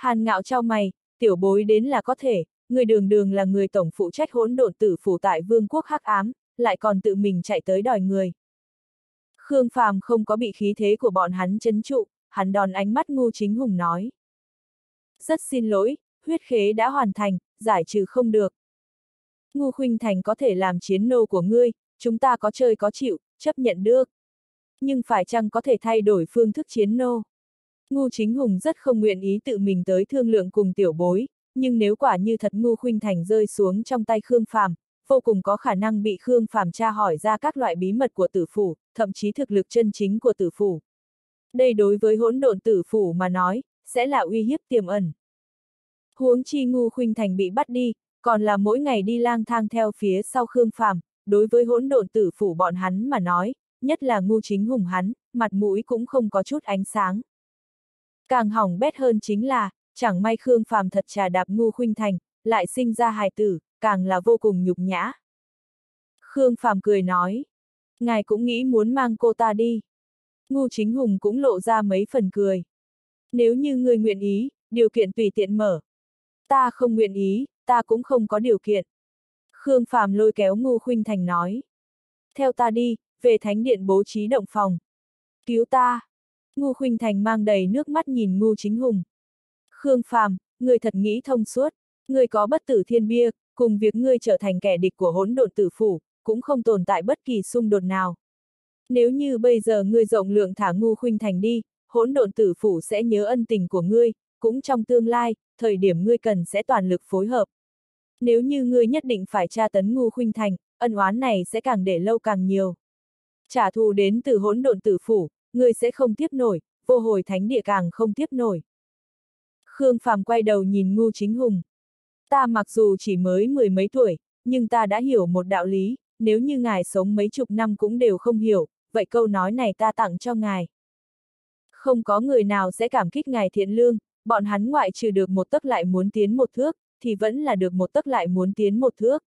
Hàn ngạo trao mày, tiểu bối đến là có thể, người đường đường là người tổng phụ trách hỗn độn tử phủ tại vương quốc hắc ám, lại còn tự mình chạy tới đòi người. Khương Phàm không có bị khí thế của bọn hắn chấn trụ, hắn đòn ánh mắt ngu chính hùng nói. Rất xin lỗi, huyết khế đã hoàn thành, giải trừ không được. Ngu Khuynh Thành có thể làm chiến nô của ngươi, chúng ta có chơi có chịu, chấp nhận được. Nhưng phải chăng có thể thay đổi phương thức chiến nô? Ngô Chính Hùng rất không nguyện ý tự mình tới thương lượng cùng tiểu bối, nhưng nếu quả như thật Ngô Khuynh Thành rơi xuống trong tay Khương Phàm, vô cùng có khả năng bị Khương Phàm tra hỏi ra các loại bí mật của tử phủ, thậm chí thực lực chân chính của tử phủ. Đây đối với hỗn độn tử phủ mà nói, sẽ là uy hiếp tiềm ẩn. Huống chi Ngô Khuynh Thành bị bắt đi, còn là mỗi ngày đi lang thang theo phía sau Khương Phàm, đối với hỗn độn tử phủ bọn hắn mà nói, nhất là Ngô chính hùng hắn, mặt mũi cũng không có chút ánh sáng. Càng hỏng bét hơn chính là, chẳng may Khương Phàm thật trà đạp ngu khuynh thành, lại sinh ra hài tử, càng là vô cùng nhục nhã. Khương Phàm cười nói, ngài cũng nghĩ muốn mang cô ta đi. Ngu chính hùng cũng lộ ra mấy phần cười. Nếu như người nguyện ý, điều kiện tùy tiện mở. Ta không nguyện ý, ta cũng không có điều kiện. Khương Phàm lôi kéo Ngu Khuynh Thành nói. Theo ta đi, về thánh điện bố trí động phòng. Cứu ta! Ngô Khuynh Thành mang đầy nước mắt nhìn Ngô Chính Hùng. Khương Phàm, người thật nghĩ thông suốt, người có bất tử thiên bia, cùng việc ngươi trở thành kẻ địch của hỗn độn tử phủ, cũng không tồn tại bất kỳ xung đột nào. Nếu như bây giờ ngươi rộng lượng thả Ngô Khuynh Thành đi, hỗn độn tử phủ sẽ nhớ ân tình của ngươi, cũng trong tương lai, thời điểm ngươi cần sẽ toàn lực phối hợp. Nếu như ngươi nhất định phải tra tấn Ngô Khuynh Thành, ân oán này sẽ càng để lâu càng nhiều. Trả thù đến từ hỗn độn tử phủ, ngươi sẽ không tiếp nổi, vô hồi thánh địa càng không tiếp nổi. Khương Phàm quay đầu nhìn Ngô Chính Hùng. Ta mặc dù chỉ mới mười mấy tuổi, nhưng ta đã hiểu một đạo lý, nếu như ngài sống mấy chục năm cũng đều không hiểu, vậy câu nói này ta tặng cho ngài. Không có người nào sẽ cảm kích ngài thiện lương, bọn hắn ngoại trừ được một tấc lại muốn tiến một thước, thì vẫn là được một tấc lại muốn tiến một thước.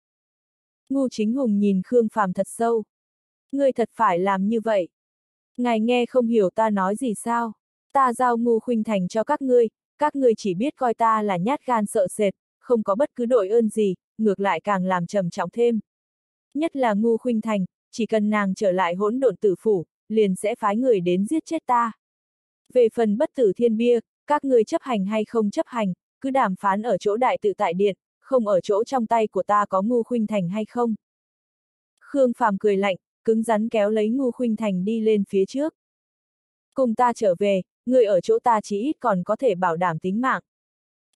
Ngu chính hùng nhìn Khương Phàm thật sâu. Ngươi thật phải làm như vậy. Ngài nghe không hiểu ta nói gì sao? Ta giao ngu khuynh thành cho các ngươi, các ngươi chỉ biết coi ta là nhát gan sợ sệt, không có bất cứ đội ơn gì, ngược lại càng làm trầm trọng thêm. Nhất là ngu khuynh thành, chỉ cần nàng trở lại hỗn độn tử phủ, liền sẽ phái người đến giết chết ta. Về phần bất tử thiên bia, các ngươi chấp hành hay không chấp hành, cứ đàm phán ở chỗ đại tự tại điện, không ở chỗ trong tay của ta có ngu khuynh thành hay không. Khương Phàm cười lạnh, cứng rắn kéo lấy ngu khuynh thành đi lên phía trước. Cùng ta trở về, người ở chỗ ta chỉ ít còn có thể bảo đảm tính mạng.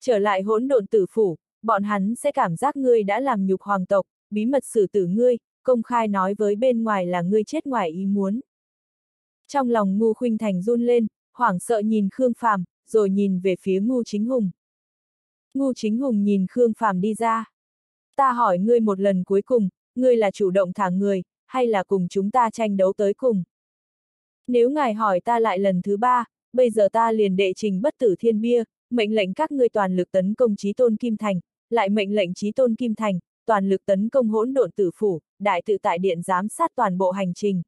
Trở lại hỗn độn tử phủ, bọn hắn sẽ cảm giác ngươi đã làm nhục hoàng tộc, bí mật xử tử ngươi, công khai nói với bên ngoài là ngươi chết ngoài ý muốn. Trong lòng ngu khuynh thành run lên, hoảng sợ nhìn Khương Phàm, rồi nhìn về phía ngu chính hùng. Ngu chính hùng nhìn Khương Phàm đi ra. Ta hỏi ngươi một lần cuối cùng, ngươi là chủ động thả người, hay là cùng chúng ta tranh đấu tới cùng? Nếu ngài hỏi ta lại lần thứ ba, bây giờ ta liền đệ trình bất tử thiên bia, mệnh lệnh các ngươi toàn lực tấn công trí tôn Kim Thành, lại mệnh lệnh trí tôn Kim Thành, toàn lực tấn công hỗn độn tử phủ, đại tự tại điện giám sát toàn bộ hành trình.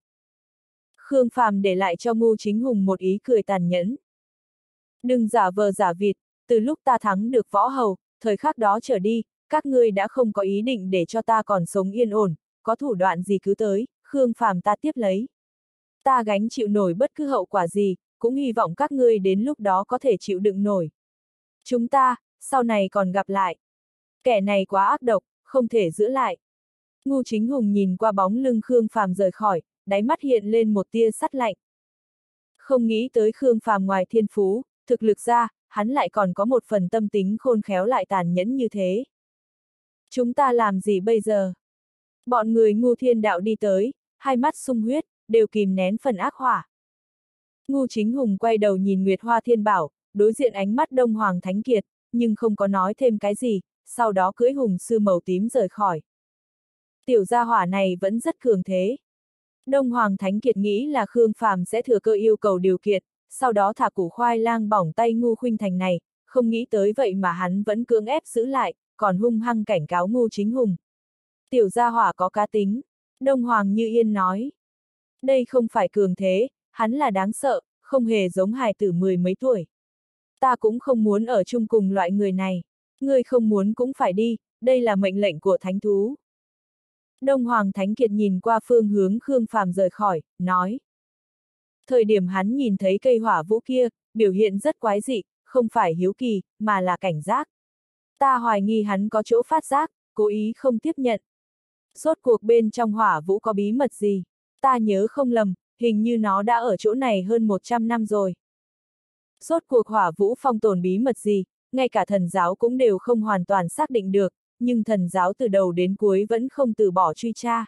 Khương Phàm để lại cho Ngô Chính Hùng một ý cười tàn nhẫn. Đừng giả vờ giả vịt, từ lúc ta thắng được võ hầu, thời khắc đó trở đi, các ngươi đã không có ý định để cho ta còn sống yên ổn, có thủ đoạn gì cứ tới, Khương Phàm ta tiếp lấy. Ta gánh chịu nổi bất cứ hậu quả gì, cũng hy vọng các ngươi đến lúc đó có thể chịu đựng nổi. Chúng ta, sau này còn gặp lại. Kẻ này quá ác độc, không thể giữ lại. Ngu chính hùng nhìn qua bóng lưng Khương Phàm rời khỏi, đáy mắt hiện lên một tia sắt lạnh. Không nghĩ tới Khương Phàm ngoài thiên phú, thực lực ra, hắn lại còn có một phần tâm tính khôn khéo lại tàn nhẫn như thế. Chúng ta làm gì bây giờ? Bọn người ngu thiên đạo đi tới, hai mắt sung huyết, đều kìm nén phần ác hỏa. Ngu chính hùng quay đầu nhìn Nguyệt Hoa Thiên Bảo, đối diện ánh mắt Đông Hoàng Thánh Kiệt, nhưng không có nói thêm cái gì, sau đó cưỡi hùng sư màu tím rời khỏi. Tiểu gia hỏa này vẫn rất cường thế. Đông Hoàng Thánh Kiệt nghĩ là Khương Phàm sẽ thừa cơ yêu cầu điều kiện, sau đó thả củ khoai lang bỏng tay ngu khuynh thành này, không nghĩ tới vậy mà hắn vẫn cưỡng ép giữ lại, còn hung hăng cảnh cáo ngu chính hùng. Tiểu gia hỏa có cá tính, Đông Hoàng Như Yên nói. Đây không phải cường thế, hắn là đáng sợ, không hề giống hài tử mười mấy tuổi. ta cũng không muốn ở chung cùng loại người này. Ngươi không muốn cũng phải đi, đây là mệnh lệnh của thánh thú. Đông Hoàng Thánh Kiệt nhìn qua phương hướng Khương Phàm rời khỏi, nói. Thời điểm hắn nhìn thấy cây hỏa vũ kia, biểu hiện rất quái dị, không phải hiếu kỳ, mà là cảnh giác. Ta hoài nghi hắn có chỗ phát giác, cố ý không tiếp nhận sốt cuộc bên trong hỏa vũ có bí mật gì? Ta nhớ không lầm, hình như nó đã ở chỗ này hơn 100 năm rồi. sốt cuộc hỏa vũ phong tồn bí mật gì, ngay cả thần giáo cũng đều không hoàn toàn xác định được, nhưng thần giáo từ đầu đến cuối vẫn không từ bỏ truy tra.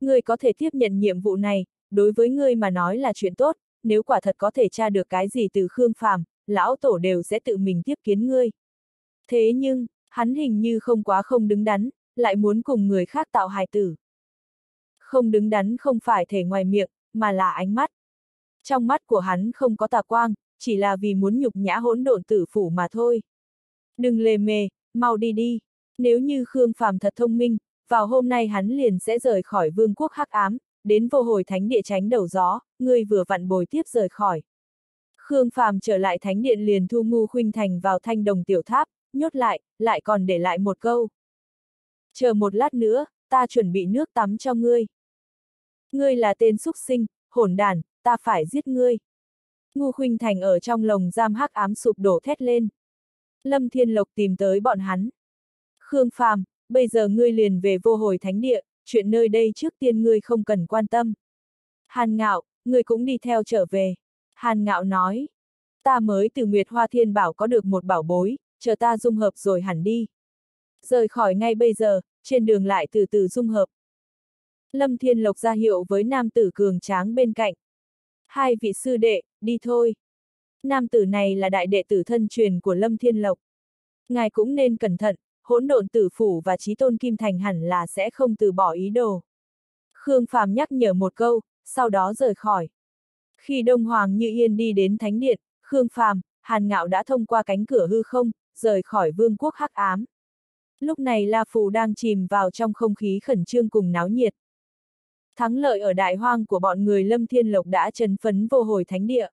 Ngươi có thể tiếp nhận nhiệm vụ này, đối với ngươi mà nói là chuyện tốt, nếu quả thật có thể tra được cái gì từ Khương Phàm, lão tổ đều sẽ tự mình tiếp kiến ngươi. Thế nhưng, hắn hình như không quá không đứng đắn, lại muốn cùng người khác tạo hài tử. Không đứng đắn không phải thể ngoài miệng, mà là ánh mắt. Trong mắt của hắn không có tà quang, chỉ là vì muốn nhục nhã hỗn độn tử phủ mà thôi. Đừng lề mề, mau đi đi. Nếu như Khương Phàm thật thông minh, vào hôm nay hắn liền sẽ rời khỏi vương quốc hắc ám, đến vô hồi thánh địa tránh đầu gió, ngươi vừa vặn bồi tiếp rời khỏi. Khương Phàm trở lại thánh điện liền thu ngu khuynh thành vào thanh đồng tiểu tháp, nhốt lại, lại còn để lại một câu. Chờ một lát nữa, ta chuẩn bị nước tắm cho ngươi. Ngươi là tên xúc sinh, hỗn đàn, ta phải giết ngươi. Ngu khuynh thành ở trong lồng giam hắc ám sụp đổ thét lên. Lâm Thiên Lộc tìm tới bọn hắn. Khương Phàm, bây giờ ngươi liền về vô hồi thánh địa, chuyện nơi đây trước tiên ngươi không cần quan tâm. Hàn ngạo, ngươi cũng đi theo trở về. Hàn ngạo nói, ta mới từ Nguyệt Hoa Thiên Bảo có được một bảo bối, chờ ta dung hợp rồi hẳn đi. Rời khỏi ngay bây giờ, trên đường lại từ từ dung hợp. Lâm Thiên Lộc ra hiệu với nam tử cường tráng bên cạnh. Hai vị sư đệ, đi thôi. Nam tử này là đại đệ tử thân truyền của Lâm Thiên Lộc. Ngài cũng nên cẩn thận, hỗn độn tử phủ và trí tôn kim thành hẳn là sẽ không từ bỏ ý đồ. Khương Phàm nhắc nhở một câu, sau đó rời khỏi. Khi Đông Hoàng Như Yên đi đến Thánh Điện, Khương Phàm, Hàn Ngạo đã thông qua cánh cửa hư không, rời khỏi vương quốc hắc ám. Lúc này La Phù đang chìm vào trong không khí khẩn trương cùng náo nhiệt. Thắng lợi ở đại hoang của bọn người Lâm Thiên Lộc đã chấn phấn vô hồi thánh địa.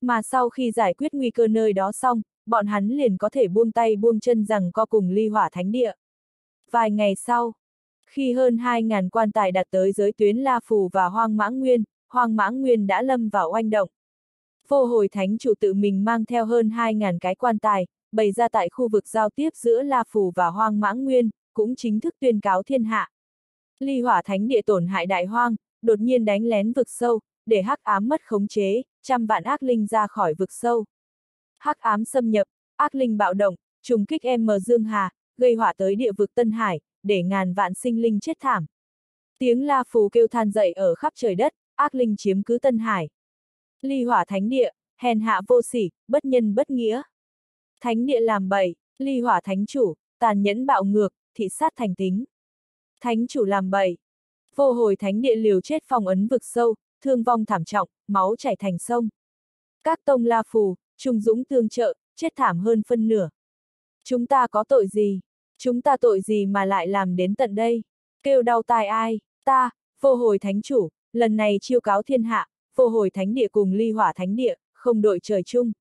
Mà sau khi giải quyết nguy cơ nơi đó xong, bọn hắn liền có thể buông tay buông chân rằng co cùng ly hỏa thánh địa. Vài ngày sau, khi hơn 2.000 quan tài đặt tới giới tuyến La Phù và Hoang Mãng Nguyên, Hoang Mãng Nguyên đã lâm vào oanh động. Vô hồi thánh chủ tự mình mang theo hơn 2.000 cái quan tài, bày ra tại khu vực giao tiếp giữa La Phù và Hoang Mãng Nguyên, cũng chính thức tuyên cáo thiên hạ. Ly hỏa thánh địa tổn hại đại hoang, đột nhiên đánh lén vực sâu, để hắc ám mất khống chế, trăm vạn ác linh ra khỏi vực sâu. Hắc ám xâm nhập, ác linh bạo động, trùng kích em mờ Dương Hà, gây hỏa tới địa vực Tân Hải, để ngàn vạn sinh linh chết thảm. Tiếng la phù kêu than dậy ở khắp trời đất, ác linh chiếm cứ Tân Hải. Ly hỏa thánh địa, hèn hạ vô sỉ, bất nhân bất nghĩa. Thánh địa làm bậy, ly hỏa thánh chủ, tàn nhẫn bạo ngược, thị sát thành tính. Thánh chủ làm bậy. Vô hồi thánh địa liều chết phong ấn vực sâu, thương vong thảm trọng, máu chảy thành sông. Các tông la phù, trung dũng tương trợ, chết thảm hơn phân nửa. Chúng ta có tội gì? Chúng ta tội gì mà lại làm đến tận đây? Kêu đau tai ai? Ta, vô hồi thánh chủ, lần này chiêu cáo thiên hạ, vô hồi thánh địa cùng ly hỏa thánh địa, không đội trời chung.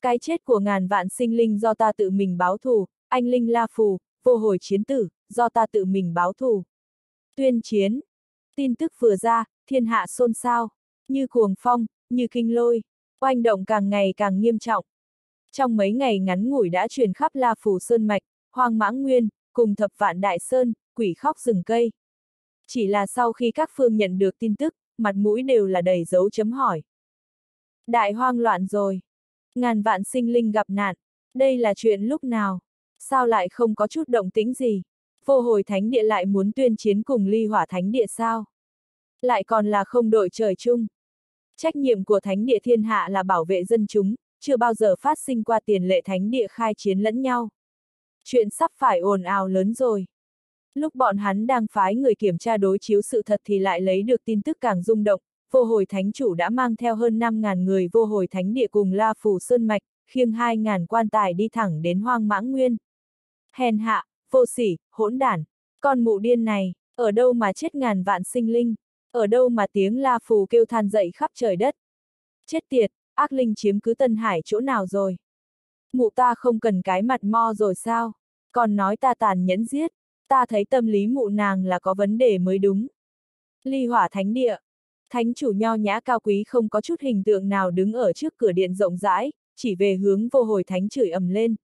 Cái chết của ngàn vạn sinh linh do ta tự mình báo thù, anh linh la phù, vô hồi chiến tử, do ta tự mình báo thù. Tuyên chiến. Tin tức vừa ra, thiên hạ xôn xao, như cuồng phong, như kinh lôi, oanh động càng ngày càng nghiêm trọng. Trong mấy ngày ngắn ngủi đã truyền khắp La Phù Sơn Mạch, Hoang Mãng Nguyên, cùng thập vạn Đại Sơn, quỷ khóc rừng cây. Chỉ là sau khi các phương nhận được tin tức, mặt mũi đều là đầy dấu chấm hỏi. Đại hoang loạn rồi. Ngàn vạn sinh linh gặp nạn. Đây là chuyện lúc nào? Sao lại không có chút động tĩnh gì? Vô hồi thánh địa lại muốn tuyên chiến cùng ly hỏa thánh địa sao? Lại còn là không đội trời chung. Trách nhiệm của thánh địa thiên hạ là bảo vệ dân chúng, chưa bao giờ phát sinh qua tiền lệ thánh địa khai chiến lẫn nhau. Chuyện sắp phải ồn ào lớn rồi. Lúc bọn hắn đang phái người kiểm tra đối chiếu sự thật thì lại lấy được tin tức càng rung động, vô hồi thánh chủ đã mang theo hơn 5.000 người vô hồi thánh địa cùng La Phủ Sơn Mạch, khiêng 2.000 quan tài đi thẳng đến hoang mãng nguyên. Hèn hạ, vô sỉ, hỗn đản, con mụ điên này, ở đâu mà chết ngàn vạn sinh linh, ở đâu mà tiếng La Phù kêu than dậy khắp trời đất. Chết tiệt, ác linh chiếm cứ Tân Hải chỗ nào rồi? Mụ ta không cần cái mặt mo rồi sao? Còn nói ta tàn nhẫn giết, ta thấy tâm lý mụ nàng là có vấn đề mới đúng. Ly hỏa thánh địa. Thánh chủ nho nhã cao quý không có chút hình tượng nào đứng ở trước cửa điện rộng rãi, chỉ về hướng vô hồi thánh chửi ầm lên.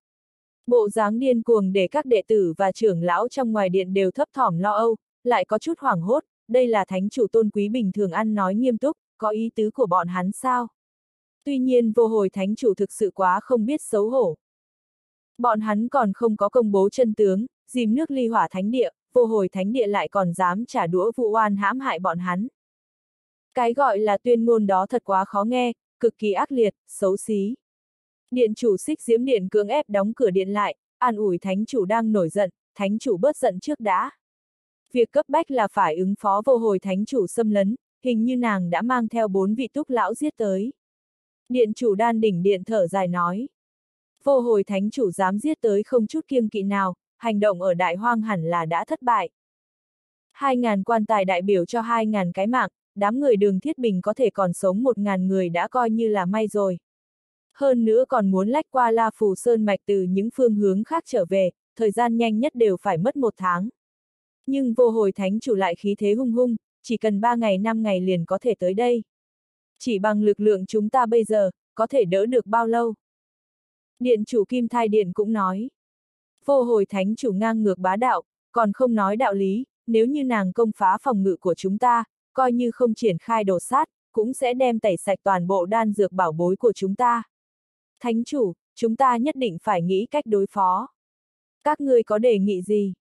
Bộ dáng điên cuồng để các đệ tử và trưởng lão trong ngoài điện đều thấp thỏm lo âu, lại có chút hoảng hốt, đây là thánh chủ tôn quý bình thường ăn nói nghiêm túc, có ý tứ của bọn hắn sao? Tuy nhiên vô hồi thánh chủ thực sự quá không biết xấu hổ. Bọn hắn còn không có công bố chân tướng, dìm nước ly hỏa thánh địa, vô hồi thánh địa lại còn dám trả đũa vụ oan hãm hại bọn hắn. Cái gọi là tuyên ngôn đó thật quá khó nghe, cực kỳ ác liệt, xấu xí. Điện chủ xích diễm điện cưỡng ép đóng cửa điện lại, an ủi thánh chủ đang nổi giận, thánh chủ bớt giận trước đã. Việc cấp bách là phải ứng phó vô hồi thánh chủ xâm lấn, hình như nàng đã mang theo bốn vị túc lão giết tới. Điện chủ đan đỉnh điện thở dài nói. Vô hồi thánh chủ dám giết tới không chút kiêng kỵ nào, hành động ở đại hoang hẳn là đã thất bại. Hai ngàn quan tài đại biểu cho hai ngàn cái mạng, đám người đường thiết bình có thể còn sống một ngàn người đã coi như là may rồi. Hơn nữa còn muốn lách qua La Phù Sơn Mạch từ những phương hướng khác trở về, thời gian nhanh nhất đều phải mất một tháng. Nhưng vô hồi thánh chủ lại khí thế hung hung, chỉ cần ba ngày năm ngày liền có thể tới đây. Chỉ bằng lực lượng chúng ta bây giờ, có thể đỡ được bao lâu? Điện chủ Kim Thai Điện cũng nói. Vô hồi thánh chủ ngang ngược bá đạo, còn không nói đạo lý, nếu như nàng công phá phòng ngự của chúng ta, coi như không triển khai đổ sát, cũng sẽ đem tẩy sạch toàn bộ đan dược bảo bối của chúng ta. Thánh chủ, chúng ta nhất định phải nghĩ cách đối phó. Các ngươi có đề nghị gì?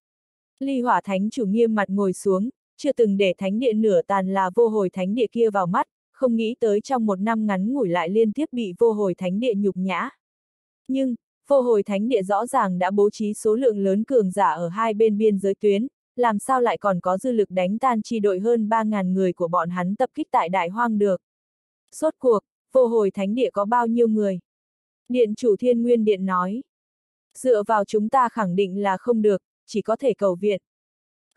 Ly hỏa thánh chủ nghiêm mặt ngồi xuống, chưa từng để thánh địa nửa tàn là vô hồi thánh địa kia vào mắt, không nghĩ tới trong một năm ngắn ngủi lại liên tiếp bị vô hồi thánh địa nhục nhã. Nhưng, vô hồi thánh địa rõ ràng đã bố trí số lượng lớn cường giả ở hai bên biên giới tuyến, làm sao lại còn có dư lực đánh tan chi đội hơn 3.000 người của bọn hắn tập kích tại đại hoang được. Sốt cuộc, vô hồi thánh địa có bao nhiêu người? Điện chủ thiên nguyên điện nói. Dựa vào chúng ta khẳng định là không được, chỉ có thể cầu viện.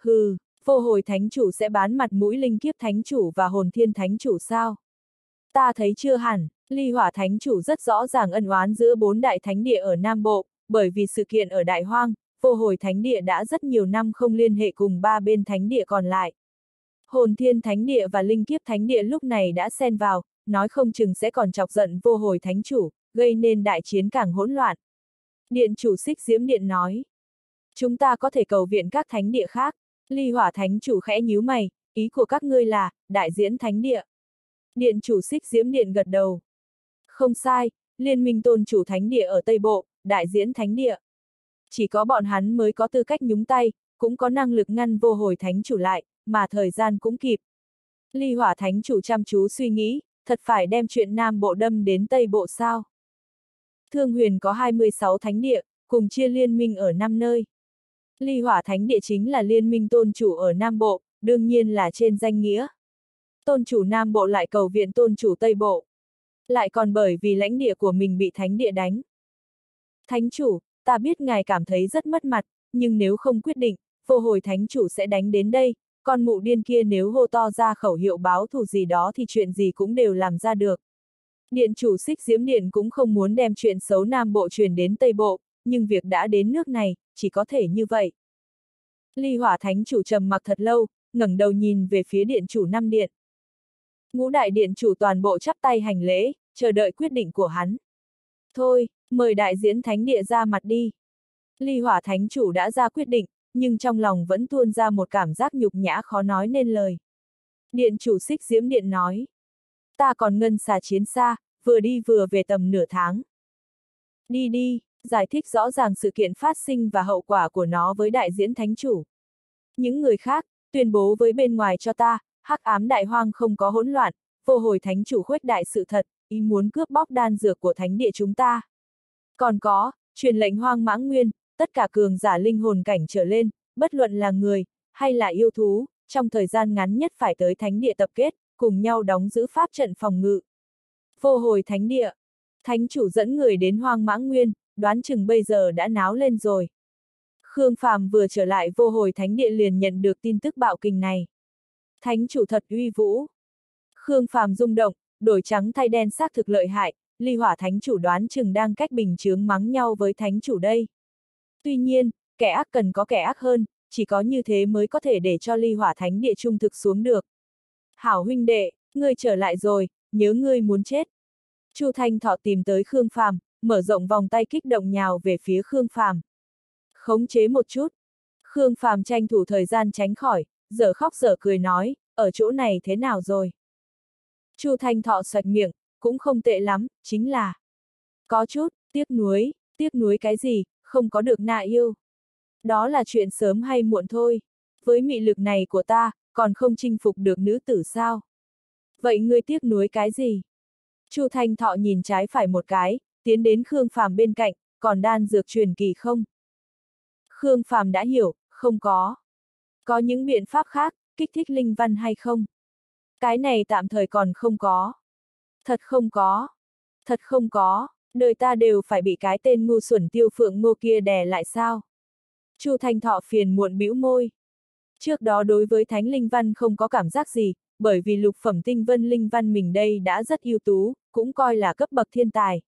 Hừ, vô hồi thánh chủ sẽ bán mặt mũi linh kiếp thánh chủ và hồn thiên thánh chủ sao? Ta thấy chưa hẳn, ly hỏa thánh chủ rất rõ ràng ân oán giữa bốn đại thánh địa ở Nam Bộ, bởi vì sự kiện ở Đại Hoang, vô hồi thánh địa đã rất nhiều năm không liên hệ cùng ba bên thánh địa còn lại. Hồn thiên thánh địa và linh kiếp thánh địa lúc này đã xen vào, nói không chừng sẽ còn chọc giận vô hồi thánh chủ, gây nên đại chiến càng hỗn loạn. Điện chủ xích diễm điện nói. Chúng ta có thể cầu viện các thánh địa khác. Ly hỏa thánh chủ khẽ nhíu mày, ý của các ngươi là, đại diễn thánh địa. Điện chủ xích diễm điện gật đầu. Không sai, liên minh tôn chủ thánh địa ở Tây Bộ, đại diễn thánh địa. Chỉ có bọn hắn mới có tư cách nhúng tay, cũng có năng lực ngăn vô hồi thánh chủ lại, mà thời gian cũng kịp. Ly hỏa thánh chủ chăm chú suy nghĩ, thật phải đem chuyện Nam Bộ đâm đến Tây Bộ sao? Thương huyền có 26 thánh địa, cùng chia liên minh ở 5 nơi. Ly hỏa thánh địa chính là liên minh tôn chủ ở Nam Bộ, đương nhiên là trên danh nghĩa. Tôn chủ Nam Bộ lại cầu viện tôn chủ Tây Bộ. Lại còn bởi vì lãnh địa của mình bị thánh địa đánh. Thánh chủ, ta biết ngài cảm thấy rất mất mặt, nhưng nếu không quyết định, vô hồi thánh chủ sẽ đánh đến đây, con mụ điên kia nếu hô to ra khẩu hiệu báo thù gì đó thì chuyện gì cũng đều làm ra được. Điện chủ xích diễm điện cũng không muốn đem chuyện xấu Nam Bộ truyền đến Tây Bộ, nhưng việc đã đến nước này, chỉ có thể như vậy. Ly hỏa thánh chủ trầm mặc thật lâu, ngẩng đầu nhìn về phía điện chủ năm điện. Ngũ đại điện chủ toàn bộ chắp tay hành lễ, chờ đợi quyết định của hắn. Thôi, mời đại diễn thánh địa ra mặt đi. Ly hỏa thánh chủ đã ra quyết định, nhưng trong lòng vẫn tuôn ra một cảm giác nhục nhã khó nói nên lời. Điện chủ xích diễm điện nói. Ta còn ngân xà chiến xa, vừa đi vừa về tầm nửa tháng. Đi đi, giải thích rõ ràng sự kiện phát sinh và hậu quả của nó với đại diễn thánh chủ. Những người khác, tuyên bố với bên ngoài cho ta, hắc ám đại hoang không có hỗn loạn, vô hồi thánh chủ khuếch đại sự thật, ý muốn cướp bóc đan dược của thánh địa chúng ta. Còn có, truyền lệnh hoang mãng nguyên, tất cả cường giả linh hồn cảnh trở lên, bất luận là người, hay là yêu thú, trong thời gian ngắn nhất phải tới thánh địa tập kết, cùng nhau đóng giữ pháp trận phòng ngự. Vô hồi thánh địa, thánh chủ dẫn người đến hoang mãng nguyên, đoán chừng bây giờ đã náo lên rồi. Khương Phàm vừa trở lại vô hồi thánh địa liền nhận được tin tức bạo kinh này. Thánh chủ thật uy vũ. Khương Phàm rung động, đổi trắng thay đen xác thực lợi hại, ly hỏa thánh chủ đoán chừng đang cách bình chướng mắng nhau với thánh chủ đây. Tuy nhiên, kẻ ác cần có kẻ ác hơn, chỉ có như thế mới có thể để cho ly hỏa thánh địa trung thực xuống được. Hảo huynh đệ, ngươi trở lại rồi, nhớ ngươi muốn chết. Chu Thanh Thọ tìm tới Khương Phàm, mở rộng vòng tay kích động nhào về phía Khương Phàm. Khống chế một chút. Khương Phàm tranh thủ thời gian tránh khỏi, giờ khóc giờ cười nói, ở chỗ này thế nào rồi? Chu Thanh Thọ xoạch miệng, cũng không tệ lắm, chính là có chút, tiếc nuối, tiếc nuối cái gì, không có được nạ yêu. Đó là chuyện sớm hay muộn thôi. Với mị lực này của ta, còn không chinh phục được nữ tử sao? Vậy ngươi tiếc nuối cái gì? Chu Thanh Thọ nhìn trái phải một cái, tiến đến Khương Phàm bên cạnh, còn đan dược truyền kỳ không? Khương Phàm đã hiểu, không có. Có những biện pháp khác, kích thích linh văn hay không? Cái này tạm thời còn không có. Thật không có. Thật không có, đời ta đều phải bị cái tên ngu xuẩn tiêu phượng ngô kia đè lại sao? Chu Thanh Thọ phiền muộn bĩu môi. Trước đó đối với Thánh Linh Văn không có cảm giác gì, bởi vì lục phẩm tinh vân linh văn mình đây đã rất ưu tú, cũng coi là cấp bậc thiên tài.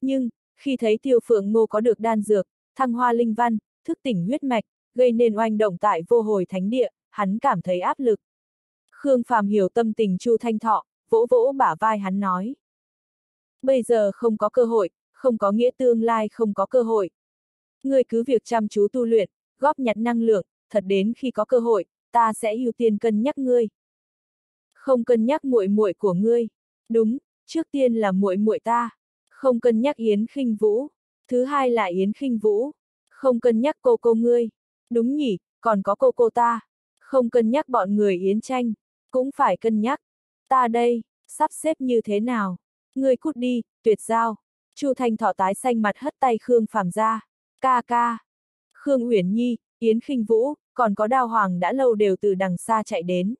Nhưng, khi thấy tiêu phượng ngô có được đan dược, thăng hoa linh văn, thức tỉnh huyết mạch, gây nên oanh động tại vô hồi thánh địa, hắn cảm thấy áp lực. Khương Phàm hiểu tâm tình Chu Thanh Thọ, vỗ vỗ bả vai hắn nói. Bây giờ không có cơ hội, không có nghĩa tương lai không có cơ hội. Ngươi cứ việc chăm chú tu luyện, góp nhặt năng lượng, thật đến khi có cơ hội, ta sẽ ưu tiên cân nhắc ngươi. Không cân nhắc muội muội của ngươi. Đúng, trước tiên là muội muội ta. Không cân nhắc Yến Khinh Vũ. Thứ hai là Yến Khinh Vũ. Không cân nhắc cô cô ngươi. Đúng nhỉ, còn có cô cô ta. Không cân nhắc bọn người Yến Tranh. Cũng phải cân nhắc. Ta đây, sắp xếp như thế nào? Ngươi cút đi, tuyệt giao. Chu Thanh Thọ tái xanh mặt hất tay Khương phạm ra. Ca ca. Khương Uyển Nhi, Yến Khinh Vũ, còn có đào Hoàng đã lâu đều từ đằng xa chạy đến.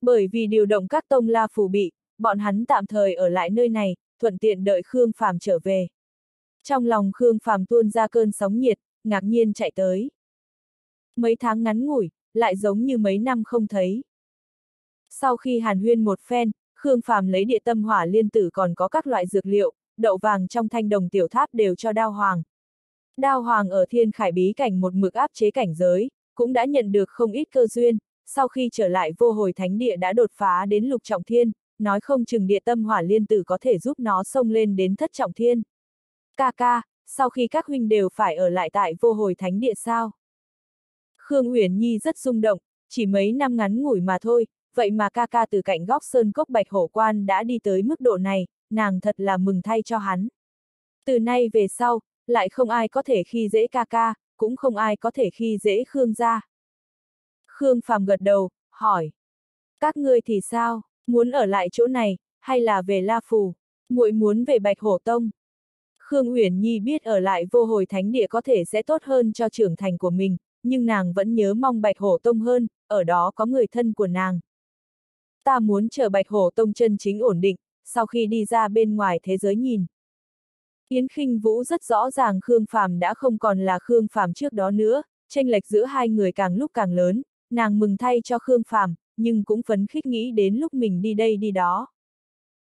Bởi vì điều động các tông la phù bị, bọn hắn tạm thời ở lại nơi này, thuận tiện đợi Khương Phàm trở về. Trong lòng Khương Phàm tuôn ra cơn sóng nhiệt, ngạc nhiên chạy tới. Mấy tháng ngắn ngủi, lại giống như mấy năm không thấy. Sau khi hàn huyên một phen, Khương Phàm lấy địa tâm hỏa liên tử còn có các loại dược liệu, đậu vàng trong thanh đồng tiểu tháp đều cho đao hoàng. Đao hoàng ở thiên khải bí cảnh một mực áp chế cảnh giới, cũng đã nhận được không ít cơ duyên, sau khi trở lại vô hồi thánh địa đã đột phá đến lục trọng thiên, nói không chừng địa tâm hỏa liên tử có thể giúp nó xông lên đến thất trọng thiên. Ca ca, sau khi các huynh đều phải ở lại tại vô hồi thánh địa sao? Khương Uyển Nhi rất rung động, chỉ mấy năm ngắn ngủi mà thôi, vậy mà ca ca từ cạnh góc sơn cốc bạch hổ quan đã đi tới mức độ này, nàng thật là mừng thay cho hắn. Từ nay về sau, lại không ai có thể khi dễ ca ca, cũng không ai có thể khi dễ Khương gia. Khương Phàm gật đầu, hỏi. Các ngươi thì sao, muốn ở lại chỗ này, hay là về La Phù? muội muốn về Bạch Hổ Tông. Khương Uyển Nhi biết ở lại vô hồi thánh địa có thể sẽ tốt hơn cho trưởng thành của mình, nhưng nàng vẫn nhớ mong Bạch Hổ Tông hơn, ở đó có người thân của nàng. Ta muốn chờ Bạch Hổ Tông chân chính ổn định, sau khi đi ra bên ngoài thế giới nhìn. Yến Kinh Vũ rất rõ ràng Khương Phàm đã không còn là Khương Phàm trước đó nữa, tranh lệch giữa hai người càng lúc càng lớn, nàng mừng thay cho Khương Phàm, nhưng cũng phấn khích nghĩ đến lúc mình đi đây đi đó.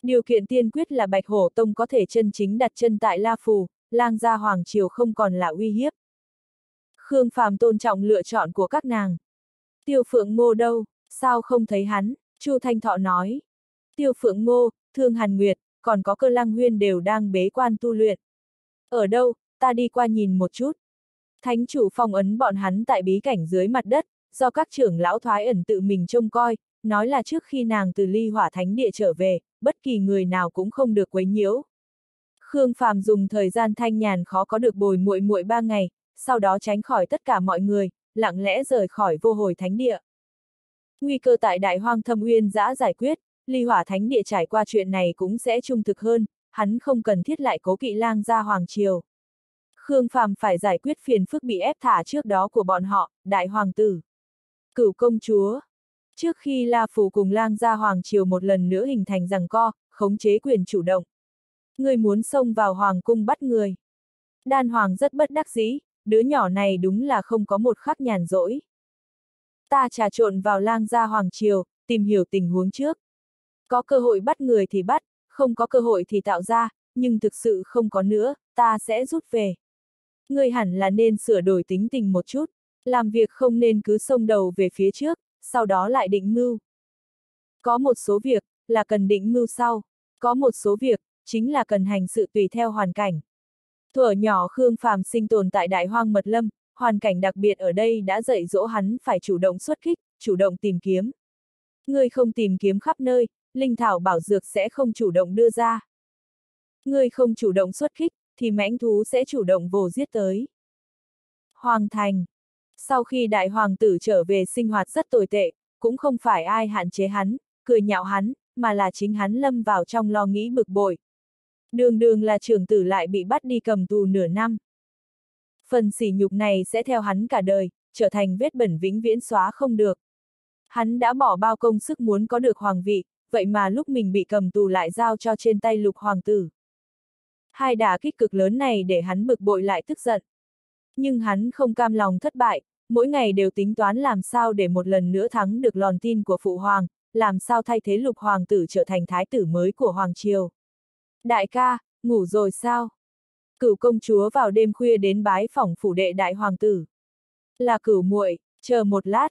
Điều kiện tiên quyết là Bạch Hổ Tông có thể chân chính đặt chân tại La Phù, lang gia Hoàng Triều không còn là uy hiếp. Khương Phàm tôn trọng lựa chọn của các nàng. Tiêu Phượng Ngô đâu, sao không thấy hắn, Chu Thanh Thọ nói. Tiêu Phượng Ngô, Thương Hàn Nguyệt, còn có cơ lăng huyên đều đang bế quan tu luyện. Ở đâu, ta đi qua nhìn một chút. Thánh chủ phong ấn bọn hắn tại bí cảnh dưới mặt đất, do các trưởng lão thoái ẩn tự mình trông coi, nói là trước khi nàng từ ly hỏa thánh địa trở về, bất kỳ người nào cũng không được quấy nhiễu. Khương Phàm dùng thời gian thanh nhàn khó có được bồi muội muội ba ngày, sau đó tránh khỏi tất cả mọi người, lặng lẽ rời khỏi vô hồi thánh địa. Nguy cơ tại đại hoang thâm uyên giã giải quyết, ly hỏa thánh địa trải qua chuyện này cũng sẽ trung thực hơn, hắn không cần thiết lại cố kỵ lang ra hoàng triều. Khương Phàm phải giải quyết phiền phức bị ép thả trước đó của bọn họ, đại hoàng tử. Cửu công chúa. Trước khi La Phù cùng lang gia hoàng triều một lần nữa hình thành rằng co, khống chế quyền chủ động. Người muốn xông vào hoàng cung bắt người. Đan hoàng rất bất đắc dĩ, đứa nhỏ này đúng là không có một khắc nhàn rỗi. Ta trà trộn vào lang gia hoàng triều, tìm hiểu tình huống trước. Có cơ hội bắt người thì bắt, không có cơ hội thì tạo ra, nhưng thực sự không có nữa, ta sẽ rút về. Ngươi hẳn là nên sửa đổi tính tình một chút, làm việc không nên cứ xông đầu về phía trước, sau đó lại định mưu. Có một số việc, là cần định mưu sau, có một số việc, chính là cần hành sự tùy theo hoàn cảnh. Thuở nhỏ Khương Phàm sinh tồn tại đại hoang mật lâm, hoàn cảnh đặc biệt ở đây đã dạy dỗ hắn phải chủ động xuất kích, chủ động tìm kiếm. Ngươi không tìm kiếm khắp nơi, linh thảo bảo dược sẽ không chủ động đưa ra. Ngươi không chủ động xuất kích, thì mãnh thú sẽ chủ động vồ giết tới. Hoàng thành. Sau khi đại hoàng tử trở về sinh hoạt rất tồi tệ, cũng không phải ai hạn chế hắn, cười nhạo hắn, mà là chính hắn lâm vào trong lo nghĩ bực bội. Đường đường là trưởng tử lại bị bắt đi cầm tù nửa năm. Phần sỉ nhục này sẽ theo hắn cả đời, trở thành vết bẩn vĩnh viễn xóa không được. Hắn đã bỏ bao công sức muốn có được hoàng vị, vậy mà lúc mình bị cầm tù lại giao cho trên tay lục hoàng tử. Hai đả kích cực lớn này để hắn bực bội lại tức giận. Nhưng hắn không cam lòng thất bại, mỗi ngày đều tính toán làm sao để một lần nữa thắng được lòn tin của phụ hoàng, làm sao thay thế lục hoàng tử trở thành thái tử mới của hoàng triều. Đại ca, ngủ rồi sao? Cửu công chúa vào đêm khuya đến bái phỏng phủ đệ đại hoàng tử. Là cửu muội, chờ một lát.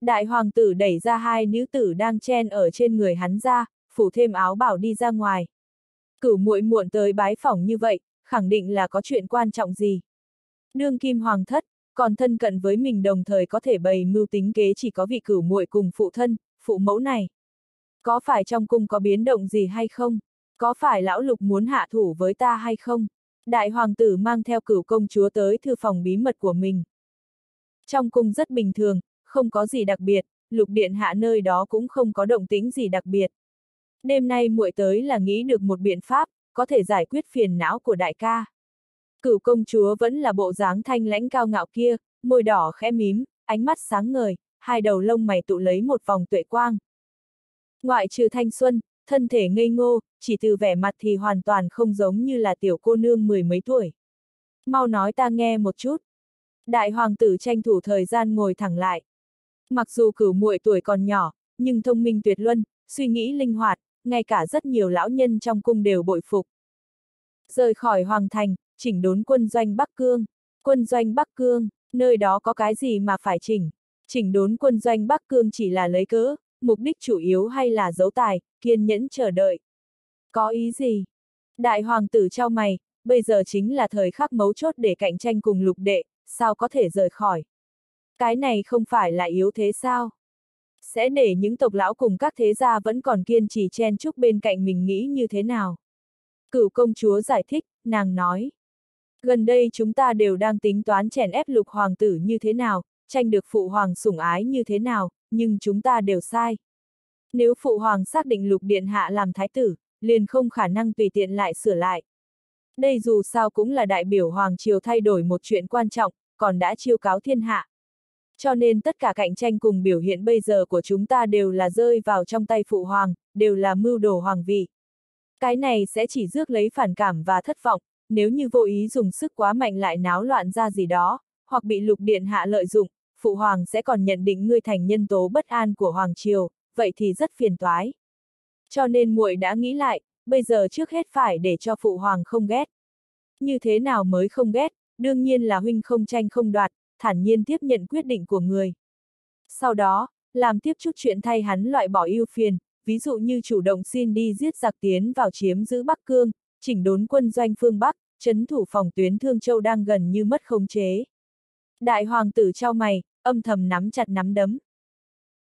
Đại hoàng tử đẩy ra hai nữ tử đang chen ở trên người hắn ra, phủ thêm áo bảo đi ra ngoài. Cửu muội muộn tới bái phỏng như vậy, khẳng định là có chuyện quan trọng gì. Đương kim hoàng thất, còn thân cận với mình đồng thời có thể bày mưu tính kế chỉ có vị cửu muội cùng phụ thân, phụ mẫu này. Có phải trong cung có biến động gì hay không? Có phải lão lục muốn hạ thủ với ta hay không? Đại hoàng tử mang theo cửu công chúa tới thư phòng bí mật của mình. Trong cung rất bình thường, không có gì đặc biệt, lục điện hạ nơi đó cũng không có động tĩnh gì đặc biệt. Đêm nay muội tới là nghĩ được một biện pháp, có thể giải quyết phiền não của đại ca. Cửu công chúa vẫn là bộ dáng thanh lãnh cao ngạo kia, môi đỏ khẽ mím, ánh mắt sáng ngời, hai đầu lông mày tụ lấy một vòng tuệ quang. Ngoại trừ thanh xuân, thân thể ngây ngô, chỉ từ vẻ mặt thì hoàn toàn không giống như là tiểu cô nương mười mấy tuổi. Mau nói ta nghe một chút. Đại hoàng tử tranh thủ thời gian ngồi thẳng lại. Mặc dù cửu muội tuổi còn nhỏ, nhưng thông minh tuyệt luân, suy nghĩ linh hoạt, ngay cả rất nhiều lão nhân trong cung đều bội phục. Rời khỏi hoàng thành, chỉnh đốn quân doanh Bắc Cương. Quân doanh Bắc Cương, nơi đó có cái gì mà phải chỉnh? Chỉnh đốn quân doanh Bắc Cương chỉ là lấy cớ, mục đích chủ yếu hay là giấu tài, kiên nhẫn chờ đợi. Có ý gì? Đại hoàng tử trao mày, bây giờ chính là thời khắc mấu chốt để cạnh tranh cùng lục đệ, sao có thể rời khỏi? Cái này không phải là yếu thế sao? Sẽ để những tộc lão cùng các thế gia vẫn còn kiên trì chen chúc bên cạnh mình nghĩ như thế nào? Cửu công chúa giải thích, nàng nói. Gần đây chúng ta đều đang tính toán chèn ép lục hoàng tử như thế nào, tranh được phụ hoàng sủng ái như thế nào, nhưng chúng ta đều sai. Nếu phụ hoàng xác định lục điện hạ làm thái tử, liền không khả năng tùy tiện lại sửa lại. Đây dù sao cũng là đại biểu hoàng triều thay đổi một chuyện quan trọng, còn đã chiêu cáo thiên hạ. Cho nên tất cả cạnh tranh cùng biểu hiện bây giờ của chúng ta đều là rơi vào trong tay phụ hoàng, đều là mưu đồ hoàng vị. Cái này sẽ chỉ rước lấy phản cảm và thất vọng, nếu như vô ý dùng sức quá mạnh lại náo loạn ra gì đó, hoặc bị lục điện hạ lợi dụng, phụ hoàng sẽ còn nhận định ngươi thành nhân tố bất an của hoàng triều, vậy thì rất phiền toái. Cho nên muội đã nghĩ lại, bây giờ trước hết phải để cho phụ hoàng không ghét. Như thế nào mới không ghét, đương nhiên là huynh không tranh không đoạt, thản nhiên tiếp nhận quyết định của người. Sau đó, làm tiếp chút chuyện thay hắn loại bỏ ưu phiền, ví dụ như chủ động xin đi giết giặc tiến vào chiếm giữ Bắc Cương, chỉnh đốn quân doanh phương Bắc, chấn thủ phòng tuyến Thương Châu đang gần như mất khống chế. Đại hoàng tử trao mày, âm thầm nắm chặt nắm đấm.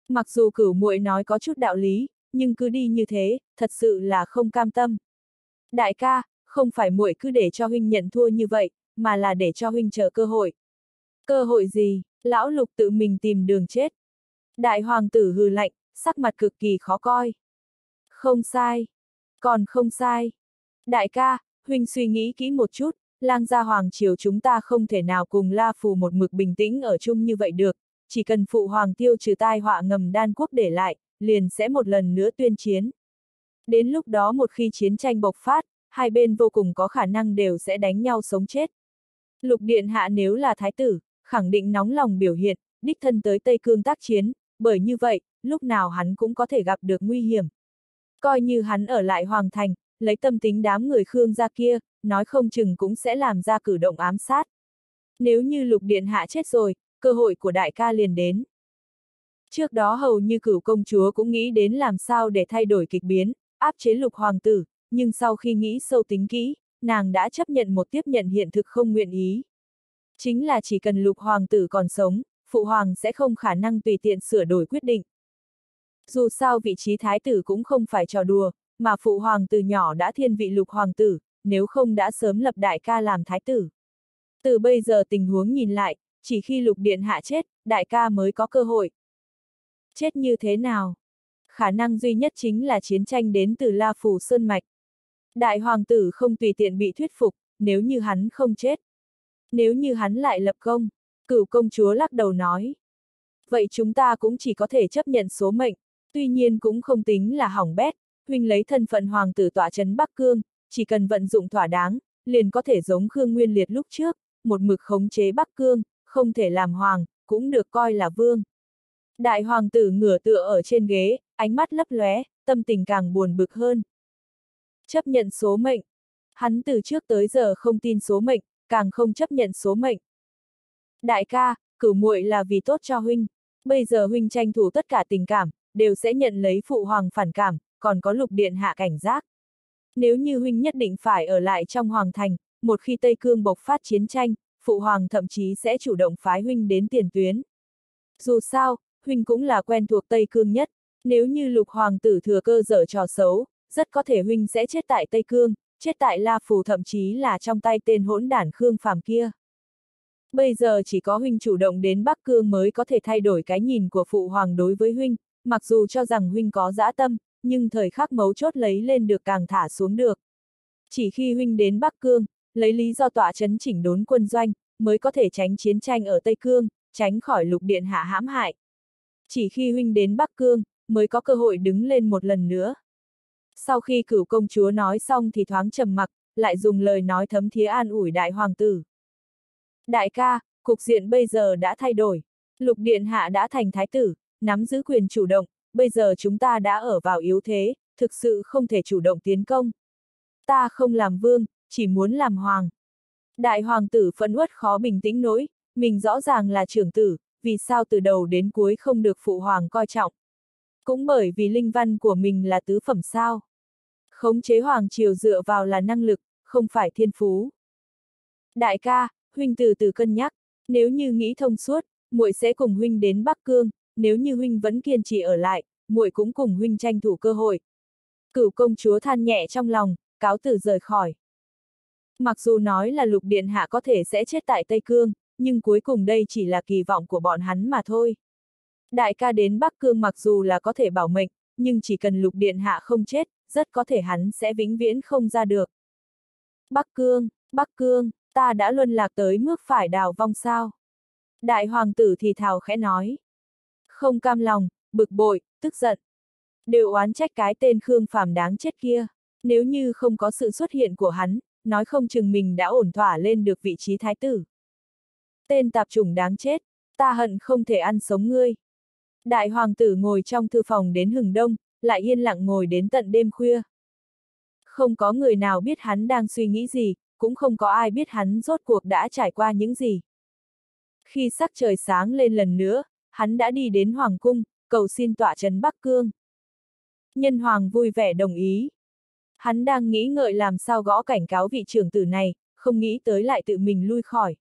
Mặc dù cửu muội nói có chút đạo lý, nhưng cứ đi như thế, thật sự là không cam tâm. Đại ca, không phải muội cứ để cho huynh nhận thua như vậy, mà là để cho huynh chờ cơ hội. Cơ hội gì, lão lục tự mình tìm đường chết. Đại hoàng tử hừ lạnh, sắc mặt cực kỳ khó coi. Không sai. Còn không sai. Đại ca, huynh suy nghĩ kỹ một chút, lang gia hoàng triều chúng ta không thể nào cùng la phù một mực bình tĩnh ở chung như vậy được, chỉ cần phụ hoàng tiêu trừ tai họa ngầm đan quốc để lại, liền sẽ một lần nữa tuyên chiến. Đến lúc đó một khi chiến tranh bộc phát, hai bên vô cùng có khả năng đều sẽ đánh nhau sống chết. Lục Điện Hạ nếu là thái tử, khẳng định nóng lòng biểu hiện, đích thân tới Tây Cương tác chiến, bởi như vậy, lúc nào hắn cũng có thể gặp được nguy hiểm. Coi như hắn ở lại Hoàng Thành, lấy tâm tính đám người Khương ra kia, nói không chừng cũng sẽ làm ra cử động ám sát. Nếu như lục điện hạ chết rồi, cơ hội của đại ca liền đến. Trước đó hầu như cửu công chúa cũng nghĩ đến làm sao để thay đổi kịch biến, áp chế lục hoàng tử, nhưng sau khi nghĩ sâu tính kỹ, nàng đã chấp nhận một tiếp nhận hiện thực không nguyện ý. Chính là chỉ cần lục hoàng tử còn sống, phụ hoàng sẽ không khả năng tùy tiện sửa đổi quyết định. Dù sao vị trí thái tử cũng không phải trò đùa, mà phụ hoàng từ nhỏ đã thiên vị lục hoàng tử, nếu không đã sớm lập đại ca làm thái tử. Từ bây giờ tình huống nhìn lại, chỉ khi lục điện hạ chết, đại ca mới có cơ hội. Chết như thế nào? Khả năng duy nhất chính là chiến tranh đến từ La Phủ Sơn Mạch. Đại hoàng tử không tùy tiện bị thuyết phục, nếu như hắn không chết. Nếu như hắn lại lập công, cửu công chúa lắc đầu nói. Vậy chúng ta cũng chỉ có thể chấp nhận số mệnh, tuy nhiên cũng không tính là hỏng bét, huynh lấy thân phận hoàng tử tọa trấn Bắc Cương, chỉ cần vận dụng thỏa đáng, liền có thể giống Khương Nguyên Liệt lúc trước, một mực khống chế Bắc Cương, không thể làm hoàng, cũng được coi là vương. Đại hoàng tử ngửa tựa ở trên ghế, ánh mắt lấp lóe, tâm tình càng buồn bực hơn. Chấp nhận số mệnh. Hắn từ trước tới giờ không tin số mệnh, càng không chấp nhận số mệnh. Đại ca, cửu muội là vì tốt cho huynh. Bây giờ huynh tranh thủ tất cả tình cảm, đều sẽ nhận lấy phụ hoàng phản cảm, còn có lục điện hạ cảnh giác. Nếu như huynh nhất định phải ở lại trong hoàng thành, một khi Tây Cương bộc phát chiến tranh, phụ hoàng thậm chí sẽ chủ động phái huynh đến tiền tuyến. Dù sao, huynh cũng là quen thuộc Tây Cương nhất, nếu như lục hoàng tử thừa cơ dở trò xấu, rất có thể huynh sẽ chết tại Tây Cương, chết tại La Phù thậm chí là trong tay tên hỗn đản Khương Phàm kia. Bây giờ chỉ có huynh chủ động đến Bắc Cương mới có thể thay đổi cái nhìn của phụ hoàng đối với huynh, mặc dù cho rằng huynh có dã tâm, nhưng thời khắc mấu chốt lấy lên được càng thả xuống được. Chỉ khi huynh đến Bắc Cương, lấy lý do tọa chấn chỉnh đốn quân doanh, mới có thể tránh chiến tranh ở Tây Cương, tránh khỏi lục điện hạ hãm hại. Chỉ khi huynh đến Bắc Cương, mới có cơ hội đứng lên một lần nữa. Sau khi cửu công chúa nói xong thì thoáng trầm mặc, lại dùng lời nói thấm thía an ủi đại hoàng tử. Đại ca, cục diện bây giờ đã thay đổi. Lục điện hạ đã thành thái tử, nắm giữ quyền chủ động, bây giờ chúng ta đã ở vào yếu thế, thực sự không thể chủ động tiến công. Ta không làm vương, chỉ muốn làm hoàng. Đại hoàng tử phẫn uất khó bình tĩnh nỗi, mình rõ ràng là trưởng tử, vì sao từ đầu đến cuối không được phụ hoàng coi trọng. Cũng bởi vì linh văn của mình là tứ phẩm sao. Khống chế hoàng triều dựa vào là năng lực, không phải thiên phú. Đại ca, huynh từ từ cân nhắc, nếu như nghĩ thông suốt, muội sẽ cùng huynh đến Bắc Cương, nếu như huynh vẫn kiên trì ở lại, muội cũng cùng huynh tranh thủ cơ hội. Cửu công chúa than nhẹ trong lòng, cáo từ rời khỏi. Mặc dù nói là lục điện hạ có thể sẽ chết tại Tây Cương, nhưng cuối cùng đây chỉ là kỳ vọng của bọn hắn mà thôi. Đại ca đến Bắc Cương mặc dù là có thể bảo mệnh, nhưng chỉ cần lục điện hạ không chết, rất có thể hắn sẽ vĩnh viễn không ra được. Bắc Cương, Bắc Cương, ta đã luân lạc tới mức phải đào vong sao. Đại hoàng tử thì thào khẽ nói. Không cam lòng, bực bội, tức giận. Đều oán trách cái tên Khương Phàm đáng chết kia. Nếu như không có sự xuất hiện của hắn, nói không chừng mình đã ổn thỏa lên được vị trí thái tử. Tên tạp chủng đáng chết, ta hận không thể ăn sống ngươi. Đại hoàng tử ngồi trong thư phòng đến hừng đông, lại yên lặng ngồi đến tận đêm khuya. Không có người nào biết hắn đang suy nghĩ gì, cũng không có ai biết hắn rốt cuộc đã trải qua những gì. Khi sắc trời sáng lên lần nữa, hắn đã đi đến Hoàng cung, cầu xin tọa trấn Bắc Cương. Nhân Hoàng vui vẻ đồng ý. Hắn đang nghĩ ngợi làm sao gõ cảnh cáo vị trưởng tử này, không nghĩ tới lại tự mình lui khỏi.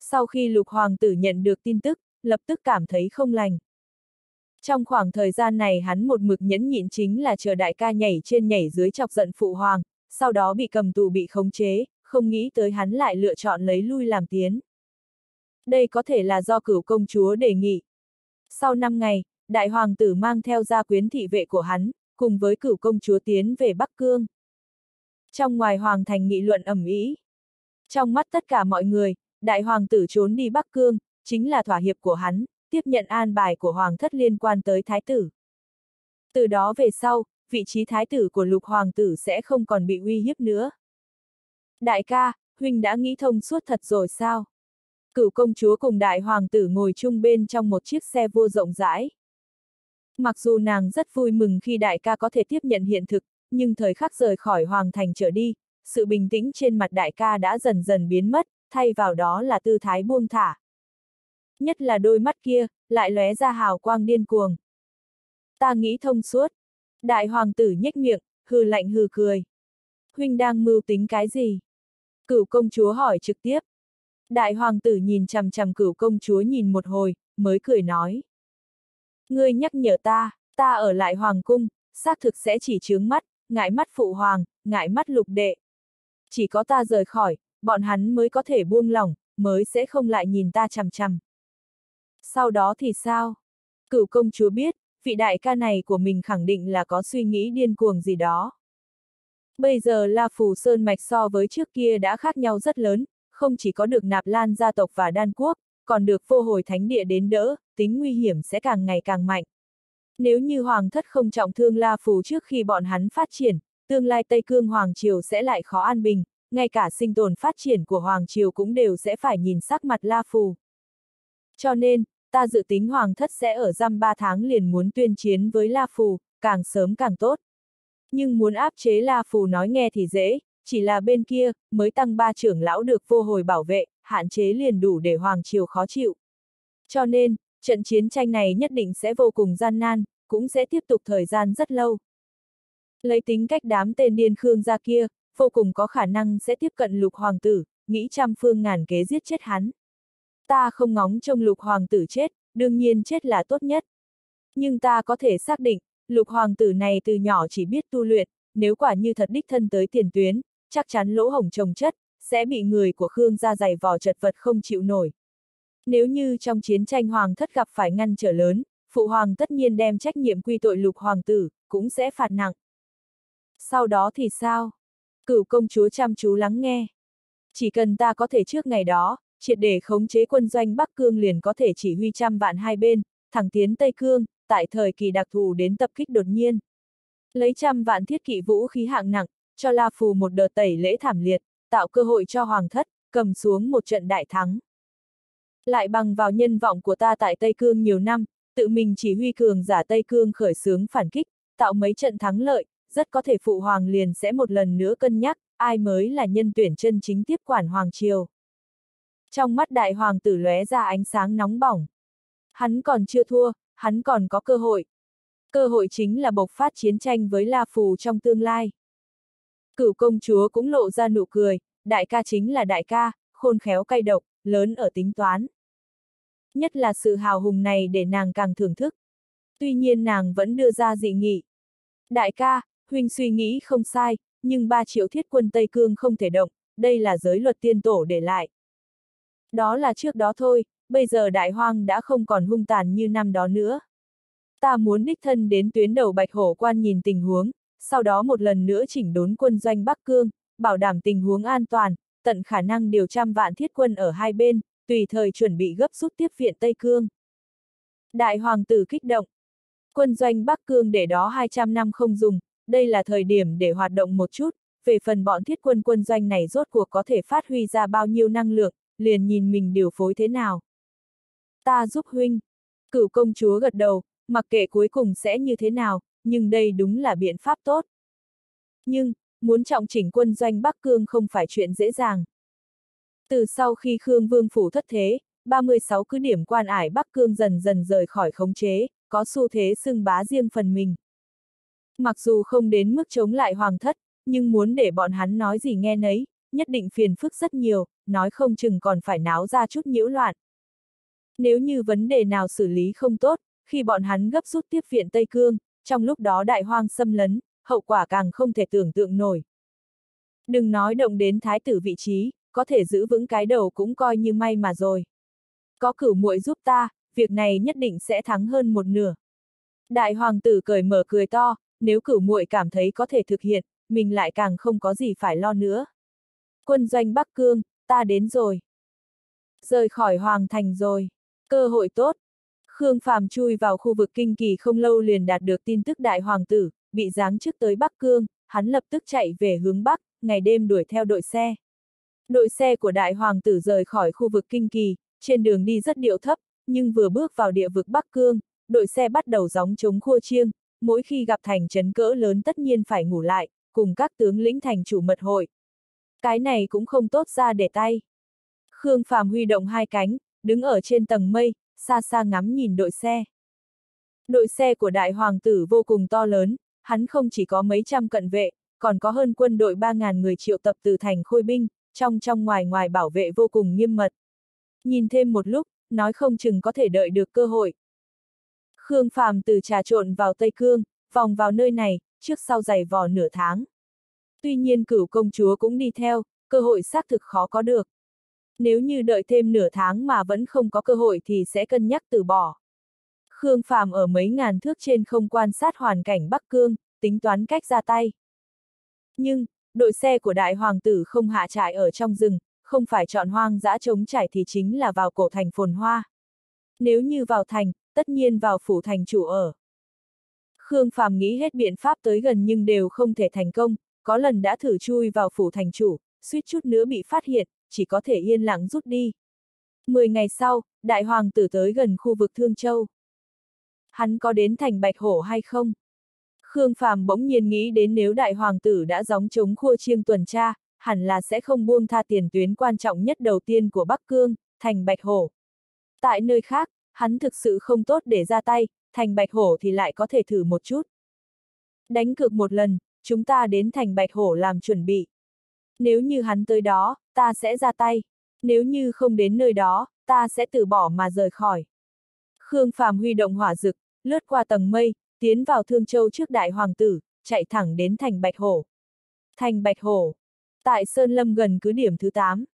Sau khi lục hoàng tử nhận được tin tức, lập tức cảm thấy không lành. Trong khoảng thời gian này hắn một mực nhẫn nhịn chính là chờ đại ca nhảy trên nhảy dưới chọc giận phụ hoàng, sau đó bị cầm tù bị khống chế, không nghĩ tới hắn lại lựa chọn lấy lui làm tiến. Đây có thể là do cửu công chúa đề nghị. Sau 5 ngày, đại hoàng tử mang theo gia quyến thị vệ của hắn, cùng với cửu công chúa tiến về Bắc Cương. Trong ngoài hoàng thành nghị luận ẩm ý. Trong mắt tất cả mọi người, đại hoàng tử trốn đi Bắc Cương, chính là thỏa hiệp của hắn, tiếp nhận an bài của hoàng thất liên quan tới thái tử. Từ đó về sau, vị trí thái tử của lục hoàng tử sẽ không còn bị uy hiếp nữa. Đại ca, huynh đã nghĩ thông suốt thật rồi sao? Cựu công chúa cùng đại hoàng tử ngồi chung bên trong một chiếc xe vua rộng rãi. Mặc dù nàng rất vui mừng khi đại ca có thể tiếp nhận hiện thực, nhưng thời khắc rời khỏi hoàng thành trở đi, sự bình tĩnh trên mặt đại ca đã dần dần biến mất, thay vào đó là tư thái buông thả. Nhất là đôi mắt kia, lại lóe ra hào quang điên cuồng. Ta nghĩ thông suốt. Đại hoàng tử nhếch miệng, hừ lạnh hừ cười. Huynh đang mưu tính cái gì? Cửu công chúa hỏi trực tiếp. Đại hoàng tử nhìn chằm chằm cửu công chúa nhìn một hồi, mới cười nói. Ngươi nhắc nhở ta, ta ở lại hoàng cung, xác thực sẽ chỉ chướng mắt, ngại mắt phụ hoàng, ngại mắt lục đệ. Chỉ có ta rời khỏi, bọn hắn mới có thể buông lỏng, mới sẽ không lại nhìn ta chằm chằm. Sau đó thì sao? Cửu công chúa biết, vị đại ca này của mình khẳng định là có suy nghĩ điên cuồng gì đó. Bây giờ La Phù Sơn Mạch so với trước kia đã khác nhau rất lớn, không chỉ có được nạp lan gia tộc và đan quốc, còn được vô hồi thánh địa đến đỡ, tính nguy hiểm sẽ càng ngày càng mạnh. Nếu như Hoàng thất không trọng thương La Phù trước khi bọn hắn phát triển, tương lai Tây Cương Hoàng Triều sẽ lại khó an bình, ngay cả sinh tồn phát triển của Hoàng Triều cũng đều sẽ phải nhìn sắc mặt La Phù. Cho nên, ta dự tính Hoàng thất sẽ ở răm ba tháng liền muốn tuyên chiến với La Phù, càng sớm càng tốt. Nhưng muốn áp chế La Phù nói nghe thì dễ, chỉ là bên kia, mới tăng ba trưởng lão được vô hồi bảo vệ, hạn chế liền đủ để Hoàng Triều khó chịu. Cho nên, trận chiến tranh này nhất định sẽ vô cùng gian nan, cũng sẽ tiếp tục thời gian rất lâu. Lấy tính cách đám tên điên khương ra kia, vô cùng có khả năng sẽ tiếp cận lục hoàng tử, nghĩ trăm phương ngàn kế giết chết hắn. Ta không ngóng trông lục hoàng tử chết, đương nhiên chết là tốt nhất. Nhưng ta có thể xác định, lục hoàng tử này từ nhỏ chỉ biết tu luyện, nếu quả như thật đích thân tới tiền tuyến, chắc chắn lỗ hổng trồng chất, sẽ bị người của Khương gia dày vò chật vật không chịu nổi. Nếu như trong chiến tranh hoàng thất gặp phải ngăn trở lớn, phụ hoàng tất nhiên đem trách nhiệm quy tội lục hoàng tử, cũng sẽ phạt nặng. Sau đó thì sao? Cửu công chúa chăm chú lắng nghe. Chỉ cần ta có thể trước ngày đó, triệt để khống chế quân doanh Bắc Cương liền có thể chỉ huy trăm vạn hai bên, thẳng tiến Tây Cương, tại thời kỳ đặc thù đến tập kích đột nhiên. Lấy trăm vạn thiết kỵ vũ khí hạng nặng, cho La Phù một đợt tẩy lễ thảm liệt, tạo cơ hội cho Hoàng thất, cầm xuống một trận đại thắng. Lại bằng vào nhân vọng của ta tại Tây Cương nhiều năm, tự mình chỉ huy cường giả Tây Cương khởi xướng phản kích, tạo mấy trận thắng lợi, rất có thể phụ hoàng liền sẽ một lần nữa cân nhắc, ai mới là nhân tuyển chân chính tiếp quản hoàng triều. Trong mắt đại hoàng tử lóe ra ánh sáng nóng bỏng. Hắn còn chưa thua, hắn còn có cơ hội. Cơ hội chính là bộc phát chiến tranh với La Phù trong tương lai. Cửu công chúa cũng lộ ra nụ cười, đại ca chính là đại ca, khôn khéo cay độc, lớn ở tính toán. Nhất là sự hào hùng này để nàng càng thưởng thức. Tuy nhiên nàng vẫn đưa ra dị nghị. Đại ca, huynh suy nghĩ không sai, nhưng ba triệu thiết quân Tây Cương không thể động, đây là giới luật tiên tổ để lại. Đó là trước đó thôi, bây giờ đại hoang đã không còn hung tàn như năm đó nữa. Ta muốn đích thân đến tuyến đầu Bạch Hổ quan nhìn tình huống, sau đó một lần nữa chỉnh đốn quân doanh Bắc Cương, bảo đảm tình huống an toàn, tận khả năng điều trăm vạn thiết quân ở hai bên, tùy thời chuẩn bị gấp rút tiếp viện Tây Cương. Đại hoàng tử kích động. Quân doanh Bắc Cương để đó 200 năm không dùng, đây là thời điểm để hoạt động một chút, về phần bọn thiết quân quân doanh này rốt cuộc có thể phát huy ra bao nhiêu năng lượng, liền nhìn mình điều phối thế nào. Ta giúp huynh. Cửu công chúa gật đầu, mặc kệ cuối cùng sẽ như thế nào, nhưng đây đúng là biện pháp tốt. Nhưng, muốn trọng chỉnh quân doanh Bắc Cương không phải chuyện dễ dàng. Từ sau khi Khương Vương Phủ thất thế, 36 cứ điểm quan ải Bắc Cương dần dần rời khỏi khống chế, có xu thế xưng bá riêng phần mình. Mặc dù không đến mức chống lại hoàng thất, nhưng muốn để bọn hắn nói gì nghe nấy, nhất định phiền phức rất nhiều, nói không chừng còn phải náo ra chút nhiễu loạn. Nếu như vấn đề nào xử lý không tốt, khi bọn hắn gấp rút tiếp viện Tây Cương, trong lúc đó đại hoang xâm lấn, hậu quả càng không thể tưởng tượng nổi. Đừng nói động đến thái tử vị trí, có thể giữ vững cái đầu cũng coi như may mà rồi. Có cửu muội giúp ta, việc này nhất định sẽ thắng hơn một nửa. Đại hoàng tử cười mở cười to, nếu cửu muội cảm thấy có thể thực hiện, mình lại càng không có gì phải lo nữa. Quân doanh Bắc Cương, ta đến rồi. Rời khỏi hoàng thành rồi. Cơ hội tốt. Khương Phàm chui vào khu vực kinh kỳ không lâu liền đạt được tin tức đại hoàng tử, bị giáng chức tới Bắc Cương, hắn lập tức chạy về hướng Bắc, ngày đêm đuổi theo đội xe. Đội xe của đại hoàng tử rời khỏi khu vực kinh kỳ, trên đường đi rất điệu thấp, nhưng vừa bước vào địa vực Bắc Cương, đội xe bắt đầu gióng chống khua chiêng, mỗi khi gặp thành trấn cỡ lớn tất nhiên phải ngủ lại, cùng các tướng lĩnh thành chủ mật hội. Cái này cũng không tốt ra để tay. Khương Phàm huy động hai cánh, đứng ở trên tầng mây, xa xa ngắm nhìn đội xe. Đội xe của đại hoàng tử vô cùng to lớn, hắn không chỉ có mấy trăm cận vệ, còn có hơn quân đội 3.000 người triệu tập từ thành khôi binh, trong trong ngoài ngoài bảo vệ vô cùng nghiêm mật. Nhìn thêm một lúc, nói không chừng có thể đợi được cơ hội. Khương Phàm từ trà trộn vào Tây Cương, vòng vào nơi này, trước sau giày vò nửa tháng. Tuy nhiên cửu công chúa cũng đi theo, cơ hội xác thực khó có được. Nếu như đợi thêm nửa tháng mà vẫn không có cơ hội thì sẽ cân nhắc từ bỏ. Khương Phàm ở mấy ngàn thước trên không quan sát hoàn cảnh Bắc Cương, tính toán cách ra tay. Nhưng, đội xe của đại hoàng tử không hạ trại ở trong rừng, không phải chọn hoang dã trống trải thì chính là vào cổ thành phồn hoa. Nếu như vào thành, tất nhiên vào phủ thành chủ ở. Khương Phàm nghĩ hết biện pháp tới gần nhưng đều không thể thành công, có lần đã thử chui vào phủ thành chủ, suýt chút nữa bị phát hiện, chỉ có thể yên lặng rút đi. Mười ngày sau, đại hoàng tử tới gần khu vực Thương Châu. Hắn có đến thành Bạch Hổ hay không? Khương Phàm bỗng nhiên nghĩ đến nếu đại hoàng tử đã gióng chống khua chiêng tuần tra, hẳn là sẽ không buông tha tiền tuyến quan trọng nhất đầu tiên của Bắc Cương, thành Bạch Hổ. Tại nơi khác, hắn thực sự không tốt để ra tay, thành Bạch Hổ thì lại có thể thử một chút. Đánh cược một lần, chúng ta đến thành Bạch Hổ làm chuẩn bị. Nếu như hắn tới đó, ta sẽ ra tay. Nếu như không đến nơi đó, ta sẽ từ bỏ mà rời khỏi. Khương Phàm huy động hỏa dực, lướt qua tầng mây, tiến vào Thương Châu trước đại hoàng tử, chạy thẳng đến thành Bạch Hổ. Thành Bạch Hổ. Tại Sơn Lâm gần cứ điểm thứ 8.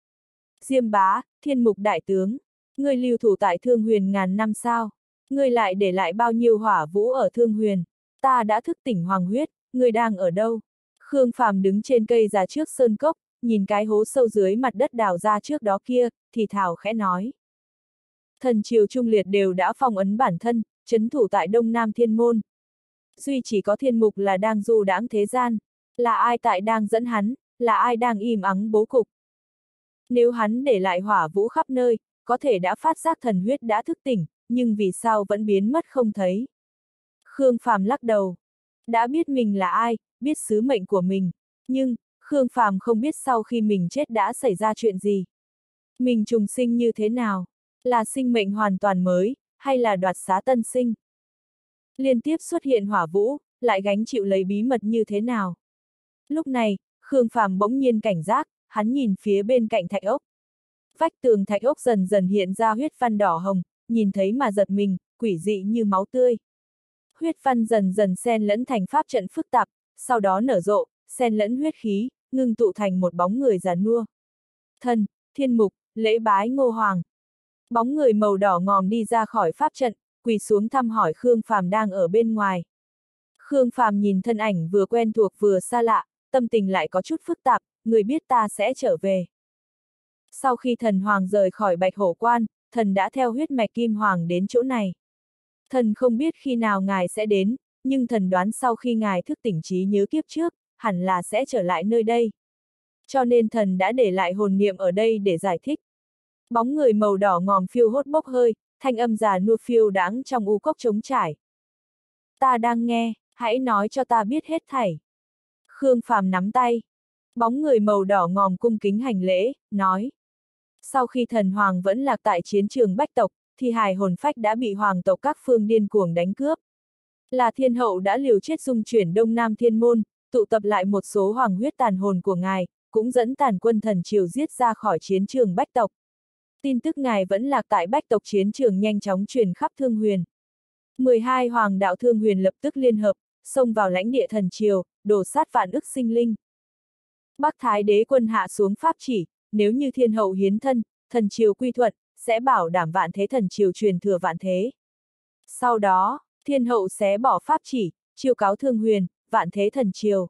Diêm bá, thiên mục đại tướng. Ngươi lưu thủ tại Thương Huyền ngàn năm sao? Ngươi lại để lại bao nhiêu hỏa vũ ở Thương Huyền? Ta đã thức tỉnh hoàng huyết, ngươi đang ở đâu? Khương Phàm đứng trên cây già trước sơn cốc, nhìn cái hố sâu dưới mặt đất đào ra trước đó kia, thì thảo khẽ nói. Thần triều trung liệt đều đã phong ấn bản thân, chấn thủ tại Đông Nam Thiên Môn. Duy chỉ có thiên mục là đang du đãng thế gian, là ai tại đang dẫn hắn, là ai đang im ắng bố cục. Nếu hắn để lại hỏa vũ khắp nơi, có thể đã phát giác thần huyết đã thức tỉnh, nhưng vì sao vẫn biến mất không thấy. Khương Phàm lắc đầu. Đã biết mình là ai, biết sứ mệnh của mình, nhưng, Khương Phàm không biết sau khi mình chết đã xảy ra chuyện gì. Mình trùng sinh như thế nào? Là sinh mệnh hoàn toàn mới, hay là đoạt xá tân sinh? Liên tiếp xuất hiện hỏa vũ, lại gánh chịu lấy bí mật như thế nào? Lúc này, Khương Phàm bỗng nhiên cảnh giác, hắn nhìn phía bên cạnh thạch ốc. Vách tường thạch ốc dần dần hiện ra huyết văn đỏ hồng, nhìn thấy mà giật mình, quỷ dị như máu tươi. Huyết văn dần dần xen lẫn thành pháp trận phức tạp, sau đó nở rộ, xen lẫn huyết khí, ngưng tụ thành một bóng người già nua. thân, thiên mục, lễ bái ngô hoàng. Bóng người màu đỏ ngòm đi ra khỏi pháp trận, quỳ xuống thăm hỏi Khương Phàm đang ở bên ngoài. Khương Phàm nhìn thân ảnh vừa quen thuộc vừa xa lạ, tâm tình lại có chút phức tạp, người biết ta sẽ trở về. Sau khi thần hoàng rời khỏi bạch hổ quan, thần đã theo huyết mạch kim hoàng đến chỗ này. Thần không biết khi nào ngài sẽ đến, nhưng thần đoán sau khi ngài thức tỉnh trí nhớ kiếp trước, hẳn là sẽ trở lại nơi đây. Cho nên thần đã để lại hồn niệm ở đây để giải thích. Bóng người màu đỏ ngòm phiêu hốt bốc hơi, thanh âm già nua phiêu đáng trong u cốc trống trải. Ta đang nghe, hãy nói cho ta biết hết thảy. Khương Phàm nắm tay. Bóng người màu đỏ ngòm cung kính hành lễ, nói. Sau khi thần hoàng vẫn lạc tại chiến trường bách tộc, thì hài hồn phách đã bị hoàng tộc các phương điên cuồng đánh cướp. Là thiên hậu đã liều chết dung chuyển đông nam thiên môn, tụ tập lại một số hoàng huyết tàn hồn của ngài, cũng dẫn tàn quân thần triều giết ra khỏi chiến trường bách tộc. Tin tức ngài vẫn lạc tại bách tộc chiến trường nhanh chóng truyền khắp thương huyền. 12 hoàng đạo thương huyền lập tức liên hợp, xông vào lãnh địa thần triều, đổ sát vạn ức sinh linh. Bắc Thái đế quân hạ xuống pháp chỉ, nếu như thiên hậu hiến thân, thần triều quy thuận, sẽ bảo đảm vạn thế thần triều truyền thừa vạn thế. Sau đó, thiên hậu sẽ bỏ pháp chỉ, chiêu cáo thương huyền, vạn thế thần triều.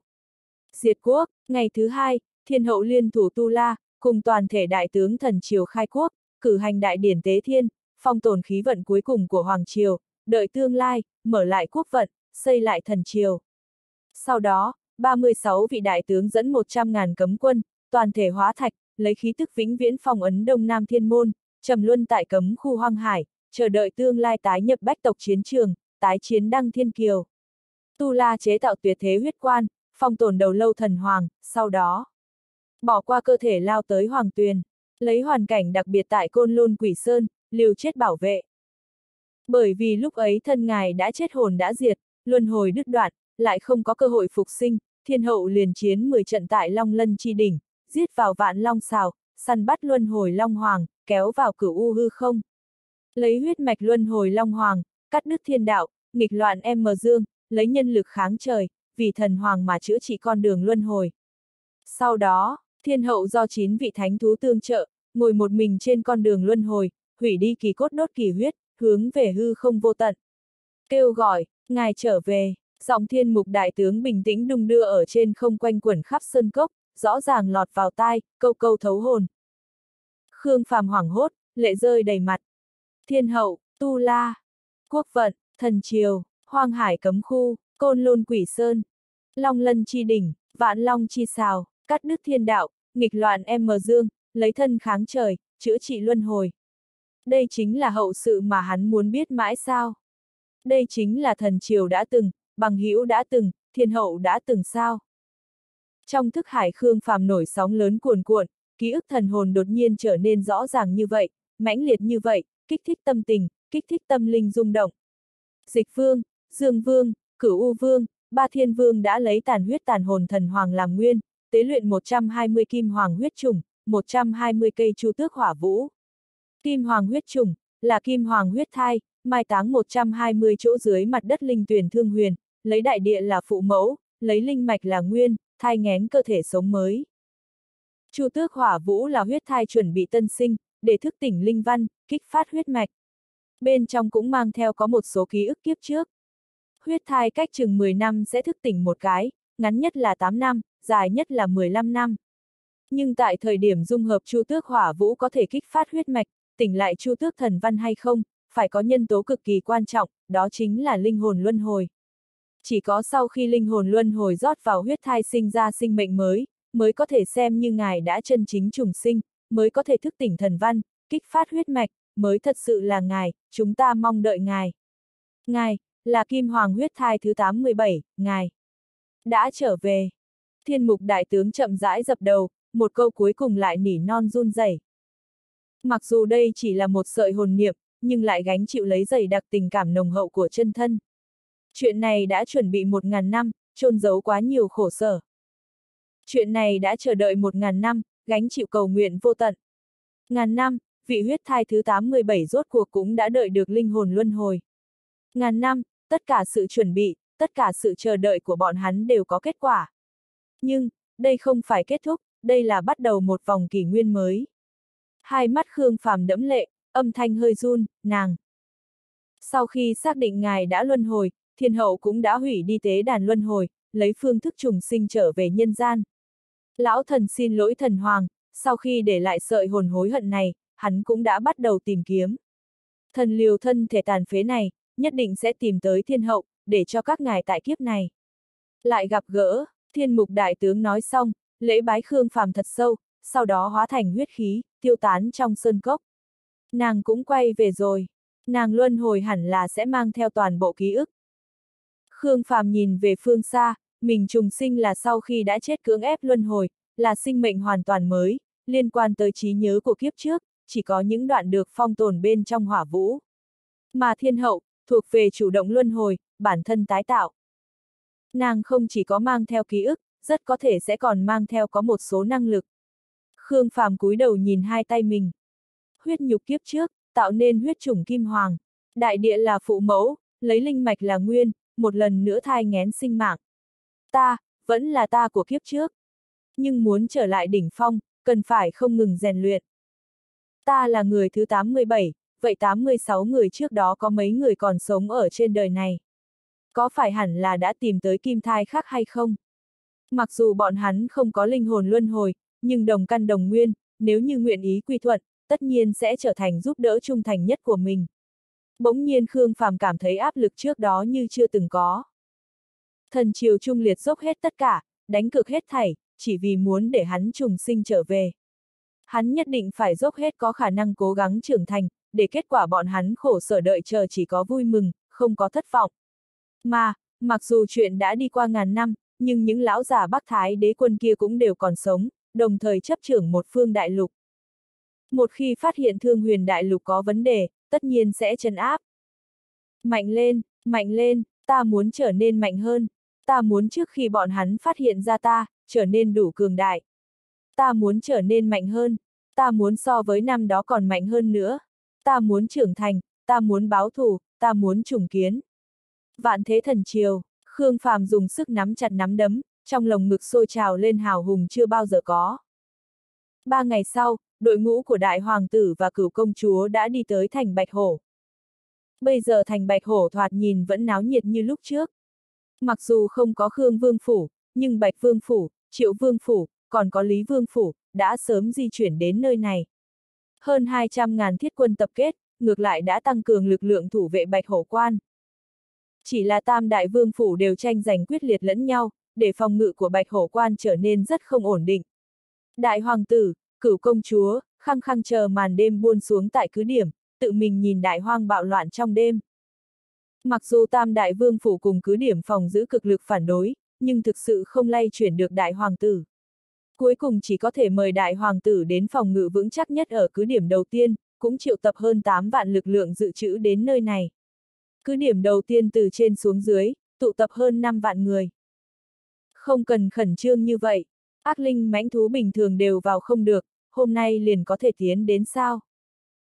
Diệt quốc, ngày thứ hai, thiên hậu liên thủ Tu La, cùng toàn thể đại tướng thần triều khai quốc, cử hành đại điển tế thiên, phong tồn khí vận cuối cùng của Hoàng Triều, đợi tương lai, mở lại quốc vận, xây lại thần triều. Sau đó, 36 vị đại tướng dẫn 100.000 cấm quân, toàn thể hóa thạch, lấy khí tức vĩnh viễn phong ấn Đông Nam Thiên Môn, trầm luân tại cấm khu hoang hải, chờ đợi tương lai tái nhập bách tộc chiến trường, tái chiến đăng thiên kiều. Tu La chế tạo tuyệt thế huyết quan, phong tồn đầu lâu thần hoàng, sau đó bỏ qua cơ thể lao tới hoàng tuyền, lấy hoàn cảnh đặc biệt tại côn lôn quỷ sơn, liều chết bảo vệ. Bởi vì lúc ấy thân ngài đã chết hồn đã diệt, luân hồi đứt đoạn, lại không có cơ hội phục sinh, thiên hậu liền chiến 10 trận tại Long Lân chi đỉnh, giết vào vạn long xào, săn bắt luân hồi long hoàng, kéo vào cửu u hư không. Lấy huyết mạch luân hồi long hoàng, cắt đứt thiên đạo, nghịch loạn em mờ dương, lấy nhân lực kháng trời, vì thần hoàng mà chữa trị con đường luân hồi. Sau đó, thiên hậu do chín vị thánh thú tương trợ, ngồi một mình trên con đường luân hồi, hủy đi kỳ cốt đốt kỳ huyết, hướng về hư không vô tận. Kêu gọi, ngài trở về, giọng thiên mục đại tướng bình tĩnh đung đưa ở trên không quanh quẩn khắp sơn cốc, rõ ràng lọt vào tai, câu câu thấu hồn. Khương phàm hoảng hốt, lệ rơi đầy mặt. Thiên hậu, tu la, quốc vận, thần triều, hoang hải cấm khu, côn lôn quỷ sơn, long lân chi đỉnh, vạn long chi xào, cắt đứt thiên đạo, nghịch loạn em mờ dương, lấy thân kháng trời, chữa trị luân hồi. Đây chính là hậu sự mà hắn muốn biết mãi sao. Đây chính là thần triều đã từng, bằng hữu đã từng, thiên hậu đã từng sao. Trong thức hải khương phàm nổi sóng lớn cuồn cuộn, ký ức thần hồn đột nhiên trở nên rõ ràng như vậy, mãnh liệt như vậy, kích thích tâm tình, kích thích tâm linh rung động. Dịch vương, dương vương, cửu u vương, ba thiên vương đã lấy tàn huyết tàn hồn thần hoàng làm nguyên, tế luyện 120 kim hoàng huyết trùng, 120 cây chu tước hỏa vũ. Kim hoàng huyết trùng, là kim hoàng huyết thai, mai táng 120 chỗ dưới mặt đất linh tuyển thương huyền, lấy đại địa là phụ mẫu, lấy linh mạch là nguyên, thai ngén cơ thể sống mới. Chu tước hỏa vũ là huyết thai chuẩn bị tân sinh, để thức tỉnh linh văn, kích phát huyết mạch. Bên trong cũng mang theo có một số ký ức kiếp trước. Huyết thai cách chừng 10 năm sẽ thức tỉnh một cái, ngắn nhất là 8 năm, dài nhất là 15 năm. Nhưng tại thời điểm dung hợp chu tước hỏa vũ có thể kích phát huyết mạch, tỉnh lại chu tước thần văn hay không, phải có nhân tố cực kỳ quan trọng, đó chính là linh hồn luân hồi. Chỉ có sau khi linh hồn luân hồi rót vào huyết thai sinh ra sinh mệnh mới, mới có thể xem như ngài đã chân chính trùng sinh, mới có thể thức tỉnh thần văn, kích phát huyết mạch, mới thật sự là ngài, chúng ta mong đợi ngài. Ngài, là Kim Hoàng huyết thai thứ 817, ngài. Đã trở về. Thiên mục đại tướng chậm rãi dập đầu, một câu cuối cùng lại nỉ non run rẩy. Mặc dù đây chỉ là một sợi hồn niệm, nhưng lại gánh chịu lấy dày đặc tình cảm nồng hậu của chân thân. Chuyện này đã chuẩn bị một ngàn năm, trôn giấu quá nhiều khổ sở. Chuyện này đã chờ đợi một ngàn năm, gánh chịu cầu nguyện vô tận. Ngàn năm, vị huyết thai thứ 817 rốt cuộc cũng đã đợi được linh hồn luân hồi. Ngàn năm, tất cả sự chuẩn bị, tất cả sự chờ đợi của bọn hắn đều có kết quả. Nhưng, đây không phải kết thúc, đây là bắt đầu một vòng kỷ nguyên mới. Hai mắt Khương Phàm đẫm lệ, âm thanh hơi run, nàng. Sau khi xác định ngài đã luân hồi, thiên hậu cũng đã hủy đi tế đàn luân hồi, lấy phương thức trùng sinh trở về nhân gian. Lão thần xin lỗi thần hoàng, sau khi để lại sợi hồn hối hận này, hắn cũng đã bắt đầu tìm kiếm. Thần liều thân thể tàn phế này, nhất định sẽ tìm tới thiên hậu, để cho các ngài tại kiếp này. Lại gặp gỡ, thiên mục đại tướng nói xong, lễ bái khương phàm thật sâu, sau đó hóa thành huyết khí, tiêu tán trong sơn cốc. Nàng cũng quay về rồi, nàng luân hồi hẳn là sẽ mang theo toàn bộ ký ức. Khương phàm nhìn về phương xa, mình trùng sinh là sau khi đã chết cưỡng ép luân hồi, là sinh mệnh hoàn toàn mới, liên quan tới trí nhớ của kiếp trước, chỉ có những đoạn được phong tồn bên trong hỏa vũ. Mà thiên hậu, thuộc về chủ động luân hồi, bản thân tái tạo. Nàng không chỉ có mang theo ký ức, rất có thể sẽ còn mang theo có một số năng lực. Khương Phàm cúi đầu nhìn hai tay mình. Huyết nhục kiếp trước, tạo nên huyết chủng kim hoàng. Đại địa là phụ mẫu, lấy linh mạch là nguyên, một lần nữa thai ngén sinh mạng. Ta, vẫn là ta của kiếp trước. Nhưng muốn trở lại đỉnh phong, cần phải không ngừng rèn luyện. Ta là người thứ 87, vậy 86 người trước đó có mấy người còn sống ở trên đời này? Có phải hẳn là đã tìm tới kim thai khác hay không? Mặc dù bọn hắn không có linh hồn luân hồi, nhưng đồng căn đồng nguyên, nếu như nguyện ý quy thuận, tất nhiên sẽ trở thành giúp đỡ trung thành nhất của mình. Bỗng nhiên Khương Phàm cảm thấy áp lực trước đó như chưa từng có. Thần triều trung liệt dốc hết tất cả, đánh cực hết thảy, chỉ vì muốn để hắn trùng sinh trở về. Hắn nhất định phải dốc hết có khả năng cố gắng trưởng thành, để kết quả bọn hắn khổ sở đợi chờ chỉ có vui mừng, không có thất vọng. Mà, Mặc dù chuyện đã đi qua ngàn năm, nhưng những lão già Bắc Thái đế quân kia cũng đều còn sống, đồng thời chấp trưởng một phương đại lục. Một khi phát hiện thương huyền đại lục có vấn đề, tất nhiên sẽ trấn áp. Mạnh lên, mạnh lên, ta muốn trở nên mạnh hơn. Ta muốn trước khi bọn hắn phát hiện ra ta, trở nên đủ cường đại. Ta muốn trở nên mạnh hơn. Ta muốn so với năm đó còn mạnh hơn nữa. Ta muốn trưởng thành, ta muốn báo thù, ta muốn trùng kiến. Vạn thế thần triều, Khương Phàm dùng sức nắm chặt nắm đấm, trong lồng ngực sôi trào lên hào hùng chưa bao giờ có. Ba ngày sau, đội ngũ của đại hoàng tử và cửu công chúa đã đi tới thành Bạch Hổ. Bây giờ thành Bạch Hổ thoạt nhìn vẫn náo nhiệt như lúc trước. Mặc dù không có Khương Vương Phủ, nhưng Bạch Vương Phủ, Triệu Vương Phủ, còn có Lý Vương Phủ, đã sớm di chuyển đến nơi này. Hơn 200 ngàn thiết quân tập kết, ngược lại đã tăng cường lực lượng thủ vệ Bạch Hổ Quan. Chỉ là Tam Đại Vương Phủ đều tranh giành quyết liệt lẫn nhau, để phòng ngự của Bạch Hổ Quan trở nên rất không ổn định. Đại Hoàng tử, cửu công chúa, khăng khăng chờ màn đêm buôn xuống tại cứ điểm, tự mình nhìn đại hoang bạo loạn trong đêm. Mặc dù Tam Đại Vương Phủ cùng cứ điểm phòng giữ cực lực phản đối, nhưng thực sự không lay chuyển được Đại Hoàng tử. Cuối cùng chỉ có thể mời Đại Hoàng tử đến phòng ngự vững chắc nhất ở cứ điểm đầu tiên, cũng triệu tập hơn 8 vạn lực lượng dự trữ đến nơi này. Cứ điểm đầu tiên từ trên xuống dưới, tụ tập hơn 5 vạn người. Không cần khẩn trương như vậy, ác linh mãnh thú bình thường đều vào không được, hôm nay liền có thể tiến đến sao.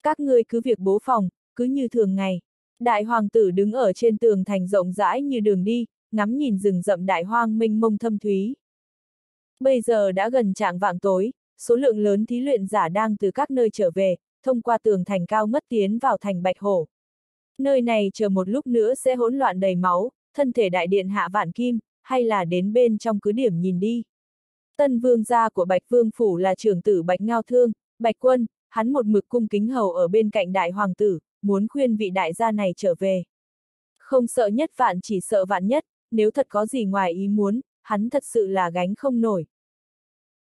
Các ngươi cứ việc bố phòng, cứ như thường ngày. Đại hoàng tử đứng ở trên tường thành rộng rãi như đường đi, ngắm nhìn rừng rậm đại hoang minh mông thâm thúy. Bây giờ đã gần trạng vạng tối, số lượng lớn thí luyện giả đang từ các nơi trở về, thông qua tường thành cao ngất tiến vào thành Bạch Hổ. Nơi này chờ một lúc nữa sẽ hỗn loạn đầy máu, thân thể đại điện hạ vạn kim, hay là đến bên trong cứ điểm nhìn đi. Tân vương gia của Bạch Vương Phủ là trưởng tử Bạch Ngao Thương, Bạch Quân, hắn một mực cung kính hầu ở bên cạnh đại hoàng tử, muốn khuyên vị đại gia này trở về. Không sợ nhất vạn chỉ sợ vạn nhất, nếu thật có gì ngoài ý muốn, hắn thật sự là gánh không nổi.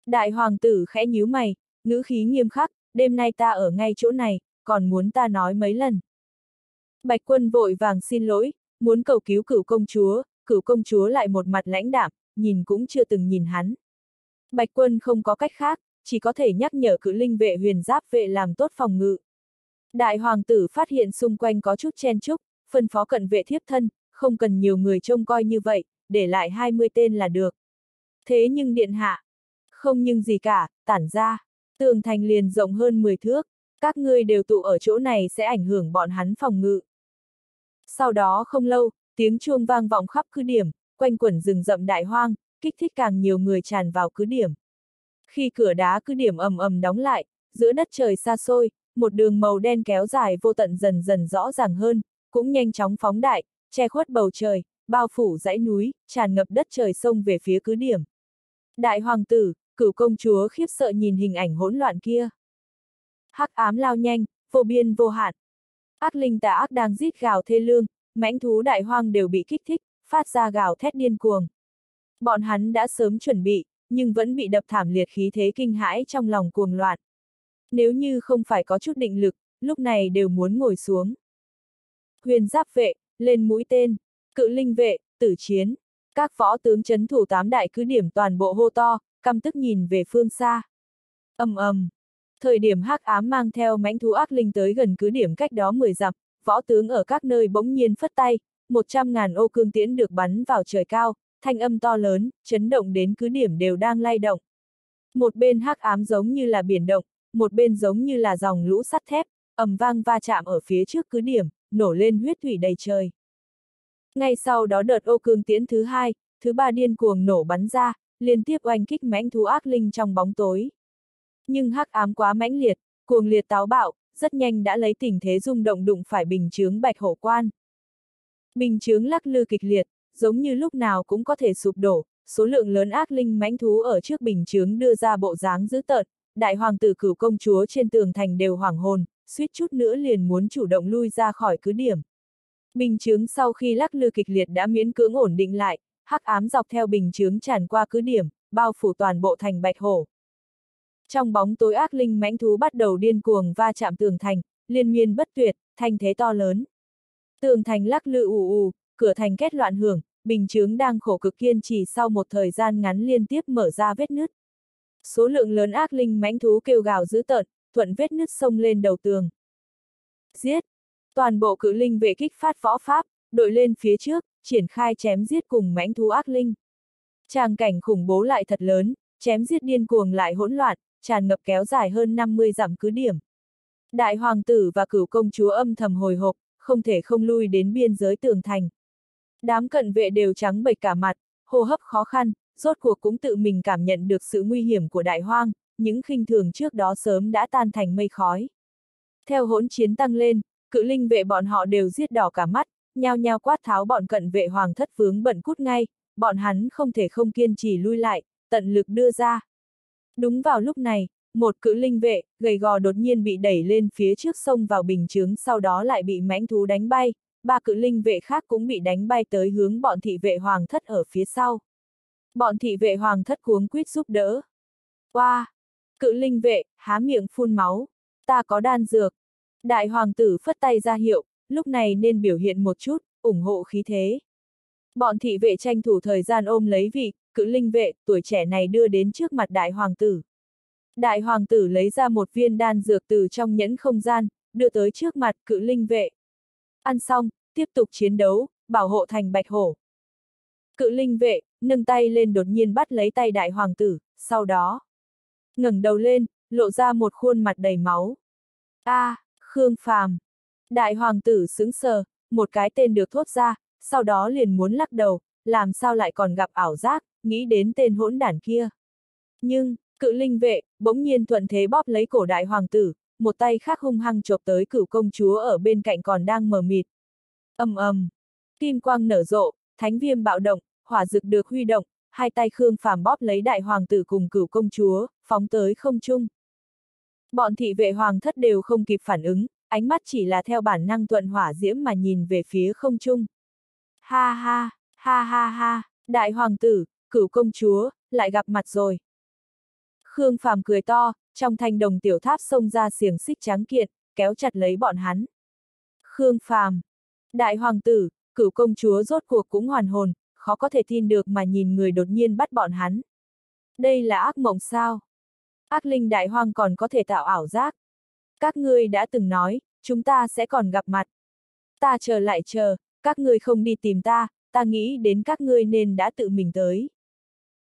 Đại hoàng tử khẽ nhíu mày, ngữ khí nghiêm khắc, đêm nay ta ở ngay chỗ này, còn muốn ta nói mấy lần. Bạch quân vội vàng xin lỗi, muốn cầu cứu cửu công chúa, cửu công chúa lại một mặt lãnh đạm, nhìn cũng chưa từng nhìn hắn. Bạch quân không có cách khác, chỉ có thể nhắc nhở cử linh vệ huyền giáp vệ làm tốt phòng ngự. Đại hoàng tử phát hiện xung quanh có chút chen chúc, phân phó cận vệ thiếp thân, không cần nhiều người trông coi như vậy, để lại 20 tên là được. Thế nhưng điện hạ, không nhưng gì cả, tản ra, tường thành liền rộng hơn 10 thước, các ngươi đều tụ ở chỗ này sẽ ảnh hưởng bọn hắn phòng ngự. Sau đó không lâu, tiếng chuông vang vọng khắp cứ điểm, quanh quẩn rừng rậm đại hoang, kích thích càng nhiều người tràn vào cứ điểm. Khi cửa đá cứ điểm ầm ầm đóng lại, giữa đất trời xa xôi, một đường màu đen kéo dài vô tận dần dần rõ ràng hơn, cũng nhanh chóng phóng đại, che khuất bầu trời, bao phủ dãy núi, tràn ngập đất trời sông về phía cứ điểm. Đại hoàng tử, cửu công chúa khiếp sợ nhìn hình ảnh hỗn loạn kia. Hắc ám lao nhanh, vô biên vô hạn. Ác linh tà ác đang rít gào thê lương, mãnh thú đại hoang đều bị kích thích, phát ra gào thét điên cuồng. Bọn hắn đã sớm chuẩn bị, nhưng vẫn bị đập thảm liệt khí thế kinh hãi trong lòng cuồng loạn. Nếu như không phải có chút định lực, lúc này đều muốn ngồi xuống. Huyền giáp vệ, lên mũi tên, cự linh vệ, tử chiến. Các võ tướng chấn thủ tám đại cứ điểm toàn bộ hô to, căm tức nhìn về phương xa. ầm ầm. Thời điểm hắc ám mang theo mãnh thú ác linh tới gần cứ điểm cách đó 10 dặm, võ tướng ở các nơi bỗng nhiên phất tay, 100.000 ô cương tiễn được bắn vào trời cao, thanh âm to lớn, chấn động đến cứ điểm đều đang lay động. Một bên hắc ám giống như là biển động, một bên giống như là dòng lũ sắt thép, ầm vang va chạm ở phía trước cứ điểm, nổ lên huyết thủy đầy trời. Ngay sau đó đợt ô cương tiễn thứ hai, thứ ba điên cuồng nổ bắn ra, liên tiếp oanh kích mãnh thú ác linh trong bóng tối. Nhưng hắc ám quá mãnh liệt, cuồng liệt táo bạo, rất nhanh đã lấy tình thế rung động đụng phải bình chướng bạch hổ quan. Bình chướng lắc lư kịch liệt, giống như lúc nào cũng có thể sụp đổ, số lượng lớn ác linh mãnh thú ở trước bình chướng đưa ra bộ dáng dữ tợn, đại hoàng tử cửu công chúa trên tường thành đều hoảng hồn, suýt chút nữa liền muốn chủ động lui ra khỏi cứ điểm. Bình chướng sau khi lắc lư kịch liệt đã miễn cưỡng ổn định lại, hắc ám dọc theo bình chướng tràn qua cứ điểm, bao phủ toàn bộ thành bạch hổ. Trong bóng tối ác linh mãnh thú bắt đầu điên cuồng va chạm tường thành, liên miên bất tuyệt, thanh thế to lớn. Tường thành lắc lư ù ù, cửa thành kết loạn hưởng, bình chướng đang khổ cực kiên trì sau một thời gian ngắn liên tiếp mở ra vết nứt. Số lượng lớn ác linh mãnh thú kêu gào dữ tợn, thuận vết nứt sông lên đầu tường. Giết! Toàn bộ cự linh vệ kích phát võ pháp, đội lên phía trước, triển khai chém giết cùng mãnh thú ác linh. Tràng cảnh khủng bố lại thật lớn, chém giết điên cuồng lại hỗn loạn, tràn ngập kéo dài hơn 50 dặm cứ điểm. Đại hoàng tử và cửu công chúa âm thầm hồi hộp, không thể không lui đến biên giới tường thành. Đám cận vệ đều trắng bệch cả mặt, hô hấp khó khăn, rốt cuộc cũng tự mình cảm nhận được sự nguy hiểm của đại hoang, những khinh thường trước đó sớm đã tan thành mây khói. Theo hỗn chiến tăng lên, cự linh vệ bọn họ đều giết đỏ cả mắt, nhao nhao quát tháo bọn cận vệ hoàng thất vướng bận cút ngay, bọn hắn không thể không kiên trì lui lại, tận lực đưa ra. Đúng vào lúc này, một cự linh vệ, gầy gò đột nhiên bị đẩy lên phía trước sông vào bình chướng sau đó lại bị mãnh thú đánh bay, ba cự linh vệ khác cũng bị đánh bay tới hướng bọn thị vệ hoàng thất ở phía sau. Bọn thị vệ hoàng thất cuống quýt giúp đỡ. Qua! Wow. Cự linh vệ, há miệng phun máu. Ta có đan dược. Đại hoàng tử phất tay ra hiệu, lúc này nên biểu hiện một chút, ủng hộ khí thế. Bọn thị vệ tranh thủ thời gian ôm lấy vị, cự linh vệ, tuổi trẻ này đưa đến trước mặt đại hoàng tử. Đại hoàng tử lấy ra một viên đan dược từ trong nhẫn không gian, đưa tới trước mặt cự linh vệ. Ăn xong, tiếp tục chiến đấu, bảo hộ thành bạch hổ. Cự linh vệ, nâng tay lên đột nhiên bắt lấy tay đại hoàng tử, sau đó ngẩng đầu lên, lộ ra một khuôn mặt đầy máu. A, à, Khương Phàm. Đại hoàng tử sững sờ, một cái tên được thốt ra, sau đó liền muốn lắc đầu, làm sao lại còn gặp ảo giác, nghĩ đến tên hỗn đản kia. Nhưng, cự linh vệ, bỗng nhiên thuận thế bóp lấy cổ đại hoàng tử, một tay khác hung hăng chộp tới cửu công chúa ở bên cạnh còn đang mờ mịt. ầm ầm, kim quang nở rộ, thánh viêm bạo động, hỏa dực được huy động, hai tay Khương Phàm bóp lấy đại hoàng tử cùng cửu công chúa, phóng tới không trung. Bọn thị vệ hoàng thất đều không kịp phản ứng, ánh mắt chỉ là theo bản năng thuận hỏa diễm mà nhìn về phía không trung. Ha ha, ha ha ha, đại hoàng tử, cửu công chúa, lại gặp mặt rồi. Khương Phàm cười to, trong thanh đồng tiểu tháp xông ra xiềng xích trắng kiện, kéo chặt lấy bọn hắn. Khương Phàm, đại hoàng tử, cửu công chúa rốt cuộc cũng hoàn hồn, khó có thể tin được mà nhìn người đột nhiên bắt bọn hắn. Đây là ác mộng sao? Ác linh đại hoang còn có thể tạo ảo giác. Các ngươi đã từng nói, chúng ta sẽ còn gặp mặt. Ta chờ lại chờ, các ngươi không đi tìm ta, ta nghĩ đến các ngươi nên đã tự mình tới.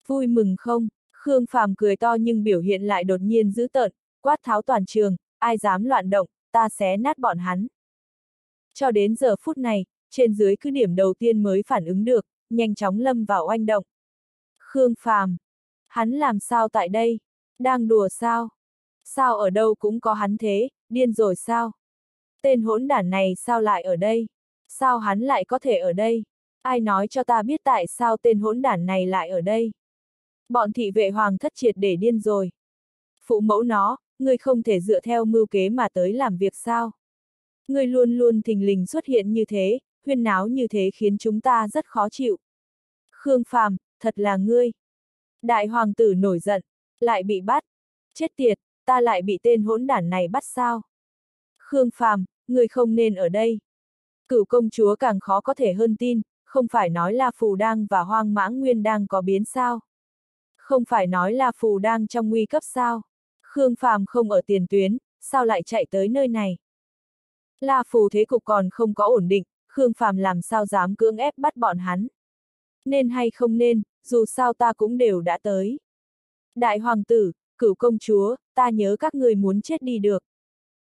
Vui mừng không? Khương Phàm cười to nhưng biểu hiện lại đột nhiên dữ tợn, quát tháo toàn trường, ai dám loạn động, ta xé nát bọn hắn. Cho đến giờ phút này, trên dưới cứ điểm đầu tiên mới phản ứng được, nhanh chóng lâm vào oanh động. Khương Phàm, hắn làm sao tại đây? Đang đùa sao? Sao ở đâu cũng có hắn thế, điên rồi sao? Tên hỗn đản này sao lại ở đây? Sao hắn lại có thể ở đây? Ai nói cho ta biết tại sao tên hỗn đản này lại ở đây? Bọn thị vệ hoàng thất triệt để điên rồi. Phụ mẫu nó, ngươi không thể dựa theo mưu kế mà tới làm việc sao? Ngươi luôn luôn thình lình xuất hiện như thế, huyên náo như thế khiến chúng ta rất khó chịu. Khương Phàm, thật là ngươi. Đại hoàng tử nổi giận, lại bị bắt. Chết tiệt, ta lại bị tên hỗn đản này bắt sao? Khương Phàm, người không nên ở đây. Cửu công chúa càng khó có thể hơn tin, không phải nói là Phù Đang và Hoang Mãng Nguyên đang có biến sao? Không phải nói là Phù đang trong nguy cấp sao? Khương Phàm không ở tiền tuyến, sao lại chạy tới nơi này? La Phù thế cục còn không có ổn định, Khương Phàm làm sao dám cưỡng ép bắt bọn hắn? Nên hay không nên, dù sao ta cũng đều đã tới. Đại hoàng tử, cửu công chúa, ta nhớ các người muốn chết đi được.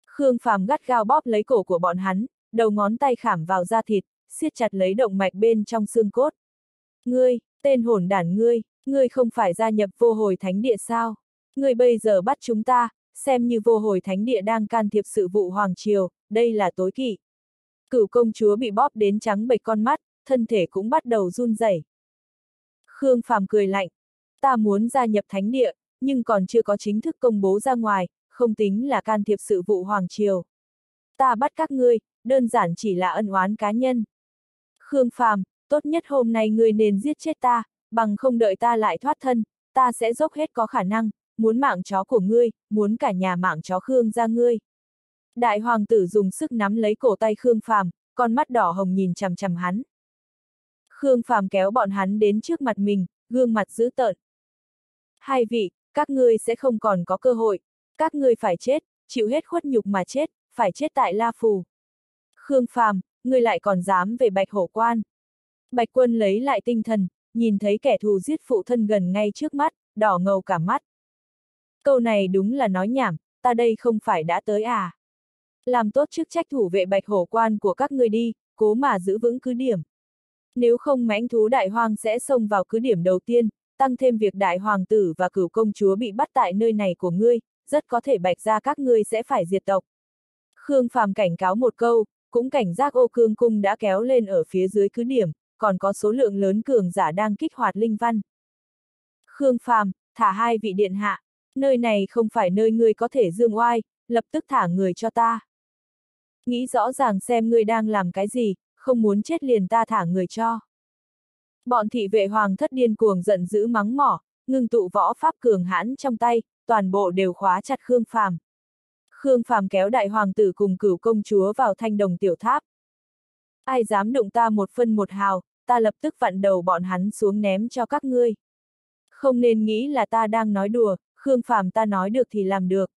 Khương Phàm gắt gao bóp lấy cổ của bọn hắn, đầu ngón tay khảm vào da thịt, siết chặt lấy động mạch bên trong xương cốt. Ngươi, tên hồn đản ngươi, ngươi không phải gia nhập vô hồi thánh địa sao? Ngươi bây giờ bắt chúng ta, xem như vô hồi thánh địa đang can thiệp sự vụ hoàng triều, đây là tối kỵ. Cửu công chúa bị bóp đến trắng bệch con mắt, thân thể cũng bắt đầu run rẩy. Khương Phàm cười lạnh, ta muốn gia nhập thánh địa, nhưng còn chưa có chính thức công bố ra ngoài, không tính là can thiệp sự vụ hoàng triều. Ta bắt các ngươi, đơn giản chỉ là ân oán cá nhân. Khương Phàm, tốt nhất hôm nay ngươi nên giết chết ta, bằng không đợi ta lại thoát thân, ta sẽ dốc hết có khả năng, muốn mạng chó của ngươi, muốn cả nhà mạng chó Khương ra ngươi. Đại hoàng tử dùng sức nắm lấy cổ tay Khương Phàm, con mắt đỏ hồng nhìn chằm chằm hắn. Khương Phàm kéo bọn hắn đến trước mặt mình, gương mặt dữ tợn. Hai vị, các ngươi sẽ không còn có cơ hội, các ngươi phải chết, chịu hết khuất nhục mà chết, phải chết tại La Phù. Khương Phàm, ngươi lại còn dám về Bạch Hổ Quan. Bạch Quân lấy lại tinh thần, nhìn thấy kẻ thù giết phụ thân gần ngay trước mắt, đỏ ngầu cả mắt. Câu này đúng là nói nhảm, ta đây không phải đã tới à. Làm tốt chức trách thủ vệ Bạch Hổ Quan của các ngươi đi, cố mà giữ vững cứ điểm. Nếu không mãnh thú đại hoang sẽ xông vào cứ điểm đầu tiên, tăng thêm việc đại hoàng tử và cửu công chúa bị bắt tại nơi này của ngươi, rất có thể bạch ra các ngươi sẽ phải diệt tộc. Khương Phàm cảnh cáo một câu, cũng cảnh giác ô cương cung đã kéo lên ở phía dưới cứ điểm, còn có số lượng lớn cường giả đang kích hoạt linh văn. Khương Phàm, thả hai vị điện hạ, nơi này không phải nơi ngươi có thể dương oai, lập tức thả người cho ta. Nghĩ rõ ràng xem ngươi đang làm cái gì, không muốn chết liền ta thả người cho. Bọn thị vệ hoàng thất điên cuồng giận dữ mắng mỏ, ngưng tụ võ pháp cường hãn trong tay, toàn bộ đều khóa chặt Khương Phàm. Khương Phàm kéo đại hoàng tử cùng cửu công chúa vào thanh đồng tiểu tháp. Ai dám đụng ta một phân một hào, ta lập tức vặn đầu bọn hắn xuống ném cho các ngươi. Không nên nghĩ là ta đang nói đùa, Khương Phàm ta nói được thì làm được.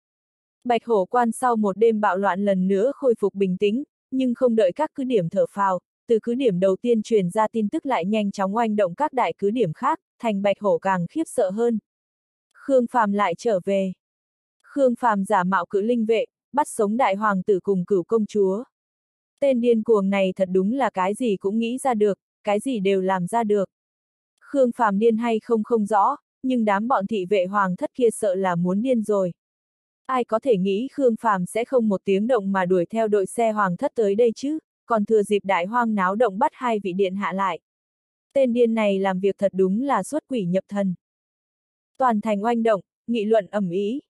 Bạch hổ quan sau một đêm bạo loạn lần nữa khôi phục bình tĩnh, nhưng không đợi các cứ điểm thở phào, từ cứ điểm đầu tiên truyền ra tin tức lại nhanh chóng oanh động các đại cứ điểm khác, thành bạch hổ càng khiếp sợ hơn. Khương Phàm lại trở về. Khương Phàm giả mạo cử linh vệ, bắt sống đại hoàng tử cùng cửu công chúa. Tên điên cuồng này thật đúng là cái gì cũng nghĩ ra được, cái gì đều làm ra được. Khương Phàm điên hay không không rõ, nhưng đám bọn thị vệ hoàng thất kia sợ là muốn điên rồi. Ai có thể nghĩ Khương Phàm sẽ không một tiếng động mà đuổi theo đội xe hoàng thất tới đây chứ, còn thừa dịp đại hoang náo động bắt hai vị điện hạ lại. Tên điên này làm việc thật đúng là xuất quỷ nhập thần. Toàn thành oanh động, nghị luận ẩm ý.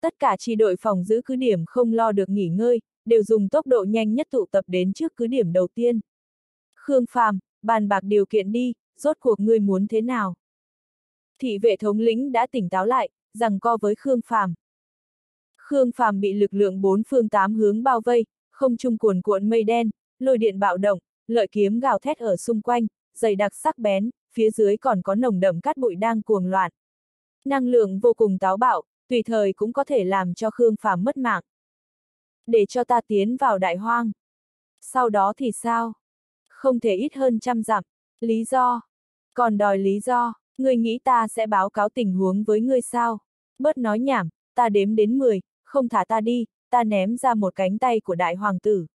Tất cả chi đội phòng giữ cứ điểm không lo được nghỉ ngơi, đều dùng tốc độ nhanh nhất tụ tập đến trước cứ điểm đầu tiên. Khương Phàm, bàn bạc điều kiện đi, rốt cuộc ngươi muốn thế nào? Thị vệ thống lĩnh đã tỉnh táo lại, rằng co với Khương Phàm. Khương Phàm bị lực lượng bốn phương tám hướng bao vây, không trung cuồn cuộn mây đen, lôi điện bạo động, lợi kiếm gào thét ở xung quanh, dày đặc sắc bén, phía dưới còn có nồng đậm cát bụi đang cuồng loạn. Năng lượng vô cùng táo bạo, tùy thời cũng có thể làm cho Khương Phàm mất mạng. Để cho ta tiến vào đại hoang. Sau đó thì sao? Không thể ít hơn trăm dặm. Lý do? Còn đòi lý do, ngươi nghĩ ta sẽ báo cáo tình huống với ngươi sao? Bớt nói nhảm, ta đếm đến 10, không thả ta đi, ta ném ra một cánh tay của đại hoàng tử.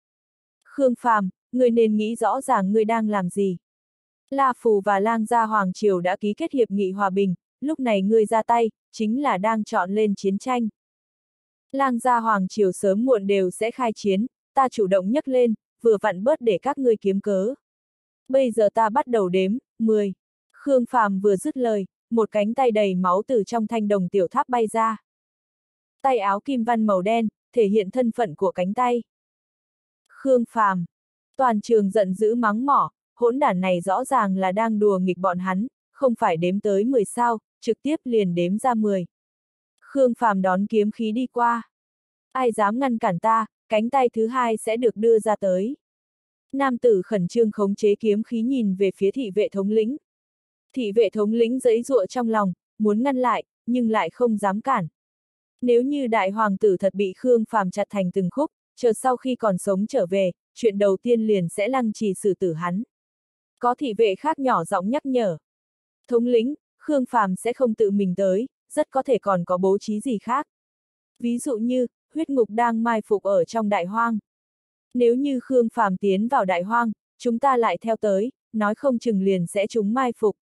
Khương Phàm, ngươi nên nghĩ rõ ràng ngươi đang làm gì. La Phù và Lang Gia Hoàng Triều đã ký kết hiệp nghị hòa bình, lúc này ngươi ra tay, chính là đang chọn lên chiến tranh. Lang Gia Hoàng Triều sớm muộn đều sẽ khai chiến, ta chủ động nhấc lên, vừa vặn bớt để các ngươi kiếm cớ. Bây giờ ta bắt đầu đếm, 10. Khương Phàm vừa dứt lời, một cánh tay đầy máu từ trong thanh đồng tiểu tháp bay ra. Tay áo kim văn màu đen, thể hiện thân phận của cánh tay. Khương Phàm. Toàn trường giận dữ mắng mỏ, hỗn đản này rõ ràng là đang đùa nghịch bọn hắn, không phải đếm tới 10 sao, trực tiếp liền đếm ra 10. Khương Phàm đón kiếm khí đi qua. Ai dám ngăn cản ta, cánh tay thứ hai sẽ được đưa ra tới. Nam tử khẩn trương khống chế kiếm khí nhìn về phía thị vệ thống lĩnh. Thị vệ thống lĩnh giấy dụa trong lòng, muốn ngăn lại, nhưng lại không dám cản. Nếu như đại hoàng tử thật bị Khương Phàm chặt thành từng khúc, chờ sau khi còn sống trở về, chuyện đầu tiên liền sẽ lăng trì xử tử hắn. Có thị vệ khác nhỏ giọng nhắc nhở. Thống lĩnh, Khương Phàm sẽ không tự mình tới, rất có thể còn có bố trí gì khác. Ví dụ như, huyết ngục đang mai phục ở trong đại hoang. Nếu như Khương Phàm tiến vào đại hoang, chúng ta lại theo tới, nói không chừng liền sẽ chúng mai phục.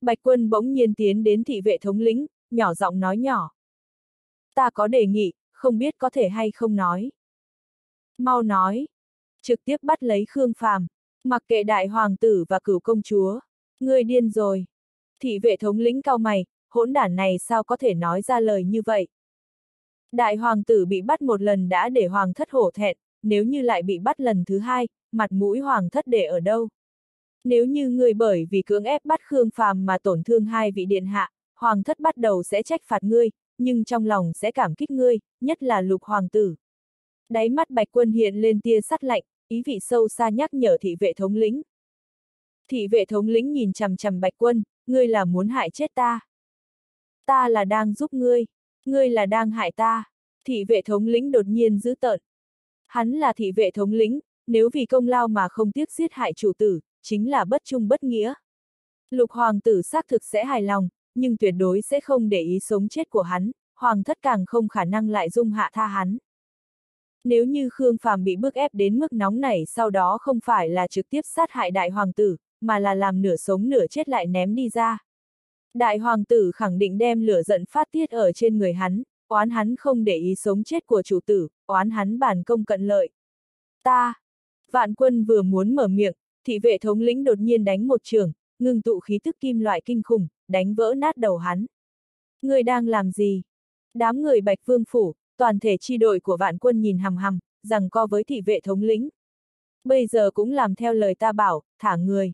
Bạch quân bỗng nhiên tiến đến thị vệ thống lĩnh, nhỏ giọng nói nhỏ. Ta có đề nghị, không biết có thể hay không nói. Mau nói. Trực tiếp bắt lấy Khương Phàm, mặc kệ đại hoàng tử và cửu công chúa. Ngươi điên rồi. Thị vệ thống lĩnh cao mày, hỗn đản này sao có thể nói ra lời như vậy. Đại hoàng tử bị bắt một lần đã để hoàng thất hổ thẹn, nếu như lại bị bắt lần thứ hai, mặt mũi hoàng thất để ở đâu? Nếu như người bởi vì cưỡng ép bắt Khương Phàm mà tổn thương hai vị điện hạ, hoàng thất bắt đầu sẽ trách phạt ngươi, nhưng trong lòng sẽ cảm kích ngươi, nhất là lục hoàng tử. Đáy mắt bạch quân hiện lên tia sắt lạnh, ý vị sâu xa nhắc nhở thị vệ thống lĩnh. Thị vệ thống lĩnh nhìn chằm chằm bạch quân, ngươi là muốn hại chết ta. Ta là đang giúp ngươi, ngươi là đang hại ta. Thị vệ thống lĩnh đột nhiên giữ tợn. Hắn là thị vệ thống lĩnh, nếu vì công lao mà không tiếc giết hại chủ tử, chính là bất trung bất nghĩa. Lục hoàng tử xác thực sẽ hài lòng, nhưng tuyệt đối sẽ không để ý sống chết của hắn, hoàng thất càng không khả năng lại dung hạ tha hắn. Nếu như Khương Phàm bị bức ép đến mức nóng nảy sau đó không phải là trực tiếp sát hại đại hoàng tử, mà là làm nửa sống nửa chết lại ném đi ra. Đại hoàng tử khẳng định đem lửa giận phát tiết ở trên người hắn, oán hắn không để ý sống chết của chủ tử, oán hắn bản công cận lợi. Ta! Vạn quân vừa muốn mở miệng, thị vệ thống lĩnh đột nhiên đánh một trường, ngừng tụ khí tức kim loại kinh khủng, đánh vỡ nát đầu hắn. Người đang làm gì? Đám người bạch vương phủ, toàn thể chi đội của vạn quân nhìn hầm hầm, rằng co với thị vệ thống lĩnh. Bây giờ cũng làm theo lời ta bảo, thả người.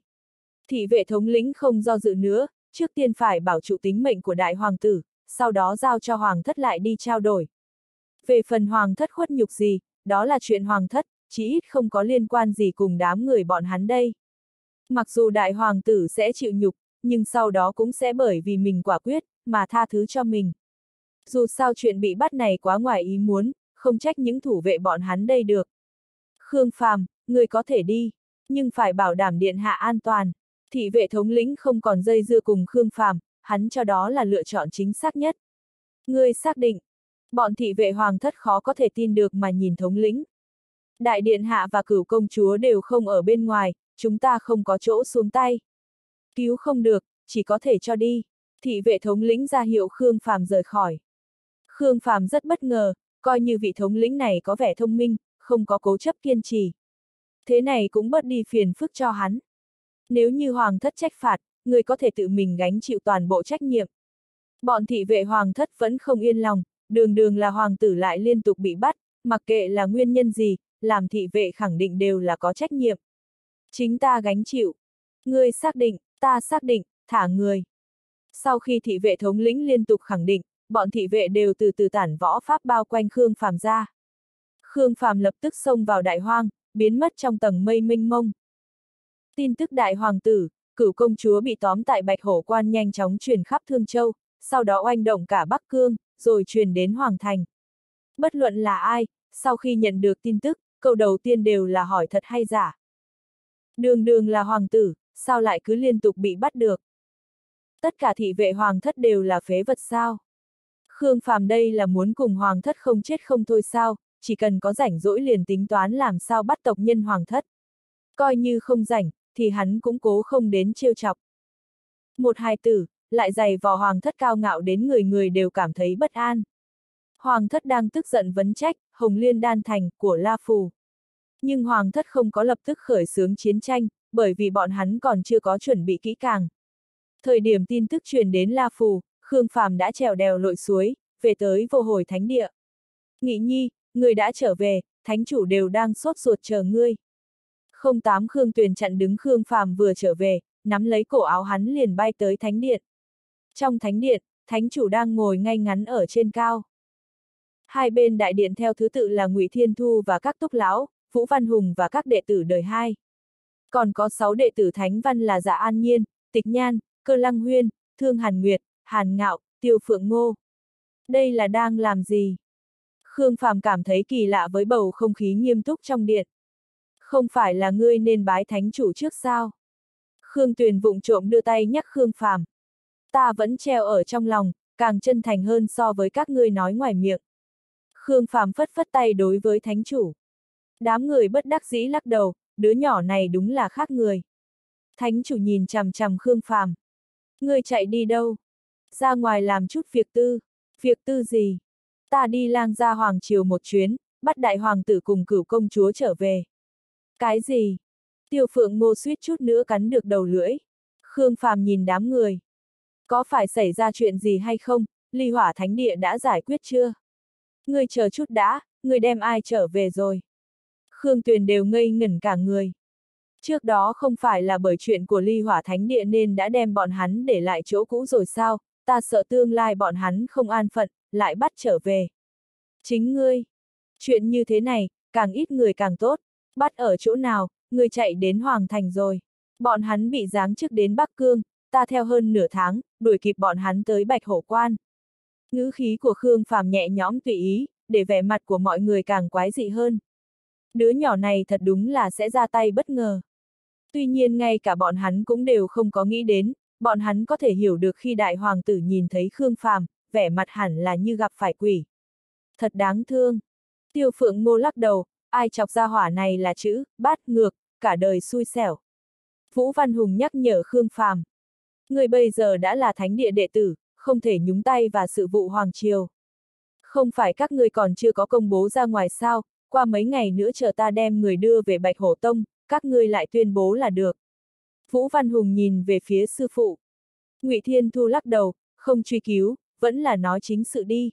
Thị vệ thống lĩnh không do dự nữa, trước tiên phải bảo trụ tính mệnh của đại hoàng tử, sau đó giao cho hoàng thất lại đi trao đổi. Về phần hoàng thất khuất nhục gì, đó là chuyện hoàng thất, chí ít không có liên quan gì cùng đám người bọn hắn đây. Mặc dù đại hoàng tử sẽ chịu nhục, nhưng sau đó cũng sẽ bởi vì mình quả quyết, mà tha thứ cho mình. Dù sao chuyện bị bắt này quá ngoài ý muốn, không trách những thủ vệ bọn hắn đây được. Khương Phàm, người có thể đi, nhưng phải bảo đảm điện hạ an toàn. Thị vệ thống lĩnh không còn dây dưa cùng Khương Phàm, hắn cho đó là lựa chọn chính xác nhất. Ngươi xác định, bọn thị vệ hoàng thất khó có thể tin được mà nhìn thống lĩnh. Đại điện hạ và cửu công chúa đều không ở bên ngoài, chúng ta không có chỗ xuống tay. Cứu không được, chỉ có thể cho đi. Thị vệ thống lĩnh ra hiệu Khương Phàm rời khỏi. Khương Phàm rất bất ngờ, coi như vị thống lĩnh này có vẻ thông minh, không có cố chấp kiên trì. Thế này cũng bớt đi phiền phức cho hắn. Nếu như hoàng thất trách phạt, người có thể tự mình gánh chịu toàn bộ trách nhiệm. Bọn thị vệ hoàng thất vẫn không yên lòng, đường đường là hoàng tử lại liên tục bị bắt, mặc kệ là nguyên nhân gì, làm thị vệ khẳng định đều là có trách nhiệm. Chính ta gánh chịu. Ngươi xác định, ta xác định, thả người. Sau khi thị vệ thống lĩnh liên tục khẳng định, bọn thị vệ đều từ từ tản võ pháp bao quanh Khương Phàm ra. Khương Phàm lập tức xông vào đại hoang, biến mất trong tầng mây minh mông. Tin tức đại hoàng tử, cửu công chúa bị tóm tại Bạch Hổ Quan nhanh chóng truyền khắp Thương Châu, sau đó oanh động cả Bắc Cương, rồi truyền đến Hoàng Thành. Bất luận là ai, sau khi nhận được tin tức, câu đầu tiên đều là hỏi thật hay giả. Đường đường là hoàng tử, sao lại cứ liên tục bị bắt được? Tất cả thị vệ hoàng thất đều là phế vật sao? Khương Phàm đây là muốn cùng hoàng thất không chết không thôi sao, chỉ cần có rảnh rỗi liền tính toán làm sao bắt tộc nhân hoàng thất. Coi như không rảnh, thì hắn cũng cố không đến trêu chọc. Một hài tử, lại dày vò hoàng thất cao ngạo đến người người đều cảm thấy bất an. Hoàng thất đang tức giận vấn trách, Hồng Liên đan thành, của La Phù. Nhưng Hoàng thất không có lập tức khởi xướng chiến tranh, bởi vì bọn hắn còn chưa có chuẩn bị kỹ càng. Thời điểm tin tức truyền đến La Phù, Khương Phàm đã trèo đèo lội suối, về tới vô hồi thánh địa. Nghị nhi, người đã trở về, thánh chủ đều đang sốt ruột chờ ngươi. Không tám Khương Tuyền chặn đứng Khương Phàm vừa trở về, nắm lấy cổ áo hắn liền bay tới thánh điện. Trong thánh điện, thánh chủ đang ngồi ngay ngắn ở trên cao. Hai bên đại điện theo thứ tự là Ngụy Thiên Thu và các túc lão, Vũ Văn Hùng và các đệ tử đời hai. Còn có sáu đệ tử thánh văn là Dạ An Nhiên, Tịch Nhan, Cơ Lăng Huyên, Thương Hàn Nguyệt, Hàn Ngạo, Tiêu Phượng Ngô. Đây là đang làm gì? Khương Phàm cảm thấy kỳ lạ với bầu không khí nghiêm túc trong điện. Không phải là ngươi nên bái thánh chủ trước sao? Khương Tuyền vụng trộm đưa tay nhắc Khương Phàm. Ta vẫn treo ở trong lòng, càng chân thành hơn so với các ngươi nói ngoài miệng. Khương Phàm phất phất tay đối với thánh chủ. Đám người bất đắc dĩ lắc đầu, đứa nhỏ này đúng là khác người. Thánh chủ nhìn chằm chằm Khương Phàm. Ngươi chạy đi đâu? Ra ngoài làm chút việc tư. Việc tư gì? Ta đi lang ra hoàng triều một chuyến, bắt đại hoàng tử cùng cửu công chúa trở về. Cái gì? Tiêu phượng ngô suýt chút nữa cắn được đầu lưỡi. Khương Phàm nhìn đám người. Có phải xảy ra chuyện gì hay không, ly hỏa thánh địa đã giải quyết chưa? Ngươi chờ chút đã, ngươi đem ai trở về rồi? Khương Tuyền đều ngây ngẩn cả người. Trước đó không phải là bởi chuyện của ly hỏa thánh địa nên đã đem bọn hắn để lại chỗ cũ rồi sao, ta sợ tương lai bọn hắn không an phận, lại bắt trở về. Chính ngươi. Chuyện như thế này, càng ít người càng tốt. Bắt ở chỗ nào, ngươi chạy đến Hoàng Thành rồi. Bọn hắn bị giáng chức đến Bắc Cương, ta theo hơn nửa tháng, đuổi kịp bọn hắn tới Bạch Hổ Quan. Ngữ khí của Khương Phàm nhẹ nhõm tùy ý, để vẻ mặt của mọi người càng quái dị hơn. Đứa nhỏ này thật đúng là sẽ ra tay bất ngờ. Tuy nhiên ngay cả bọn hắn cũng đều không có nghĩ đến, bọn hắn có thể hiểu được khi đại hoàng tử nhìn thấy Khương Phàm, vẻ mặt hẳn là như gặp phải quỷ. Thật đáng thương. Tiêu phượng ngô lắc đầu, ai chọc ra hỏa này là chữ, bát ngược, cả đời xui xẻo. Vũ Văn Hùng nhắc nhở Khương Phàm. Người bây giờ đã là thánh địa đệ tử, không thể nhúng tay vào sự vụ Hoàng Triều. Không phải các người còn chưa có công bố ra ngoài sao, qua mấy ngày nữa chờ ta đem người đưa về Bạch Hổ Tông, các ngươi lại tuyên bố là được. Vũ Văn Hùng nhìn về phía sư phụ. Ngụy Thiên Thu lắc đầu, không truy cứu, vẫn là nói chính sự đi.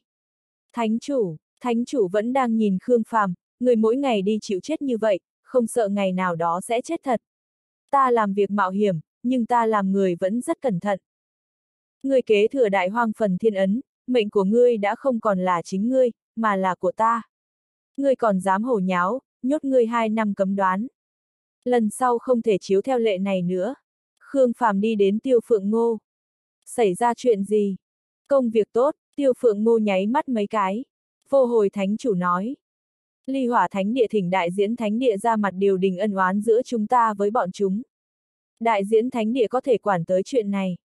Thánh chủ, thánh chủ vẫn đang nhìn Khương Phàm, người mỗi ngày đi chịu chết như vậy, không sợ ngày nào đó sẽ chết thật. Ta làm việc mạo hiểm, nhưng ta làm người vẫn rất cẩn thận. Người kế thừa đại hoang phần thiên ấn, mệnh của ngươi đã không còn là chính ngươi, mà là của ta. Ngươi còn dám hổ nháo, nhốt ngươi hai năm cấm đoán. Lần sau không thể chiếu theo lệ này nữa. Khương Phàm đi đến Tiêu Phượng Ngô. Xảy ra chuyện gì? Công việc tốt, Tiêu Phượng Ngô nháy mắt mấy cái. Vô hồi thánh chủ nói. Ly hỏa thánh địa thỉnh đại diễn thánh địa ra mặt điều đình ân oán giữa chúng ta với bọn chúng. Đại diễn thánh địa có thể quản tới chuyện này.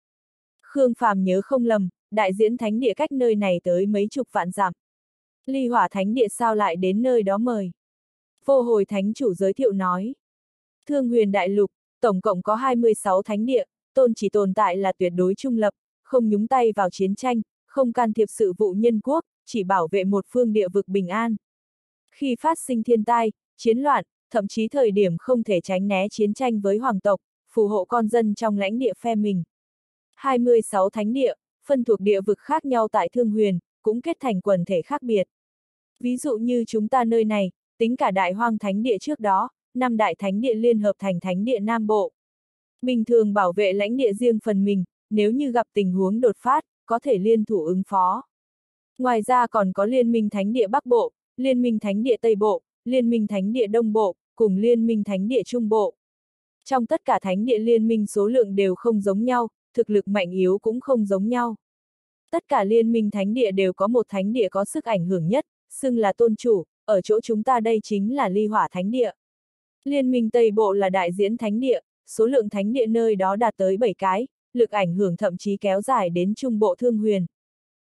Khương Phàm nhớ không lầm, đại diễn thánh địa cách nơi này tới mấy chục vạn dặm. Ly hỏa thánh địa sao lại đến nơi đó mời? Vô hồi thánh chủ giới thiệu nói. Thương huyền đại lục, tổng cộng có 26 thánh địa, tôn chỉ tồn tại là tuyệt đối trung lập, không nhúng tay vào chiến tranh, không can thiệp sự vụ nhân quốc, chỉ bảo vệ một phương địa vực bình an. Khi phát sinh thiên tai, chiến loạn, thậm chí thời điểm không thể tránh né chiến tranh với hoàng tộc, phù hộ con dân trong lãnh địa phe mình. 26 thánh địa, phân thuộc địa vực khác nhau tại Thương Huyền, cũng kết thành quần thể khác biệt. Ví dụ như chúng ta nơi này, tính cả đại hoang thánh địa trước đó, năm đại thánh địa liên hợp thành thánh địa Nam Bộ. Bình thường bảo vệ lãnh địa riêng phần mình, nếu như gặp tình huống đột phát, có thể liên thủ ứng phó. Ngoài ra còn có Liên minh Thánh địa Bắc Bộ, Liên minh Thánh địa Tây Bộ, Liên minh Thánh địa Đông Bộ, cùng Liên minh Thánh địa Trung Bộ. Trong tất cả thánh địa liên minh số lượng đều không giống nhau, thực lực mạnh yếu cũng không giống nhau. Tất cả liên minh thánh địa đều có một thánh địa có sức ảnh hưởng nhất, xưng là tôn chủ, ở chỗ chúng ta đây chính là ly hỏa thánh địa. Liên minh Tây Bộ là đại diễn thánh địa, số lượng thánh địa nơi đó đạt tới 7 cái, lực ảnh hưởng thậm chí kéo dài đến trung bộ thương huyền.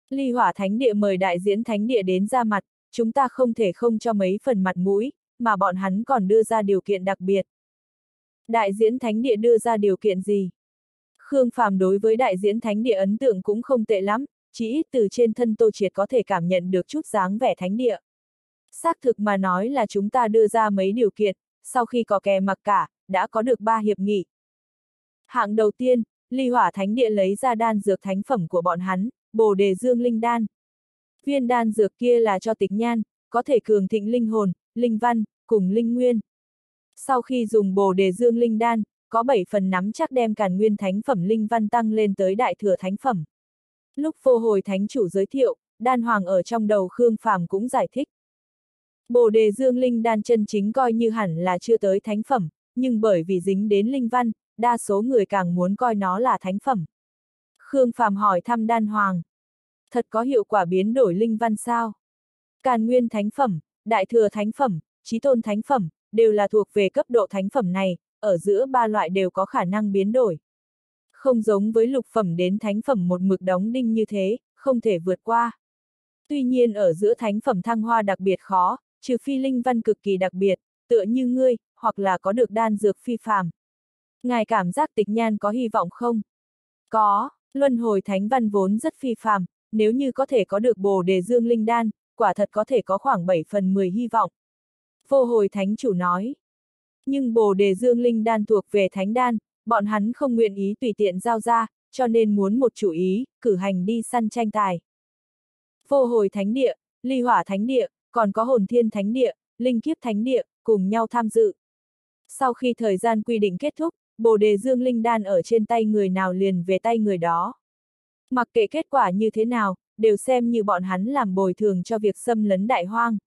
Ly hỏa thánh địa mời đại diễn thánh địa đến ra mặt, chúng ta không thể không cho mấy phần mặt mũi, mà bọn hắn còn đưa ra điều kiện đặc biệt. Đại diễn thánh địa đưa ra điều kiện gì? Khương Phàm đối với đại diễn thánh địa ấn tượng cũng không tệ lắm, chỉ ít từ trên thân Tô Triệt có thể cảm nhận được chút dáng vẻ thánh địa. Xác thực mà nói là chúng ta đưa ra mấy điều kiện, sau khi có kè mặc cả, đã có được ba hiệp nghị. Hạng đầu tiên, ly hỏa thánh địa lấy ra đan dược thánh phẩm của bọn hắn, bồ đề dương linh đan. Viên đan dược kia là cho tịch nhan, có thể cường thịnh linh hồn, linh văn, cùng linh nguyên. Sau khi dùng bồ đề dương linh đan, có 7 phần nắm chắc đem càn nguyên thánh phẩm linh văn tăng lên tới đại thừa thánh phẩm. Lúc vô hồi thánh chủ giới thiệu, đan hoàng ở trong đầu Khương Phàm cũng giải thích. Bồ đề dương linh đan chân chính coi như hẳn là chưa tới thánh phẩm, nhưng bởi vì dính đến linh văn, đa số người càng muốn coi nó là thánh phẩm. Khương Phàm hỏi thăm đan hoàng. Thật có hiệu quả biến đổi linh văn sao? Càn nguyên thánh phẩm, đại thừa thánh phẩm, trí tôn thánh phẩm, đều là thuộc về cấp độ thánh phẩm này, ở giữa ba loại đều có khả năng biến đổi. Không giống với lục phẩm đến thánh phẩm một mực đóng đinh như thế, không thể vượt qua. Tuy nhiên ở giữa thánh phẩm thăng hoa đặc biệt khó, trừ phi linh văn cực kỳ đặc biệt, tựa như ngươi, hoặc là có được đan dược phi phàm. Ngài cảm giác tịch nhan có hy vọng không? Có, luân hồi thánh văn vốn rất phi phàm, nếu như có thể có được bồ đề dương linh đan, quả thật có thể có khoảng 7 phần 10 hy vọng. Vô hồi thánh chủ nói. Nhưng bồ đề dương linh đan thuộc về thánh đan, bọn hắn không nguyện ý tùy tiện giao ra, cho nên muốn một chủ ý, cử hành đi săn tranh tài. Vô hồi thánh địa, ly hỏa thánh địa, còn có hồn thiên thánh địa, linh kiếp thánh địa, cùng nhau tham dự. Sau khi thời gian quy định kết thúc, bồ đề dương linh đan ở trên tay người nào liền về tay người đó. Mặc kệ kết quả như thế nào, đều xem như bọn hắn làm bồi thường cho việc xâm lấn đại hoang.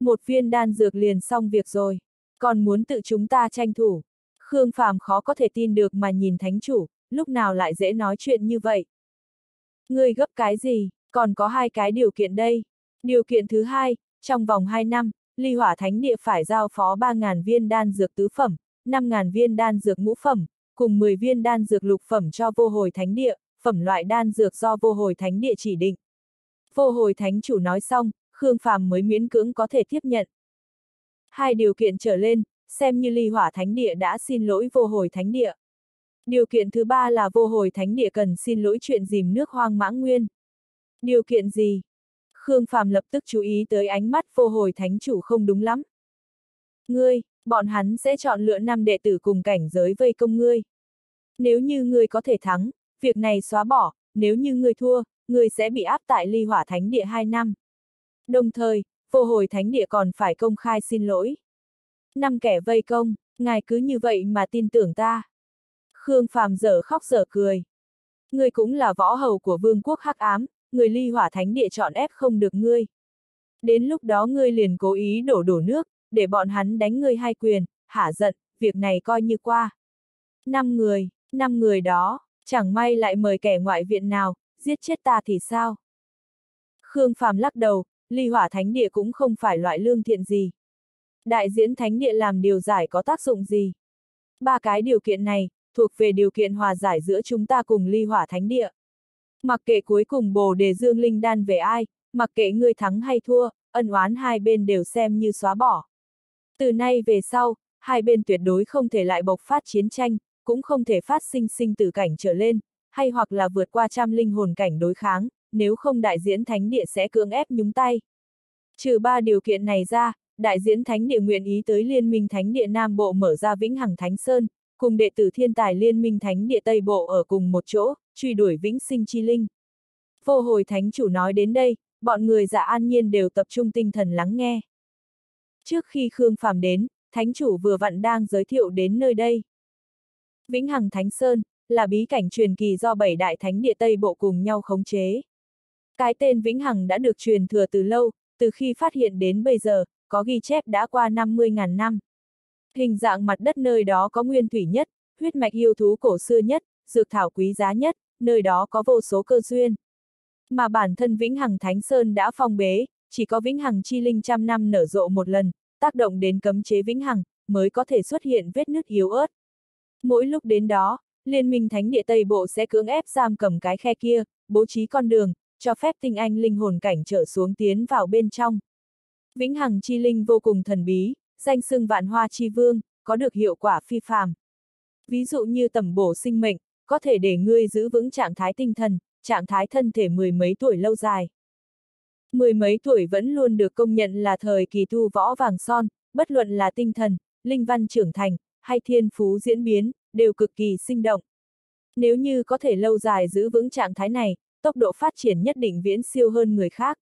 Một viên đan dược liền xong việc rồi, còn muốn tự chúng ta tranh thủ. Khương Phàm khó có thể tin được mà nhìn thánh chủ, lúc nào lại dễ nói chuyện như vậy. Ngươi gấp cái gì, còn có hai cái điều kiện đây. Điều kiện thứ hai, trong vòng 2 năm, ly hỏa thánh địa phải giao phó 3.000 viên đan dược tứ phẩm, 5.000 viên đan dược ngũ phẩm, cùng 10 viên đan dược lục phẩm cho vô hồi thánh địa, phẩm loại đan dược do vô hồi thánh địa chỉ định. Vô hồi thánh chủ nói xong, Khương Phàm mới miễn cưỡng có thể tiếp nhận. Hai điều kiện trở lên, xem như ly hỏa thánh địa đã xin lỗi vô hồi thánh địa. Điều kiện thứ ba là vô hồi thánh địa cần xin lỗi chuyện dìm nước hoang mãng nguyên. Điều kiện gì? Khương Phàm lập tức chú ý tới ánh mắt vô hồi thánh chủ không đúng lắm. Ngươi, bọn hắn sẽ chọn lựa năm đệ tử cùng cảnh giới vây công ngươi. Nếu như ngươi có thể thắng, việc này xóa bỏ, nếu như ngươi thua, ngươi sẽ bị áp tại ly hỏa thánh địa 2 năm. Đồng thời, vô hồi thánh địa còn phải công khai xin lỗi. Năm kẻ vây công, ngài cứ như vậy mà tin tưởng ta. Khương Phàm dở khóc dở cười. Ngươi cũng là võ hầu của vương quốc hắc ám, người ly hỏa thánh địa chọn ép không được ngươi. Đến lúc đó ngươi liền cố ý đổ đổ nước, để bọn hắn đánh ngươi hai quyền, hả giận, việc này coi như qua. Năm người, năm người đó, chẳng may lại mời kẻ ngoại viện nào, giết chết ta thì sao? Khương Phàm lắc đầu, ly hỏa thánh địa cũng không phải loại lương thiện gì. Đại diễn thánh địa làm điều giải có tác dụng gì? Ba cái điều kiện này, thuộc về điều kiện hòa giải giữa chúng ta cùng ly hỏa thánh địa. Mặc kệ cuối cùng bồ đề dương linh đan về ai, mặc kệ ngươi thắng hay thua, ân oán hai bên đều xem như xóa bỏ. Từ nay về sau, hai bên tuyệt đối không thể lại bộc phát chiến tranh, cũng không thể phát sinh sinh tử cảnh trở lên, hay hoặc là vượt qua trăm linh hồn cảnh đối kháng, nếu không đại diễn thánh địa sẽ cưỡng ép nhúng tay. Trừ ba điều kiện này ra, đại diễn thánh địa nguyện ý tới liên minh thánh địa Nam Bộ mở ra vĩnh hằng thánh sơn, cùng đệ tử thiên tài liên minh thánh địa Tây Bộ ở cùng một chỗ, truy đuổi vĩnh sinh chi linh. Vô hồi thánh chủ nói đến đây, bọn người dạ an nhiên đều tập trung tinh thần lắng nghe. Trước khi Khương Phàm đến, thánh chủ vừa vặn đang giới thiệu đến nơi đây. Vĩnh Hằng Thánh Sơn, là bí cảnh truyền kỳ do bảy đại thánh địa Tây Bộ cùng nhau khống chế. Cái tên Vĩnh Hằng đã được truyền thừa từ lâu, từ khi phát hiện đến bây giờ, có ghi chép đã qua 50.000 năm. Hình dạng mặt đất nơi đó có nguyên thủy nhất, huyết mạch yêu thú cổ xưa nhất, dược thảo quý giá nhất, nơi đó có vô số cơ duyên. Mà bản thân Vĩnh Hằng Thánh Sơn đã phong bế, chỉ có Vĩnh Hằng chi linh trăm năm nở rộ một lần, tác động đến cấm chế Vĩnh Hằng, mới có thể xuất hiện vết nứt yếu ớt. Mỗi lúc đến đó, Liên minh Thánh địa Tây Bộ sẽ cưỡng ép giam cầm cái khe kia, bố trí con đường, cho phép tinh anh linh hồn cảnh trở xuống tiến vào bên trong. Vĩnh Hằng chi linh vô cùng thần bí, danh xưng vạn hoa chi vương, có được hiệu quả phi phàm. Ví dụ như tầm bổ sinh mệnh, có thể để ngươi giữ vững trạng thái tinh thần, trạng thái thân thể mười mấy tuổi lâu dài. Mười mấy tuổi vẫn luôn được công nhận là thời kỳ tu võ vàng son, bất luận là tinh thần, linh văn trưởng thành, hay thiên phú diễn biến, đều cực kỳ sinh động. Nếu như có thể lâu dài giữ vững trạng thái này, tốc độ phát triển nhất định viễn siêu hơn người khác.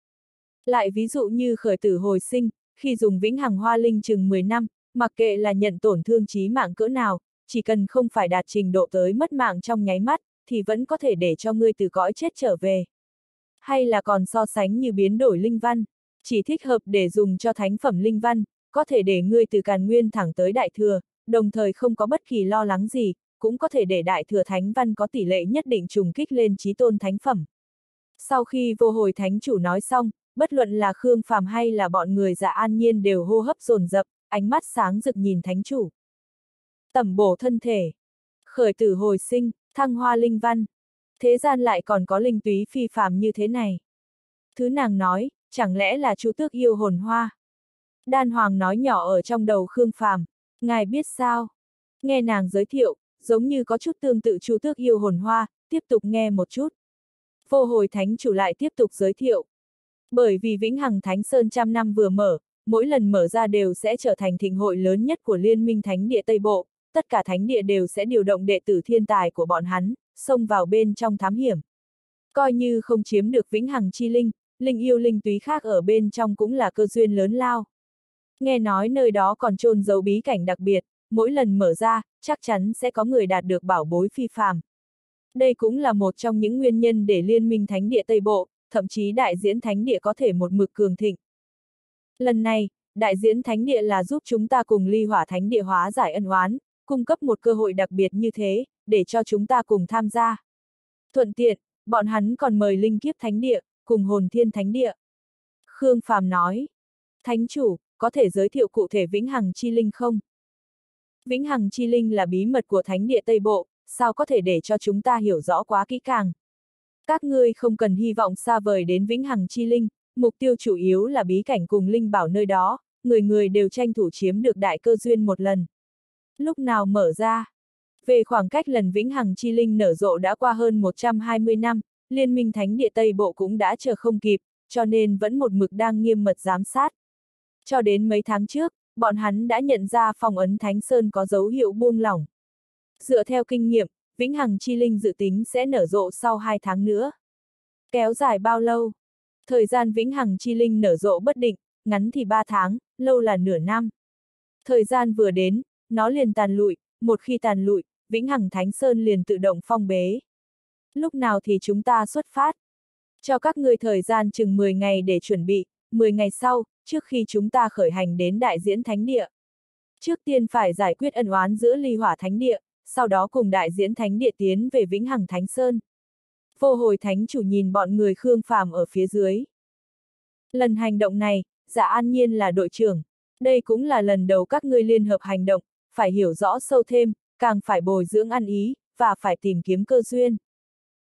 Lại ví dụ như khởi tử hồi sinh, khi dùng vĩnh hằng hoa linh chừng 10 năm, mặc kệ là nhận tổn thương trí mạng cỡ nào, chỉ cần không phải đạt trình độ tới mất mạng trong nháy mắt, thì vẫn có thể để cho ngươi từ cõi chết trở về. Hay là còn so sánh như biến đổi linh văn, chỉ thích hợp để dùng cho thánh phẩm linh văn, có thể để ngươi từ càn nguyên thẳng tới đại thừa, đồng thời không có bất kỳ lo lắng gì, cũng có thể để đại thừa thánh văn có tỷ lệ nhất định trùng kích lên trí tôn thánh phẩm. Sau khi vô hồi thánh chủ nói xong, bất luận là Khương Phàm hay là bọn người dạ an nhiên đều hô hấp dồn dập, ánh mắt sáng rực nhìn thánh chủ. Tẩm bổ thân thể, khởi tử hồi sinh, thăng hoa linh văn. Thế gian lại còn có linh túy phi phàm như thế này. Thứ nàng nói, chẳng lẽ là chú tước yêu hồn hoa? Đan Hoàng nói nhỏ ở trong đầu Khương Phàm, ngài biết sao? Nghe nàng giới thiệu, giống như có chút tương tự chú tước yêu hồn hoa, tiếp tục nghe một chút. Vô hồi thánh chủ lại tiếp tục giới thiệu. Bởi vì Vĩnh Hằng Thánh Sơn trăm năm vừa mở, mỗi lần mở ra đều sẽ trở thành thịnh hội lớn nhất của Liên minh Thánh địa Tây Bộ, tất cả thánh địa đều sẽ điều động đệ tử thiên tài của bọn hắn, xông vào bên trong thám hiểm. Coi như không chiếm được Vĩnh Hằng Chi Linh, linh yêu linh túy khác ở bên trong cũng là cơ duyên lớn lao. Nghe nói nơi đó còn trôn giấu bí cảnh đặc biệt, mỗi lần mở ra, chắc chắn sẽ có người đạt được bảo bối phi phàm. Đây cũng là một trong những nguyên nhân để Liên minh Thánh địa Tây Bộ, thậm chí đại diễn Thánh địa có thể một mực cường thịnh. Lần này, đại diễn Thánh địa là giúp chúng ta cùng ly hỏa Thánh địa hóa giải ân oán, cung cấp một cơ hội đặc biệt như thế, để cho chúng ta cùng tham gia. Thuận tiện, bọn hắn còn mời linh kiếp thánh địa, cùng hồn thiên thánh địa. Khương Phàm nói, thánh chủ, có thể giới thiệu cụ thể vĩnh hằng chi linh không? Vĩnh hằng chi linh là bí mật của thánh địa Tây Bộ, sao có thể để cho chúng ta hiểu rõ quá kỹ càng? Các ngươi không cần hy vọng xa vời đến vĩnh hằng chi linh, mục tiêu chủ yếu là bí cảnh cùng linh bảo nơi đó, người người đều tranh thủ chiếm được đại cơ duyên một lần. Lúc nào mở ra? Về khoảng cách lần vĩnh hằng chi linh nở rộ đã qua hơn 120 năm, Liên minh Thánh địa Tây Bộ cũng đã chờ không kịp, cho nên vẫn một mực đang nghiêm mật giám sát. Cho đến mấy tháng trước, bọn hắn đã nhận ra phòng ấn Thánh Sơn có dấu hiệu buông lỏng. Dựa theo kinh nghiệm, Vĩnh Hằng Chi Linh dự tính sẽ nở rộ sau 2 tháng nữa. Kéo dài bao lâu? Thời gian Vĩnh Hằng Chi Linh nở rộ bất định, ngắn thì 3 tháng, lâu là nửa năm. Thời gian vừa đến, nó liền tàn lụi, một khi tàn lụi, Vĩnh Hằng Thánh Sơn liền tự động phong bế. Lúc nào thì chúng ta xuất phát? Cho các ngươi thời gian chừng 10 ngày để chuẩn bị, 10 ngày sau, trước khi chúng ta khởi hành đến đại diễn thánh địa. Trước tiên phải giải quyết ân oán giữa ly hỏa thánh địa, sau đó cùng đại diễn thánh địa tiến về Vĩnh Hằng Thánh Sơn. Vô hồi thánh chủ nhìn bọn người Khương Phàm ở phía dưới. Lần hành động này, dạ an nhiên là đội trưởng. Đây cũng là lần đầu các ngươi liên hợp hành động, phải hiểu rõ sâu thêm, càng phải bồi dưỡng ăn ý, và phải tìm kiếm cơ duyên.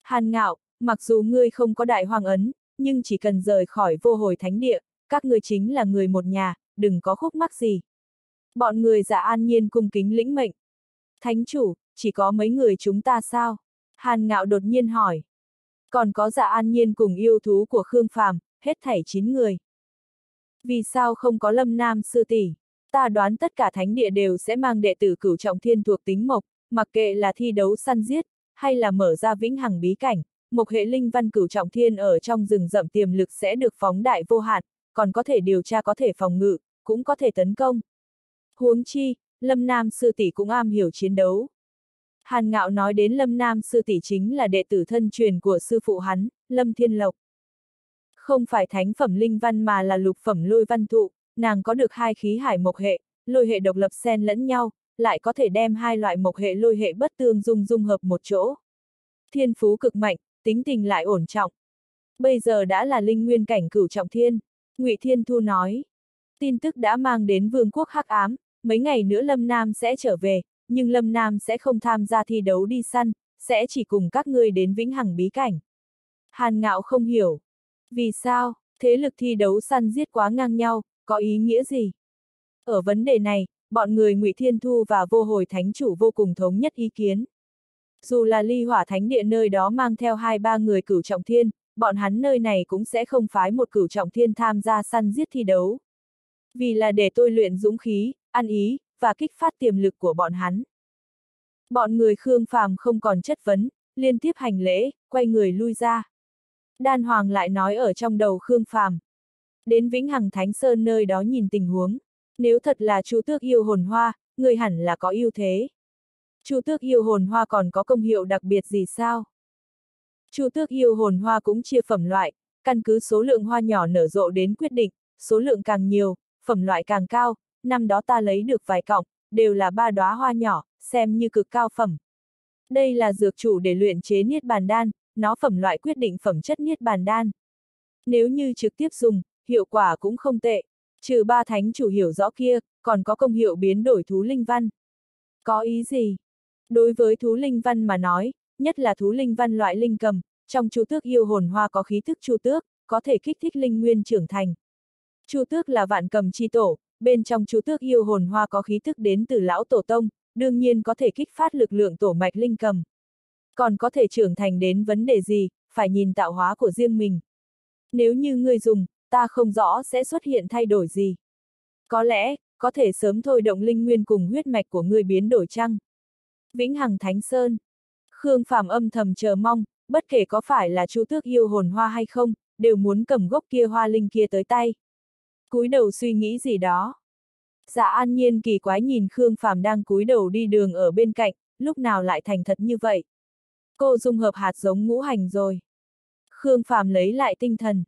Hàn ngạo, mặc dù ngươi không có đại hoàng ấn, nhưng chỉ cần rời khỏi vô hồi thánh địa, các ngươi chính là người một nhà, đừng có khúc mắc gì. Bọn người giả an nhiên cung kính lĩnh mệnh. Thánh chủ, chỉ có mấy người chúng ta sao? Hàn ngạo đột nhiên hỏi. Còn có giả an nhiên cùng yêu thú của Khương Phàm, hết thảy 9 người. Vì sao không có lâm nam sư tỷ? Ta đoán tất cả thánh địa đều sẽ mang đệ tử cửu trọng thiên thuộc tính mộc, mặc kệ là thi đấu săn giết, hay là mở ra vĩnh hằng bí cảnh, một hệ linh văn cửu trọng thiên ở trong rừng rậm tiềm lực sẽ được phóng đại vô hạn, còn có thể điều tra có thể phòng ngự, cũng có thể tấn công. Huống chi, Lâm Nam sư tỷ cũng am hiểu chiến đấu. Hàn Ngạo nói đến Lâm Nam sư tỷ chính là đệ tử thân truyền của sư phụ hắn, Lâm Thiên Lộc. Không phải thánh phẩm linh văn mà là lục phẩm lôi văn thụ, nàng có được hai khí hải mộc hệ, lôi hệ độc lập xen lẫn nhau, lại có thể đem hai loại mộc hệ lôi hệ bất tương dung dung hợp một chỗ. Thiên phú cực mạnh, tính tình lại ổn trọng. Bây giờ đã là linh nguyên cảnh cửu trọng thiên, Ngụy Thiên Thu nói. Tin tức đã mang đến vương quốc hắc ám, mấy ngày nữa Lâm Nam sẽ trở về, nhưng Lâm Nam sẽ không tham gia thi đấu đi săn, sẽ chỉ cùng các ngươi đến vĩnh hằng bí cảnh. Hàn Ngạo không hiểu. Vì sao, thế lực thi đấu săn giết quá ngang nhau, có ý nghĩa gì? Ở vấn đề này, bọn người Ngụy Thiên Thu và vô hồi thánh chủ vô cùng thống nhất ý kiến. Dù là ly hỏa thánh địa nơi đó mang theo hai ba người cửu trọng thiên, bọn hắn nơi này cũng sẽ không phái một cửu trọng thiên tham gia săn giết thi đấu. Vì là để tôi luyện dũng khí, ăn ý, và kích phát tiềm lực của bọn hắn. Bọn người Khương Phàm không còn chất vấn, liên tiếp hành lễ, quay người lui ra. Đan Hoàng lại nói ở trong đầu Khương Phàm. Đến Vĩnh Hằng Thánh Sơn nơi đó nhìn tình huống. Nếu thật là Chu Tước yêu hồn hoa, người hẳn là có ưu thế. Chu Tước yêu hồn hoa còn có công hiệu đặc biệt gì sao? Chu Tước yêu hồn hoa cũng chia phẩm loại, căn cứ số lượng hoa nhỏ nở rộ đến quyết định, số lượng càng nhiều, phẩm loại càng cao, năm đó ta lấy được vài cọng, đều là ba đóa hoa nhỏ, xem như cực cao phẩm. Đây là dược chủ để luyện chế niết bàn đan, nó phẩm loại quyết định phẩm chất niết bàn đan. Nếu như trực tiếp dùng, hiệu quả cũng không tệ. Trừ ba thánh chủ hiểu rõ kia, còn có công hiệu biến đổi thú linh văn. Có ý gì? Đối với thú linh văn mà nói, nhất là thú linh văn loại linh cầm, trong chu tước yêu hồn hoa có khí thức chu tước, có thể kích thích linh nguyên trưởng thành. Chu tước là vạn cầm chi tổ, bên trong chu tước yêu hồn hoa có khí thức đến từ lão tổ tông, đương nhiên có thể kích phát lực lượng tổ mạch linh cầm. Còn có thể trưởng thành đến vấn đề gì, phải nhìn tạo hóa của riêng mình. Nếu như ngươi dùng, ta không rõ sẽ xuất hiện thay đổi gì. Có lẽ, có thể sớm thôi động linh nguyên cùng huyết mạch của ngươi biến đổi chăng? Vĩnh Hằng Thánh Sơn. Khương Phàm âm thầm chờ mong, bất kể có phải là Chu Tước yêu hồn hoa hay không, đều muốn cầm gốc kia hoa linh kia tới tay. cúi đầu suy nghĩ gì đó. Dạ an nhiên kỳ quái nhìn Khương Phàm đang cúi đầu đi đường ở bên cạnh, lúc nào lại thành thật như vậy. Cô dung hợp hạt giống ngũ hành rồi. Khương Phàm lấy lại tinh thần.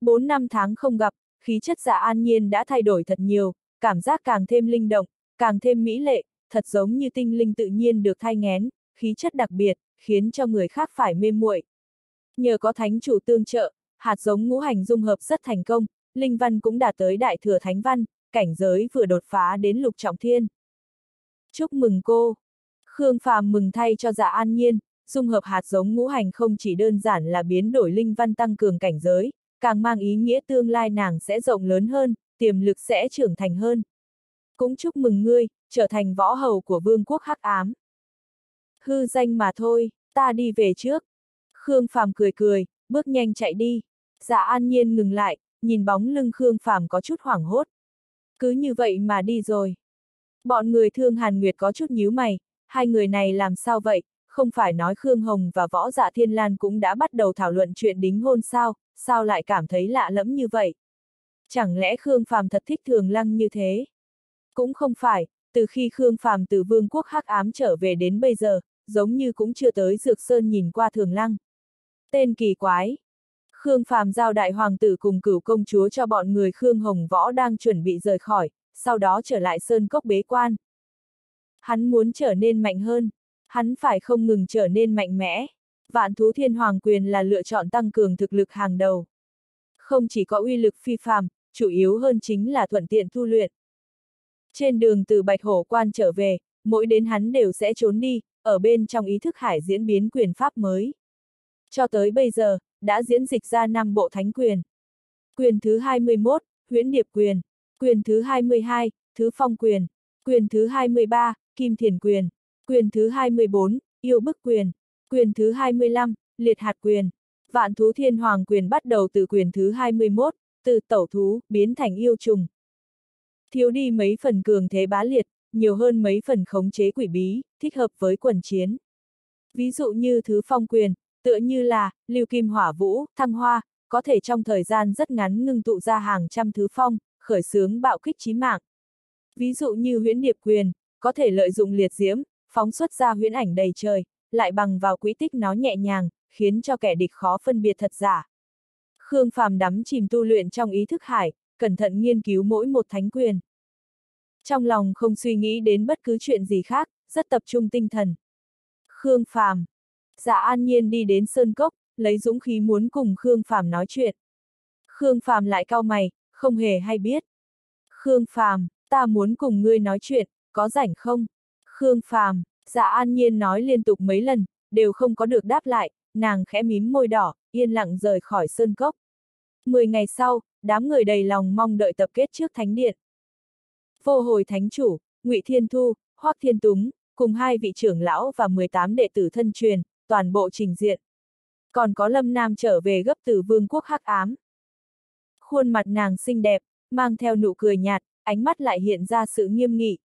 Bốn năm tháng không gặp, khí chất dạ an nhiên đã thay đổi thật nhiều, cảm giác càng thêm linh động, càng thêm mỹ lệ, thật giống như tinh linh tự nhiên được thay ngén, khí chất đặc biệt, khiến cho người khác phải mê muội. Nhờ có thánh chủ tương trợ, hạt giống ngũ hành dung hợp rất thành công, linh văn cũng đạt tới đại thừa thánh văn, cảnh giới vừa đột phá đến lục trọng thiên. Chúc mừng cô! Khương Phàm mừng thay cho dạ an nhiên, dung hợp hạt giống ngũ hành không chỉ đơn giản là biến đổi linh văn tăng cường cảnh giới, càng mang ý nghĩa tương lai nàng sẽ rộng lớn hơn, tiềm lực sẽ trưởng thành hơn. Cũng chúc mừng ngươi, trở thành võ hầu của vương quốc hắc ám. Hư danh mà thôi, ta đi về trước. Khương Phàm cười cười, bước nhanh chạy đi. Dạ an nhiên ngừng lại, nhìn bóng lưng Khương Phàm có chút hoảng hốt. Cứ như vậy mà đi rồi. Bọn người thương Hàn Nguyệt có chút nhíu mày, hai người này làm sao vậy, không phải nói Khương Hồng và Võ Dạ Thiên Lan cũng đã bắt đầu thảo luận chuyện đính hôn sao, sao lại cảm thấy lạ lẫm như vậy? Chẳng lẽ Khương Phàm thật thích Thường Lăng như thế? Cũng không phải, từ khi Khương Phàm từ vương quốc hắc ám trở về đến bây giờ, giống như cũng chưa tới Dược Sơn nhìn qua Thường Lăng. Tên kỳ quái. Khương Phàm giao đại hoàng tử cùng cửu công chúa cho bọn người Khương Hồng Võ đang chuẩn bị rời khỏi, sau đó trở lại Sơn Cốc bế quan. Hắn muốn trở nên mạnh hơn, hắn phải không ngừng trở nên mạnh mẽ. Vạn thú thiên hoàng quyền là lựa chọn tăng cường thực lực hàng đầu. Không chỉ có uy lực phi phàm, chủ yếu hơn chính là thuận tiện tu luyện. Trên đường từ Bạch Hổ Quan trở về, mỗi đến hắn đều sẽ trốn đi, ở bên trong ý thức hải diễn biến quyền pháp mới. Cho tới bây giờ, đã diễn dịch ra năm bộ thánh quyền. Quyền thứ 21, huyễn điệp quyền. Quyền thứ 22, thứ phong quyền. Quyền thứ 23, kim thiền quyền. Quyền thứ 24, yêu bức quyền. Quyền thứ 25, liệt hạt quyền. Vạn thú thiên hoàng quyền bắt đầu từ quyền thứ 21, từ tẩu thú, biến thành yêu trùng. Thiếu đi mấy phần cường thế bá liệt, nhiều hơn mấy phần khống chế quỷ bí, thích hợp với quần chiến. Ví dụ như thứ phong quyền, tựa như là, lưu kim hỏa vũ, thăng hoa, có thể trong thời gian rất ngắn ngưng tụ ra hàng trăm thứ phong, khởi xướng bạo kích chí mạng. Ví dụ như huyễn điệp quyền, có thể lợi dụng liệt diễm, phóng xuất ra huyễn ảnh đầy trời, lại bằng vào quỹ tích nó nhẹ nhàng, khiến cho kẻ địch khó phân biệt thật giả. Khương Phàm đắm chìm tu luyện trong ý thức hải, cẩn thận nghiên cứu mỗi một thánh quyền. Trong lòng không suy nghĩ đến bất cứ chuyện gì khác, rất tập trung tinh thần. Khương Phàm Dạ an nhiên đi đến sơn cốc, lấy dũng khí muốn cùng Khương Phàm nói chuyện. Khương Phàm lại cau mày, không hề hay biết. Khương Phàm, ta muốn cùng ngươi nói chuyện, có rảnh không? Khương Phàm, dạ an nhiên nói liên tục mấy lần, đều không có được đáp lại, nàng khẽ mím môi đỏ, yên lặng rời khỏi sơn cốc. Mười ngày sau, đám người đầy lòng mong đợi tập kết trước thánh điện. Vô hồi thánh chủ, ngụy Thiên Thu, Hoác Thiên Túng, cùng hai vị trưởng lão và 18 đệ tử thân truyền, toàn bộ trình diện. Còn có Lâm Nam trở về gấp từ vương quốc hắc ám. Khuôn mặt nàng xinh đẹp, mang theo nụ cười nhạt, ánh mắt lại hiện ra sự nghiêm nghị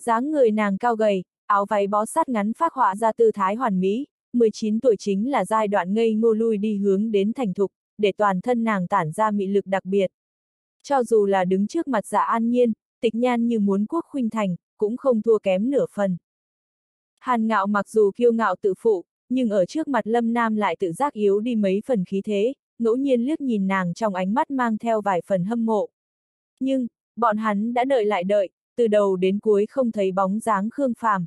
dáng người nàng cao gầy, áo váy bó sát ngắn phát họa ra tư thái hoàn mỹ, 19 tuổi chính là giai đoạn ngây ngô lui đi hướng đến thành thục, để toàn thân nàng tản ra mị lực đặc biệt. Cho dù là đứng trước mặt dạ an nhiên, tịch nhan như muốn quốc khuynh thành, cũng không thua kém nửa phần. Hàn ngạo mặc dù kiêu ngạo tự phụ, nhưng ở trước mặt lâm nam lại tự giác yếu đi mấy phần khí thế, ngẫu nhiên liếc nhìn nàng trong ánh mắt mang theo vài phần hâm mộ. Nhưng, bọn hắn đã đợi lại đợi, từ đầu đến cuối không thấy bóng dáng Khương Phàm.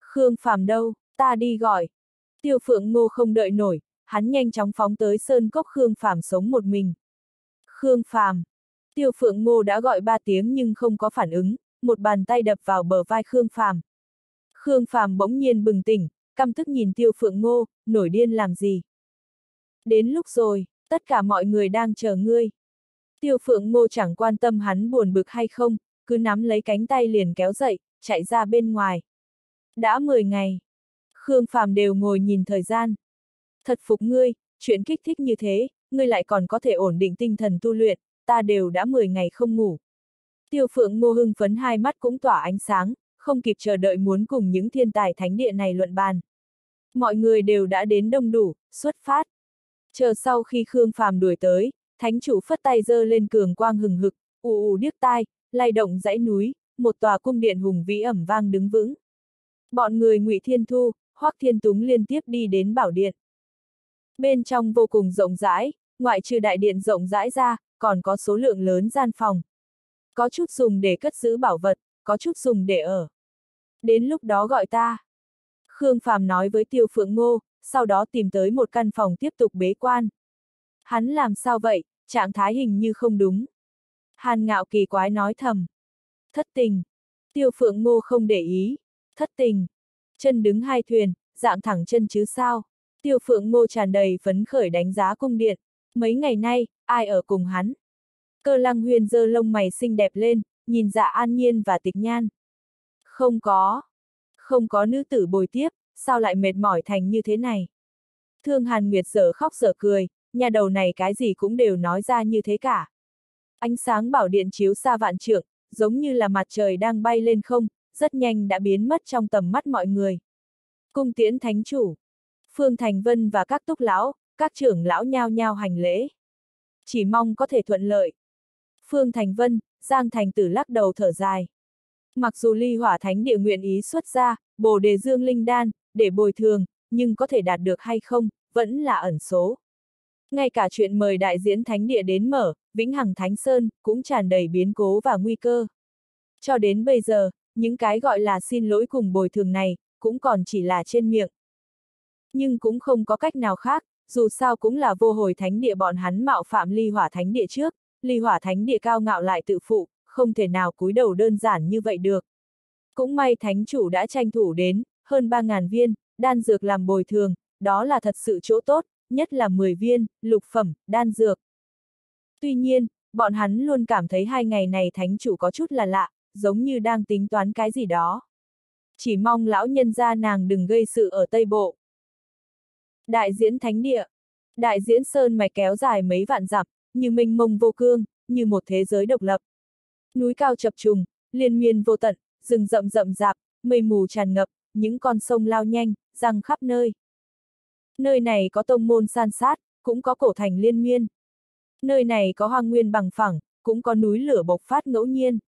Khương Phàm đâu, ta đi gọi. Tiêu Phượng Ngô không đợi nổi, hắn nhanh chóng phóng tới sơn cốc Khương Phàm sống một mình. Khương Phàm. Tiêu Phượng Ngô đã gọi ba tiếng nhưng không có phản ứng, một bàn tay đập vào bờ vai Khương Phàm. Khương Phàm bỗng nhiên bừng tỉnh, căm tức nhìn Tiêu Phượng Ngô, nổi điên làm gì. Đến lúc rồi, tất cả mọi người đang chờ ngươi. Tiêu Phượng Ngô chẳng quan tâm hắn buồn bực hay không, cứ nắm lấy cánh tay liền kéo dậy, chạy ra bên ngoài. Đã 10 ngày. Khương Phàm đều ngồi nhìn thời gian. Thật phục ngươi, chuyện kích thích như thế, ngươi lại còn có thể ổn định tinh thần tu luyện, ta đều đã 10 ngày không ngủ. Tiêu Phượng Ngô hưng phấn hai mắt cũng tỏa ánh sáng, không kịp chờ đợi muốn cùng những thiên tài thánh địa này luận bàn. Mọi người đều đã đến đông đủ, xuất phát. Chờ sau khi Khương Phàm đuổi tới, thánh chủ phất tay giơ lên cường quang hừng hực, ù ù điếc tai, lay động dãy núi, một tòa cung điện hùng vĩ ẩm vang đứng vững. Bọn người Ngụy Thiên Thu, Hoắc Thiên Túng liên tiếp đi đến bảo điện. Bên trong vô cùng rộng rãi, ngoại trừ đại điện rộng rãi ra, còn có số lượng lớn gian phòng. Có chút dùng để cất giữ bảo vật, có chút dùng để ở. Đến lúc đó gọi ta. Khương Phàm nói với Tiêu Phượng Ngô, sau đó tìm tới một căn phòng tiếp tục bế quan. Hắn làm sao vậy, trạng thái hình như không đúng. Hàn ngạo kỳ quái nói thầm. Thất tình. Tiêu Phượng Ngô không để ý. Thất tình. Chân đứng hai thuyền, dạng thẳng chân chứ sao. Tiêu Phượng Ngô tràn đầy phấn khởi đánh giá cung điện. Mấy ngày nay, ai ở cùng hắn? Cơ lăng huyền dơ lông mày xinh đẹp lên, nhìn dạ an nhiên và tịch nhan. Không có. Không có nữ tử bồi tiếp, sao lại mệt mỏi thành như thế này? Thương Hàn Nguyệt dở khóc dở cười, nhà đầu này cái gì cũng đều nói ra như thế cả. Ánh sáng bảo điện chiếu xa vạn trượng, giống như là mặt trời đang bay lên không, rất nhanh đã biến mất trong tầm mắt mọi người. Cung tiễn thánh chủ. Phương Thành Vân và các túc lão, các trưởng lão nhao nhao hành lễ. Chỉ mong có thể thuận lợi. Phương Thành Vân, Giang Thành Tử lắc đầu thở dài. Mặc dù ly hỏa thánh địa nguyện ý xuất ra, bồ đề dương linh đan, để bồi thường, nhưng có thể đạt được hay không, vẫn là ẩn số. Ngay cả chuyện mời đại diễn thánh địa đến mở, Vĩnh Hằng Thánh Sơn, cũng tràn đầy biến cố và nguy cơ. Cho đến bây giờ, những cái gọi là xin lỗi cùng bồi thường này, cũng còn chỉ là trên miệng. Nhưng cũng không có cách nào khác, dù sao cũng là vô hồi thánh địa bọn hắn mạo phạm ly hỏa thánh địa trước, ly hỏa thánh địa cao ngạo lại tự phụ, không thể nào cúi đầu đơn giản như vậy được. Cũng may thánh chủ đã tranh thủ đến, hơn 3.000 viên, đan dược làm bồi thường, đó là thật sự chỗ tốt, nhất là 10 viên, lục phẩm, đan dược. Tuy nhiên, bọn hắn luôn cảm thấy hai ngày này thánh chủ có chút là lạ, giống như đang tính toán cái gì đó. Chỉ mong lão nhân gia nàng đừng gây sự ở Tây Bộ. Đại diễn thánh địa. Đại diễn sơn mạch kéo dài mấy vạn dặm, như minh mông vô cương, như một thế giới độc lập. Núi cao chập trùng, liên miên vô tận, rừng rậm rậm rạp, mây mù tràn ngập, những con sông lao nhanh, răng khắp nơi. Nơi này có tông môn san sát, cũng có cổ thành liên miên. Nơi này có hoang nguyên bằng phẳng, cũng có núi lửa bộc phát ngẫu nhiên.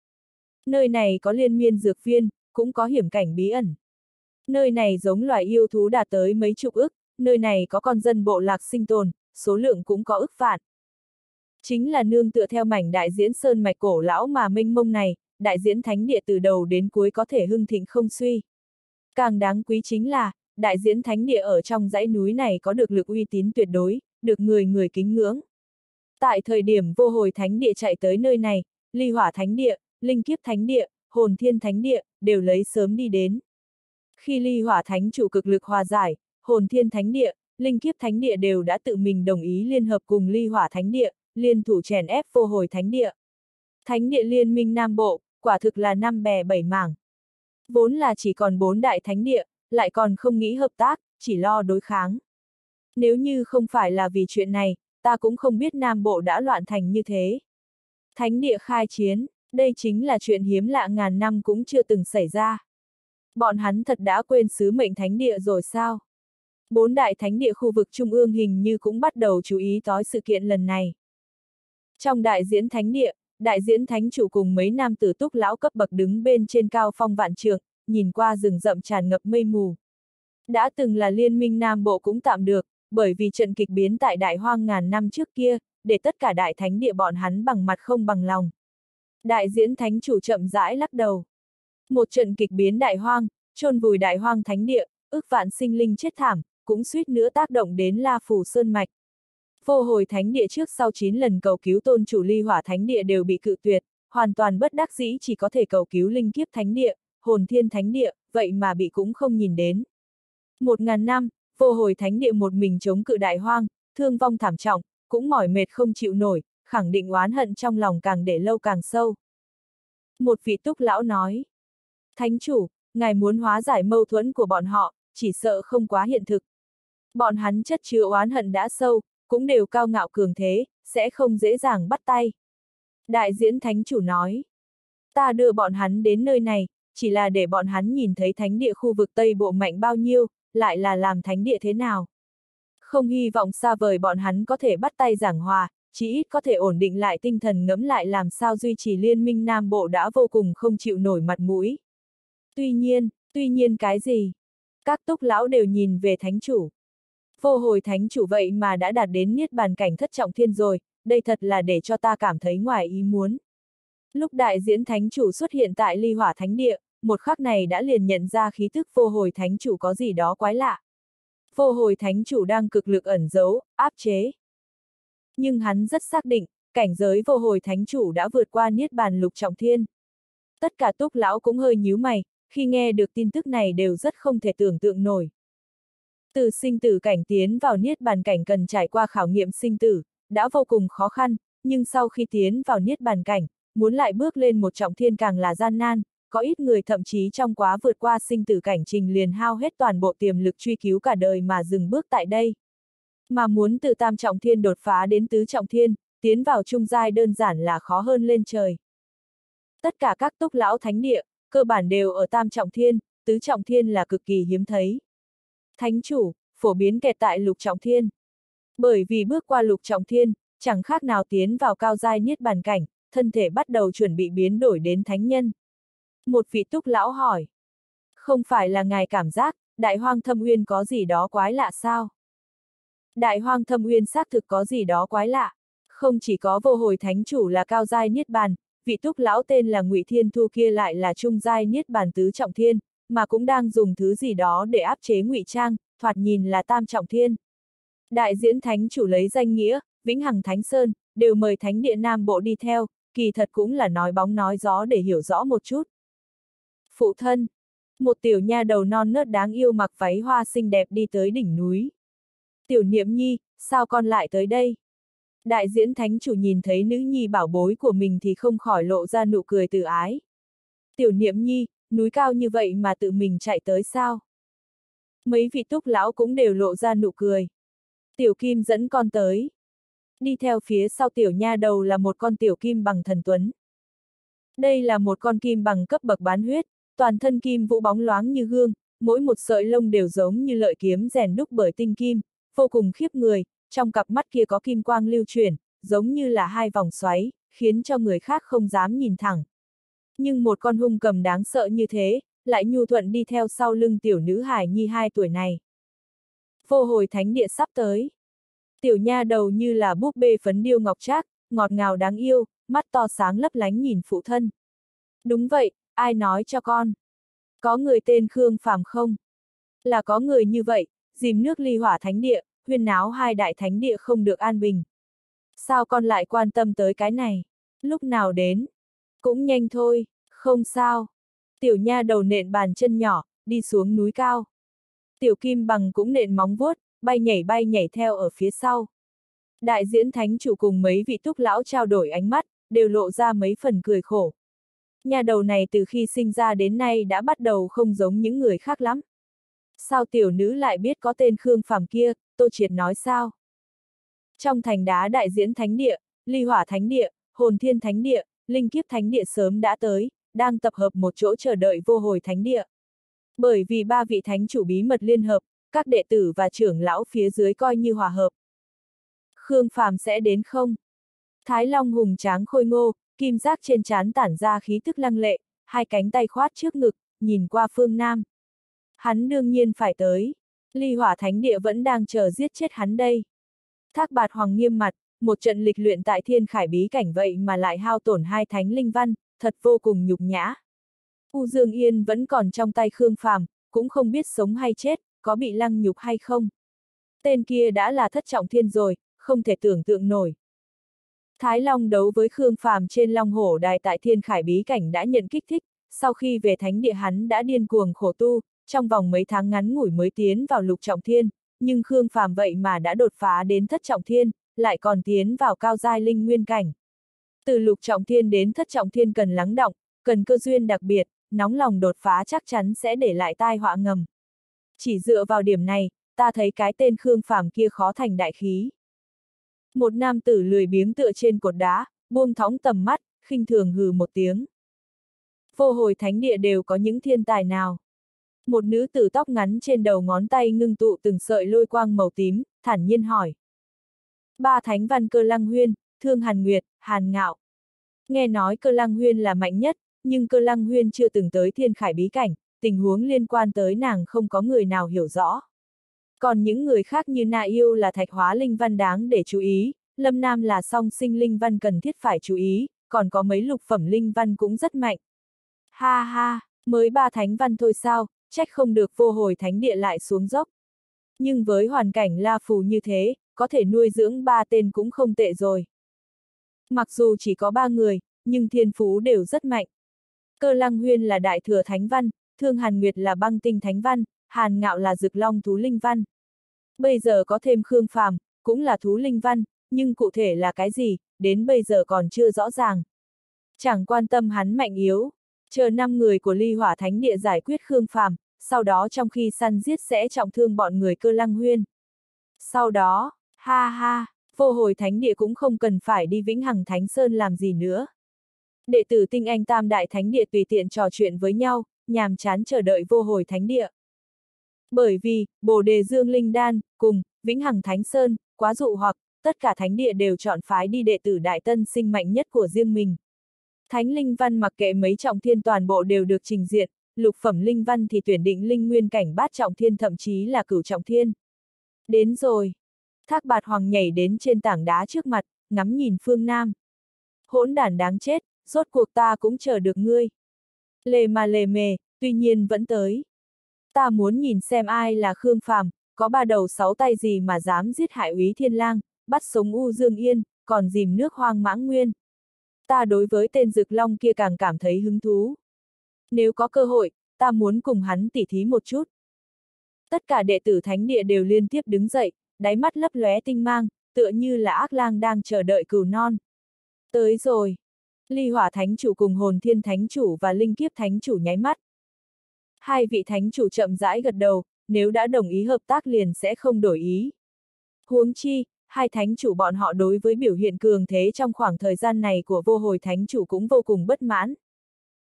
Nơi này có liên miên dược viên, cũng có hiểm cảnh bí ẩn. Nơi này giống loài yêu thú đạt tới mấy chục ức, nơi này có con dân bộ lạc sinh tồn, số lượng cũng có ức vạn. Chính là nương tựa theo mảnh đại diễn sơn mạch cổ lão mà minh mông này, đại diễn thánh địa từ đầu đến cuối có thể hưng thịnh không suy. Càng đáng quý chính là, đại diễn thánh địa ở trong dãy núi này có được lực uy tín tuyệt đối, được người người kính ngưỡng. Tại thời điểm vô hồi thánh địa chạy tới nơi này, ly hỏa thánh địa, linh kiếp thánh địa, hồn thiên thánh địa, đều lấy sớm đi đến. Khi ly hỏa thánh chủ cực lực hòa giải, hồn thiên thánh địa, linh kiếp thánh địa đều đã tự mình đồng ý liên hợp cùng ly hỏa thánh địa, liên thủ chèn ép vô hồi thánh địa. Thánh địa liên minh Nam Bộ, quả thực là năm bè bảy mảng. Vốn là chỉ còn bốn đại thánh địa, lại còn không nghĩ hợp tác, chỉ lo đối kháng. Nếu như không phải là vì chuyện này, ta cũng không biết Nam Bộ đã loạn thành như thế. Thánh địa khai chiến, đây chính là chuyện hiếm lạ ngàn năm cũng chưa từng xảy ra. Bọn hắn thật đã quên sứ mệnh thánh địa rồi sao? Bốn đại thánh địa khu vực trung ương hình như cũng bắt đầu chú ý tới sự kiện lần này. Trong đại diễn thánh địa, đại diễn thánh chủ cùng mấy nam tử túc lão cấp bậc đứng bên trên cao phong vạn trường nhìn qua rừng rậm tràn ngập mây mù. Đã từng là liên minh Nam Bộ cũng tạm được, bởi vì trận kịch biến tại đại hoang ngàn năm trước kia, để tất cả đại thánh địa bọn hắn bằng mặt không bằng lòng. Đại diễn thánh chủ chậm rãi lắc đầu. Một trận kịch biến đại hoang, chôn vùi đại hoang thánh địa, ước vạn sinh linh chết thảm, cũng suýt nữa tác động đến La Phủ Sơn Mạch. Vô hồi thánh địa trước sau 9 lần cầu cứu tôn chủ ly hỏa thánh địa đều bị cự tuyệt, hoàn toàn bất đắc dĩ chỉ có thể cầu cứu linh kiếp thánh địa, hồn thiên thánh địa, vậy mà bị cũng không nhìn đến. Một ngàn năm, vô hồi thánh địa một mình chống cự đại hoang, thương vong thảm trọng, cũng mỏi mệt không chịu nổi, khẳng định oán hận trong lòng càng để lâu càng sâu. Một vị túc lão nói, Thánh chủ, ngài muốn hóa giải mâu thuẫn của bọn họ, chỉ sợ không quá hiện thực. Bọn hắn chất chứa oán hận đã sâu, cũng đều cao ngạo cường thế, sẽ không dễ dàng bắt tay. Đại diễn thánh chủ nói, ta đưa bọn hắn đến nơi này, chỉ là để bọn hắn nhìn thấy thánh địa khu vực Tây Bộ mạnh bao nhiêu, lại là làm thánh địa thế nào. Không hy vọng xa vời bọn hắn có thể bắt tay giảng hòa, chỉ ít có thể ổn định lại tinh thần ngẫm lại làm sao duy trì liên minh Nam Bộ đã vô cùng không chịu nổi mặt mũi. Tuy nhiên, tuy nhiên cái gì? Các túc lão đều nhìn về thánh chủ. Vô hồi thánh chủ vậy mà đã đạt đến niết bàn cảnh thất trọng thiên rồi, đây thật là để cho ta cảm thấy ngoài ý muốn. Lúc đại diễn thánh chủ xuất hiện tại ly hỏa thánh địa, một khắc này đã liền nhận ra khí thức vô hồi thánh chủ có gì đó quái lạ. Vô hồi thánh chủ đang cực lực ẩn giấu, áp chế. Nhưng hắn rất xác định, cảnh giới vô hồi thánh chủ đã vượt qua niết bàn lục trọng thiên. Tất cả túc lão cũng hơi nhíu mày, khi nghe được tin tức này đều rất không thể tưởng tượng nổi. Từ sinh tử cảnh tiến vào niết bàn cảnh cần trải qua khảo nghiệm sinh tử, đã vô cùng khó khăn, nhưng sau khi tiến vào niết bàn cảnh, muốn lại bước lên một trọng thiên càng là gian nan, có ít người thậm chí trong quá vượt qua sinh tử cảnh trình liền hao hết toàn bộ tiềm lực truy cứu cả đời mà dừng bước tại đây. Mà muốn từ tam trọng thiên đột phá đến tứ trọng thiên, tiến vào trung giai đơn giản là khó hơn lên trời. Tất cả các túc lão thánh địa, cơ bản đều ở tam trọng thiên, tứ trọng thiên là cực kỳ hiếm thấy. Thánh chủ, phổ biến kẹt tại lục trọng thiên. Bởi vì bước qua lục trọng thiên, chẳng khác nào tiến vào cao giai niết bàn cảnh, thân thể bắt đầu chuẩn bị biến đổi đến thánh nhân. Một vị túc lão hỏi. Không phải là ngài cảm giác, đại hoang thâm uyên có gì đó quái lạ sao? Đại hoang thâm uyên xác thực có gì đó quái lạ. Không chỉ có vô hồi thánh chủ là cao giai niết bàn, vị túc lão tên là ngụy Thiên Thu kia lại là trung giai niết bàn tứ trọng thiên, mà cũng đang dùng thứ gì đó để áp chế ngụy trang, thoạt nhìn là tam trọng thiên. Đại diễn thánh chủ lấy danh nghĩa, Vĩnh Hằng Thánh Sơn, đều mời Thánh Địa Nam Bộ đi theo, kỳ thật cũng là nói bóng nói gió để hiểu rõ một chút. Phụ thân, một tiểu nha đầu non nớt đáng yêu mặc váy hoa xinh đẹp đi tới đỉnh núi. Tiểu niệm nhi, sao con lại tới đây? Đại diễn thánh chủ nhìn thấy nữ nhi bảo bối của mình thì không khỏi lộ ra nụ cười từ ái. Tiểu niệm nhi, núi cao như vậy mà tự mình chạy tới sao? Mấy vị túc lão cũng đều lộ ra nụ cười. Tiểu kim dẫn con tới. Đi theo phía sau tiểu nha đầu là một con tiểu kim bằng thần tuấn. Đây là một con kim bằng cấp bậc bán huyết, toàn thân kim vũ bóng loáng như gương, mỗi một sợi lông đều giống như lợi kiếm rèn đúc bởi tinh kim, vô cùng khiếp người, trong cặp mắt kia có kim quang lưu chuyển, giống như là hai vòng xoáy, khiến cho người khác không dám nhìn thẳng. Nhưng một con hung cầm đáng sợ như thế, lại nhu thuận đi theo sau lưng tiểu nữ hải nhi hai tuổi này. Vô hồi thánh địa sắp tới. Tiểu nha đầu như là búp bê phấn điêu ngọc trác, ngọt ngào đáng yêu, mắt to sáng lấp lánh nhìn phụ thân. Đúng vậy, ai nói cho con? Có người tên Khương Phàm không? Là có người như vậy, dìm nước ly hỏa thánh địa, huyên náo hai đại thánh địa không được an bình. Sao con lại quan tâm tới cái này? Lúc nào đến? Cũng nhanh thôi, không sao. Tiểu nha đầu nện bàn chân nhỏ, đi xuống núi cao. Tiểu kim bằng cũng nện móng vuốt, bay nhảy bay nhảy theo ở phía sau. Đại diễn thánh chủ cùng mấy vị túc lão trao đổi ánh mắt, đều lộ ra mấy phần cười khổ. Nhà đầu này từ khi sinh ra đến nay đã bắt đầu không giống những người khác lắm. Sao tiểu nữ lại biết có tên Khương Phàm kia, Tô Triệt nói sao? Trong thành đá đại diễn thánh địa, ly hỏa thánh địa, hồn thiên thánh địa, linh kiếp thánh địa sớm đã tới, đang tập hợp một chỗ chờ đợi vô hồi thánh địa. Bởi vì ba vị thánh chủ bí mật liên hợp, các đệ tử và trưởng lão phía dưới coi như hòa hợp. Khương Phàm sẽ đến không? Thái Long hùng tráng khôi ngô, kim giác trên trán tản ra khí tức lăng lệ, hai cánh tay khoát trước ngực, nhìn qua phương Nam. Hắn đương nhiên phải tới. Ly hỏa thánh địa vẫn đang chờ giết chết hắn đây. Thác bạt hoàng nghiêm mặt, một trận lịch luyện tại thiên khải bí cảnh vậy mà lại hao tổn hai thánh linh văn, thật vô cùng nhục nhã. U Dương Yên vẫn còn trong tay Khương Phàm, cũng không biết sống hay chết, có bị lăng nhục hay không. Tên kia đã là thất trọng thiên rồi, không thể tưởng tượng nổi. Thái Long đấu với Khương Phàm trên Long Hổ Đài tại Thiên Khải Bí Cảnh đã nhận kích thích, sau khi về thánh địa hắn đã điên cuồng khổ tu, trong vòng mấy tháng ngắn ngủi mới tiến vào lục trọng thiên, nhưng Khương Phàm vậy mà đã đột phá đến thất trọng thiên, lại còn tiến vào cao giai linh nguyên cảnh. Từ lục trọng thiên đến thất trọng thiên cần lắng động, cần cơ duyên đặc biệt, nóng lòng đột phá chắc chắn sẽ để lại tai họa ngầm. Chỉ dựa vào điểm này, ta thấy cái tên Khương Phàm kia khó thành đại khí. Một nam tử lười biếng tựa trên cột đá, buông thóng tầm mắt, khinh thường hừ một tiếng. Vô hồi thánh địa đều có những thiên tài nào. Một nữ tử tóc ngắn trên đầu ngón tay ngưng tụ từng sợi lôi quang màu tím, thản nhiên hỏi. Ba thánh văn cơ lăng huyên, thương hàn nguyệt, hàn ngạo. Nghe nói cơ lăng huyên là mạnh nhất, nhưng cơ lăng huyên chưa từng tới thiên khải bí cảnh, tình huống liên quan tới nàng không có người nào hiểu rõ. Còn những người khác như Na Yêu là thạch hóa linh văn đáng để chú ý, Lâm Nam là song sinh linh văn cần thiết phải chú ý, còn có mấy lục phẩm linh văn cũng rất mạnh. Ha ha, mới ba thánh văn thôi sao, trách không được vô hồi thánh địa lại xuống dốc. Nhưng với hoàn cảnh La Phù như thế, có thể nuôi dưỡng ba tên cũng không tệ rồi. Mặc dù chỉ có ba người, nhưng thiên phú đều rất mạnh. Cơ Lăng Huyên là đại thừa thánh văn, Thương Hàn Nguyệt là băng tinh thánh văn, Hàn Ngạo là dực long thú linh văn. Bây giờ có thêm Khương Phàm, cũng là thú linh văn, nhưng cụ thể là cái gì, đến bây giờ còn chưa rõ ràng. Chẳng quan tâm hắn mạnh yếu, chờ năm người của ly hỏa thánh địa giải quyết Khương Phàm, sau đó trong khi săn giết sẽ trọng thương bọn người cơ lăng huyên. Sau đó, ha ha, vô hồi thánh địa cũng không cần phải đi vĩnh hằng thánh sơn làm gì nữa. Đệ tử tinh anh tam đại thánh địa tùy tiện trò chuyện với nhau, nhàm chán chờ đợi vô hồi thánh địa. Bởi vì, Bồ Đề Dương Linh Đan, cùng, Vĩnh Hằng Thánh Sơn, quá dụ hoặc, tất cả thánh địa đều chọn phái đi đệ tử đại tân sinh mạnh nhất của riêng mình. Thánh Linh Văn mặc kệ mấy trọng thiên toàn bộ đều được trình diện, lục phẩm Linh Văn thì tuyển định Linh Nguyên cảnh bát trọng thiên thậm chí là cửu trọng thiên. Đến rồi. Thác bạt hoàng nhảy đến trên tảng đá trước mặt, ngắm nhìn phương Nam. Hỗn đản đáng chết, rốt cuộc ta cũng chờ được ngươi. Lề mà lề mề, tuy nhiên vẫn tới. Ta muốn nhìn xem ai là Khương Phàm, có ba đầu sáu tay gì mà dám giết hại úy thiên lang, bắt sống U Dương Yên, còn dìm nước hoang mãng nguyên. Ta đối với tên Dực Long kia càng cảm thấy hứng thú. Nếu có cơ hội, ta muốn cùng hắn tỉ thí một chút. Tất cả đệ tử thánh địa đều liên tiếp đứng dậy, đáy mắt lấp lóe tinh mang, tựa như là ác lang đang chờ đợi cừu non. Tới rồi. Ly hỏa thánh chủ cùng hồn thiên thánh chủ và linh kiếp thánh chủ nháy mắt. Hai vị thánh chủ chậm rãi gật đầu, nếu đã đồng ý hợp tác liền sẽ không đổi ý. Huống chi, hai thánh chủ bọn họ đối với biểu hiện cường thế trong khoảng thời gian này của vô hồi thánh chủ cũng vô cùng bất mãn.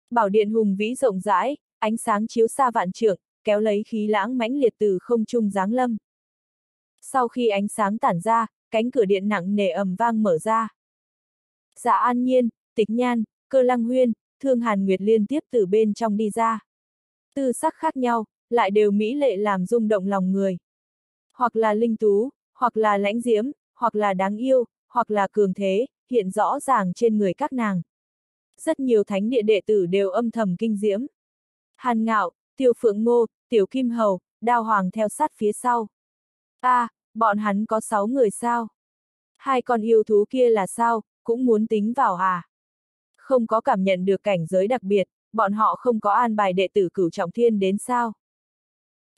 Bảo điện hùng vĩ rộng rãi, ánh sáng chiếu xa vạn trượng, kéo lấy khí lãng mãnh liệt từ không trung giáng lâm. Sau khi ánh sáng tản ra, cánh cửa điện nặng nề ầm vang mở ra. Dạ an nhiên, tịch nhan, cơ lăng huyên, thương hàn nguyệt liên tiếp từ bên trong đi ra. Tư sắc khác nhau, lại đều mỹ lệ làm rung động lòng người. Hoặc là linh tú, hoặc là lãnh diễm, hoặc là đáng yêu, hoặc là cường thế, hiện rõ ràng trên người các nàng. Rất nhiều thánh địa đệ tử đều âm thầm kinh diễm. Hàn ngạo, tiêu phượng ngô, tiểu kim hầu, đao hoàng theo sát phía sau. a à, bọn hắn có sáu người sao? Hai con yêu thú kia là sao, cũng muốn tính vào à? Không có cảm nhận được cảnh giới đặc biệt, bọn họ không có an bài đệ tử cửu trọng thiên đến sao?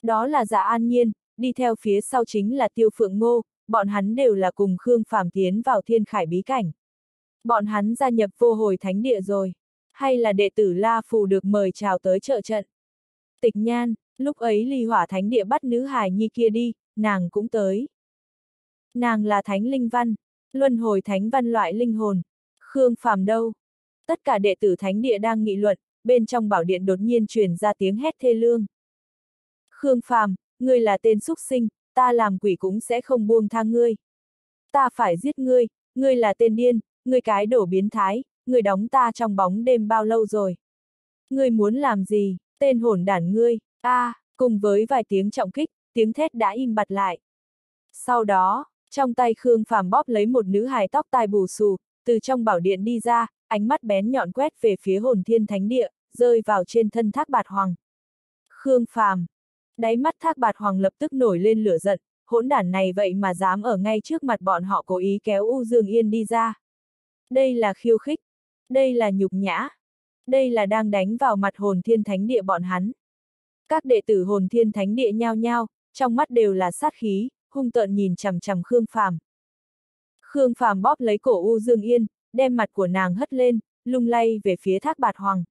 Đó là giả an nhiên, đi theo phía sau chính là tiêu phượng ngô, bọn hắn đều là cùng Khương Phàm tiến vào thiên khải bí cảnh. Bọn hắn gia nhập vô hồi thánh địa rồi, hay là đệ tử La Phù được mời chào tới trợ trận. Tịch nhan, lúc ấy ly hỏa thánh địa bắt nữ hài nhi kia đi, nàng cũng tới. Nàng là thánh linh văn, luân hồi thánh văn loại linh hồn. Khương Phàm đâu? Tất cả đệ tử thánh địa đang nghị luận, bên trong bảo điện đột nhiên truyền ra tiếng hét thê lương. Khương Phàm, ngươi là tên xúc sinh, ta làm quỷ cũng sẽ không buông tha ngươi. Ta phải giết ngươi, ngươi là tên điên, ngươi cái đổ biến thái, ngươi đóng ta trong bóng đêm bao lâu rồi. Ngươi muốn làm gì, tên hồn đản ngươi, a à, cùng với vài tiếng trọng kích, tiếng thét đã im bặt lại. Sau đó, trong tay Khương Phàm bóp lấy một nữ hài tóc tai bù xù, từ trong bảo điện đi ra, ánh mắt bén nhọn quét về phía hồn thiên thánh địa, rơi vào trên thân thác bạt hoàng. Khương Phàm, Đáy mắt thác bạt hoàng lập tức nổi lên lửa giận, hỗn đản này vậy mà dám ở ngay trước mặt bọn họ cố ý kéo U Dương Yên đi ra. Đây là khiêu khích. Đây là nhục nhã. Đây là đang đánh vào mặt hồn thiên thánh địa bọn hắn. Các đệ tử hồn thiên thánh địa nhao nhao, trong mắt đều là sát khí, hung tợn nhìn chằm chằm Khương Phàm. Khương Phàm bóp lấy cổ U Dương Yên, đem mặt của nàng hất lên, lung lay về phía thác bạt hoàng.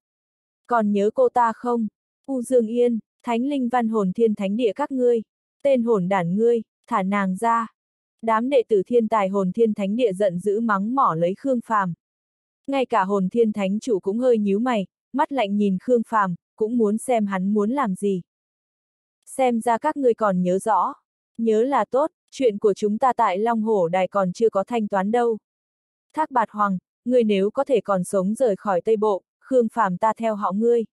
Còn nhớ cô ta không? U Dương Yên, Thánh linh văn hồn thiên thánh địa các ngươi, tên hồn đản ngươi, thả nàng ra. Đám đệ tử thiên tài hồn thiên thánh địa giận dữ mắng mỏ lấy Khương Phàm. Ngay cả hồn thiên thánh chủ cũng hơi nhíu mày, mắt lạnh nhìn Khương Phàm, cũng muốn xem hắn muốn làm gì. Xem ra các ngươi còn nhớ rõ. Nhớ là tốt, chuyện của chúng ta tại Long Hổ Đài còn chưa có thanh toán đâu. Thác bạt hoàng, ngươi nếu có thể còn sống rời khỏi Tây Bộ, Khương Phàm ta theo họ ngươi.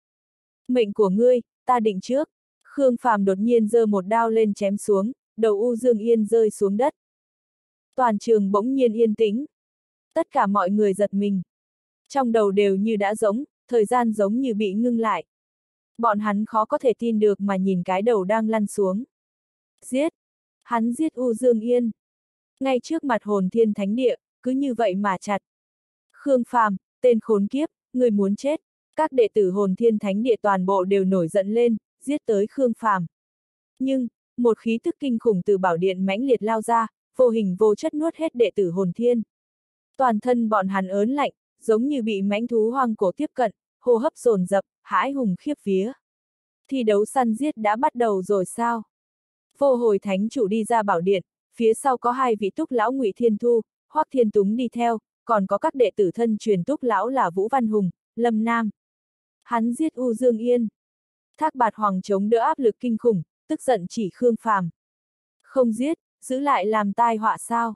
Mệnh của ngươi, ta định trước. Khương Phàm đột nhiên giơ một đao lên chém xuống, đầu U Dương Yên rơi xuống đất. Toàn trường bỗng nhiên yên tĩnh. Tất cả mọi người giật mình. Trong đầu đều như đã giống, thời gian giống như bị ngưng lại. Bọn hắn khó có thể tin được mà nhìn cái đầu đang lăn xuống. Giết! Hắn giết U Dương Yên. Ngay trước mặt hồn thiên thánh địa, cứ như vậy mà chặt. Khương Phàm, tên khốn kiếp, người muốn chết. Các đệ tử hồn thiên thánh địa toàn bộ đều nổi giận lên, giết tới Khương Phàm. Nhưng, một khí thức kinh khủng từ bảo điện mãnh liệt lao ra, vô hình vô chất nuốt hết đệ tử hồn thiên. Toàn thân bọn hắn ớn lạnh, giống như bị mãnh thú hoang cổ tiếp cận, hô hấp dồn dập, hãi hùng khiếp vía. Thi đấu săn giết đã bắt đầu rồi sao? Vô hồi thánh chủ đi ra bảo điện, phía sau có hai vị túc lão ngụy Thiên Thu, Hoắc Thiên Túng đi theo, còn có các đệ tử thân truyền túc lão là Vũ Văn Hùng, Lâm Nam. Hắn giết U Dương Yên. Thác bạt hoàng chống đỡ áp lực kinh khủng, tức giận chỉ Khương Phàm. Không giết, giữ lại làm tai họa sao?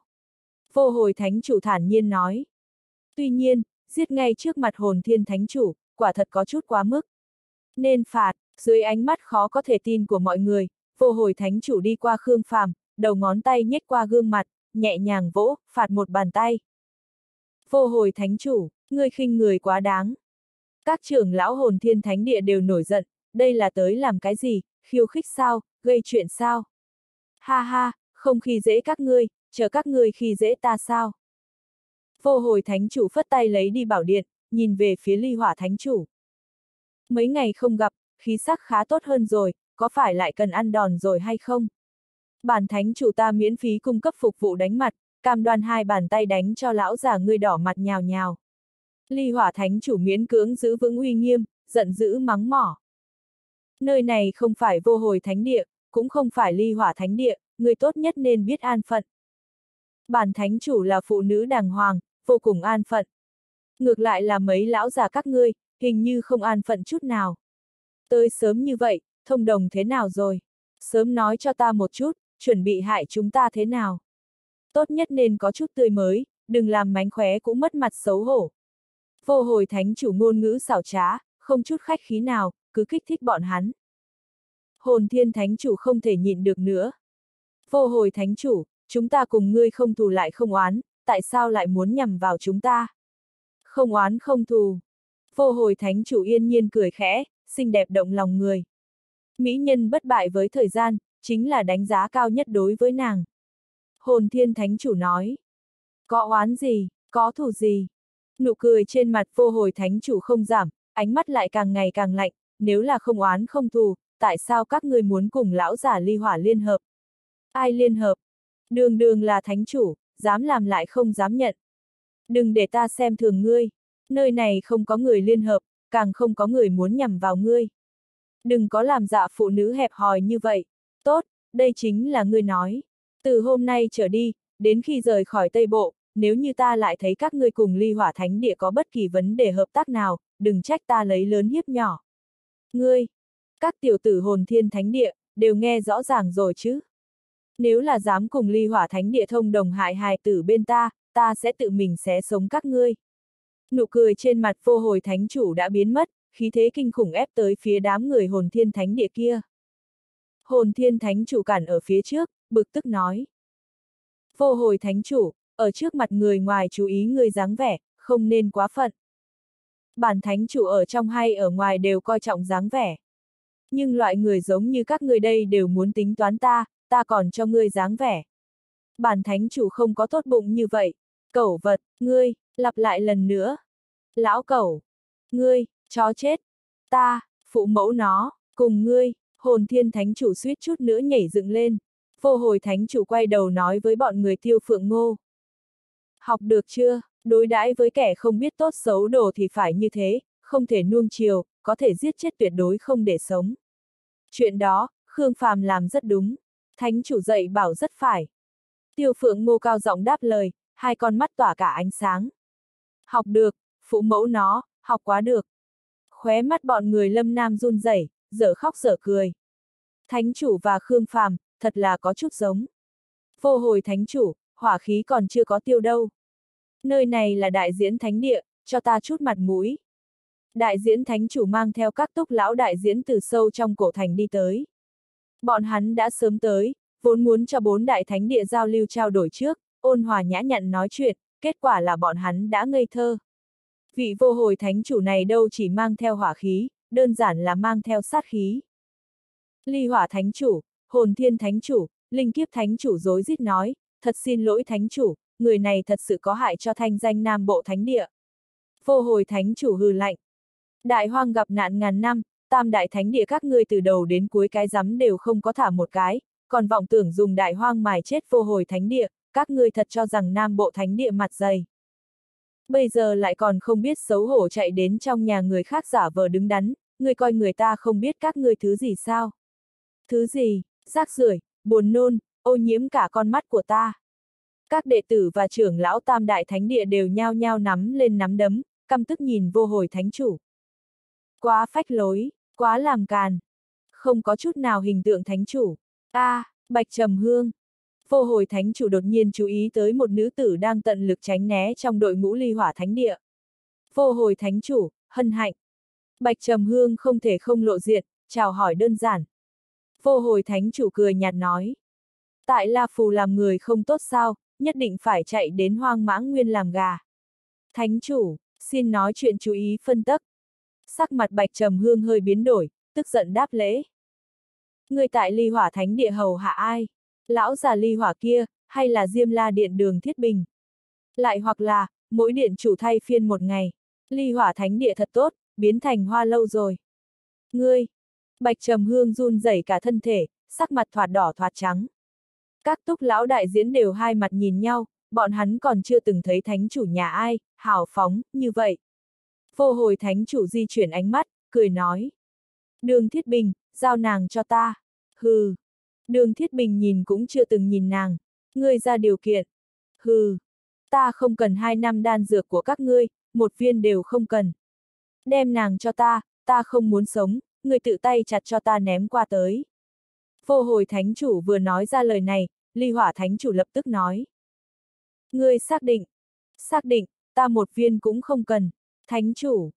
Vô hồi thánh chủ thản nhiên nói. Tuy nhiên, giết ngay trước mặt hồn thiên thánh chủ, quả thật có chút quá mức. Nên phạt, dưới ánh mắt khó có thể tin của mọi người, vô hồi thánh chủ đi qua Khương Phàm, đầu ngón tay nhét qua gương mặt, nhẹ nhàng vỗ, phạt một bàn tay. Vô hồi thánh chủ, ngươi khinh người quá đáng. Các trưởng lão hồn thiên thánh địa đều nổi giận, đây là tới làm cái gì, khiêu khích sao, gây chuyện sao? Ha ha, không khi dễ các ngươi, chờ các ngươi khi dễ ta sao? Vô hồi thánh chủ phất tay lấy đi bảo điện, nhìn về phía ly hỏa thánh chủ. Mấy ngày không gặp, khí sắc khá tốt hơn rồi, có phải lại cần ăn đòn rồi hay không? Bản thánh chủ ta miễn phí cung cấp phục vụ đánh mặt, cam đoan hai bàn tay đánh cho lão già ngươi đỏ mặt nhào nhào. Ly hỏa thánh chủ miễn cưỡng giữ vững uy nghiêm, giận dữ mắng mỏ. Nơi này không phải vô hồi thánh địa, cũng không phải ly hỏa thánh địa, người tốt nhất nên biết an phận. Bản thánh chủ là phụ nữ đàng hoàng, vô cùng an phận. Ngược lại là mấy lão già các ngươi, hình như không an phận chút nào. Tới sớm như vậy, thông đồng thế nào rồi? Sớm nói cho ta một chút, chuẩn bị hại chúng ta thế nào? Tốt nhất nên có chút tươi mới, đừng làm mánh khóe cũng mất mặt xấu hổ. Vô hồi thánh chủ ngôn ngữ xảo trá, không chút khách khí nào, cứ kích thích bọn hắn. Hồn thiên thánh chủ không thể nhịn được nữa. Vô hồi thánh chủ, chúng ta cùng ngươi không thù lại không oán, tại sao lại muốn nhằm vào chúng ta? Không oán không thù. Vô hồi thánh chủ yên nhiên cười khẽ, xinh đẹp động lòng người. Mỹ nhân bất bại với thời gian, chính là đánh giá cao nhất đối với nàng. Hồn thiên thánh chủ nói. Có oán gì, có thù gì? Nụ cười trên mặt vô hồi thánh chủ không giảm, ánh mắt lại càng ngày càng lạnh, nếu là không oán không thù, tại sao các người muốn cùng lão giả ly hỏa liên hợp? Ai liên hợp? Đường đường là thánh chủ, dám làm lại không dám nhận. Đừng để ta xem thường ngươi, nơi này không có người liên hợp, càng không có người muốn nhằm vào ngươi. Đừng có làm dạ phụ nữ hẹp hòi như vậy. Tốt, đây chính là ngươi nói. Từ hôm nay trở đi, đến khi rời khỏi Tây Bộ, nếu như ta lại thấy các ngươi cùng ly hỏa thánh địa có bất kỳ vấn đề hợp tác nào, đừng trách ta lấy lớn hiếp nhỏ. Ngươi, các tiểu tử hồn thiên thánh địa, đều nghe rõ ràng rồi chứ. Nếu là dám cùng ly hỏa thánh địa thông đồng hại hài tử bên ta, ta sẽ tự mình xé sống các ngươi. Nụ cười trên mặt vô hồi thánh chủ đã biến mất, khí thế kinh khủng ép tới phía đám người hồn thiên thánh địa kia. Hồn thiên thánh chủ cản ở phía trước, bực tức nói. Vô hồi thánh chủ, ở trước mặt người ngoài chú ý người dáng vẻ, không nên quá phận. Bản thánh chủ ở trong hay ở ngoài đều coi trọng dáng vẻ. Nhưng loại người giống như các người đây đều muốn tính toán ta, ta còn cho ngươi dáng vẻ. Bản thánh chủ không có tốt bụng như vậy. Cẩu vật, ngươi, lặp lại lần nữa. Lão cẩu, ngươi, chó chết. Ta, phụ mẫu nó, cùng ngươi, hồn thiên thánh chủ suýt chút nữa nhảy dựng lên. Vô hồi thánh chủ quay đầu nói với bọn người tiêu phượng ngô. Học được chưa, đối đãi với kẻ không biết tốt xấu đồ thì phải như thế, không thể nuông chiều, có thể giết chết tuyệt đối không để sống. Chuyện đó, Khương Phàm làm rất đúng. Thánh chủ dạy bảo rất phải. Tiêu phượng ngô cao giọng đáp lời, hai con mắt tỏa cả ánh sáng. Học được, phụ mẫu nó, học quá được. Khóe mắt bọn người lâm nam run rẩy, dở khóc dở cười. Thánh chủ và Khương Phàm, thật là có chút giống. Vô hồi thánh chủ, hỏa khí còn chưa có tiêu đâu. Nơi này là đại diễn thánh địa, cho ta chút mặt mũi. Đại diễn thánh chủ mang theo các túc lão đại diễn từ sâu trong cổ thành đi tới. Bọn hắn đã sớm tới, vốn muốn cho bốn đại thánh địa giao lưu trao đổi trước, ôn hòa nhã nhặn nói chuyện, kết quả là bọn hắn đã ngây thơ. Vị vô hồi thánh chủ này đâu chỉ mang theo hỏa khí, đơn giản là mang theo sát khí. Ly hỏa thánh chủ, hồn thiên thánh chủ, linh kiếp thánh chủ dối rít nói, thật xin lỗi thánh chủ, người này thật sự có hại cho thanh danh nam bộ thánh địa. Vô hồi thánh chủ hừ lạnh. Đại hoang gặp nạn ngàn năm, tam đại thánh địa các ngươi từ đầu đến cuối cái rắm đều không có thả một cái, còn vọng tưởng dùng đại hoang mài chết vô hồi thánh địa, các ngươi thật cho rằng nam bộ thánh địa mặt dày. Bây giờ lại còn không biết xấu hổ chạy đến trong nhà người khác giả vờ đứng đắn, người coi người ta không biết các ngươi thứ gì sao. Thứ gì, rác rưởi, buồn nôn, ô nhiễm cả con mắt của ta. Các đệ tử và trưởng lão tam đại thánh địa đều nhao nhao nắm lên nắm đấm, căm tức nhìn vô hồi thánh chủ. Quá phách lối, quá làm càn. Không có chút nào hình tượng thánh chủ. a à, Bạch Trầm Hương. Vô hồi thánh chủ đột nhiên chú ý tới một nữ tử đang tận lực tránh né trong đội ngũ ly hỏa thánh địa. Vô hồi thánh chủ, hân hạnh. Bạch Trầm Hương không thể không lộ diện, chào hỏi đơn giản. Vô hồi thánh chủ cười nhạt nói. Tại La Phù làm người không tốt sao, nhất định phải chạy đến hoang mãng nguyên làm gà. Thánh chủ, xin nói chuyện chú ý phân tích. Sắc mặt bạch trầm hương hơi biến đổi, tức giận đáp lễ. Người tại ly hỏa thánh địa hầu hạ ai? Lão già ly hỏa kia, hay là diêm la điện đường thiết bình? Lại hoặc là, mỗi điện chủ thay phiên một ngày. Ly hỏa thánh địa thật tốt, biến thành hoa lâu rồi. Ngươi! Bạch trầm hương run rẩy cả thân thể, sắc mặt thoạt đỏ thoạt trắng. Các túc lão đại diễn đều hai mặt nhìn nhau, bọn hắn còn chưa từng thấy thánh chủ nhà ai, hào phóng, như vậy. Vô hồi thánh chủ di chuyển ánh mắt, cười nói. Đường Thiết Bình, giao nàng cho ta. Hừ. Đường Thiết Bình nhìn cũng chưa từng nhìn nàng. Ngươi ra điều kiện. Hừ. Ta không cần hai năm đan dược của các ngươi, một viên đều không cần. Đem nàng cho ta, ta không muốn sống, Ngươi tự tay chặt cho ta ném qua tới. Vô hồi thánh chủ vừa nói ra lời này, ly hỏa thánh chủ lập tức nói. Ngươi xác định. Xác định, ta một viên cũng không cần. Thánh chủ.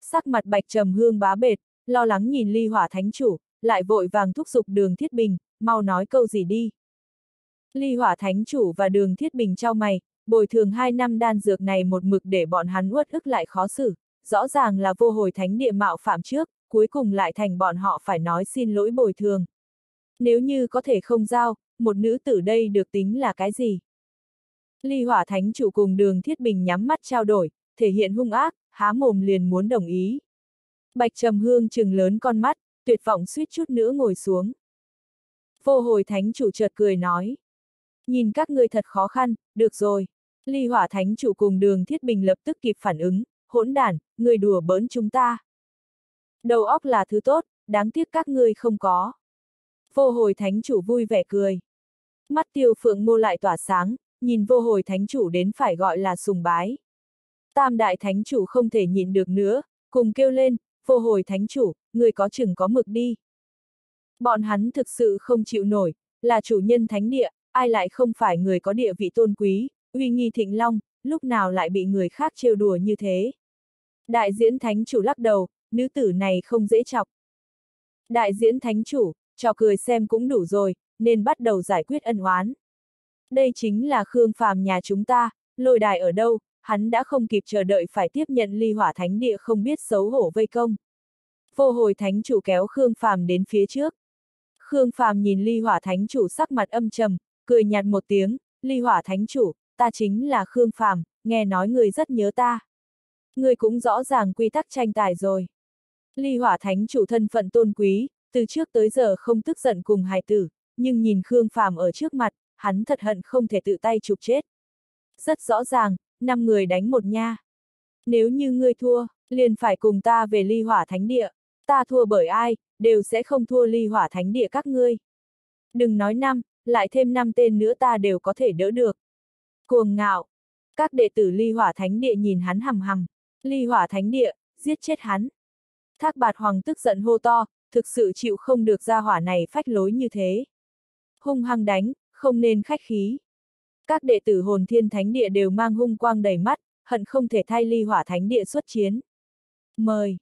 Sắc mặt bạch trầm hương bá bệt, lo lắng nhìn ly hỏa thánh chủ, lại vội vàng thúc giục đường thiết bình, mau nói câu gì đi. Ly hỏa thánh chủ và đường thiết bình trao mày, bồi thường hai năm đan dược này một mực để bọn hắn uất ức lại khó xử, rõ ràng là vô hồi thánh địa mạo phạm trước, cuối cùng lại thành bọn họ phải nói xin lỗi bồi thường. Nếu như có thể không giao, một nữ tử đây được tính là cái gì? Ly hỏa thánh chủ cùng đường thiết bình nhắm mắt trao đổi, thể hiện hung ác, há mồm liền muốn đồng ý. Bạch trầm hương trừng lớn con mắt, tuyệt vọng suýt chút nữa ngồi xuống. Vô hồi thánh chủ chợt cười nói. Nhìn các ngươi thật khó khăn, được rồi. Ly hỏa thánh chủ cùng đường thiết bình lập tức kịp phản ứng, hỗn đản, người đùa bỡn chúng ta. Đầu óc là thứ tốt, đáng tiếc các ngươi không có. Vô hồi thánh chủ vui vẻ cười. Mắt tiêu phượng mô lại tỏa sáng, nhìn vô hồi thánh chủ đến phải gọi là sùng bái. Tam đại thánh chủ không thể nhịn được nữa, cùng kêu lên, vô hồi thánh chủ, người có chừng có mực đi. Bọn hắn thực sự không chịu nổi, là chủ nhân thánh địa, ai lại không phải người có địa vị tôn quý, uy nghi thịnh long, lúc nào lại bị người khác trêu đùa như thế. Đại diễn thánh chủ lắc đầu, nữ tử này không dễ chọc. Đại diễn thánh chủ, cho cười xem cũng đủ rồi, nên bắt đầu giải quyết ân oán. Đây chính là Khương Phàm nhà chúng ta, lôi đài ở đâu, hắn đã không kịp chờ đợi phải tiếp nhận ly hỏa thánh địa không biết xấu hổ vây công. Vô hồi thánh chủ kéo Khương Phàm đến phía trước. Khương Phàm nhìn ly hỏa thánh chủ sắc mặt âm trầm, cười nhạt một tiếng, ly hỏa thánh chủ, ta chính là Khương Phàm, nghe nói người rất nhớ ta. Người cũng rõ ràng quy tắc tranh tài rồi. Ly hỏa thánh chủ thân phận tôn quý, từ trước tới giờ không tức giận cùng hài tử, nhưng nhìn Khương Phàm ở trước mặt, hắn thật hận không thể tự tay chụp chết. Rất rõ ràng, năm người đánh một nha. Nếu như ngươi thua, liền phải cùng ta về ly hỏa thánh địa, ta thua bởi ai, đều sẽ không thua ly hỏa thánh địa các ngươi. Đừng nói năm, lại thêm năm tên nữa ta đều có thể đỡ được. Cuồng ngạo. Các đệ tử ly hỏa thánh địa nhìn hắn hầm hầm. Ly hỏa thánh địa, giết chết hắn. Thác bạt hoàng tức giận hô to, thực sự chịu không được ra hỏa này phách lối như thế. Hung hăng đánh, không nên khách khí. Các đệ tử hồn thiên thánh địa đều mang hung quang đầy mắt, hận không thể thay ly hỏa thánh địa xuất chiến. Mời!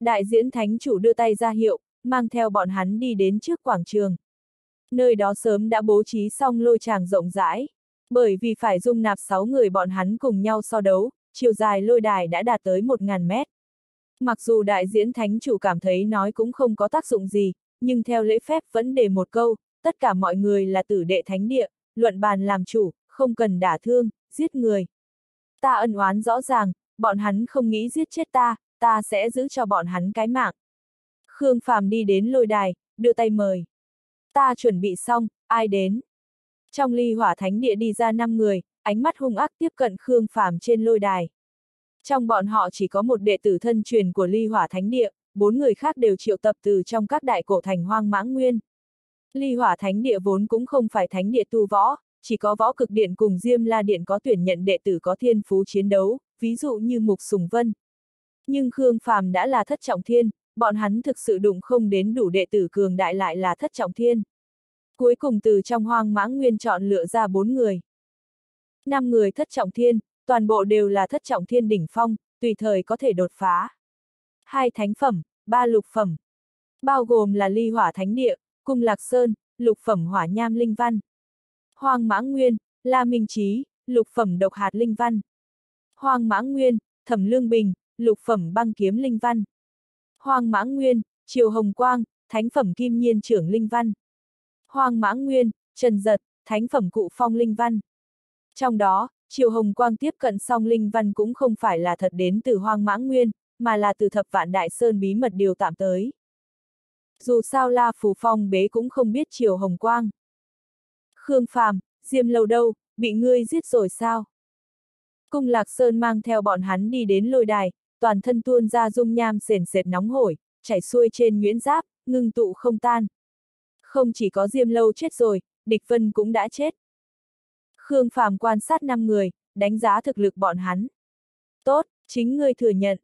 Đại diễn thánh chủ đưa tay ra hiệu, mang theo bọn hắn đi đến trước quảng trường. Nơi đó sớm đã bố trí xong lôi tràng rộng rãi. Bởi vì phải dung nạp 6 người bọn hắn cùng nhau so đấu, chiều dài lôi đài đã đạt tới 1.000 mét. Mặc dù đại diễn thánh chủ cảm thấy nói cũng không có tác dụng gì, nhưng theo lễ phép vẫn để một câu, tất cả mọi người là tử đệ thánh địa, luận bàn làm chủ, không cần đả thương, giết người. Ta ân oán rõ ràng, bọn hắn không nghĩ giết chết ta, ta sẽ giữ cho bọn hắn cái mạng. Khương Phàm đi đến lôi đài, đưa tay mời. Ta chuẩn bị xong, ai đến? Trong ly hỏa thánh địa đi ra 5 người, ánh mắt hung ác tiếp cận Khương Phàm trên lôi đài. Trong bọn họ chỉ có một đệ tử thân truyền của ly hỏa thánh địa, bốn người khác đều triệu tập từ trong các đại cổ thành hoang mãng nguyên. Ly hỏa thánh địa vốn cũng không phải thánh địa tu võ, chỉ có võ cực điện cùng Diêm La Điện có tuyển nhận đệ tử có thiên phú chiến đấu, ví dụ như Mục Sùng Vân. Nhưng Khương Phàm đã là thất trọng thiên, bọn hắn thực sự đụng không đến đủ đệ tử cường đại lại là thất trọng thiên. Cuối cùng từ trong hoang mãng nguyên chọn lựa ra bốn người. Năm người thất trọng thiên, toàn bộ đều là thất trọng thiên đỉnh phong, tùy thời có thể đột phá. Hai thánh phẩm, ba lục phẩm. Bao gồm là ly hỏa thánh địa, cung lạc sơn, lục phẩm hỏa nham linh văn. Hoang mãng nguyên, la minh trí, lục phẩm độc hạt linh văn. Hoang mãng nguyên, thẩm lương bình, lục phẩm băng kiếm linh văn. hoàng mãng nguyên, triều hồng quang, thánh phẩm kim nhiên trưởng linh văn. hoàng mãng nguyên, trần giật, thánh phẩm cụ phong linh văn. Trong đó, triều hồng quang tiếp cận song linh văn cũng không phải là thật đến từ hoang mãng nguyên, mà là từ thập vạn đại sơn bí mật điều tạm tới. Dù sao La Phù Phong bế cũng không biết triều hồng quang. Khương Phàm, Diêm lâu đâu, bị ngươi giết rồi sao? Cung Lạc Sơn mang theo bọn hắn đi đến lôi đài, toàn thân tuôn ra dung nham sền sệt nóng hổi, chảy xuôi trên nguyễn giáp, ngưng tụ không tan. Không chỉ có Diêm Lâu chết rồi, Địch Vân cũng đã chết. Khương Phàm quan sát năm người, đánh giá thực lực bọn hắn. Tốt, chính ngươi thừa nhận.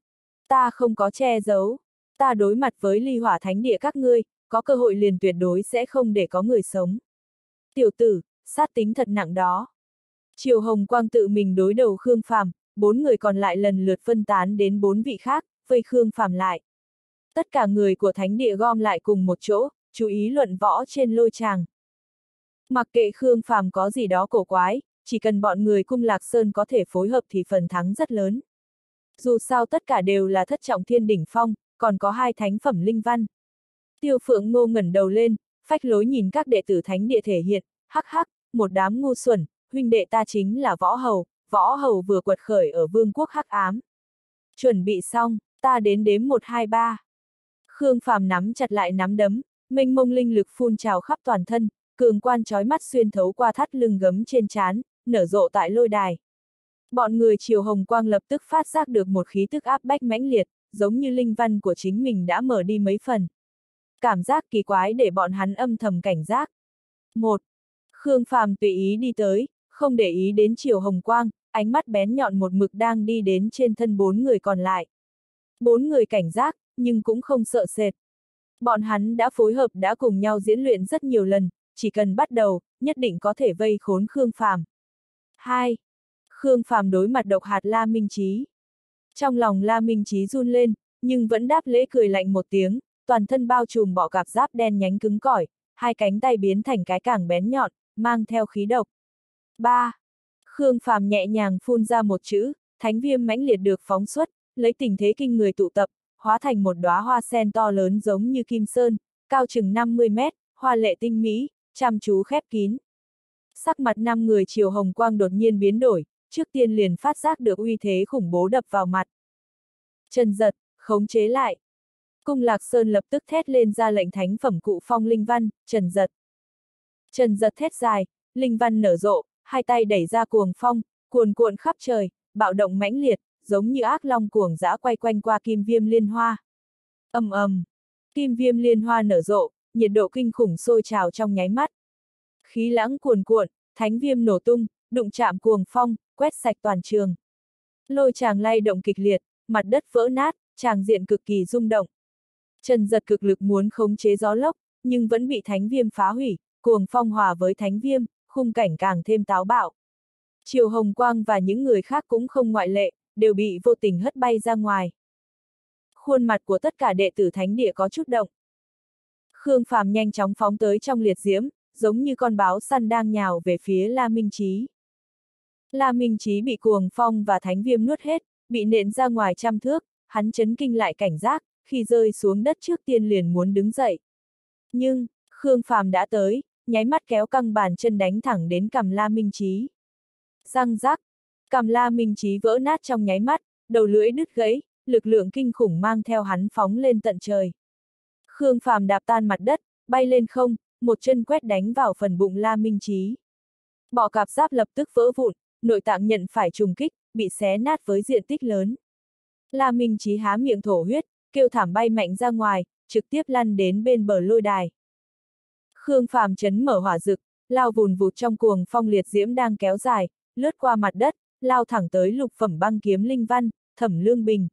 Ta không có che giấu. Ta đối mặt với ly hỏa thánh địa các ngươi, có cơ hội liền tuyệt đối sẽ không để có người sống. Tiểu tử, sát tính thật nặng đó. Triều Hồng Quang tự mình đối đầu Khương Phàm, bốn người còn lại lần lượt phân tán đến bốn vị khác, vây Khương Phàm lại. Tất cả người của thánh địa gom lại cùng một chỗ, chú ý luận võ trên lôi tràng. Mặc kệ Khương Phàm có gì đó cổ quái, chỉ cần bọn người cung Lạc Sơn có thể phối hợp thì phần thắng rất lớn. Dù sao tất cả đều là thất trọng thiên đỉnh phong, còn có hai thánh phẩm linh văn. Tiêu Phượng Ngô ngẩn đầu lên, phách lối nhìn các đệ tử thánh địa thể hiện, hắc hắc, một đám ngu xuẩn, huynh đệ ta chính là võ hầu, võ hầu vừa quật khởi ở vương quốc hắc ám. Chuẩn bị xong, ta đến đếm 123. Khương Phàm nắm chặt lại nắm đấm, mênh mông linh lực phun trào khắp toàn thân, cường quan trói mắt xuyên thấu qua thắt lưng gấm trên trán, nở rộ tại lôi đài. Bọn người chiều hồng quang lập tức phát giác được một khí tức áp bách mãnh liệt, giống như linh văn của chính mình đã mở đi mấy phần. Cảm giác kỳ quái để bọn hắn âm thầm cảnh giác. Một, Khương Phàm tùy ý đi tới, không để ý đến chiều hồng quang, ánh mắt bén nhọn một mực đang đi đến trên thân bốn người còn lại. Bốn người cảnh giác, nhưng cũng không sợ sệt. Bọn hắn đã phối hợp đã cùng nhau diễn luyện rất nhiều lần, chỉ cần bắt đầu, nhất định có thể vây khốn Khương Phàm. 2. Khương Phàm đối mặt độc hạt La Minh Chí, Trong lòng La Minh Chí run lên, nhưng vẫn đáp lễ cười lạnh một tiếng, toàn thân bao trùm bọ cạp giáp đen nhánh cứng cỏi, hai cánh tay biến thành cái càng bén nhọn, mang theo khí độc. 3. Khương Phàm nhẹ nhàng phun ra một chữ, thánh viêm mãnh liệt được phóng xuất, lấy tình thế kinh người tụ tập, hóa thành một đóa hoa sen to lớn giống như kim sơn, cao chừng 50 mét, hoa lệ tinh mỹ, chăm chú khép kín. Sắc mặt năm người chiều hồng quang đột nhiên biến đổi, trước tiên liền phát giác được uy thế khủng bố đập vào mặt. Trần giật, khống chế lại. Cung Lạc Sơn lập tức thét lên ra lệnh thánh phẩm cụ phong linh văn, Trần giật. Trần giật thét dài, linh văn nở rộ, hai tay đẩy ra cuồng phong, cuồn cuộn khắp trời, bạo động mãnh liệt, giống như ác long cuồng dã quay quanh qua kim viêm liên hoa. ầm ầm, kim viêm liên hoa nở rộ, nhiệt độ kinh khủng sôi trào trong nháy mắt. Khí lãng cuồn cuộn, thánh viêm nổ tung, đụng chạm cuồng phong, quét sạch toàn trường. Lôi tràng lay động kịch liệt, mặt đất vỡ nát, tràng diện cực kỳ rung động. Trần giật cực lực muốn khống chế gió lốc, nhưng vẫn bị thánh viêm phá hủy, cuồng phong hòa với thánh viêm, khung cảnh càng thêm táo bạo. Triều Hồng Quang và những người khác cũng không ngoại lệ, đều bị vô tình hất bay ra ngoài. Khuôn mặt của tất cả đệ tử thánh địa có chút động. Khương Phàm nhanh chóng phóng tới trong liệt diễm, giống như con báo săn đang nhào về phía La Minh Trí. La Minh Chí bị cuồng phong và thánh viêm nuốt hết, bị nện ra ngoài trăm thước, hắn chấn kinh lại cảnh giác, khi rơi xuống đất trước tiên liền muốn đứng dậy. Nhưng, Khương Phàm đã tới, nháy mắt kéo căng bàn chân đánh thẳng đến cầm La Minh trí Răng rắc, cầm La Minh trí vỡ nát trong nháy mắt, đầu lưỡi đứt gãy, lực lượng kinh khủng mang theo hắn phóng lên tận trời. Khương Phàm đạp tan mặt đất, bay lên không, một chân quét đánh vào phần bụng La Minh trí. Bỏ cạp giáp lập tức vỡ vụn, nội tạng nhận phải trùng kích, bị xé nát với diện tích lớn. La Minh Chí há miệng thổ huyết, kêu thảm bay mạnh ra ngoài, trực tiếp lăn đến bên bờ lôi đài. Khương Phàm chấn mở hỏa rực, lao vùn vụt trong cuồng phong liệt diễm đang kéo dài, lướt qua mặt đất, lao thẳng tới lục phẩm băng kiếm linh văn, Thẩm Lương Bình.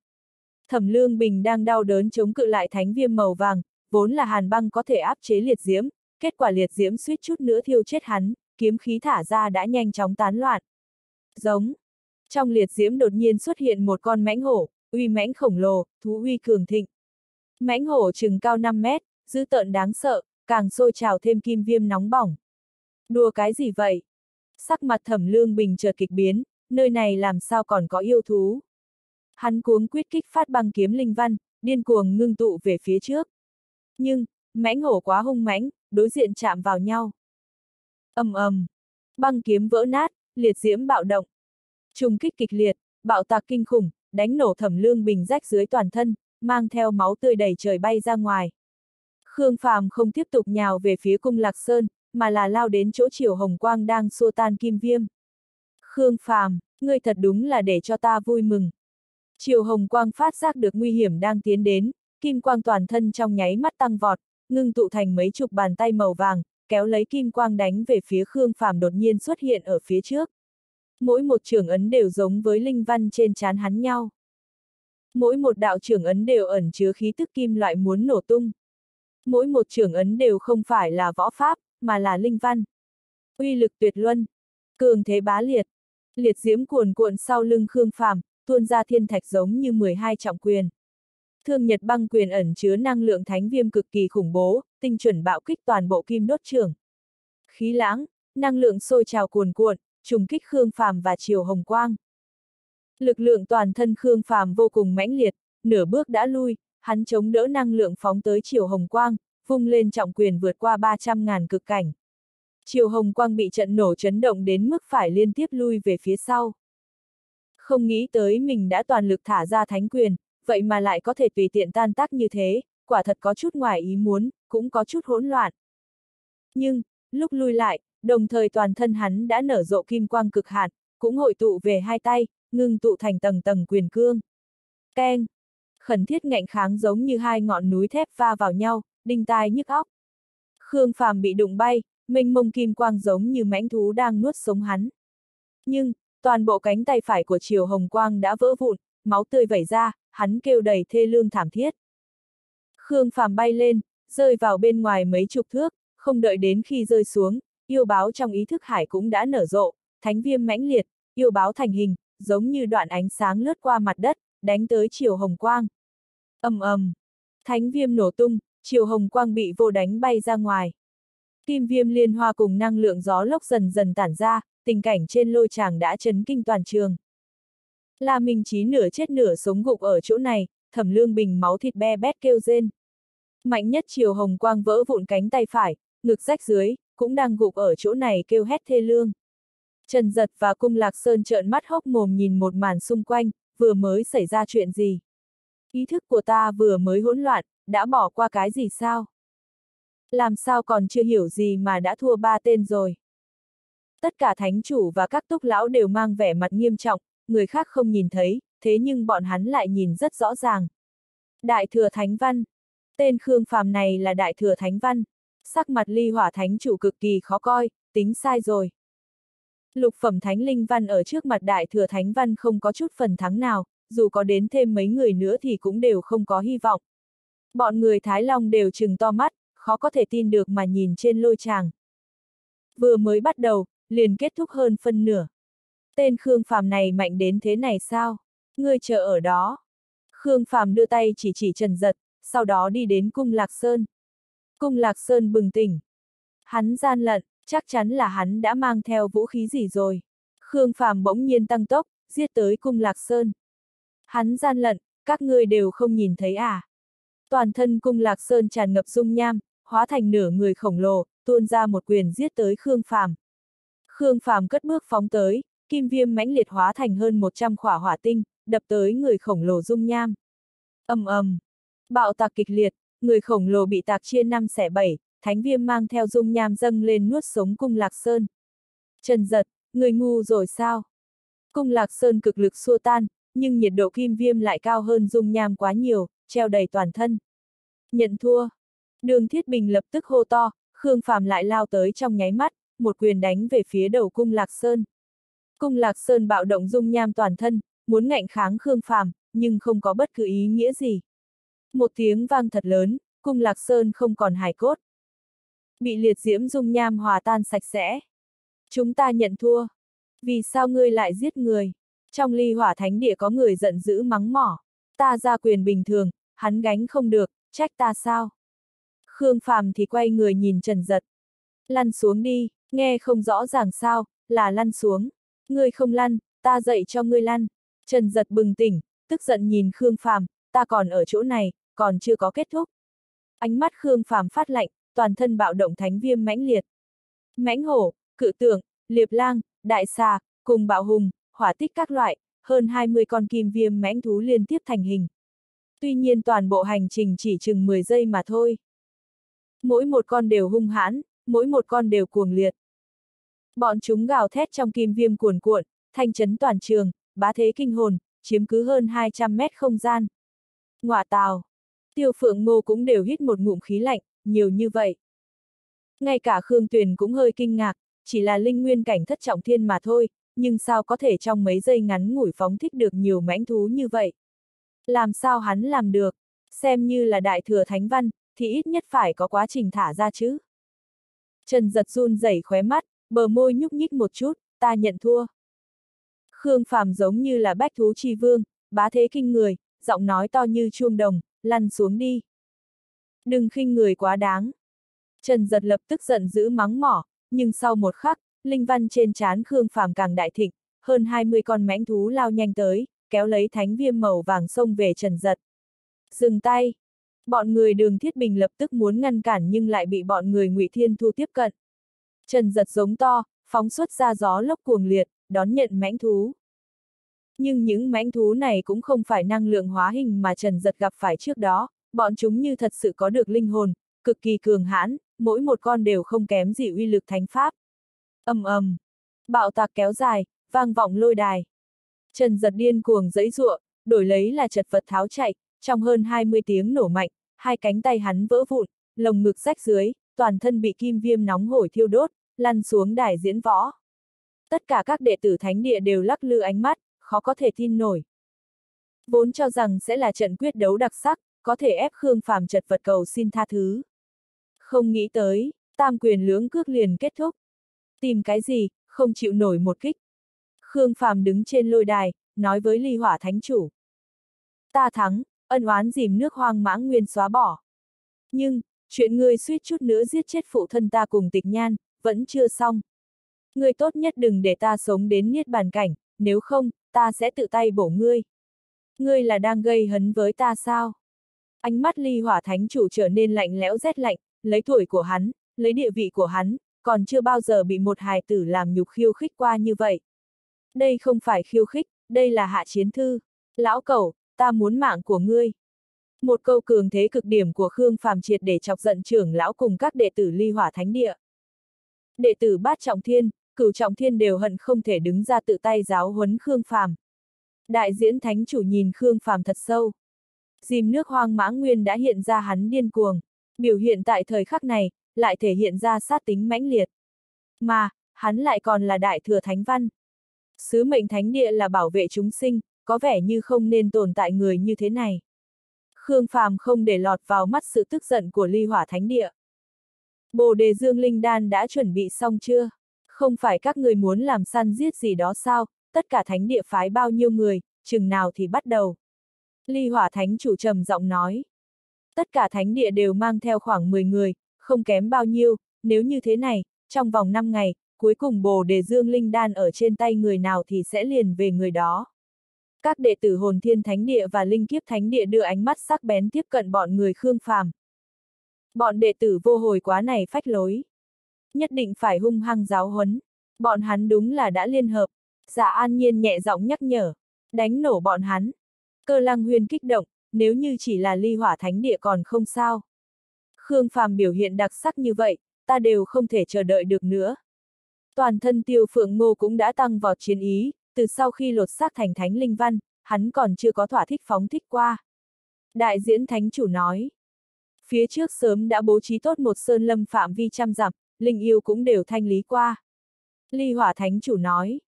Thẩm Lương Bình đang đau đớn chống cự lại thánh viêm màu vàng, vốn là hàn băng có thể áp chế liệt diễm, kết quả liệt diễm suýt chút nữa thiêu chết hắn, kiếm khí thả ra đã nhanh chóng tán loạn. Giống. Trong liệt diễm đột nhiên xuất hiện một con mãnh hổ, uy mãnh khổng lồ, thú uy cường thịnh. Mãnh hổ chừng cao 5 mét, dữ tợn đáng sợ, càng sôi trào thêm kim viêm nóng bỏng. Đùa cái gì vậy? Sắc mặt thẩm lương bình chợt kịch biến, nơi này làm sao còn có yêu thú? Hắn cuống quyết kích phát băng kiếm linh văn, điên cuồng ngưng tụ về phía trước. Nhưng, mãnh hổ quá hung mãnh, đối diện chạm vào nhau. ầm ầm, băng kiếm vỡ nát, liệt diễm bạo động. Trùng kích kịch liệt, bạo tạc kinh khủng, đánh nổ thẩm lương bình rách dưới toàn thân, mang theo máu tươi đầy trời bay ra ngoài. Khương Phàm không tiếp tục nhào về phía cung Lạc Sơn, mà là lao đến chỗ Triều Hồng Quang đang xua tan kim viêm. Khương Phàm, ngươi thật đúng là để cho ta vui mừng. Triều Hồng Quang phát giác được nguy hiểm đang tiến đến, kim quang toàn thân trong nháy mắt tăng vọt, ngưng tụ thành mấy chục bàn tay màu vàng, kéo lấy kim quang đánh về phía Khương Phàm đột nhiên xuất hiện ở phía trước. Mỗi một trường ấn đều giống với linh văn trên trán hắn nhau. Mỗi một đạo trường ấn đều ẩn chứa khí tức kim loại muốn nổ tung. Mỗi một trường ấn đều không phải là võ pháp, mà là linh văn. Uy lực tuyệt luân, cường thế bá liệt, liệt diễm cuồn cuộn sau lưng Khương Phàm, tuôn ra thiên thạch giống như 12 trọng quyền. Thương Nhật băng quyền ẩn chứa năng lượng thánh viêm cực kỳ khủng bố, tinh chuẩn bạo kích toàn bộ kim đốt trường. Khí lãng, năng lượng sôi trào cuồn cuộn, trùng kích Khương Phàm và Triều Hồng Quang. Lực lượng toàn thân Khương Phàm vô cùng mãnh liệt, nửa bước đã lui, hắn chống đỡ năng lượng phóng tới chiều Hồng Quang, vung lên trọng quyền vượt qua 300 ngàn cực cảnh. Chiều Hồng Quang bị trận nổ chấn động đến mức phải liên tiếp lui về phía sau. Không nghĩ tới mình đã toàn lực thả ra thánh quyền, vậy mà lại có thể tùy tiện tan tác như thế, quả thật có chút ngoài ý muốn, cũng có chút hỗn loạn. Nhưng, lúc lui lại, đồng thời toàn thân hắn đã nở rộ kim quang cực hạn, cũng hội tụ về hai tay, ngưng tụ thành tầng tầng quyền cương. Keng! Khẩn thiết ngạnh kháng giống như hai ngọn núi thép va vào nhau, đinh tai nhức óc. Khương Phàm bị đụng bay, mênh mông kim quang giống như mãnh thú đang nuốt sống hắn. Nhưng, toàn bộ cánh tay phải của Triều Hồng Quang đã vỡ vụn, máu tươi vẩy ra, hắn kêu đầy thê lương thảm thiết. Khương Phàm bay lên, rơi vào bên ngoài mấy chục thước, không đợi đến khi rơi xuống, yêu báo trong ý thức hải cũng đã nở rộ, thánh viêm mãnh liệt, yêu báo thành hình, giống như đoạn ánh sáng lướt qua mặt đất, đánh tới triều hồng quang ầm ầm, thánh viêm nổ tung, chiều hồng quang bị vô đánh bay ra ngoài. Kim viêm liên hoa cùng năng lượng gió lốc dần dần tản ra, tình cảnh trên lôi tràng đã chấn kinh toàn trường. La Minh Chí nửa chết nửa sống gục ở chỗ này, thẩm lương bình máu thịt be bét kêu rên. Mạnh nhất chiều hồng quang vỡ vụn cánh tay phải, ngực rách dưới, cũng đang gục ở chỗ này kêu hét thê lương. Trần Giật và Cung Lạc Sơn trợn mắt hốc mồm nhìn một màn xung quanh, vừa mới xảy ra chuyện gì? Ý thức của ta vừa mới hỗn loạn, đã bỏ qua cái gì sao? Làm sao còn chưa hiểu gì mà đã thua ba tên rồi? Tất cả thánh chủ và các túc lão đều mang vẻ mặt nghiêm trọng, người khác không nhìn thấy, thế nhưng bọn hắn lại nhìn rất rõ ràng. Đại thừa thánh văn. Tên Khương Phàm này là đại thừa thánh văn. Sắc mặt ly hỏa thánh chủ cực kỳ khó coi, tính sai rồi. Lục phẩm thánh linh văn ở trước mặt đại thừa thánh văn không có chút phần thắng nào, dù có đến thêm mấy người nữa thì cũng đều không có hy vọng. Bọn người Thái Long đều trừng to mắt, khó có thể tin được mà nhìn trên lôi tràng. Vừa mới bắt đầu, liền kết thúc hơn phân nửa. Tên Khương Phàm này mạnh đến thế này sao? Ngươi chờ ở đó. Khương Phàm đưa tay chỉ chỉ Trần Giật, sau đó đi đến cung Lạc Sơn. Cung Lạc Sơn bừng tỉnh. Hắn gian lận, chắc chắn là hắn đã mang theo vũ khí gì rồi. Khương Phàm bỗng nhiên tăng tốc, giết tới cung Lạc Sơn. Hắn gian lận, các ngươi đều không nhìn thấy à. Toàn thân cung Lạc Sơn tràn ngập dung nham, hóa thành nửa người khổng lồ, tuôn ra một quyền giết tới Khương Phàm. Khương Phàm cất bước phóng tới, kim viêm mãnh liệt hóa thành hơn 100 khỏa hỏa tinh, đập tới người khổng lồ dung nham. ầm ầm, bạo tạc kịch liệt, người khổng lồ bị tạc chia năm xẻ bảy, thánh viêm mang theo dung nham dâng lên nuốt sống cung lạc sơn. Trần giật, người ngu rồi sao? Cung lạc sơn cực lực xua tan, nhưng nhiệt độ kim viêm lại cao hơn dung nham quá nhiều, treo đầy toàn thân. Nhận thua. Đường Thiết Bình lập tức hô to, Khương Phàm lại lao tới trong nháy mắt, một quyền đánh về phía đầu cung Lạc Sơn. Cung Lạc Sơn bạo động dung nham toàn thân, muốn ngạnh kháng Khương Phàm, nhưng không có bất cứ ý nghĩa gì. Một tiếng vang thật lớn, cung Lạc Sơn không còn hài cốt. Bị liệt diễm dung nham hòa tan sạch sẽ. Chúng ta nhận thua. Vì sao ngươi lại giết người? Trong ly hỏa thánh địa có người giận dữ mắng mỏ. Ta ra quyền bình thường, hắn gánh không được, trách ta sao? Khương Phàm thì quay người nhìn Trần Giật. Lăn xuống đi, nghe không rõ ràng sao, là lăn xuống. Ngươi không lăn, ta dạy cho ngươi lăn. Trần Giật bừng tỉnh, tức giận nhìn Khương Phàm, ta còn ở chỗ này, còn chưa có kết thúc. Ánh mắt Khương Phàm phát lạnh, toàn thân bạo động thánh viêm mãnh liệt. Mãnh hổ, cự tượng, liệp lang, đại xà, cùng bạo hùng, hỏa tích các loại, hơn 20 con kim viêm mãnh thú liên tiếp thành hình. Tuy nhiên toàn bộ hành trình chỉ chừng 10 giây mà thôi. Mỗi một con đều hung hãn, mỗi một con đều cuồng liệt. Bọn chúng gào thét trong kim viêm cuồn cuộn, thanh chấn toàn trường, bá thế kinh hồn, chiếm cứ hơn 200 mét không gian. Ngọa tào. Tiêu phượng ngô cũng đều hít một ngụm khí lạnh, nhiều như vậy. Ngay cả Khương Tuyền cũng hơi kinh ngạc, chỉ là linh nguyên cảnh thất trọng thiên mà thôi, nhưng sao có thể trong mấy giây ngắn ngủi phóng thích được nhiều mãnh thú như vậy? Làm sao hắn làm được? Xem như là đại thừa thánh văn, thì ít nhất phải có quá trình thả ra chứ. Trần giật run rẩy khóe mắt, bờ môi nhúc nhích một chút, ta nhận thua. Khương Phàm giống như là bách thú chi vương, bá thế kinh người, giọng nói to như chuông đồng, lăn xuống đi. Đừng khinh người quá đáng. Trần giật lập tức giận dữ mắng mỏ, nhưng sau một khắc, linh văn trên trán Khương Phàm càng đại thịnh, hơn 20 con mãnh thú lao nhanh tới, kéo lấy thánh viêm màu vàng xông về Trần giật. Dừng tay! Bọn người đường thiết bình lập tức muốn ngăn cản nhưng lại bị bọn người ngụy Thiên Thu tiếp cận. Trần giật giống to, phóng xuất ra gió lốc cuồng liệt, đón nhận mãnh thú. Nhưng những mãnh thú này cũng không phải năng lượng hóa hình mà Trần giật gặp phải trước đó, bọn chúng như thật sự có được linh hồn, cực kỳ cường hãn, mỗi một con đều không kém gì uy lực thánh pháp ầm ầm, bạo tạc kéo dài, vang vọng lôi đài. Trần giật điên cuồng dẫy ruộng, đổi lấy là chật vật tháo chạy, trong hơn 20 tiếng nổ mạnh, hai cánh tay hắn vỡ vụn, lồng ngực rách dưới, toàn thân bị kim viêm nóng hổi thiêu đốt, lăn xuống đài diễn võ. Tất cả các đệ tử thánh địa đều lắc lư ánh mắt, khó có thể tin nổi. Vốn cho rằng sẽ là trận quyết đấu đặc sắc, có thể ép Khương Phàm chật vật cầu xin tha thứ. Không nghĩ tới, tam quyền lưỡng cước liền kết thúc. Tìm cái gì, không chịu nổi một kích. Khương Phàm đứng trên lôi đài, nói với ly hỏa thánh chủ. Ta thắng, ân oán dìm nước hoang mãng nguyên xóa bỏ. Nhưng, chuyện ngươi suýt chút nữa giết chết phụ thân ta cùng tịch nhan, vẫn chưa xong. Ngươi tốt nhất đừng để ta sống đến niết bàn cảnh, nếu không, ta sẽ tự tay bổ ngươi. Ngươi là đang gây hấn với ta sao? Ánh mắt ly hỏa thánh chủ trở nên lạnh lẽo rét lạnh, lấy tuổi của hắn, lấy địa vị của hắn, còn chưa bao giờ bị một hài tử làm nhục khiêu khích qua như vậy. Đây không phải khiêu khích, đây là hạ chiến thư. Lão cẩu, ta muốn mạng của ngươi. Một câu cường thế cực điểm của Khương Phàm triệt để chọc giận trưởng lão cùng các đệ tử ly hỏa thánh địa. Đệ tử bát trọng thiên, cửu trọng thiên đều hận không thể đứng ra tự tay giáo huấn Khương Phàm. Đại diễn thánh chủ nhìn Khương Phàm thật sâu. Dìm nước hoang mã nguyên đã hiện ra hắn điên cuồng, biểu hiện tại thời khắc này, lại thể hiện ra sát tính mãnh liệt. Mà, hắn lại còn là đại thừa thánh văn. Sứ mệnh thánh địa là bảo vệ chúng sinh, có vẻ như không nên tồn tại người như thế này. Khương Phàm không để lọt vào mắt sự tức giận của ly hỏa thánh địa. Bồ đề dương linh đan đã chuẩn bị xong chưa? Không phải các người muốn làm săn giết gì đó sao, tất cả thánh địa phái bao nhiêu người, chừng nào thì bắt đầu. Ly hỏa thánh chủ trầm giọng nói. Tất cả thánh địa đều mang theo khoảng 10 người, không kém bao nhiêu, nếu như thế này, trong vòng 5 ngày, cuối cùng bồ đề dương linh đan ở trên tay người nào thì sẽ liền về người đó. Các đệ tử hồn thiên thánh địa và linh kiếp thánh địa đưa ánh mắt sắc bén tiếp cận bọn người Khương Phàm. Bọn đệ tử vô hồi quá này phách lối. Nhất định phải hung hăng giáo huấn. Bọn hắn đúng là đã liên hợp. Giả an nhiên nhẹ giọng nhắc nhở. Đánh nổ bọn hắn. Cơ lăng huyên kích động, nếu như chỉ là ly hỏa thánh địa còn không sao. Khương Phàm biểu hiện đặc sắc như vậy, ta đều không thể chờ đợi được nữa. Toàn thân tiêu phượng ngô cũng đã tăng vào chiến ý, từ sau khi lột xác thành thánh linh văn, hắn còn chưa có thỏa thích phóng thích qua. Đại diễn thánh chủ nói. Phía trước sớm đã bố trí tốt một sơn lâm phạm vi trăm dặm, linh yêu cũng đều thanh lý qua. Ly hỏa thánh chủ nói.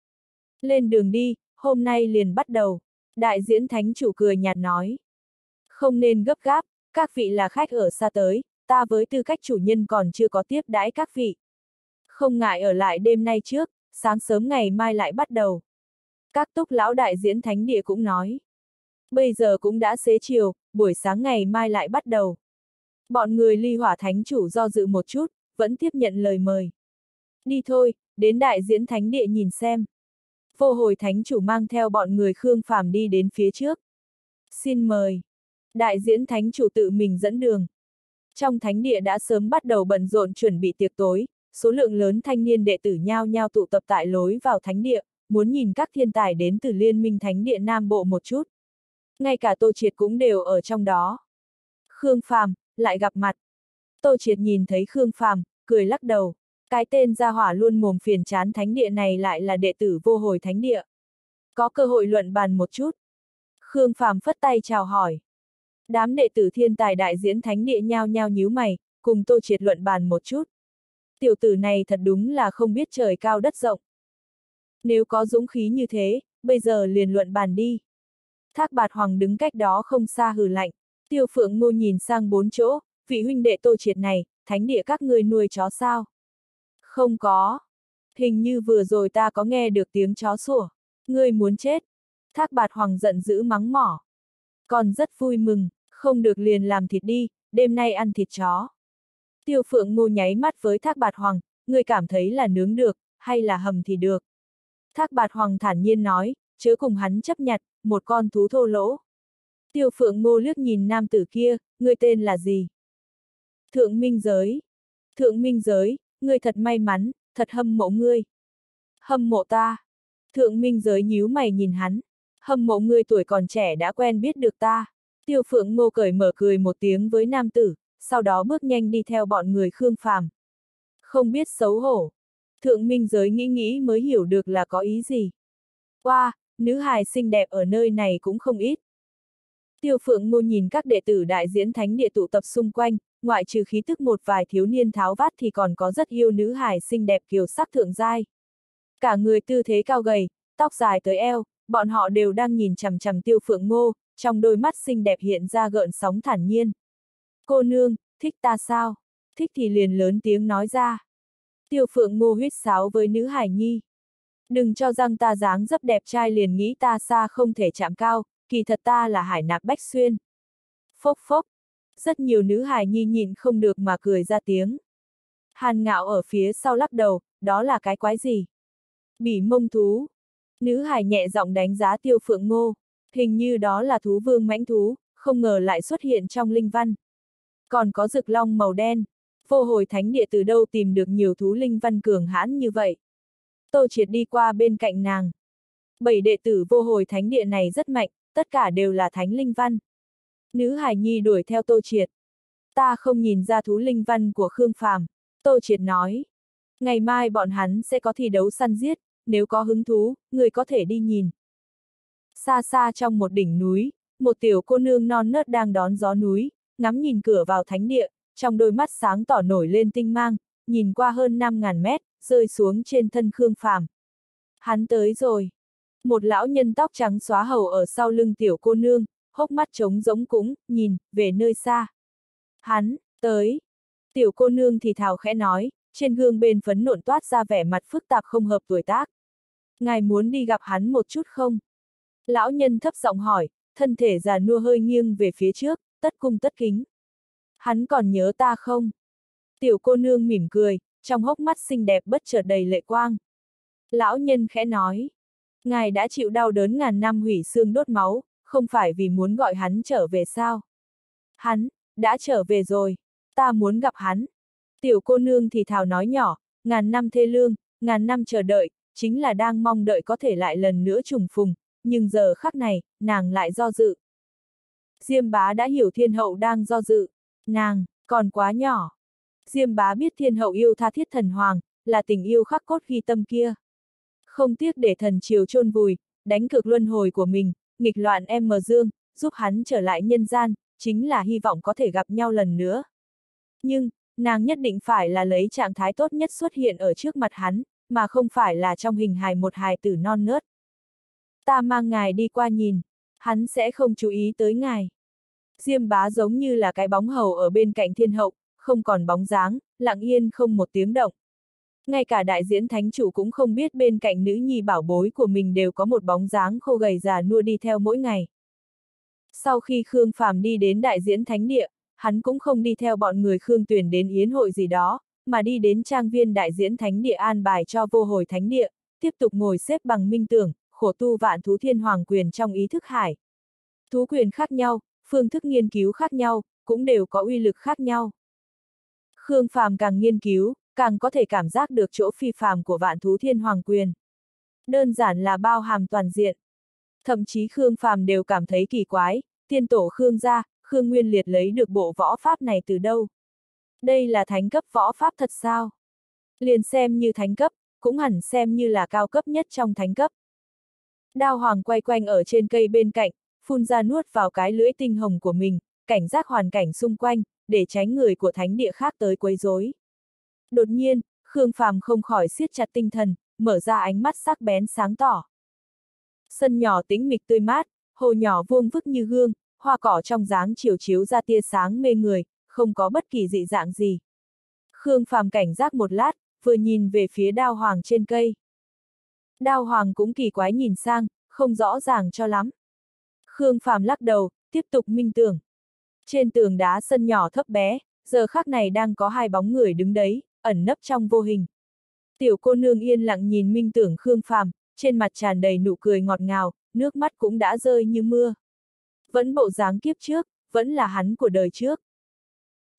Lên đường đi, hôm nay liền bắt đầu. Đại diễn thánh chủ cười nhạt nói. Không nên gấp gáp, các vị là khách ở xa tới, ta với tư cách chủ nhân còn chưa có tiếp đãi các vị. Không ngại ở lại đêm nay trước, sáng sớm ngày mai lại bắt đầu. Các túc lão đại diễn thánh địa cũng nói. Bây giờ cũng đã xế chiều, buổi sáng ngày mai lại bắt đầu. Bọn người ly hỏa thánh chủ do dự một chút, vẫn tiếp nhận lời mời. Đi thôi, đến đại diễn thánh địa nhìn xem. Vô hồi thánh chủ mang theo bọn người Khương Phàm đi đến phía trước. Xin mời. Đại diễn thánh chủ tự mình dẫn đường. Trong thánh địa đã sớm bắt đầu bận rộn chuẩn bị tiệc tối, số lượng lớn thanh niên đệ tử nhao nhao tụ tập tại lối vào thánh địa, muốn nhìn các thiên tài đến từ Liên minh Thánh địa Nam Bộ một chút. Ngay cả Tô Triệt cũng đều ở trong đó. Khương Phàm, lại gặp mặt. Tô Triệt nhìn thấy Khương Phàm, cười lắc đầu. Cái tên gia hỏa luôn mồm phiền chán thánh địa này lại là đệ tử vô hồi thánh địa. Có cơ hội luận bàn một chút. Khương Phàm phất tay chào hỏi. Đám đệ tử thiên tài đại diễn thánh địa nhao nhao nhíu mày, cùng Tô Triệt luận bàn một chút. Tiểu tử này thật đúng là không biết trời cao đất rộng. Nếu có dũng khí như thế, bây giờ liền luận bàn đi. Thác bạt hoàng đứng cách đó không xa hừ lạnh. Tiêu phượng ngô nhìn sang bốn chỗ, vị huynh đệ tô triệt này, thánh địa các ngươi nuôi chó sao? Không có. Hình như vừa rồi ta có nghe được tiếng chó sủa. Ngươi muốn chết. Thác bạt hoàng giận dữ mắng mỏ. Còn rất vui mừng, không được liền làm thịt đi, đêm nay ăn thịt chó. Tiêu phượng ngô nháy mắt với thác bạt hoàng, người cảm thấy là nướng được, hay là hầm thì được. Thác bạt hoàng thản nhiên nói, chớ cùng hắn chấp nhặt, một con thú thô lỗ. Tiêu phượng ngô liếc nhìn nam tử kia, người tên là gì? Thượng minh giới. Thượng minh giới, người thật may mắn, thật hâm mộ ngươi. Hâm mộ ta. Thượng minh giới nhíu mày nhìn hắn. Hâm mộ người tuổi còn trẻ đã quen biết được ta. Tiêu phượng ngô cởi mở cười một tiếng với nam tử, sau đó bước nhanh đi theo bọn người Khương Phàm. Không biết xấu hổ. Thượng minh giới nghĩ nghĩ mới hiểu được là có ý gì. Qua, wow, nữ hài xinh đẹp ở nơi này cũng không ít. Tiêu phượng ngô nhìn các đệ tử đại diễn thánh địa tụ tập xung quanh, ngoại trừ khí tức một vài thiếu niên tháo vát thì còn có rất yêu nữ hài xinh đẹp kiều sắc thượng giai. Cả người tư thế cao gầy, tóc dài tới eo, bọn họ đều đang nhìn chằm chằm tiêu phượng ngô, trong đôi mắt xinh đẹp hiện ra gợn sóng thản nhiên. Cô nương, thích ta sao? Thích thì liền lớn tiếng nói ra. Tiêu phượng ngô huyết sáo với nữ hải nhi. Đừng cho rằng ta dáng dấp đẹp trai liền nghĩ ta xa không thể chạm cao, kỳ thật ta là hải nạp bách xuyên. Phốc phốc. Rất nhiều nữ hải nhi nhìn không được mà cười ra tiếng. Hàn ngạo ở phía sau lắc đầu, đó là cái quái gì? Bỉ mông thú. Nữ hải nhẹ giọng đánh giá tiêu phượng ngô. Hình như đó là thú vương mãnh thú, không ngờ lại xuất hiện trong linh văn. Còn có rực long màu đen, vô hồi thánh địa từ đâu tìm được nhiều thú linh văn cường hãn như vậy. Tô triệt đi qua bên cạnh nàng. Bảy đệ tử vô hồi thánh địa này rất mạnh, tất cả đều là thánh linh văn. Nữ hải nhi đuổi theo tô triệt. Ta không nhìn ra thú linh văn của Khương Phàm. Tô triệt nói. Ngày mai bọn hắn sẽ có thi đấu săn giết, nếu có hứng thú, người có thể đi nhìn. Xa xa trong một đỉnh núi, một tiểu cô nương non nớt đang đón gió núi, ngắm nhìn cửa vào thánh địa, trong đôi mắt sáng tỏ nổi lên tinh mang, nhìn qua hơn 5.000 mét, rơi xuống trên thân Khương Phàm. Hắn tới rồi. Một lão nhân tóc trắng xóa hầu ở sau lưng tiểu cô nương, hốc mắt trống giống cũng, nhìn, về nơi xa. Hắn, tới. Tiểu cô nương thì thào khẽ nói, trên gương bên phấn nộn toát ra vẻ mặt phức tạp không hợp tuổi tác. Ngài muốn đi gặp hắn một chút không? Lão nhân thấp giọng hỏi, thân thể già nua hơi nghiêng về phía trước, tất cung tất kính. Hắn còn nhớ ta không? Tiểu cô nương mỉm cười, trong hốc mắt xinh đẹp bất chợt đầy lệ quang. Lão nhân khẽ nói, ngài đã chịu đau đớn ngàn năm hủy xương đốt máu, không phải vì muốn gọi hắn trở về sao? Hắn, đã trở về rồi, ta muốn gặp hắn. Tiểu cô nương thì thào nói nhỏ, ngàn năm thê lương, ngàn năm chờ đợi, chính là đang mong đợi có thể lại lần nữa trùng phùng, nhưng giờ khắc này, nàng lại do dự. Diêm bá đã hiểu thiên hậu đang do dự, nàng, còn quá nhỏ. Diêm bá biết thiên hậu yêu tha thiết thần hoàng, là tình yêu khắc cốt ghi tâm kia. Không tiếc để thần triều chôn vùi, đánh cực luân hồi của mình, nghịch loạn em mờ dương, giúp hắn trở lại nhân gian, chính là hy vọng có thể gặp nhau lần nữa. Nhưng, nàng nhất định phải là lấy trạng thái tốt nhất xuất hiện ở trước mặt hắn, mà không phải là trong hình hài một hài tử non nớt. Ta mang ngài đi qua nhìn, hắn sẽ không chú ý tới ngài. Diêm bá giống như là cái bóng hầu ở bên cạnh thiên hậu, không còn bóng dáng, lặng yên không một tiếng động. Ngay cả đại diễn thánh chủ cũng không biết bên cạnh nữ nhi bảo bối của mình đều có một bóng dáng khô gầy già nua đi theo mỗi ngày. Sau khi Khương Phàm đi đến đại diễn thánh địa, hắn cũng không đi theo bọn người Khương Tuyền đến yến hội gì đó, mà đi đến trang viên đại diễn thánh địa an bài cho vô hồi thánh địa, tiếp tục ngồi xếp bằng minh tưởng, khổ tu vạn thú thiên hoàng quyền trong ý thức hải. Thú quyền khác nhau, phương thức nghiên cứu khác nhau, cũng đều có uy lực khác nhau. Khương Phàm càng nghiên cứu, càng có thể cảm giác được chỗ phi phàm của vạn thú thiên hoàng quyền. Đơn giản là bao hàm toàn diện. Thậm chí Khương Phàm đều cảm thấy kỳ quái, tiên tổ Khương gia, Khương Nguyên Liệt lấy được bộ võ pháp này từ đâu? Đây là thánh cấp võ pháp thật sao? Liền xem như thánh cấp, cũng hẳn xem như là cao cấp nhất trong thánh cấp. Đao hoàng quay quanh ở trên cây bên cạnh, phun ra nuốt vào cái lưỡi tinh hồng của mình, cảnh giác hoàn cảnh xung quanh, để tránh người của thánh địa khác tới quấy rối. Đột nhiên, Khương Phàm không khỏi siết chặt tinh thần, mở ra ánh mắt sắc bén sáng tỏ. Sân nhỏ tĩnh mịch tươi mát, hồ nhỏ vuông vức như gương, hoa cỏ trong dáng chiều chiếu ra tia sáng mê người, không có bất kỳ dị dạng gì. Khương Phàm cảnh giác một lát, vừa nhìn về phía đao hoàng trên cây. Đao hoàng cũng kỳ quái nhìn sang, không rõ ràng cho lắm. Khương Phàm lắc đầu, tiếp tục minh tưởng. Trên tường đá sân nhỏ thấp bé, giờ khắc này đang có hai bóng người đứng đấy, ẩn nấp trong vô hình. Tiểu cô nương yên lặng nhìn minh tưởng Khương Phàm, trên mặt tràn đầy nụ cười ngọt ngào, nước mắt cũng đã rơi như mưa. Vẫn bộ dáng kiếp trước, vẫn là hắn của đời trước.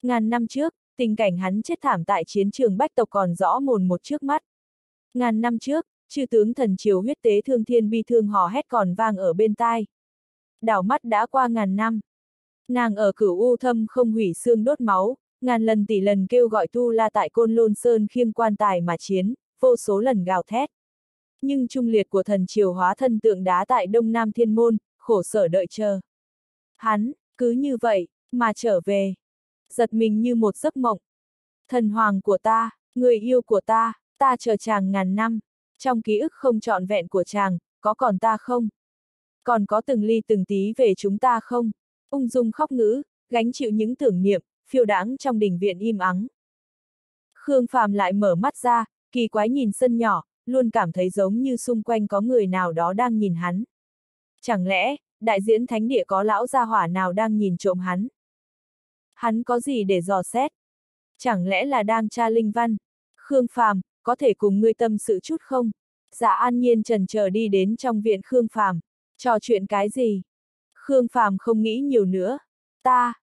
Ngàn năm trước, tình cảnh hắn chết thảm tại chiến trường bách tộc còn rõ mồn một trước mắt. Ngàn năm trước, chư tướng thần triều huyết tế thương thiên bi thương hò hét còn vang ở bên tai. Đảo mắt đã qua ngàn năm. Nàng ở cửu u thâm không hủy xương đốt máu, ngàn lần tỷ lần kêu gọi tu la tại côn lôn sơn khiêng quan tài mà chiến, vô số lần gào thét. Nhưng trung liệt của thần triều hóa thân tượng đá tại đông nam thiên môn, khổ sở đợi chờ. Hắn, cứ như vậy, mà trở về. Giật mình như một giấc mộng. Thần hoàng của ta, người yêu của ta, ta chờ chàng ngàn năm. Trong ký ức không trọn vẹn của chàng, có còn ta không? Còn có từng ly từng tí về chúng ta không? Ung dung khóc ngữ, gánh chịu những tưởng niệm, phiêu đáng trong đình viện im ắng. Khương Phàm lại mở mắt ra, kỳ quái nhìn sân nhỏ, luôn cảm thấy giống như xung quanh có người nào đó đang nhìn hắn. Chẳng lẽ, đại diễn thánh địa có lão gia hỏa nào đang nhìn trộm hắn? Hắn có gì để dò xét? Chẳng lẽ là đang tra linh văn? Khương Phàm, có thể cùng ngươi tâm sự chút không? Dạ an nhiên trần chờ đi đến trong viện Khương Phàm, trò chuyện cái gì? Khương Phàm không nghĩ nhiều nữa. Ta.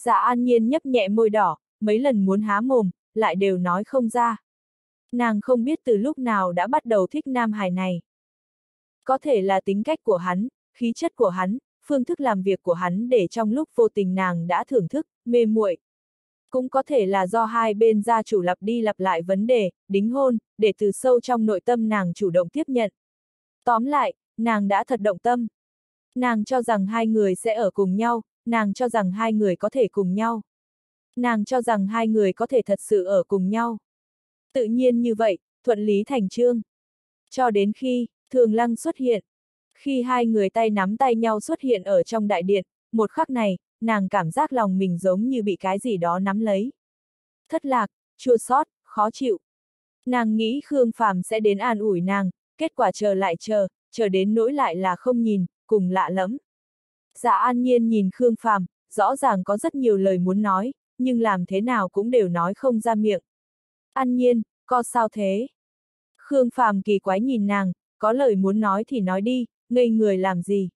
Dạ an nhiên nhấp nhẹ môi đỏ, mấy lần muốn há mồm, lại đều nói không ra. Nàng không biết từ lúc nào đã bắt đầu thích nam hài này. Có thể là tính cách của hắn, khí chất của hắn, phương thức làm việc của hắn để trong lúc vô tình nàng đã thưởng thức, mê muội. Cũng có thể là do hai bên gia chủ lặp đi lặp lại vấn đề, đính hôn, để từ sâu trong nội tâm nàng chủ động tiếp nhận. Tóm lại, nàng đã thật động tâm. Nàng cho rằng hai người sẽ ở cùng nhau, nàng cho rằng hai người có thể cùng nhau. Nàng cho rằng hai người có thể thật sự ở cùng nhau. Tự nhiên như vậy, thuận lý thành trương. Cho đến khi, thường lăng xuất hiện. Khi hai người tay nắm tay nhau xuất hiện ở trong đại điện, một khắc này, nàng cảm giác lòng mình giống như bị cái gì đó nắm lấy. Thất lạc, chua xót, khó chịu. Nàng nghĩ Khương Phàm sẽ đến an ủi nàng, kết quả chờ lại chờ, chờ đến nỗi lại là không nhìn, cùng lạ lẫm. Dạ an nhiên nhìn Khương Phàm, rõ ràng có rất nhiều lời muốn nói, nhưng làm thế nào cũng đều nói không ra miệng. An nhiên, có sao thế? Khương Phàm kỳ quái nhìn nàng, có lời muốn nói thì nói đi, ngây người làm gì?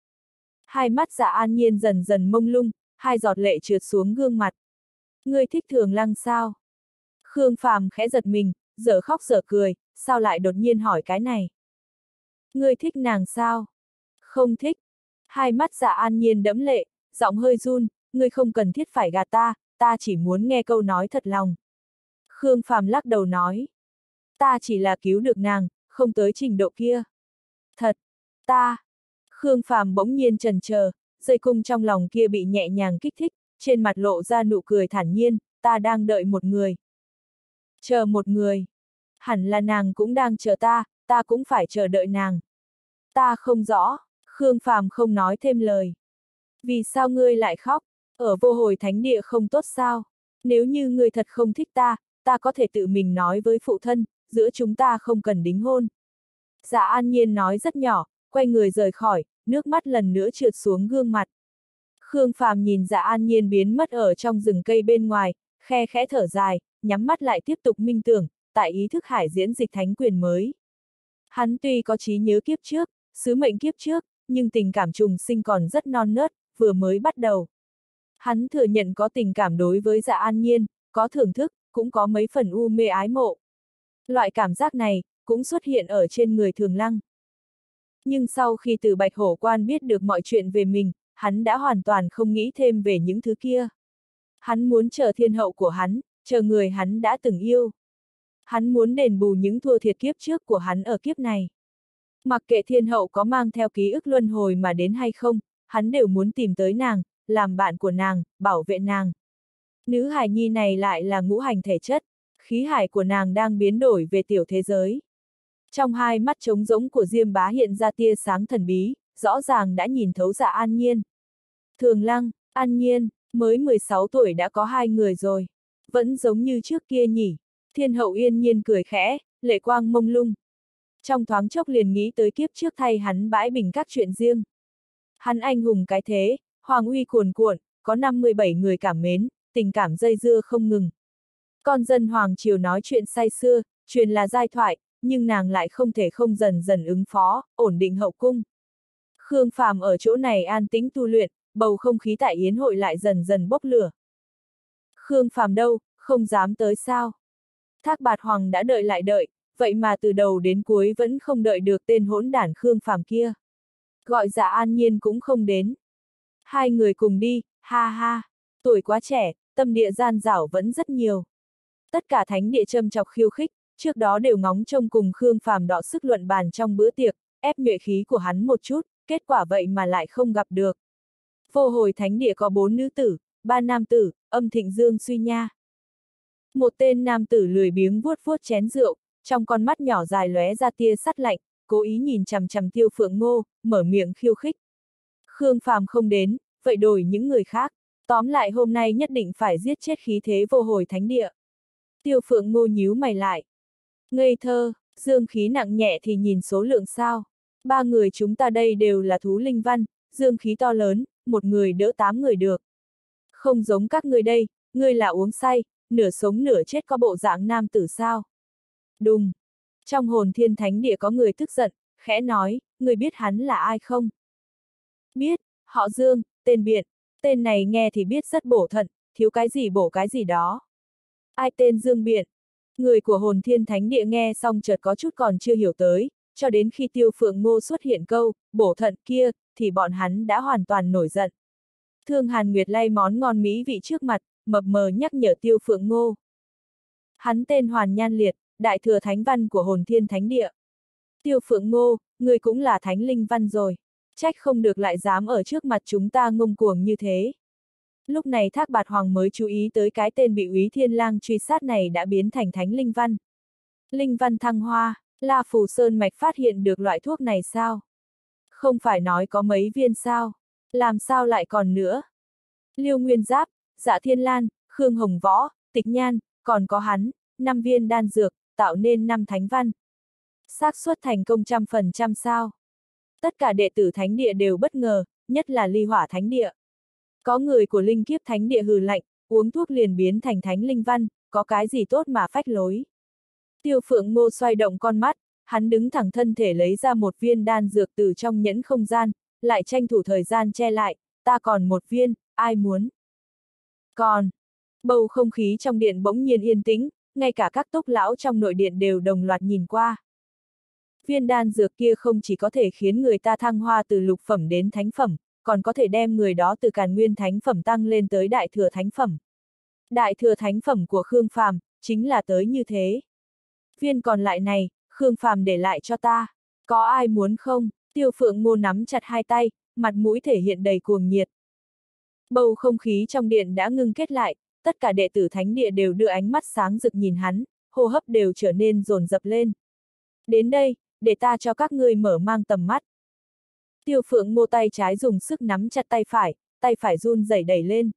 Hai mắt dạ an nhiên dần dần mông lung, hai giọt lệ trượt xuống gương mặt. Ngươi thích thường lăng sao? Khương Phàm khẽ giật mình, dở khóc dở cười, sao lại đột nhiên hỏi cái này? Ngươi thích nàng sao? Không thích. Hai mắt dạ an nhiên đẫm lệ, giọng hơi run, ngươi không cần thiết phải gạt ta, ta chỉ muốn nghe câu nói thật lòng. Khương Phàm lắc đầu nói. Ta chỉ là cứu được nàng, không tới trình độ kia. Thật, ta. Khương Phàm bỗng nhiên trần chờ, dây cung trong lòng kia bị nhẹ nhàng kích thích, trên mặt lộ ra nụ cười thản nhiên, ta đang đợi một người. Chờ một người. Hẳn là nàng cũng đang chờ ta, ta cũng phải chờ đợi nàng. Ta không rõ, Khương Phàm không nói thêm lời. Vì sao ngươi lại khóc? Ở vô hồi thánh địa không tốt sao? Nếu như ngươi thật không thích ta, ta có thể tự mình nói với phụ thân, giữa chúng ta không cần đính hôn. Dạ an nhiên nói rất nhỏ, quay người rời khỏi, nước mắt lần nữa trượt xuống gương mặt. Khương Phàm nhìn dạ an nhiên biến mất ở trong rừng cây bên ngoài, khe khẽ thở dài, nhắm mắt lại tiếp tục minh tưởng, tại ý thức hải diễn dịch thánh quyền mới. Hắn tuy có trí nhớ kiếp trước, sứ mệnh kiếp trước, nhưng tình cảm trùng sinh còn rất non nớt, vừa mới bắt đầu. Hắn thừa nhận có tình cảm đối với dạ an nhiên, có thưởng thức, cũng có mấy phần u mê ái mộ. Loại cảm giác này, cũng xuất hiện ở trên người thường lăng. Nhưng sau khi từ Bạch Hổ Quan biết được mọi chuyện về mình, hắn đã hoàn toàn không nghĩ thêm về những thứ kia. Hắn muốn chờ thiên hậu của hắn, chờ người hắn đã từng yêu. Hắn muốn đền bù những thua thiệt kiếp trước của hắn ở kiếp này. Mặc kệ thiên hậu có mang theo ký ức luân hồi mà đến hay không, hắn đều muốn tìm tới nàng, làm bạn của nàng, bảo vệ nàng. Nữ hải nhi này lại là ngũ hành thể chất, khí hải của nàng đang biến đổi về tiểu thế giới. Trong hai mắt trống rỗng của Diêm Bá hiện ra tia sáng thần bí, rõ ràng đã nhìn thấu dạ An Nhiên. Thường Lăng, An Nhiên, mới 16 tuổi đã có hai người rồi. Vẫn giống như trước kia nhỉ. Thiên hậu yên nhiên cười khẽ, lệ quang mông lung. Trong thoáng chốc liền nghĩ tới kiếp trước thay hắn bãi bình các chuyện riêng. Hắn anh hùng cái thế, hoàng uy cuồn cuộn, có 57 người cảm mến, tình cảm dây dưa không ngừng. Con dân Hoàng Triều nói chuyện say xưa, truyền là giai thoại, nhưng nàng lại không thể không dần dần ứng phó, ổn định hậu cung. Khương Phàm ở chỗ này an tĩnh tu luyện, bầu không khí tại yến hội lại dần dần bốc lửa. Khương Phàm đâu, không dám tới sao? Thác Bạt Hoàng đã đợi lại đợi, vậy mà từ đầu đến cuối vẫn không đợi được tên hỗn đản Khương Phàm kia. Gọi dạ an nhiên cũng không đến. Hai người cùng đi, ha ha, tuổi quá trẻ, tâm địa gian dảo vẫn rất nhiều. Tất cả thánh địa châm chọc khiêu khích, trước đó đều ngóng trông cùng Khương Phàm đọ sức luận bàn trong bữa tiệc, ép nhuệ khí của hắn một chút, kết quả vậy mà lại không gặp được. Vô hồi thánh địa có bốn nữ tử, ba nam tử, âm thịnh dương suy nha. Một tên nam tử lười biếng vuốt vuốt chén rượu, trong con mắt nhỏ dài lóe ra tia sắt lạnh, cố ý nhìn chằm chằm tiêu phượng ngô, mở miệng khiêu khích. Khương Phàm không đến, vậy đổi những người khác. Tóm lại hôm nay nhất định phải giết chết khí thế vô hồi thánh địa. Tiêu phượng ngô nhíu mày lại. Ngây thơ, dương khí nặng nhẹ thì nhìn số lượng sao. Ba người chúng ta đây đều là thú linh văn, dương khí to lớn, một người đỡ tám người được. Không giống các người đây, ngươi là uống say, nửa sống nửa chết có bộ dạng nam tử sao. Đùng. Trong hồn thiên thánh địa có người tức giận, khẽ nói, người biết hắn là ai không? Biết, họ Dương, tên Biện, tên này nghe thì biết rất bổ thận, thiếu cái gì bổ cái gì đó. Ai tên Dương Biện? Người của hồn thiên thánh địa nghe xong chợt có chút còn chưa hiểu tới, cho đến khi tiêu phượng ngô xuất hiện câu, bổ thận kia, thì bọn hắn đã hoàn toàn nổi giận. Thương Hàn Nguyệt lay món ngon mỹ vị trước mặt, mập mờ nhắc nhở tiêu phượng ngô. Hắn tên Hoàn Nhan Liệt, đại thừa thánh văn của hồn thiên thánh địa. Tiêu phượng ngô, người cũng là thánh linh văn rồi. Trách không được lại dám ở trước mặt chúng ta ngông cuồng như thế. Lúc này Thác Bạt Hoàng mới chú ý tới cái tên bị úy thiên lang truy sát này đã biến thành thánh linh văn. Linh văn thăng hoa, La Phù Sơn Mạch phát hiện được loại thuốc này sao? Không phải nói có mấy viên sao? Làm sao lại còn nữa? Liêu Nguyên Giáp, Dạ Thiên Lan, Khương Hồng Võ, Tịch Nhan, còn có hắn, năm viên đan dược, tạo nên năm thánh văn. xác suất thành công trăm phần trăm sao? Tất cả đệ tử thánh địa đều bất ngờ, nhất là ly hỏa thánh địa. Có người của linh kiếp thánh địa hừ lạnh, uống thuốc liền biến thành thánh linh văn, có cái gì tốt mà phách lối. Tiêu phượng ngô xoay động con mắt, hắn đứng thẳng thân thể lấy ra một viên đan dược từ trong nhẫn không gian, lại tranh thủ thời gian che lại, ta còn một viên, ai muốn? Còn, bầu không khí trong điện bỗng nhiên yên tĩnh, ngay cả các túc lão trong nội điện đều đồng loạt nhìn qua. Viên đan dược kia không chỉ có thể khiến người ta thăng hoa từ lục phẩm đến thánh phẩm, còn có thể đem người đó từ càn nguyên thánh phẩm tăng lên tới đại thừa thánh phẩm. Đại thừa thánh phẩm của Khương Phàm chính là tới như thế. Viên còn lại này, Khương Phàm để lại cho ta. Có ai muốn không? Tiêu Phượng Ngô nắm chặt hai tay, mặt mũi thể hiện đầy cuồng nhiệt. Bầu không khí trong điện đã ngưng kết lại, tất cả đệ tử thánh địa đều đưa ánh mắt sáng rực nhìn hắn, hô hấp đều trở nên dồn dập lên. Đến đây, để ta cho các ngươi mở mang tầm mắt. Tiêu phượng ngô tay trái dùng sức nắm chặt tay phải, tay phải run rẩy đẩy lên.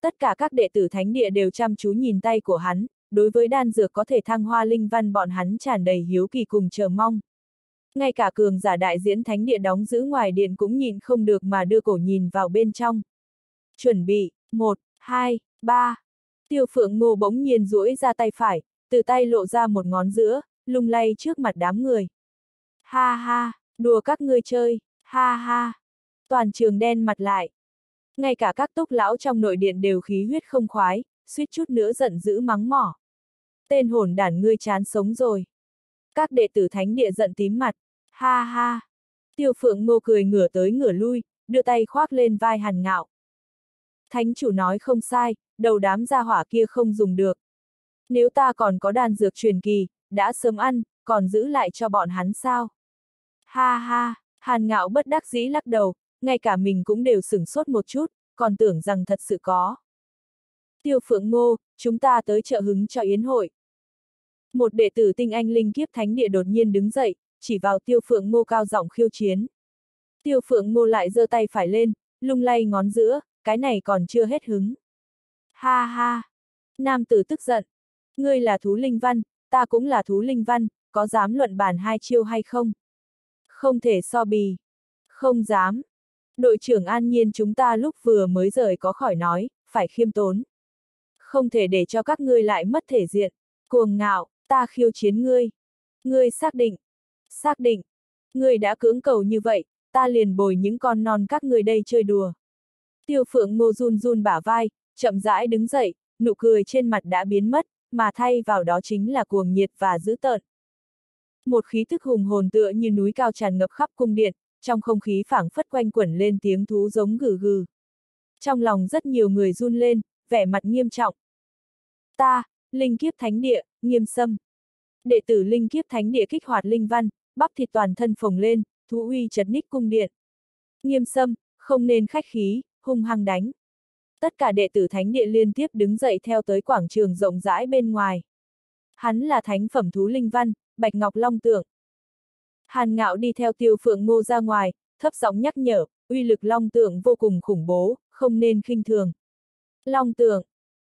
Tất cả các đệ tử thánh địa đều chăm chú nhìn tay của hắn, đối với đan dược có thể thăng hoa linh văn bọn hắn tràn đầy hiếu kỳ cùng chờ mong. Ngay cả cường giả đại diễn thánh địa đóng giữ ngoài điện cũng nhìn không được mà đưa cổ nhìn vào bên trong. Chuẩn bị, một, hai, ba. Tiêu phượng ngô bỗng nhiên duỗi ra tay phải, từ tay lộ ra một ngón giữa, lung lay trước mặt đám người. Ha ha, đùa các ngươi chơi, ha ha. Toàn trường đen mặt lại. Ngay cả các túc lão trong nội điện đều khí huyết không khoái, suýt chút nữa giận dữ mắng mỏ. Tên hồn đản ngươi chán sống rồi. Các đệ tử thánh địa giận tím mặt, ha ha. Tiêu phượng ngô cười ngửa tới ngửa lui, đưa tay khoác lên vai hàn ngạo. Thánh chủ nói không sai, đầu đám gia hỏa kia không dùng được. Nếu ta còn có đan dược truyền kỳ, đã sớm ăn, còn giữ lại cho bọn hắn sao? Ha ha, hàn ngạo bất đắc dĩ lắc đầu, ngay cả mình cũng đều sửng sốt một chút, còn tưởng rằng thật sự có. Tiêu phượng ngô, chúng ta tới chợ hứng cho yến hội. Một đệ tử tinh anh linh kiếp thánh địa đột nhiên đứng dậy, chỉ vào tiêu phượng ngô cao giọng khiêu chiến. Tiêu phượng ngô lại giơ tay phải lên, lung lay ngón giữa, cái này còn chưa hết hứng. Ha ha! Nam tử tức giận. Ngươi là thú linh văn, ta cũng là thú linh văn, có dám luận bàn hai chiêu hay không? Không thể so bì. Không dám. Đội trưởng an nhiên chúng ta lúc vừa mới rời có khỏi nói, phải khiêm tốn. Không thể để cho các ngươi lại mất thể diện. Cuồng ngạo, ta khiêu chiến ngươi. Ngươi xác định. Xác định. Ngươi đã cưỡng cầu như vậy, ta liền bồi những con non các ngươi đây chơi đùa. Tiêu phượng ngô run run bả vai, chậm rãi đứng dậy, nụ cười trên mặt đã biến mất, mà thay vào đó chính là cuồng nhiệt và dữ tợn. Một khí thức hùng hồn tựa như núi cao tràn ngập khắp cung điện, trong không khí phảng phất quanh quẩn lên tiếng thú giống gừ gừ. Trong lòng rất nhiều người run lên, vẻ mặt nghiêm trọng. Ta, Linh Kiếp Thánh Địa, nghiêm sâm. Đệ tử Linh Kiếp Thánh Địa kích hoạt linh văn, bắp thịt toàn thân phồng lên, thú uy chật ních cung điện. Nghiêm sâm, không nên khách khí, hung hăng đánh. Tất cả đệ tử thánh địa liên tiếp đứng dậy theo tới quảng trường rộng rãi bên ngoài. Hắn là thánh phẩm thú linh văn, Bạch Ngọc Long Tượng. Hàn ngạo đi theo tiêu phượng ngô ra ngoài, thấp giọng nhắc nhở, uy lực Long Tượng vô cùng khủng bố, không nên khinh thường. Long Tượng.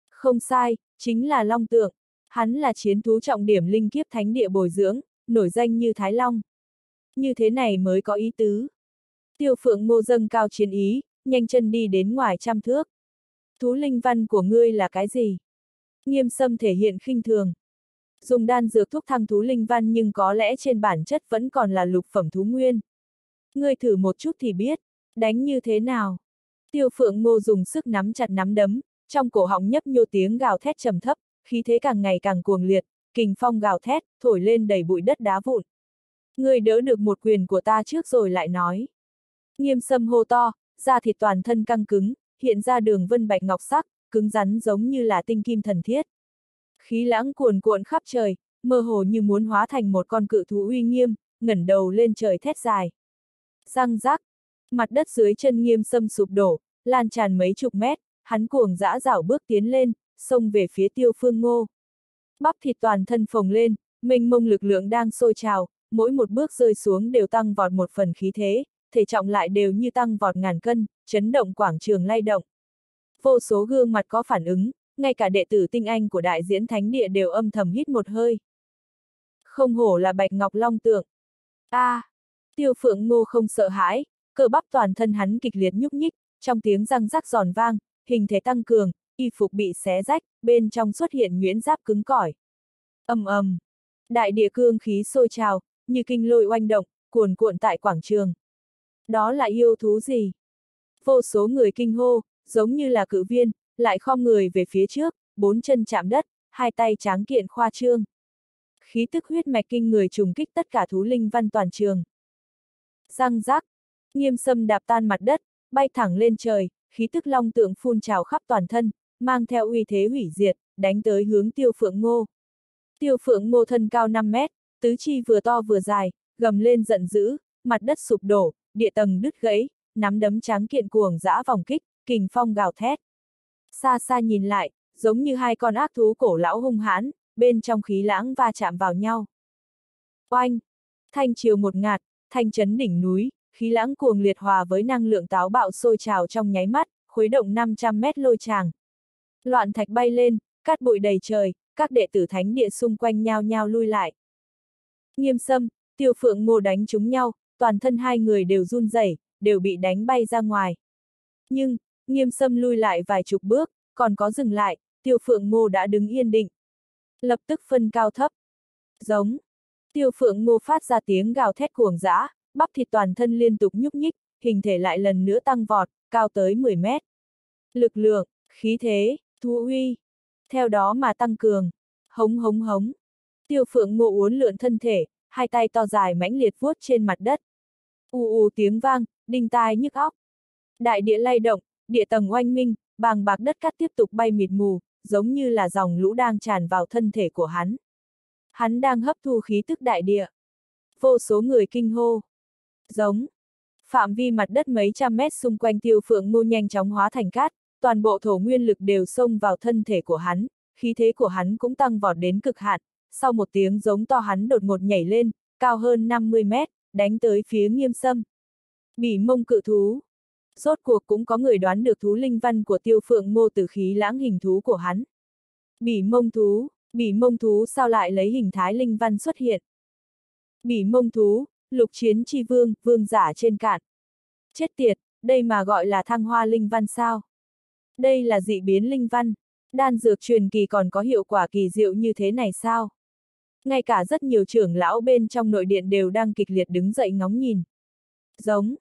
Không sai, chính là Long Tượng. Hắn là chiến thú trọng điểm linh kiếp thánh địa bồi dưỡng, nổi danh như Thái Long. Như thế này mới có ý tứ. Tiêu phượng ngô dâng cao chiến ý, nhanh chân đi đến ngoài trăm thước. Thú linh văn của ngươi là cái gì? Nghiêm sâm thể hiện khinh thường. Dùng đan dược thuốc thăng thú linh văn nhưng có lẽ trên bản chất vẫn còn là lục phẩm thú nguyên. Ngươi thử một chút thì biết, đánh như thế nào? Tiêu phượng ngô dùng sức nắm chặt nắm đấm, trong cổ họng nhấp nhô tiếng gào thét trầm thấp, khí thế càng ngày càng cuồng liệt, kình phong gào thét, thổi lên đầy bụi đất đá vụn. Ngươi đỡ được một quyền của ta trước rồi lại nói. Nghiêm sâm hô to, da thịt toàn thân căng cứng, hiện ra đường vân bạch ngọc sắc, cứng rắn giống như là tinh kim thần thiết. Khí lãng cuồn cuộn khắp trời, mơ hồ như muốn hóa thành một con cự thú uy nghiêm, ngẩng đầu lên trời thét dài. Răng rác, mặt đất dưới chân nghiêm sâm sụp đổ, lan tràn mấy chục mét, hắn cuồng dã dảo bước tiến lên, xông về phía tiêu phương ngô. Bắp thịt toàn thân phồng lên, mênh mông lực lượng đang sôi trào, mỗi một bước rơi xuống đều tăng vọt một phần khí thế, thể trọng lại đều như tăng vọt ngàn cân, chấn động quảng trường lay động. Vô số gương mặt có phản ứng, ngay cả đệ tử tinh anh của đại diễn thánh địa đều âm thầm hít một hơi. Không hổ là bạch ngọc long tượng. a à, tiêu phượng ngô không sợ hãi, cơ bắp toàn thân hắn kịch liệt nhúc nhích, trong tiếng răng rắc giòn vang, hình thể tăng cường, y phục bị xé rách, bên trong xuất hiện nhuyễn giáp cứng cỏi. ầm ầm, Đại địa cương khí sôi trào, như kinh lôi oanh động, cuồn cuộn tại quảng trường. Đó là yêu thú gì? Vô số người kinh hô, giống như là cử viên, lại khom người về phía trước, bốn chân chạm đất, hai tay tráng kiện khoa trương. Khí tức huyết mạch kinh người trùng kích tất cả thú linh văn toàn trường. Răng rác, nghiêm sâm đạp tan mặt đất, bay thẳng lên trời, khí tức long tượng phun trào khắp toàn thân, mang theo uy thế hủy diệt, đánh tới hướng tiêu phượng ngô. Tiêu phượng ngô thân cao 5 mét, tứ chi vừa to vừa dài, gầm lên giận dữ, mặt đất sụp đổ, địa tầng đứt gãy, nắm đấm trắng kiện cuồng dã vòng kích, kình phong gào thét. Xa xa nhìn lại, giống như hai con ác thú cổ lão hung hãn, bên trong khí lãng va chạm vào nhau. Oanh! Thanh chiều một ngạt, thanh chấn đỉnh núi, khí lãng cuồng liệt hòa với năng lượng táo bạo sôi trào trong nháy mắt, khuấy động 500 mét lôi tràng. Loạn thạch bay lên, cát bụi đầy trời, các đệ tử thánh địa xung quanh nhao nhao lui lại. Nghiêm sâm, tiêu phượng ngô đánh chúng nhau, toàn thân hai người đều run rẩy, đều bị đánh bay ra ngoài. Nhưng, nghiêm sâm lui lại vài chục bước, còn có dừng lại, tiêu phượng ngô đã đứng yên định. Lập tức phân cao thấp. Giống. Tiêu phượng ngô phát ra tiếng gào thét cuồng dã, bắp thịt toàn thân liên tục nhúc nhích, hình thể lại lần nữa tăng vọt, cao tới 10 mét. Lực lượng, khí thế, thú uy. Theo đó mà tăng cường. Hống hống hống. Tiêu phượng ngô uốn lượn thân thể, hai tay to dài mãnh liệt vuốt trên mặt đất. U u tiếng vang, đinh tai nhức óc. Đại địa lay động, địa tầng oanh minh, bàng bạc đất cát tiếp tục bay mịt mù, giống như là dòng lũ đang tràn vào thân thể của hắn. Hắn đang hấp thu khí tức đại địa. Vô số người kinh hô. Giống. Phạm vi mặt đất mấy trăm mét xung quanh tiêu phượng ngô nhanh chóng hóa thành cát, toàn bộ thổ nguyên lực đều xông vào thân thể của hắn, khí thế của hắn cũng tăng vọt đến cực hạn, sau một tiếng giống to hắn đột ngột nhảy lên, cao hơn 50 mét, đánh tới phía nghiêm sâm. Bỉ mông cự thú. Rốt cuộc cũng có người đoán được thú linh văn của tiêu phượng ngô từ khí lãng hình thú của hắn. Bỉ mông thú, bỉ mông thú sao lại lấy hình thái linh văn xuất hiện? Bỉ mông thú, lục chiến chi vương, vương giả trên cạn. Chết tiệt, đây mà gọi là thăng hoa linh văn sao? Đây là dị biến linh văn, đan dược truyền kỳ còn có hiệu quả kỳ diệu như thế này sao? Ngay cả rất nhiều trưởng lão bên trong nội điện đều đang kịch liệt đứng dậy ngóng nhìn. Giống.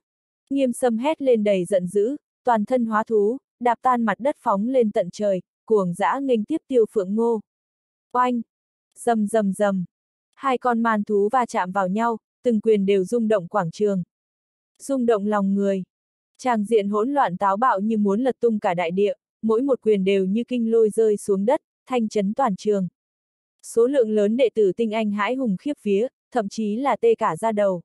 Nghiêm sâm hét lên đầy giận dữ, toàn thân hóa thú, đạp tan mặt đất phóng lên tận trời, cuồng dã nghênh tiếp tiêu phượng ngô. Oanh! Dầm dầm dầm! Hai con man thú va chạm vào nhau, từng quyền đều rung động quảng trường. Rung động lòng người. Tràng diện hỗn loạn táo bạo như muốn lật tung cả đại địa, mỗi một quyền đều như kinh lôi rơi xuống đất, thanh chấn toàn trường. Số lượng lớn đệ tử tinh anh hãi hùng khiếp vía, thậm chí là tê cả ra đầu.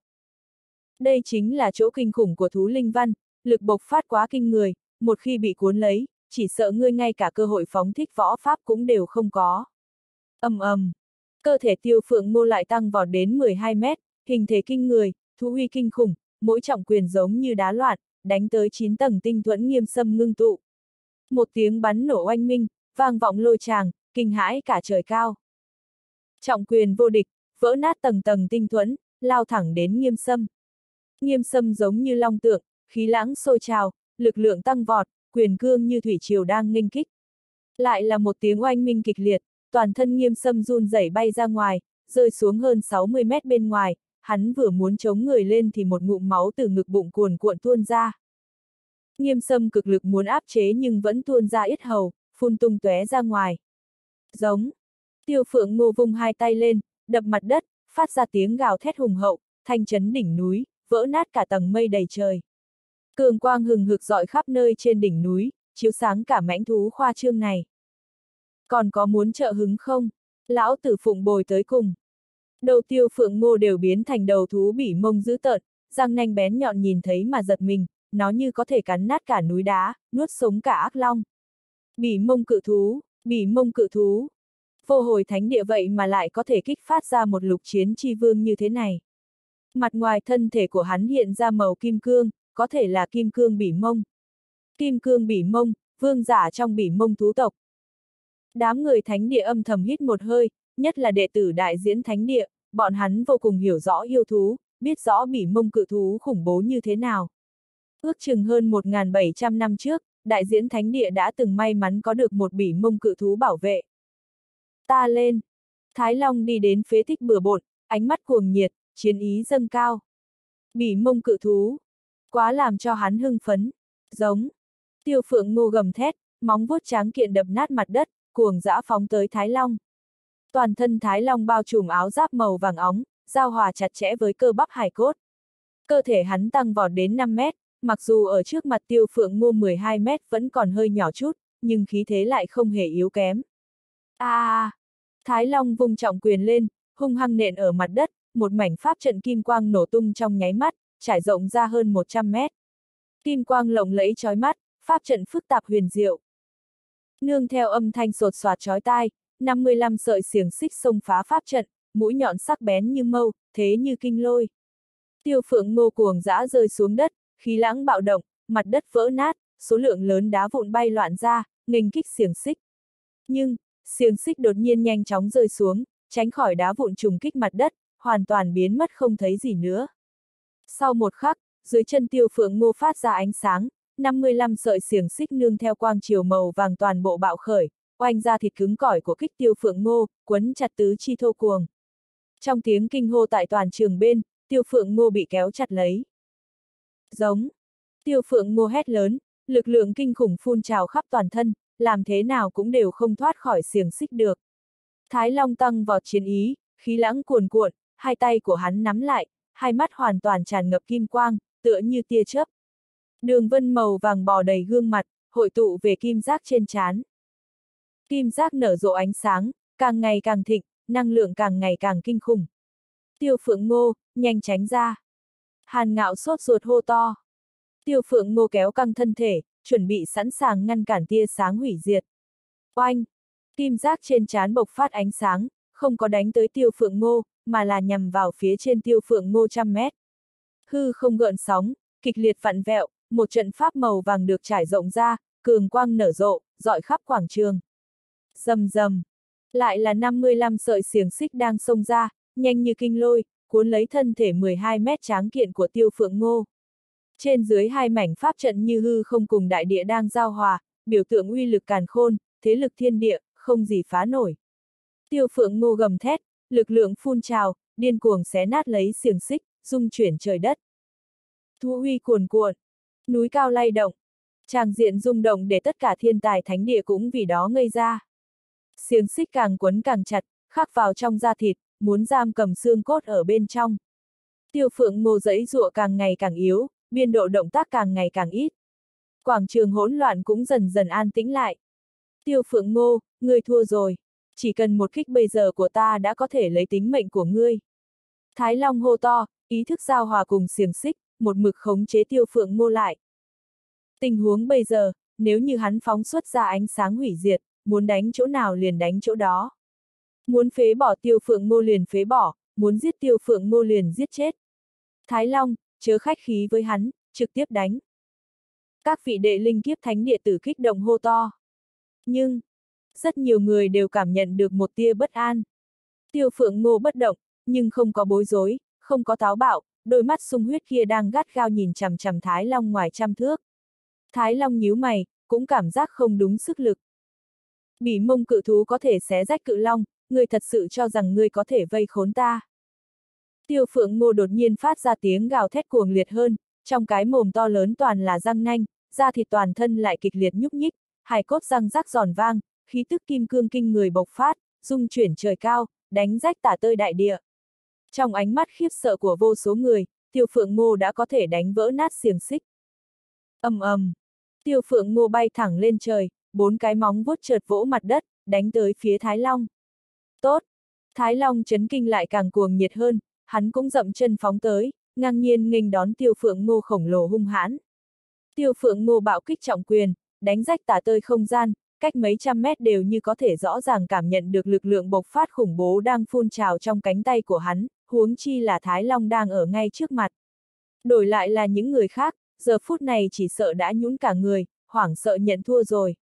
Đây chính là chỗ kinh khủng của thú linh văn, lực bộc phát quá kinh người, một khi bị cuốn lấy, chỉ sợ ngươi ngay cả cơ hội phóng thích võ pháp cũng đều không có. ầm ầm, cơ thể tiêu phượng mô lại tăng vọt đến 12 mét, hình thể kinh người, thú uy kinh khủng, mỗi trọng quyền giống như đá loạn, đánh tới 9 tầng tinh thuẫn nghiêm sâm ngưng tụ. Một tiếng bắn nổ oanh minh, vang vọng lôi tràng, kinh hãi cả trời cao. Trọng quyền vô địch, vỡ nát tầng tầng tinh thuẫn, lao thẳng đến nghiêm sâm. Nghiêm sâm giống như long tượng, khí lãng sôi trào, lực lượng tăng vọt, quyền cương như thủy triều đang nghênh kích. Lại là một tiếng oanh minh kịch liệt, toàn thân nghiêm sâm run rẩy bay ra ngoài, rơi xuống hơn 60 mét bên ngoài, hắn vừa muốn chống người lên thì một ngụm máu từ ngực bụng cuồn cuộn tuôn ra. Nghiêm sâm cực lực muốn áp chế nhưng vẫn tuôn ra ít hầu, phun tung tóe ra ngoài. Giống. Tiêu phượng ngô vung hai tay lên, đập mặt đất, phát ra tiếng gào thét hùng hậu, thanh chấn đỉnh núi, vỡ nát cả tầng mây đầy trời. Cường quang hừng hực dọi khắp nơi trên đỉnh núi, chiếu sáng cả mãnh thú khoa trương này. Còn có muốn trợ hứng không? Lão tử phụng bồi tới cùng. Đầu tiêu phượng ngô đều biến thành đầu thú bỉ mông dữ tợn, răng nanh bén nhọn nhìn thấy mà giật mình, nó như có thể cắn nát cả núi đá, nuốt sống cả ác long. Bỉ mông cự thú, bỉ mông cự thú. Vô hồi thánh địa vậy mà lại có thể kích phát ra một lục chiến chi vương như thế này. Mặt ngoài thân thể của hắn hiện ra màu kim cương, có thể là kim cương bỉ mông. Kim cương bỉ mông, vương giả trong bỉ mông thú tộc. Đám người thánh địa âm thầm hít một hơi, nhất là đệ tử đại diễn thánh địa, bọn hắn vô cùng hiểu rõ yêu thú, biết rõ bỉ mông cự thú khủng bố như thế nào. Ước chừng hơn 1.700 năm trước, đại diễn thánh địa đã từng may mắn có được một bỉ mông cự thú bảo vệ. Ta lên! Thái Long đi đến phế tích bừa bộn, ánh mắt cuồng nhiệt, chiến ý dâng cao. Bỉ mông cự thú. Quá làm cho hắn hưng phấn. Giống. Tiêu phượng ngô gầm thét, móng vuốt tráng kiện đập nát mặt đất, cuồng dã phóng tới Thái Long. Toàn thân Thái Long bao trùm áo giáp màu vàng óng, giao hòa chặt chẽ với cơ bắp hải cốt. Cơ thể hắn tăng vọt đến 5 mét, mặc dù ở trước mặt tiêu phượng ngô 12 mét vẫn còn hơi nhỏ chút, nhưng khí thế lại không hề yếu kém. A! À, Thái Long vùng trọng quyền lên, hung hăng nện ở mặt đất, một mảnh pháp trận kim quang nổ tung trong nháy mắt, trải rộng ra hơn 100 mét. Kim quang lộng lẫy chói mắt, pháp trận phức tạp huyền diệu. Nương theo âm thanh sột soạt chói tai, 55 sợi xiềng xích xông phá pháp trận, mũi nhọn sắc bén như mâu, thế như kinh lôi. Tiêu phượng ngô cuồng dã rơi xuống đất, khí lãng bạo động, mặt đất vỡ nát, số lượng lớn đá vụn bay loạn ra, nghênh kích xiềng xích. Nhưng, xiềng xích đột nhiên nhanh chóng rơi xuống, tránh khỏi đá vụn trùng kích mặt đất, hoàn toàn biến mất không thấy gì nữa. Sau một khắc, dưới chân tiêu phượng ngô phát ra ánh sáng, 55 sợi xiềng xích nương theo quang chiều màu vàng toàn bộ bạo khởi, oanh ra thịt cứng cỏi của kích tiêu phượng ngô, quấn chặt tứ chi thô cuồng. Trong tiếng kinh hô tại toàn trường bên, tiêu phượng ngô bị kéo chặt lấy. Giống. Tiêu phượng ngô hét lớn, lực lượng kinh khủng phun trào khắp toàn thân, làm thế nào cũng đều không thoát khỏi xiềng xích được. Thái Long tăng vọt chiến ý, khí lãng cuồn cuộn, hai tay của hắn nắm lại, hai mắt hoàn toàn tràn ngập kim quang, tựa như tia chớp. Đường vân màu vàng bò đầy gương mặt, hội tụ về kim giác trên trán. Kim giác nở rộ ánh sáng, càng ngày càng thịnh, năng lượng càng ngày càng kinh khủng. Tiêu phượng ngô, nhanh tránh ra. Hàn ngạo sốt ruột hô to. Tiêu phượng ngô kéo căng thân thể, chuẩn bị sẵn sàng ngăn cản tia sáng hủy diệt. Oanh! Kim giác trên trán bộc phát ánh sáng, không có đánh tới tiêu phượng ngô, mà là nhằm vào phía trên tiêu phượng ngô trăm mét. Hư không gợn sóng, kịch liệt vặn vẹo, một trận pháp màu vàng được trải rộng ra, cường quang nở rộ, dọi khắp quảng trường. Dầm dầm, lại là 55 sợi xiềng xích đang xông ra, nhanh như kinh lôi, cuốn lấy thân thể 12 mét tráng kiện của tiêu phượng ngô. Trên dưới hai mảnh pháp trận như hư không cùng đại địa đang giao hòa, biểu tượng uy lực càn khôn, thế lực thiên địa, không gì phá nổi. Tiêu phượng ngô gầm thét, lực lượng phun trào, điên cuồng xé nát lấy xiềng xích, dung chuyển trời đất. Thu huy cuồn cuộn, núi cao lay động, tràng diện rung động để tất cả thiên tài thánh địa cũng vì đó ngây ra. Xiềng xích càng quấn càng chặt, khắc vào trong da thịt, muốn giam cầm xương cốt ở bên trong. Tiêu phượng ngô giấy rụa càng ngày càng yếu, biên độ động tác càng ngày càng ít. Quảng trường hỗn loạn cũng dần dần an tĩnh lại. Tiêu phượng ngô, ngươi thua rồi. Chỉ cần một kích bây giờ của ta đã có thể lấy tính mệnh của ngươi. Thái Long hô to, ý thức giao hòa cùng xiềng xích, một mực khống chế tiêu phượng ngô lại. Tình huống bây giờ, nếu như hắn phóng xuất ra ánh sáng hủy diệt, muốn đánh chỗ nào liền đánh chỗ đó. Muốn phế bỏ tiêu phượng ngô liền phế bỏ, muốn giết tiêu phượng ngô liền giết chết. Thái Long, chớ khách khí với hắn, trực tiếp đánh. Các vị đệ linh kiếp thánh địa tử kích động hô to. Nhưng, rất nhiều người đều cảm nhận được một tia bất an. Tiêu phượng ngô bất động, nhưng không có bối rối, không có táo bạo, đôi mắt sung huyết kia đang gắt gao nhìn chằm chằm Thái Long ngoài trăm thước. Thái Long nhíu mày, cũng cảm giác không đúng sức lực. Bỉ mông cự thú có thể xé rách cự long, người thật sự cho rằng ngươi có thể vây khốn ta. Tiêu phượng ngô đột nhiên phát ra tiếng gào thét cuồng liệt hơn, trong cái mồm to lớn toàn là răng nanh, da thịt toàn thân lại kịch liệt nhúc nhích, hài cốt răng rắc giòn vang, khí tức kim cương kinh người bộc phát, dung chuyển trời cao, đánh rách tả tơi đại địa. Trong ánh mắt khiếp sợ của vô số người, tiêu phượng ngô đã có thể đánh vỡ nát xiềng xích. ầm ầm, tiêu phượng ngô bay thẳng lên trời, bốn cái móng vuốt chợt vỗ mặt đất, đánh tới phía Thái Long. Tốt! Thái Long chấn kinh lại càng cuồng nhiệt hơn, hắn cũng dậm chân phóng tới, ngang nhiên nghênh đón tiêu phượng ngô khổng lồ hung hãn. Tiêu phượng ngô bạo kích trọng quyền, đánh rách tả tơi không gian, cách mấy trăm mét đều như có thể rõ ràng cảm nhận được lực lượng bộc phát khủng bố đang phun trào trong cánh tay của hắn, huống chi là Thái Long đang ở ngay trước mặt. Đổi lại là những người khác, giờ phút này chỉ sợ đã nhún cả người, hoảng sợ nhận thua rồi.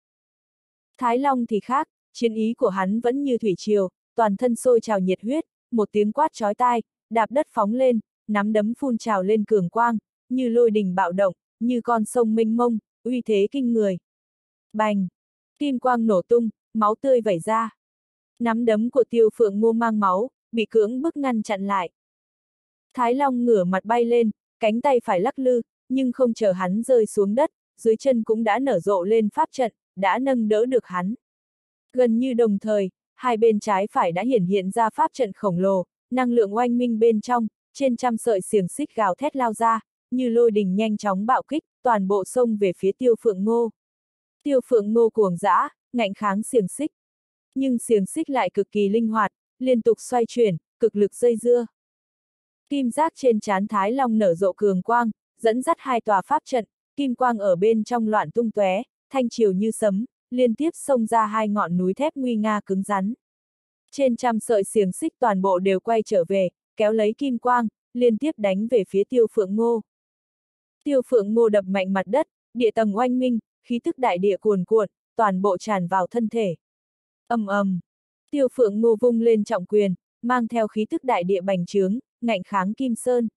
Thái Long thì khác, chiến ý của hắn vẫn như thủy triều, toàn thân sôi trào nhiệt huyết, một tiếng quát chói tai, đạp đất phóng lên, nắm đấm phun trào lên cường quang, như lôi đình bạo động, như con sông mênh mông, uy thế kinh người. Bành! Kim quang nổ tung, máu tươi vẩy ra. Nắm đấm của tiêu phượng ngô mang máu, bị cưỡng bức ngăn chặn lại. Thái Long ngửa mặt bay lên, cánh tay phải lắc lư, nhưng không chờ hắn rơi xuống đất, dưới chân cũng đã nở rộ lên pháp trận, đã nâng đỡ được hắn. Gần như đồng thời, hai bên trái phải đã hiển hiện ra pháp trận khổng lồ, năng lượng oanh minh bên trong, trên trăm sợi xiềng xích gào thét lao ra, như lôi đình nhanh chóng bạo kích, toàn bộ sông về phía tiêu phượng ngô. Tiêu phượng ngô cuồng dã, ngạnh kháng xiềng xích. Nhưng xiềng xích lại cực kỳ linh hoạt, liên tục xoay chuyển, cực lực dây dưa. Kim giác trên chán Thái Long nở rộ cường quang, dẫn dắt hai tòa pháp trận, kim quang ở bên trong loạn tung tóe, thanh chiều như sấm, liên tiếp xông ra hai ngọn núi thép nguy nga cứng rắn. Trên trăm sợi xiềng xích toàn bộ đều quay trở về, kéo lấy kim quang, liên tiếp đánh về phía tiêu phượng ngô. Tiêu phượng ngô đập mạnh mặt đất, địa tầng oanh minh, khí tức đại địa cuồn cuộn, toàn bộ tràn vào thân thể. ầm ầm, tiêu phượng ngô vung lên trọng quyền, mang theo khí tức đại địa bành trướng, ngạnh kháng kim sơn.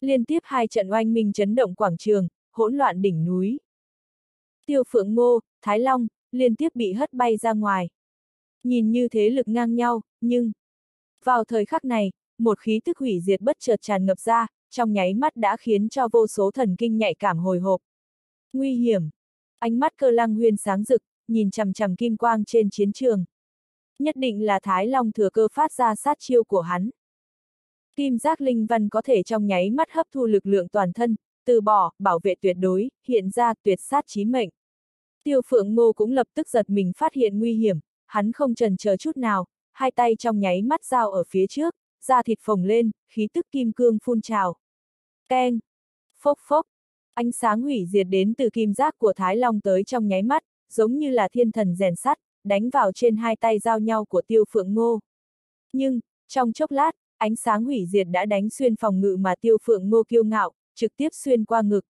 Liên tiếp hai trận oanh minh chấn động quảng trường, hỗn loạn đỉnh núi. Tiêu phượng ngô, Thái Long, liên tiếp bị hất bay ra ngoài. Nhìn như thế lực ngang nhau, nhưng... Vào thời khắc này, một khí tức hủy diệt bất chợt tràn ngập ra, trong nháy mắt đã khiến cho vô số thần kinh nhạy cảm hồi hộp. Nguy hiểm! Ánh mắt cơ lăng huyên sáng rực, nhìn chằm chằm kim quang trên chiến trường. Nhất định là Thái Long thừa cơ phát ra sát chiêu của hắn. Kim giác linh văn có thể trong nháy mắt hấp thu lực lượng toàn thân, từ bỏ, bảo vệ tuyệt đối, hiện ra tuyệt sát chí mệnh. Tiêu phượng ngô cũng lập tức giật mình phát hiện nguy hiểm, hắn không trần chờ chút nào, hai tay trong nháy mắt dao ở phía trước, da thịt phồng lên, khí tức kim cương phun trào. Keng! Phốc phốc! Ánh sáng hủy diệt đến từ kim giác của Thái Long tới trong nháy mắt, giống như là thiên thần rèn sắt, đánh vào trên hai tay giao nhau của tiêu phượng ngô. Nhưng, trong chốc lát, ánh sáng hủy diệt đã đánh xuyên phòng ngự mà tiêu phượng ngô kiêu ngạo, trực tiếp xuyên qua ngực.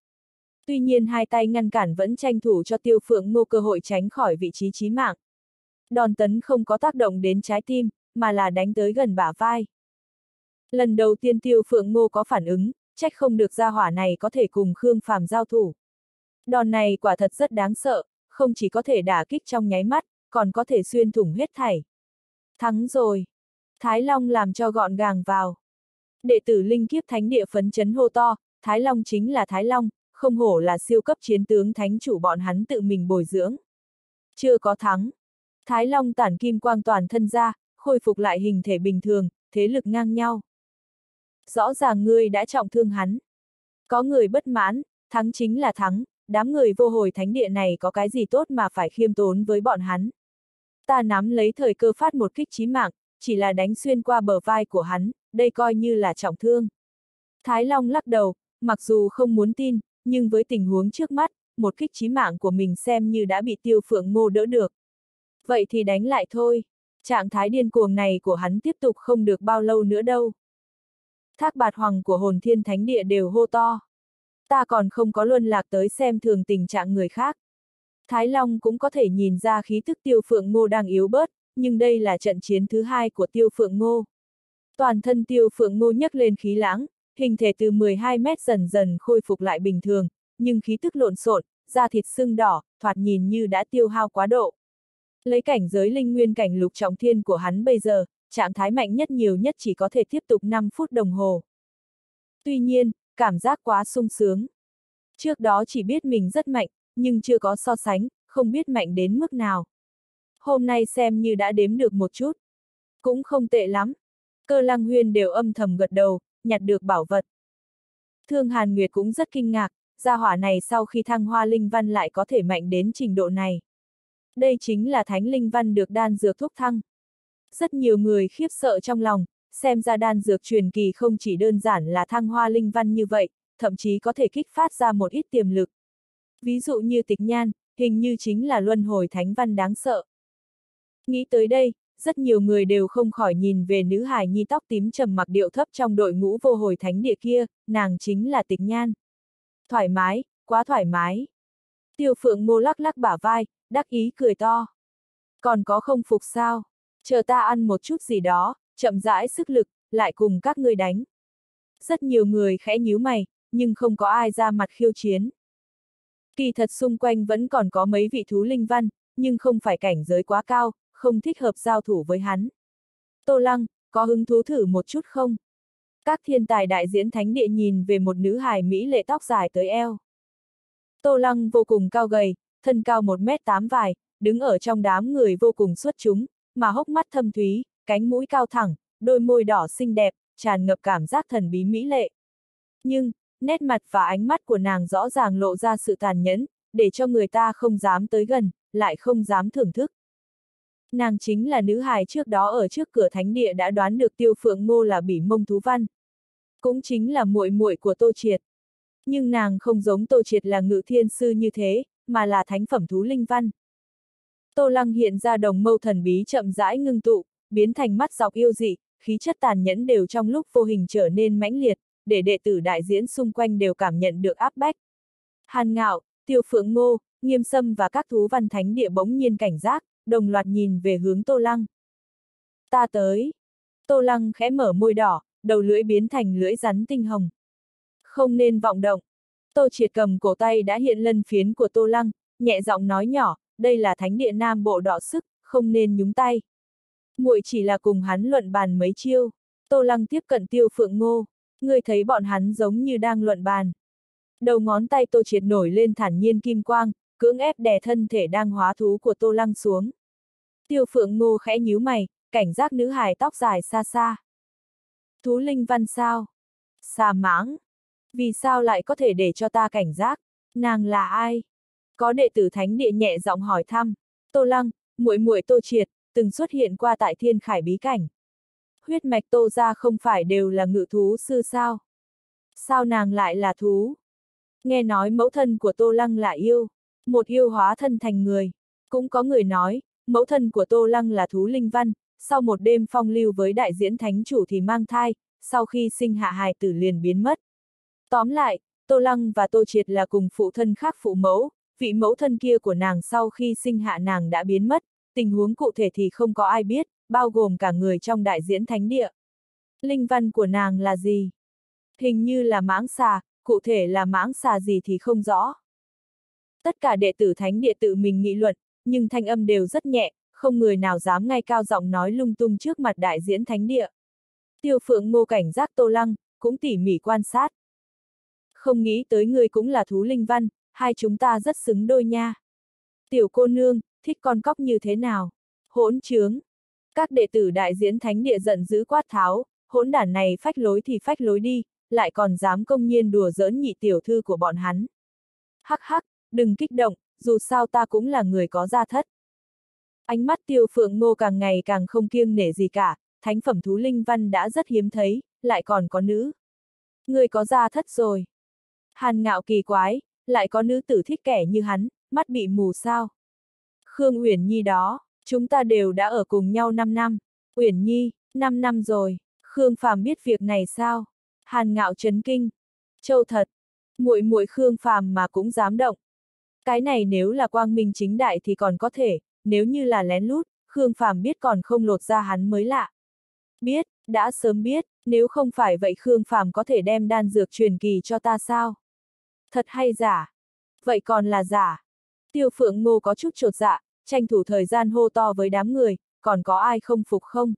Tuy nhiên hai tay ngăn cản vẫn tranh thủ cho tiêu phượng ngô cơ hội tránh khỏi vị trí chí mạng. Đòn tấn không có tác động đến trái tim, mà là đánh tới gần bả vai. Lần đầu tiên tiêu phượng ngô có phản ứng, trách không được gia hỏa này có thể cùng Khương Phàm giao thủ. Đòn này quả thật rất đáng sợ, không chỉ có thể đả kích trong nháy mắt, còn có thể xuyên thủng huyết thảy. Thắng rồi! Thái Long làm cho gọn gàng vào. Đệ tử Linh Kiếp Thánh Địa phấn chấn hô to, Thái Long chính là Thái Long, không hổ là siêu cấp chiến tướng thánh chủ bọn hắn tự mình bồi dưỡng. Chưa có thắng. Thái Long tản kim quang toàn thân ra, khôi phục lại hình thể bình thường, thế lực ngang nhau. Rõ ràng ngươi đã trọng thương hắn. Có người bất mãn, thắng chính là thắng, đám người vô hồi thánh địa này có cái gì tốt mà phải khiêm tốn với bọn hắn. Ta nắm lấy thời cơ phát một kích chí mạng, chỉ là đánh xuyên qua bờ vai của hắn, đây coi như là trọng thương. Thái Long lắc đầu, mặc dù không muốn tin, nhưng với tình huống trước mắt, một kích chí mạng của mình xem như đã bị tiêu phượng ngô đỡ được. Vậy thì đánh lại thôi, trạng thái điên cuồng này của hắn tiếp tục không được bao lâu nữa đâu. Thác bạt hoàng của hồn thiên thánh địa đều hô to. Ta còn không có luân lạc tới xem thường tình trạng người khác. Thái Long cũng có thể nhìn ra khí thức tiêu phượng ngô đang yếu bớt, nhưng đây là trận chiến thứ hai của tiêu phượng ngô. Toàn thân tiêu phượng ngô nhấc lên khí lãng, hình thể từ 12 mét dần dần khôi phục lại bình thường, nhưng khí tức lộn xộn, da thịt sưng đỏ, thoạt nhìn như đã tiêu hao quá độ. Lấy cảnh giới linh nguyên cảnh lục trọng thiên của hắn bây giờ, trạng thái mạnh nhất nhiều nhất chỉ có thể tiếp tục 5 phút đồng hồ. Tuy nhiên, cảm giác quá sung sướng. Trước đó chỉ biết mình rất mạnh, nhưng chưa có so sánh, không biết mạnh đến mức nào. Hôm nay xem như đã đếm được một chút. Cũng không tệ lắm. Cơ lăng huyên đều âm thầm gật đầu, nhặt được bảo vật. Thương Hàn Nguyệt cũng rất kinh ngạc, gia hỏa này sau khi thăng hoa linh văn lại có thể mạnh đến trình độ này. Đây chính là thánh linh văn được đan dược thúc thăng. Rất nhiều người khiếp sợ trong lòng, xem ra đan dược truyền kỳ không chỉ đơn giản là thăng hoa linh văn như vậy, thậm chí có thể kích phát ra một ít tiềm lực. Ví dụ như tịch nhan, hình như chính là luân hồi thánh văn đáng sợ. Nghĩ tới đây, rất nhiều người đều không khỏi nhìn về nữ hài nhi tóc tím trầm mặc điệu thấp trong đội ngũ vô hồi thánh địa kia, nàng chính là tịch nhan. Thoải mái, quá thoải mái. Tiêu phượng ngô lắc lắc bả vai, đắc ý cười to. Còn có không phục sao? Chờ ta ăn một chút gì đó, chậm rãi sức lực, lại cùng các ngươi đánh. Rất nhiều người khẽ nhíu mày, nhưng không có ai ra mặt khiêu chiến. Kỳ thật xung quanh vẫn còn có mấy vị thú linh văn, nhưng không phải cảnh giới quá cao, không thích hợp giao thủ với hắn. Tô Lăng, có hứng thú thử một chút không? Các thiên tài đại diễn thánh địa nhìn về một nữ hài Mỹ lệ tóc dài tới eo. Tô Lăng vô cùng cao gầy, thân cao 1m8 vài, đứng ở trong đám người vô cùng xuất chúng, mà hốc mắt thâm thúy, cánh mũi cao thẳng, đôi môi đỏ xinh đẹp, tràn ngập cảm giác thần bí mỹ lệ. Nhưng, nét mặt và ánh mắt của nàng rõ ràng lộ ra sự tàn nhẫn, để cho người ta không dám tới gần, lại không dám thưởng thức. Nàng chính là nữ hài trước đó ở trước cửa thánh địa đã đoán được tiêu phượng ngô là bỉ mông thú văn. Cũng chính là muội muội của Tô Triệt. Nhưng nàng không giống Tô Triệt là ngự thiên sư như thế, mà là thánh phẩm thú linh văn. Tô Lăng hiện ra đồng mâu thần bí chậm rãi ngưng tụ, biến thành mắt dọc yêu dị, khí chất tàn nhẫn đều trong lúc vô hình trở nên mãnh liệt, để đệ tử đại diễn xung quanh đều cảm nhận được áp bách. Hàn ngạo, tiêu phượng ngô, nghiêm sâm và các thú văn thánh địa bỗng nhiên cảnh giác, đồng loạt nhìn về hướng Tô Lăng. Ta tới. Tô Lăng khẽ mở môi đỏ, đầu lưỡi biến thành lưỡi rắn tinh hồng. Không nên vọng động. Tô triệt cầm cổ tay đã hiện lân phiến của Tô Lăng, nhẹ giọng nói nhỏ, đây là thánh địa nam bộ đỏ sức, không nên nhúng tay. muội chỉ là cùng hắn luận bàn mấy chiêu. Tô Lăng tiếp cận tiêu phượng ngô, người thấy bọn hắn giống như đang luận bàn. Đầu ngón tay Tô Triệt nổi lên thản nhiên kim quang, cưỡng ép đè thân thể đang hóa thú của Tô Lăng xuống. Tiêu Phượng Ngô khẽ nhíu mày, cảnh giác nữ hài tóc dài xa xa. Thú linh văn sao? Xà mãng. Vì sao lại có thể để cho ta cảnh giác? Nàng là ai? Có đệ tử thánh địa nhẹ giọng hỏi thăm. Tô Lăng, muội muội Tô Triệt, từng xuất hiện qua tại thiên khải bí cảnh. Huyết mạch Tô ra không phải đều là ngự thú sư sao? Sao nàng lại là thú? Nghe nói mẫu thân của Tô Lăng là yêu, một yêu hóa thân thành người. Cũng có người nói, mẫu thân của Tô Lăng là thú linh văn, sau một đêm phong lưu với đại diễn thánh chủ thì mang thai, sau khi sinh hạ hài tử liền biến mất. Tóm lại, Tô Lăng và Tô Triệt là cùng phụ thân khác phụ mẫu, vị mẫu thân kia của nàng sau khi sinh hạ nàng đã biến mất, tình huống cụ thể thì không có ai biết, bao gồm cả người trong đại diễn thánh địa. Linh văn của nàng là gì? Hình như là mãng xà, cụ thể là mãng xà gì thì không rõ. Tất cả đệ tử thánh địa tự mình nghị luận, nhưng thanh âm đều rất nhẹ, không người nào dám ngay cao giọng nói lung tung trước mặt đại diễn thánh địa. Tiêu phượng ngô cảnh giác tô lăng, cũng tỉ mỉ quan sát. Không nghĩ tới người cũng là thú linh văn, hai chúng ta rất xứng đôi nha. Tiểu cô nương, thích con cóc như thế nào? Hỗn trướng. Các đệ tử đại diễn thánh địa giận dữ quát tháo, hỗn đản này phách lối thì phách lối đi, lại còn dám công nhiên đùa giỡn nhị tiểu thư của bọn hắn. Hắc hắc, đừng kích động, dù sao ta cũng là người có gia thất. Ánh mắt tiêu phượng ngô càng ngày càng không kiêng nể gì cả, thánh phẩm thú linh văn đã rất hiếm thấy, lại còn có nữ. Người có gia thất rồi. Hàn ngạo kỳ quái, lại có nữ tử thích kẻ như hắn, mắt bị mù sao. Khương Uyển Nhi đó, chúng ta đều đã ở cùng nhau 5 năm. Uyển Nhi, 5 năm rồi, Khương Phàm biết việc này sao? Hàn ngạo chấn kinh. Châu thật, muội muội Khương Phàm mà cũng dám động. Cái này nếu là quang minh chính đại thì còn có thể, nếu như là lén lút, Khương Phàm biết còn không lột ra hắn mới lạ. Biết, đã sớm biết, nếu không phải vậy Khương Phàm có thể đem đan dược truyền kỳ cho ta sao? Thật hay giả? Vậy còn là giả. Tiêu Phượng Ngô có chút trột dạ, tranh thủ thời gian hô to với đám người, còn có ai không phục không?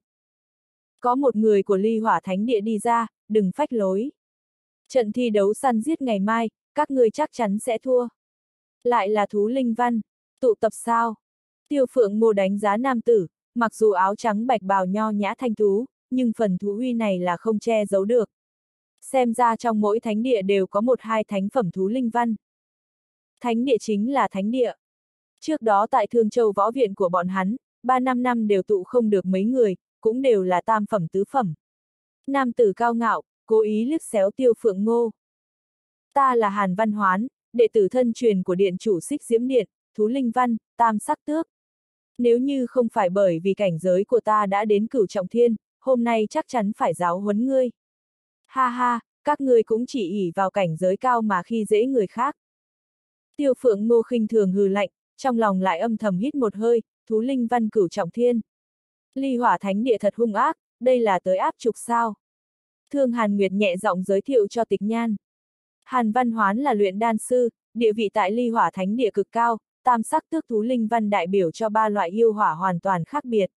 Có một người của ly hỏa thánh địa đi ra, đừng phách lối. Trận thi đấu săn giết ngày mai, các ngươi chắc chắn sẽ thua. Lại là thú linh văn, tụ tập sao? Tiêu phượng ngô đánh giá nam tử, mặc dù áo trắng bạch bào nho nhã thanh thú, nhưng phần thú huy này là không che giấu được. Xem ra trong mỗi thánh địa đều có một hai thánh phẩm thú linh văn. Thánh địa chính là thánh địa. Trước đó tại Thương Châu Võ Viện của bọn hắn, ba năm năm đều tụ không được mấy người, cũng đều là tam phẩm tứ phẩm. Nam tử cao ngạo, cố ý liếc xéo tiêu phượng ngô. Ta là Hàn Văn Hoán, đệ tử thân truyền của điện chủ xích diễm điện, thú linh văn, tam sắc tước. Nếu như không phải bởi vì cảnh giới của ta đã đến cửu trọng thiên, hôm nay chắc chắn phải giáo huấn ngươi. Ha ha, các ngươi cũng chỉ ỉ vào cảnh giới cao mà khi dễ người khác. Tiêu phượng ngô khinh thường hừ lạnh, trong lòng lại âm thầm hít một hơi, thú linh văn cửu trọng thiên. Ly hỏa thánh địa thật hung ác, đây là tới áp trục sao. Thương Hàn Nguyệt nhẹ giọng giới thiệu cho tịch nhan. Hàn Văn Hoán là luyện đan sư, địa vị tại ly hỏa thánh địa cực cao, tam sắc tước thú linh văn đại biểu cho ba loại yêu hỏa hoàn toàn khác biệt.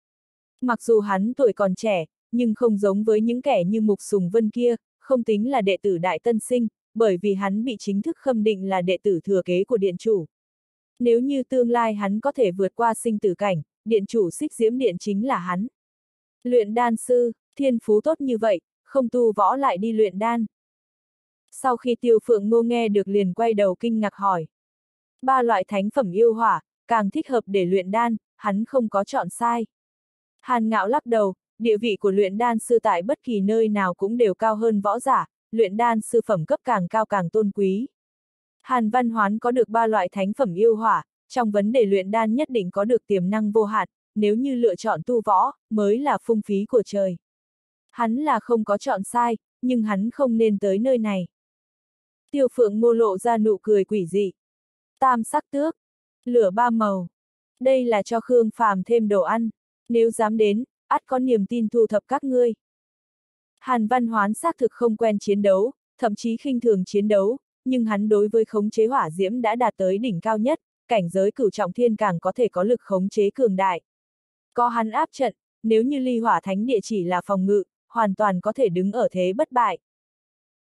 Mặc dù hắn tuổi còn trẻ, nhưng không giống với những kẻ như Mục Sùng Vân kia, không tính là đệ tử Đại Tân Sinh, bởi vì hắn bị chính thức khâm định là đệ tử thừa kế của điện chủ. Nếu như tương lai hắn có thể vượt qua sinh tử cảnh, điện chủ xích diễm điện chính là hắn. Luyện đan sư, thiên phú tốt như vậy, không tu võ lại đi luyện đan. Sau khi tiêu phượng ngô nghe được liền quay đầu kinh ngạc hỏi. Ba loại thánh phẩm yêu hỏa, càng thích hợp để luyện đan, hắn không có chọn sai. Hàn ngạo lắc đầu, địa vị của luyện đan sư tại bất kỳ nơi nào cũng đều cao hơn võ giả, luyện đan sư phẩm cấp càng cao càng tôn quý. Hàn Văn Hoán có được ba loại thánh phẩm yêu hỏa, trong vấn đề luyện đan nhất định có được tiềm năng vô hạn, nếu như lựa chọn tu võ, mới là phung phí của trời. Hắn là không có chọn sai, nhưng hắn không nên tới nơi này. Tiêu phượng ngô lộ ra nụ cười quỷ dị. Tam sắc tước, lửa ba màu. Đây là cho Khương Phàm thêm đồ ăn. Nếu dám đến, ắt có niềm tin thu thập các ngươi. Hàn Văn Hoán xác thực không quen chiến đấu, thậm chí khinh thường chiến đấu, nhưng hắn đối với khống chế hỏa diễm đã đạt tới đỉnh cao nhất, cảnh giới cửu trọng thiên càng có thể có lực khống chế cường đại. Có hắn áp trận, nếu như ly hỏa thánh địa chỉ là phòng ngự, hoàn toàn có thể đứng ở thế bất bại.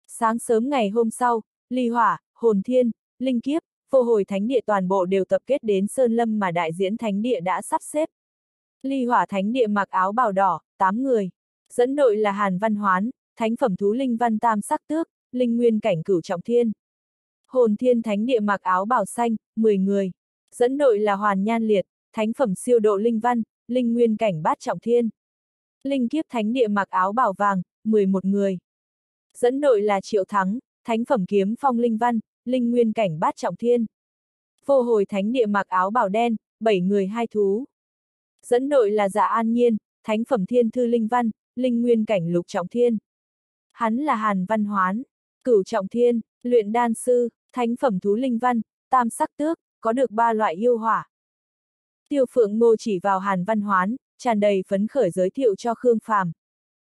Sáng sớm ngày hôm sau, ly hỏa, hồn thiên, linh kiếp, vô hồi thánh địa toàn bộ đều tập kết đến Sơn Lâm mà đại diễn thánh địa đã sắp xếp. Ly hỏa thánh địa mặc áo bào đỏ, 8 người. Dẫn đội là Hàn Văn Hoán, thánh phẩm thú linh văn tam sắc tước, linh nguyên cảnh cửu trọng thiên. Hồn thiên thánh địa mặc áo bào xanh, 10 người. Dẫn đội là Hoàn Nhan Liệt, thánh phẩm siêu độ linh văn, linh nguyên cảnh bát trọng thiên. Linh kiếp thánh địa mặc áo bào vàng, 11 người. Dẫn đội là Triệu Thắng, thánh phẩm kiếm phong linh văn, linh nguyên cảnh bát trọng thiên. Vô hồi thánh địa mặc áo bào đen, 7 người hai thú. Dẫn đội là Dạ An Nhiên, thánh phẩm thiên thư linh văn, linh nguyên cảnh lục trọng thiên. Hắn là Hàn Văn Hoán, cửu trọng thiên, luyện đan sư, thánh phẩm thú linh văn, tam sắc tước, có được ba loại yêu hỏa. Tiêu Phượng Ngô chỉ vào Hàn Văn Hoán, tràn đầy phấn khởi giới thiệu cho Khương Phàm.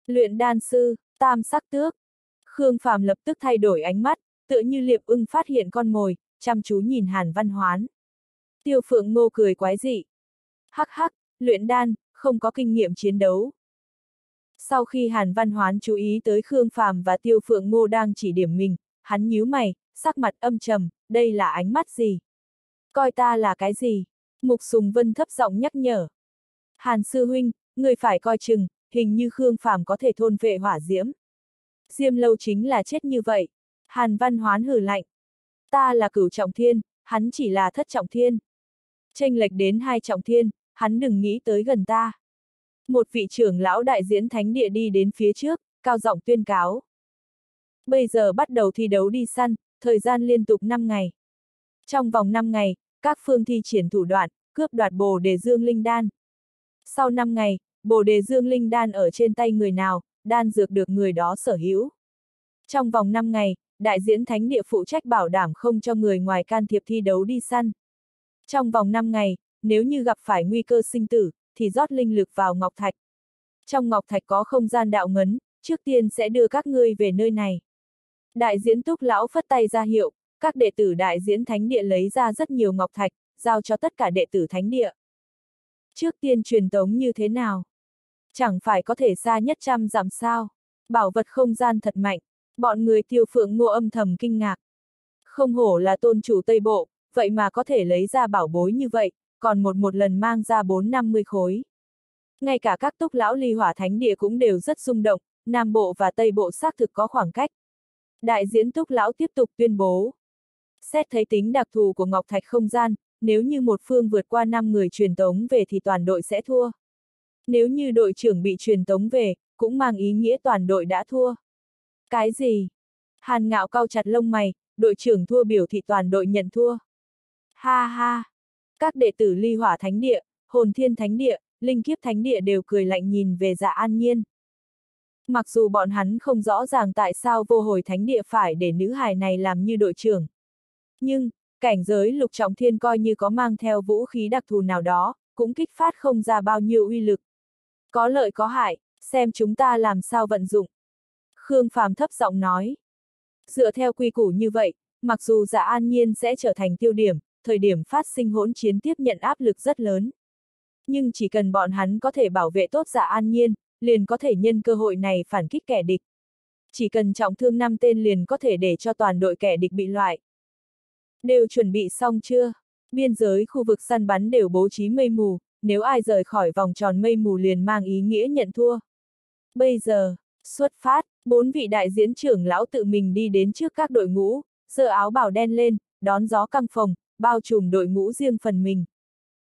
Luyện đan sư, tam sắc tước. Khương Phàm lập tức thay đổi ánh mắt, tựa như liệp ưng phát hiện con mồi, chăm chú nhìn Hàn Văn Hoán. Tiêu Phượng Ngô cười quái dị. Hắc hắc, luyện đan, không có kinh nghiệm chiến đấu. Sau khi Hàn Văn Hoán chú ý tới Khương Phàm và Tiêu Phượng Ngô đang chỉ điểm mình, hắn nhíu mày, sắc mặt âm trầm, đây là ánh mắt gì? Coi ta là cái gì? Mục Sùng Vân thấp giọng nhắc nhở. Hàn Sư Huynh, người phải coi chừng, hình như Khương Phàm có thể thôn vệ hỏa diễm. Diêm lâu chính là chết như vậy. Hàn Văn Hoán hử lạnh. Ta là cửu trọng thiên, hắn chỉ là thất trọng thiên. Tranh lệch đến hai trọng thiên, hắn đừng nghĩ tới gần ta. Một vị trưởng lão đại diễn thánh địa đi đến phía trước, cao giọng tuyên cáo. Bây giờ bắt đầu thi đấu đi săn, thời gian liên tục 5 ngày. Trong vòng 5 ngày, các phương thi triển thủ đoạn, cướp đoạt bồ đề dương linh đan. Sau 5 ngày, bồ đề dương linh đan ở trên tay người nào, đan dược được người đó sở hữu. Trong vòng 5 ngày, đại diễn thánh địa phụ trách bảo đảm không cho người ngoài can thiệp thi đấu đi săn. Trong vòng 5 ngày, nếu như gặp phải nguy cơ sinh tử, thì rót linh lực vào ngọc thạch. Trong ngọc thạch có không gian đạo ngấn, trước tiên sẽ đưa các ngươi về nơi này. Đại diễn túc lão phất tay ra hiệu, các đệ tử đại diễn thánh địa lấy ra rất nhiều ngọc thạch, giao cho tất cả đệ tử thánh địa. Trước tiên truyền tống như thế nào? Chẳng phải có thể xa nhất trăm dặm sao? Bảo vật không gian thật mạnh, bọn người tiêu phượng ngô âm thầm kinh ngạc. Không hổ là tôn chủ Tây Bộ, vậy mà có thể lấy ra bảo bối như vậy, còn một một lần mang ra bốn năm mươi khối. Ngay cả các túc lão ly hỏa thánh địa cũng đều rất rung động, Nam Bộ và Tây Bộ xác thực có khoảng cách. Đại diễn túc lão tiếp tục tuyên bố. Xét thấy tính đặc thù của Ngọc Thạch không gian, nếu như một phương vượt qua 5 người truyền tống về thì toàn đội sẽ thua. Nếu như đội trưởng bị truyền tống về, cũng mang ý nghĩa toàn đội đã thua. Cái gì? Hàn ngạo cao chặt lông mày, đội trưởng thua biểu thị toàn đội nhận thua. Ha ha! Các đệ tử ly hỏa thánh địa, hồn thiên thánh địa, linh kiếp thánh địa đều cười lạnh nhìn về dạ an nhiên. Mặc dù bọn hắn không rõ ràng tại sao vô hồi thánh địa phải để nữ hài này làm như đội trưởng. Nhưng, cảnh giới lục trọng thiên coi như có mang theo vũ khí đặc thù nào đó, cũng kích phát không ra bao nhiêu uy lực. Có lợi có hại, xem chúng ta làm sao vận dụng. Khương Phàm thấp giọng nói. Dựa theo quy củ như vậy, mặc dù dạ an nhiên sẽ trở thành tiêu điểm, thời điểm phát sinh hỗn chiến tiếp nhận áp lực rất lớn. Nhưng chỉ cần bọn hắn có thể bảo vệ tốt dạ an nhiên, liền có thể nhân cơ hội này phản kích kẻ địch. Chỉ cần trọng thương năm tên liền có thể để cho toàn đội kẻ địch bị loại. Đều chuẩn bị xong chưa? Biên giới khu vực săn bắn đều bố trí mây mù, nếu ai rời khỏi vòng tròn mây mù liền mang ý nghĩa nhận thua. Bây giờ, xuất phát, bốn vị đại diễn trưởng lão tự mình đi đến trước các đội ngũ, giơ áo bảo đen lên, đón gió căng phòng, bao trùm đội ngũ riêng phần mình.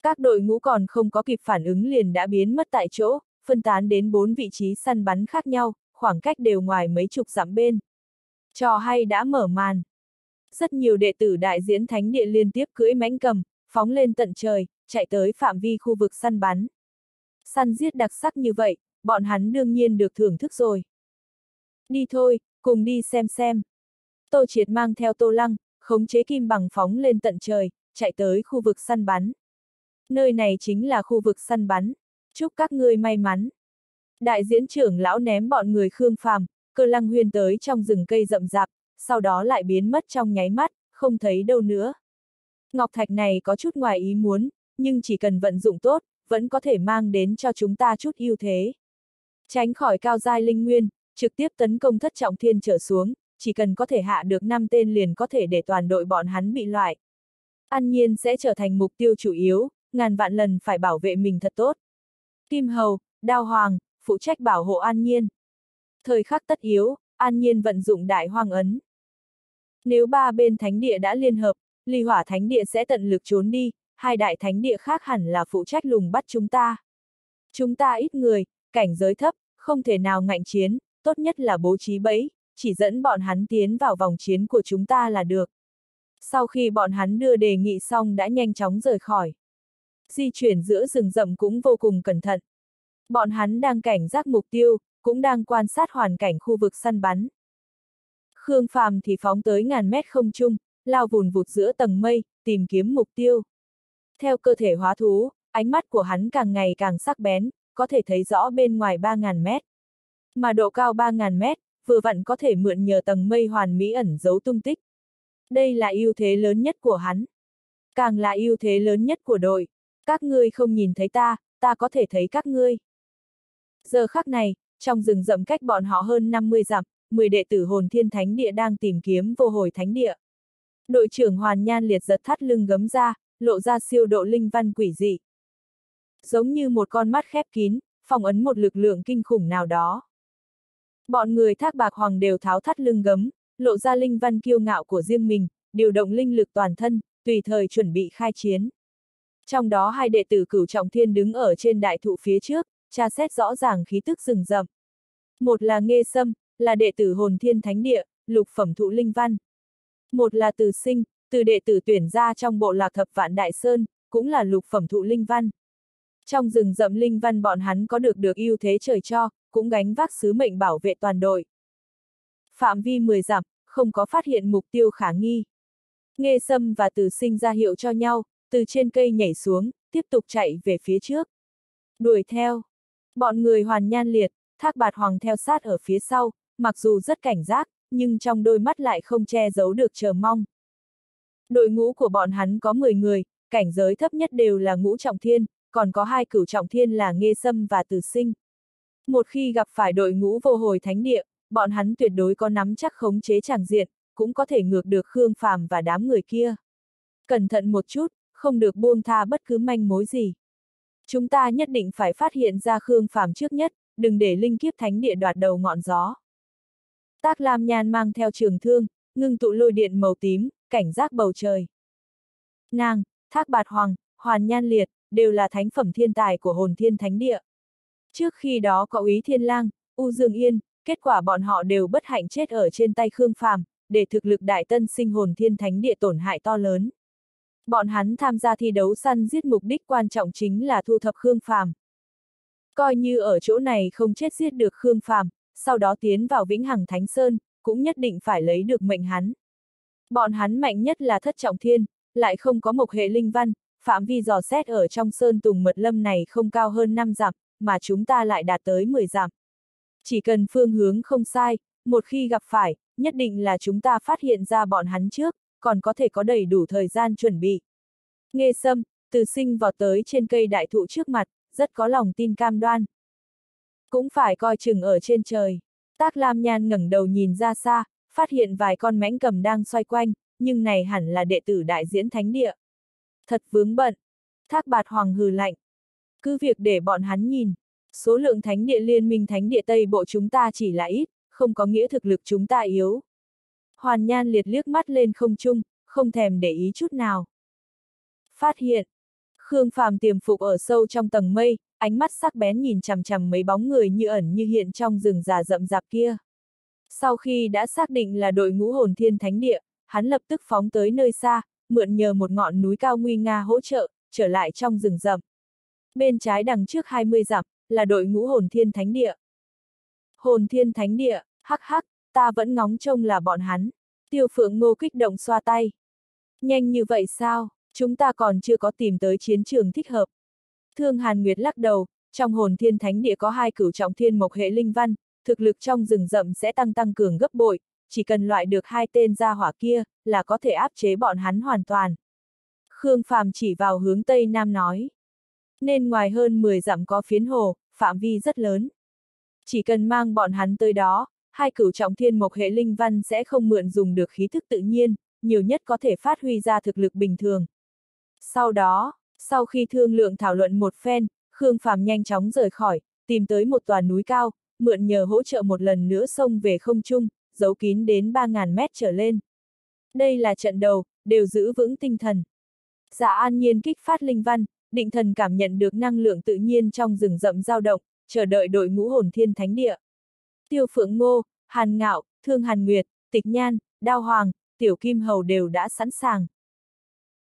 Các đội ngũ còn không có kịp phản ứng liền đã biến mất tại chỗ, phân tán đến bốn vị trí săn bắn khác nhau, khoảng cách đều ngoài mấy chục dặm bên. Trò hay đã mở màn. Rất nhiều đệ tử đại diễn thánh địa liên tiếp cưỡi mãnh cầm, phóng lên tận trời, chạy tới phạm vi khu vực săn bắn. Săn giết đặc sắc như vậy, bọn hắn đương nhiên được thưởng thức rồi. Đi thôi, cùng đi xem xem. Tô Triệt mang theo Tô Lăng, khống chế kim bằng phóng lên tận trời, chạy tới khu vực săn bắn. Nơi này chính là khu vực săn bắn. Chúc các ngươi may mắn. Đại diễn trưởng lão ném bọn người Khương Phàm, cơ lăng huyên tới trong rừng cây rậm rạp, sau đó lại biến mất trong nháy mắt, không thấy đâu nữa. Ngọc thạch này có chút ngoài ý muốn, nhưng chỉ cần vận dụng tốt, vẫn có thể mang đến cho chúng ta chút ưu thế. Tránh khỏi cao giai linh nguyên, trực tiếp tấn công thất trọng thiên trở xuống, chỉ cần có thể hạ được 5 tên liền có thể để toàn đội bọn hắn bị loại. An nhiên sẽ trở thành mục tiêu chủ yếu, ngàn vạn lần phải bảo vệ mình thật tốt. Kim Hầu, Đao Hoàng, phụ trách bảo hộ An Nhiên. Thời khắc tất yếu, An Nhiên vận dụng đại hoang ấn. Nếu ba bên thánh địa đã liên hợp, ly hỏa thánh địa sẽ tận lực trốn đi, hai đại thánh địa khác hẳn là phụ trách lùng bắt chúng ta. Chúng ta ít người, cảnh giới thấp, không thể nào ngạnh chiến, tốt nhất là bố trí bẫy, chỉ dẫn bọn hắn tiến vào vòng chiến của chúng ta là được. Sau khi bọn hắn đưa đề nghị xong đã nhanh chóng rời khỏi. Di chuyển giữa rừng rậm cũng vô cùng cẩn thận. Bọn hắn đang cảnh giác mục tiêu, cũng đang quan sát hoàn cảnh khu vực săn bắn. Khương Phàm thì phóng tới ngàn mét không trung, lao vùn vụt giữa tầng mây, tìm kiếm mục tiêu. Theo cơ thể hóa thú, ánh mắt của hắn càng ngày càng sắc bén, có thể thấy rõ bên ngoài 3.000 mét. Mà độ cao 3.000 mét, vừa vặn có thể mượn nhờ tầng mây hoàn mỹ ẩn giấu tung tích. Đây là ưu thế lớn nhất của hắn. Càng là ưu thế lớn nhất của đội. Các ngươi không nhìn thấy ta, ta có thể thấy các ngươi. Giờ khắc này, trong rừng rậm cách bọn họ hơn 50 dặm, 10 đệ tử hồn thiên thánh địa đang tìm kiếm vô hồi thánh địa. Đội trưởng Hoàn Nhan liệt giật thắt lưng gấm ra, lộ ra siêu độ linh văn quỷ dị. Giống như một con mắt khép kín, phòng ấn một lực lượng kinh khủng nào đó. Bọn người thác bạc hoàng đều tháo thắt lưng gấm, lộ ra linh văn kiêu ngạo của riêng mình, điều động linh lực toàn thân, tùy thời chuẩn bị khai chiến. Trong đó hai đệ tử cửu trọng thiên đứng ở trên đại thụ phía trước, tra xét rõ ràng khí tức rừng rậm. Một là Nghê Sâm, là đệ tử hồn thiên thánh địa, lục phẩm thụ linh văn. Một là Từ Sinh, từ đệ tử tuyển ra trong bộ lạc thập vạn đại sơn, cũng là lục phẩm thụ linh văn. Trong rừng rậm linh văn bọn hắn có được được ưu thế trời cho, cũng gánh vác sứ mệnh bảo vệ toàn đội. Phạm vi 10 dặm, không có phát hiện mục tiêu khả nghi. nghe Sâm và Từ Sinh ra hiệu cho nhau, từ trên cây nhảy xuống, tiếp tục chạy về phía trước. Đuổi theo. Bọn người hoàn nhan liệt, thác bạt hoàng theo sát ở phía sau, mặc dù rất cảnh giác, nhưng trong đôi mắt lại không che giấu được chờ mong. Đội ngũ của bọn hắn có 10 người, cảnh giới thấp nhất đều là ngũ trọng thiên, còn có hai cửu trọng thiên là nghe sâm và từ sinh. Một khi gặp phải đội ngũ vô hồi thánh địa, bọn hắn tuyệt đối có nắm chắc khống chế tràng diện, cũng có thể ngược được Khương Phàm và đám người kia. Cẩn thận một chút, không được buông tha bất cứ manh mối gì. Chúng ta nhất định phải phát hiện ra Khương Phàm trước nhất, đừng để linh kiếp thánh địa đoạt đầu ngọn gió. Tác Lam Nhan mang theo trường thương, ngưng tụ lôi điện màu tím, cảnh giác bầu trời. Nàng, Thác Bạt Hoàng, Hoàn Nhan Liệt, đều là thánh phẩm thiên tài của hồn thiên thánh địa. Trước khi đó có ý Thiên Lang, U Dương Yên, kết quả bọn họ đều bất hạnh chết ở trên tay Khương Phàm, để thực lực đại tân sinh hồn thiên thánh địa tổn hại to lớn. Bọn hắn tham gia thi đấu săn giết mục đích quan trọng chính là thu thập Khương Phàm. Coi như ở chỗ này không chết giết được Khương Phàm, sau đó tiến vào Vĩnh Hằng Thánh Sơn, cũng nhất định phải lấy được mệnh hắn. Bọn hắn mạnh nhất là thất trọng thiên, lại không có một hệ linh văn, phạm vi dò xét ở trong sơn tùng mật lâm này không cao hơn 5 dặm, mà chúng ta lại đạt tới 10 dặm. Chỉ cần phương hướng không sai, một khi gặp phải, nhất định là chúng ta phát hiện ra bọn hắn trước, còn có thể có đầy đủ thời gian chuẩn bị. Nghe sâm, từ sinh vọt tới trên cây đại thụ trước mặt, rất có lòng tin cam đoan. Cũng phải coi chừng ở trên trời. Tác Lam Nhan ngẩng đầu nhìn ra xa, phát hiện vài con mãnh cầm đang xoay quanh, nhưng này hẳn là đệ tử đại diễn thánh địa. Thật vướng bận. Thác bạt hoàng hừ lạnh. Cứ việc để bọn hắn nhìn. Số lượng thánh địa liên minh thánh địa Tây Bộ chúng ta chỉ là ít, không có nghĩa thực lực chúng ta yếu. Hoàn Nhan liệt liếc mắt lên không trung, không thèm để ý chút nào. Phát hiện. Khương Phàm tiềm phục ở sâu trong tầng mây, ánh mắt sắc bén nhìn chằm chằm mấy bóng người như ẩn như hiện trong rừng già rậm rạp kia. Sau khi đã xác định là đội ngũ hồn thiên thánh địa, hắn lập tức phóng tới nơi xa, mượn nhờ một ngọn núi cao nguy nga hỗ trợ, trở lại trong rừng rậm. Bên trái đằng trước 20 dặm, là đội ngũ hồn thiên thánh địa. Hồn thiên thánh địa, hắc hắc, ta vẫn ngóng trông là bọn hắn. Tiêu phượng ngô kích động xoa tay. Nhanh như vậy sao, chúng ta còn chưa có tìm tới chiến trường thích hợp. Thương Hàn Nguyệt lắc đầu, trong hồn thiên thánh địa có hai cửu trọng thiên mộc hệ linh văn, thực lực trong rừng rậm sẽ tăng tăng cường gấp bội, chỉ cần loại được hai tên gia hỏa kia, là có thể áp chế bọn hắn hoàn toàn. Khương Phàm chỉ vào hướng Tây Nam nói. Nên ngoài hơn 10 dặm có phiến hồ, phạm vi rất lớn. Chỉ cần mang bọn hắn tới đó, hai cửu trọng thiên mộc hệ linh văn sẽ không mượn dùng được khí thức tự nhiên, nhiều nhất có thể phát huy ra thực lực bình thường. Sau đó, sau khi thương lượng thảo luận một phen, Khương Phàm nhanh chóng rời khỏi, tìm tới một tòa núi cao, mượn nhờ hỗ trợ một lần nữa xông về không trung, giấu kín đến 3.000 mét trở lên. Đây là trận đầu, đều giữ vững tinh thần. Dạ an nhiên kích phát linh văn, định thần cảm nhận được năng lượng tự nhiên trong rừng rậm dao động, chờ đợi đội ngũ hồn thiên thánh địa. Tiêu Phượng Ngô, Hàn Ngạo, Thương Hàn Nguyệt, Tịch Nhan, Đao Hoàng, Tiểu Kim Hầu đều đã sẵn sàng.